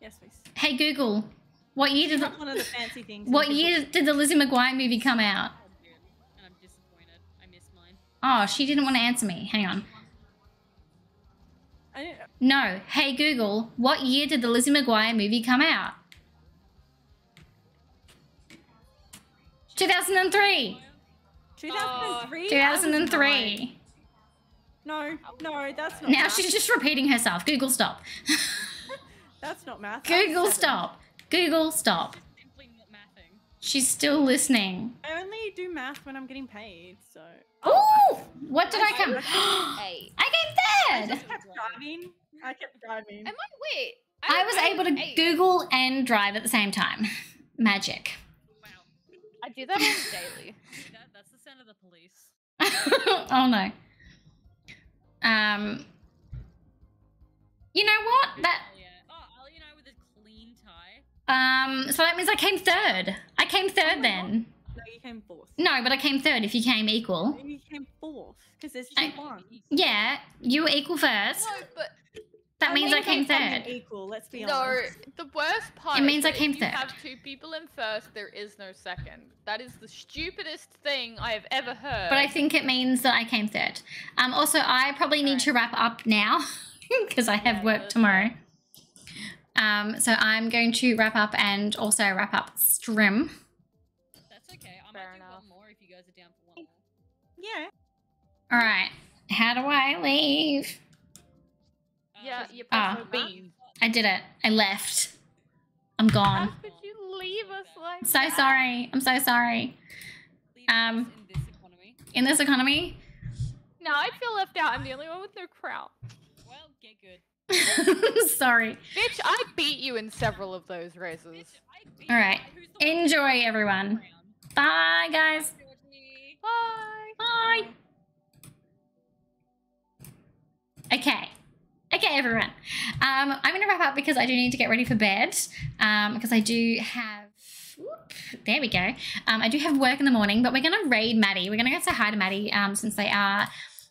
Speaker 2: Yes, please.
Speaker 1: Hey Google, what year did
Speaker 2: That's one
Speaker 1: the,
Speaker 2: of the fancy things.
Speaker 1: what year did the Lizzie McGuire movie come out?
Speaker 3: Oh. And I'm disappointed. I missed mine.
Speaker 1: Oh, she didn't want to answer me. Hang on.
Speaker 2: I
Speaker 1: No. Hey Google, what year did the Lizzie McGuire movie come out? 2003.
Speaker 2: 2003.
Speaker 1: 2003.
Speaker 2: No, no, that's not.
Speaker 1: Now
Speaker 2: math.
Speaker 1: she's just repeating herself. Google stop.
Speaker 2: That's not math.
Speaker 1: Google stop. Google stop.
Speaker 3: Simply not mathing.
Speaker 1: She's still listening.
Speaker 2: I only do math when I'm getting paid, so.
Speaker 1: Oh, What did I come?
Speaker 4: Eight.
Speaker 1: I
Speaker 2: I
Speaker 1: came
Speaker 2: just
Speaker 1: third.
Speaker 2: kept driving. I kept driving.
Speaker 4: Am I? Wait.
Speaker 1: I was able to
Speaker 4: eight.
Speaker 1: Google and drive at the same time. Magic.
Speaker 4: I do that on daily.
Speaker 3: That, that's the sound of the police.
Speaker 1: oh no. Um. You know what? That
Speaker 3: Oh, yeah. Oh, Ali and I with a clean tie.
Speaker 1: um. So that means I came third. I came third
Speaker 2: my
Speaker 1: then.
Speaker 2: No, you came fourth.
Speaker 1: No, but I came third. If you came equal,
Speaker 2: You came fourth because there's
Speaker 1: I-
Speaker 2: two ones.
Speaker 1: yeah, you were equal first.
Speaker 4: No, but
Speaker 1: That means I came third.
Speaker 2: Equal. Let's be
Speaker 4: no.
Speaker 2: honest.
Speaker 4: The worst part.
Speaker 1: It means
Speaker 4: is
Speaker 1: I came
Speaker 4: if you have two people in first. There is no second. That is the stupidest thing I have ever heard.
Speaker 1: But I think it means that I came third. Um. Also, I probably need to wrap up now because I have
Speaker 4: Yeah,
Speaker 1: work tomorrow. Um. So I'm going to wrap up and also wrap up stream.
Speaker 3: That's okay. I
Speaker 4: Fair
Speaker 3: might do
Speaker 4: enough.
Speaker 3: one more if you guys are down for one more.
Speaker 2: Yeah.
Speaker 1: All right. How do I leave?
Speaker 4: Yeah, you
Speaker 1: Ah.
Speaker 4: press the bean.
Speaker 1: I did it. I left. I'm
Speaker 4: How
Speaker 1: gone.
Speaker 4: could you leave us like
Speaker 1: So
Speaker 4: that?
Speaker 1: sorry. I'm so sorry.
Speaker 3: Leave
Speaker 1: um,
Speaker 3: in this economy.
Speaker 1: In this economy,
Speaker 4: No, I feel left out. I'm the only one with no crown.
Speaker 3: Well, get good.
Speaker 1: sorry.
Speaker 4: Bitch, I beat you in several of those races.
Speaker 3: Bitch, I beat
Speaker 1: All
Speaker 3: you.
Speaker 1: right.
Speaker 3: Who's the one
Speaker 1: Enjoy, everyone. Bye, guys.
Speaker 4: Bye.
Speaker 1: Bye. Okay. Okay, everyone. Um, I'm going to wrap up because I do need to get ready for bed. Um, because I do have. There we go. Um, I do have work in the morning, but we're going to raid Maddie. We're going to go say hi to Maddie um, since they are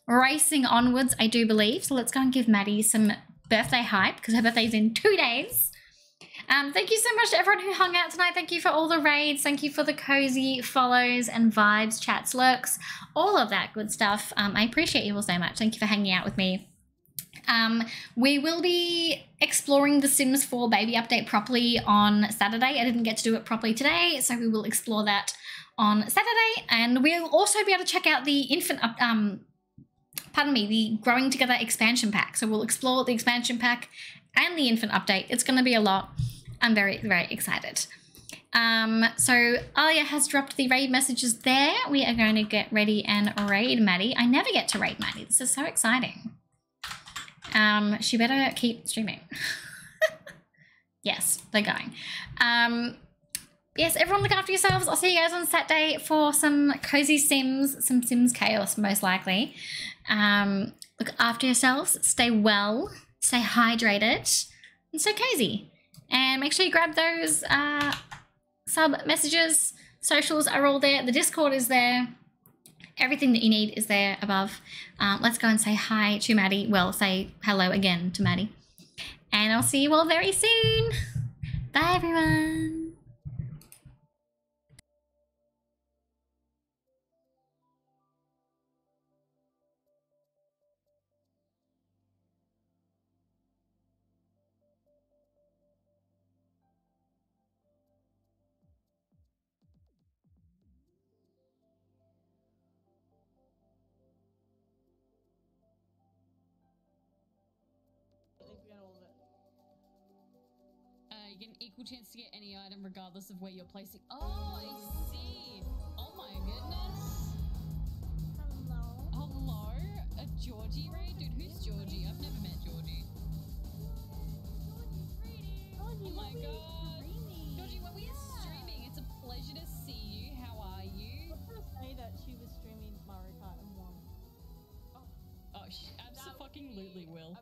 Speaker 1: racing onwards, I do believe. So let's go and give Maddie some birthday hype because her birthday's in two days. Um, thank you so much to everyone who hung out tonight. Thank you for all the raids. Thank you for the cozy follows and vibes, chats, lurks, all of that good stuff. Um, I appreciate you all so much. Thank you for hanging out with me. Um, we will be exploring The Sims 4 baby update properly on Saturday. I didn't get to do it properly today, so we will explore that on Saturday. And we'll also be able to check out the infant um, pardon me, the Growing Together expansion pack. So we'll explore the expansion pack and the infant update. It's going to be a lot. I'm very, very excited. Um, so Alia has dropped the raid messages there. We are going to get ready and raid Maddie. I never get to raid Maddie. This is so exciting. Um, she better keep streaming. yes, they're going. Um, yes, everyone look after yourselves. I'll see you guys on Saturday for some cozy Sims, some Sims chaos, most likely. Um, look after yourselves, stay well, stay hydrated, and stay cozy. And make sure you grab those uh, sub messages. Socials are all there. The Discord is there. Everything that you need is there above. Um, let's go and say hi to Maddie. Well, say hello again to Maddie. And I'll see you all very soon. Bye, everyone.
Speaker 3: item regardless of where you're placing. Oh, I see. Oh my goodness.
Speaker 2: Hello.
Speaker 3: Hello? A Georgie Ray? Dude, who's Georgie? I've never met Georgie. Georgie, oh my god.
Speaker 2: Streaming. Georgie, we streaming?
Speaker 3: It's a pleasure to see you. How are you?
Speaker 2: Say that she was streaming Mario Kart and won. Oh,
Speaker 3: oh she absolutely will.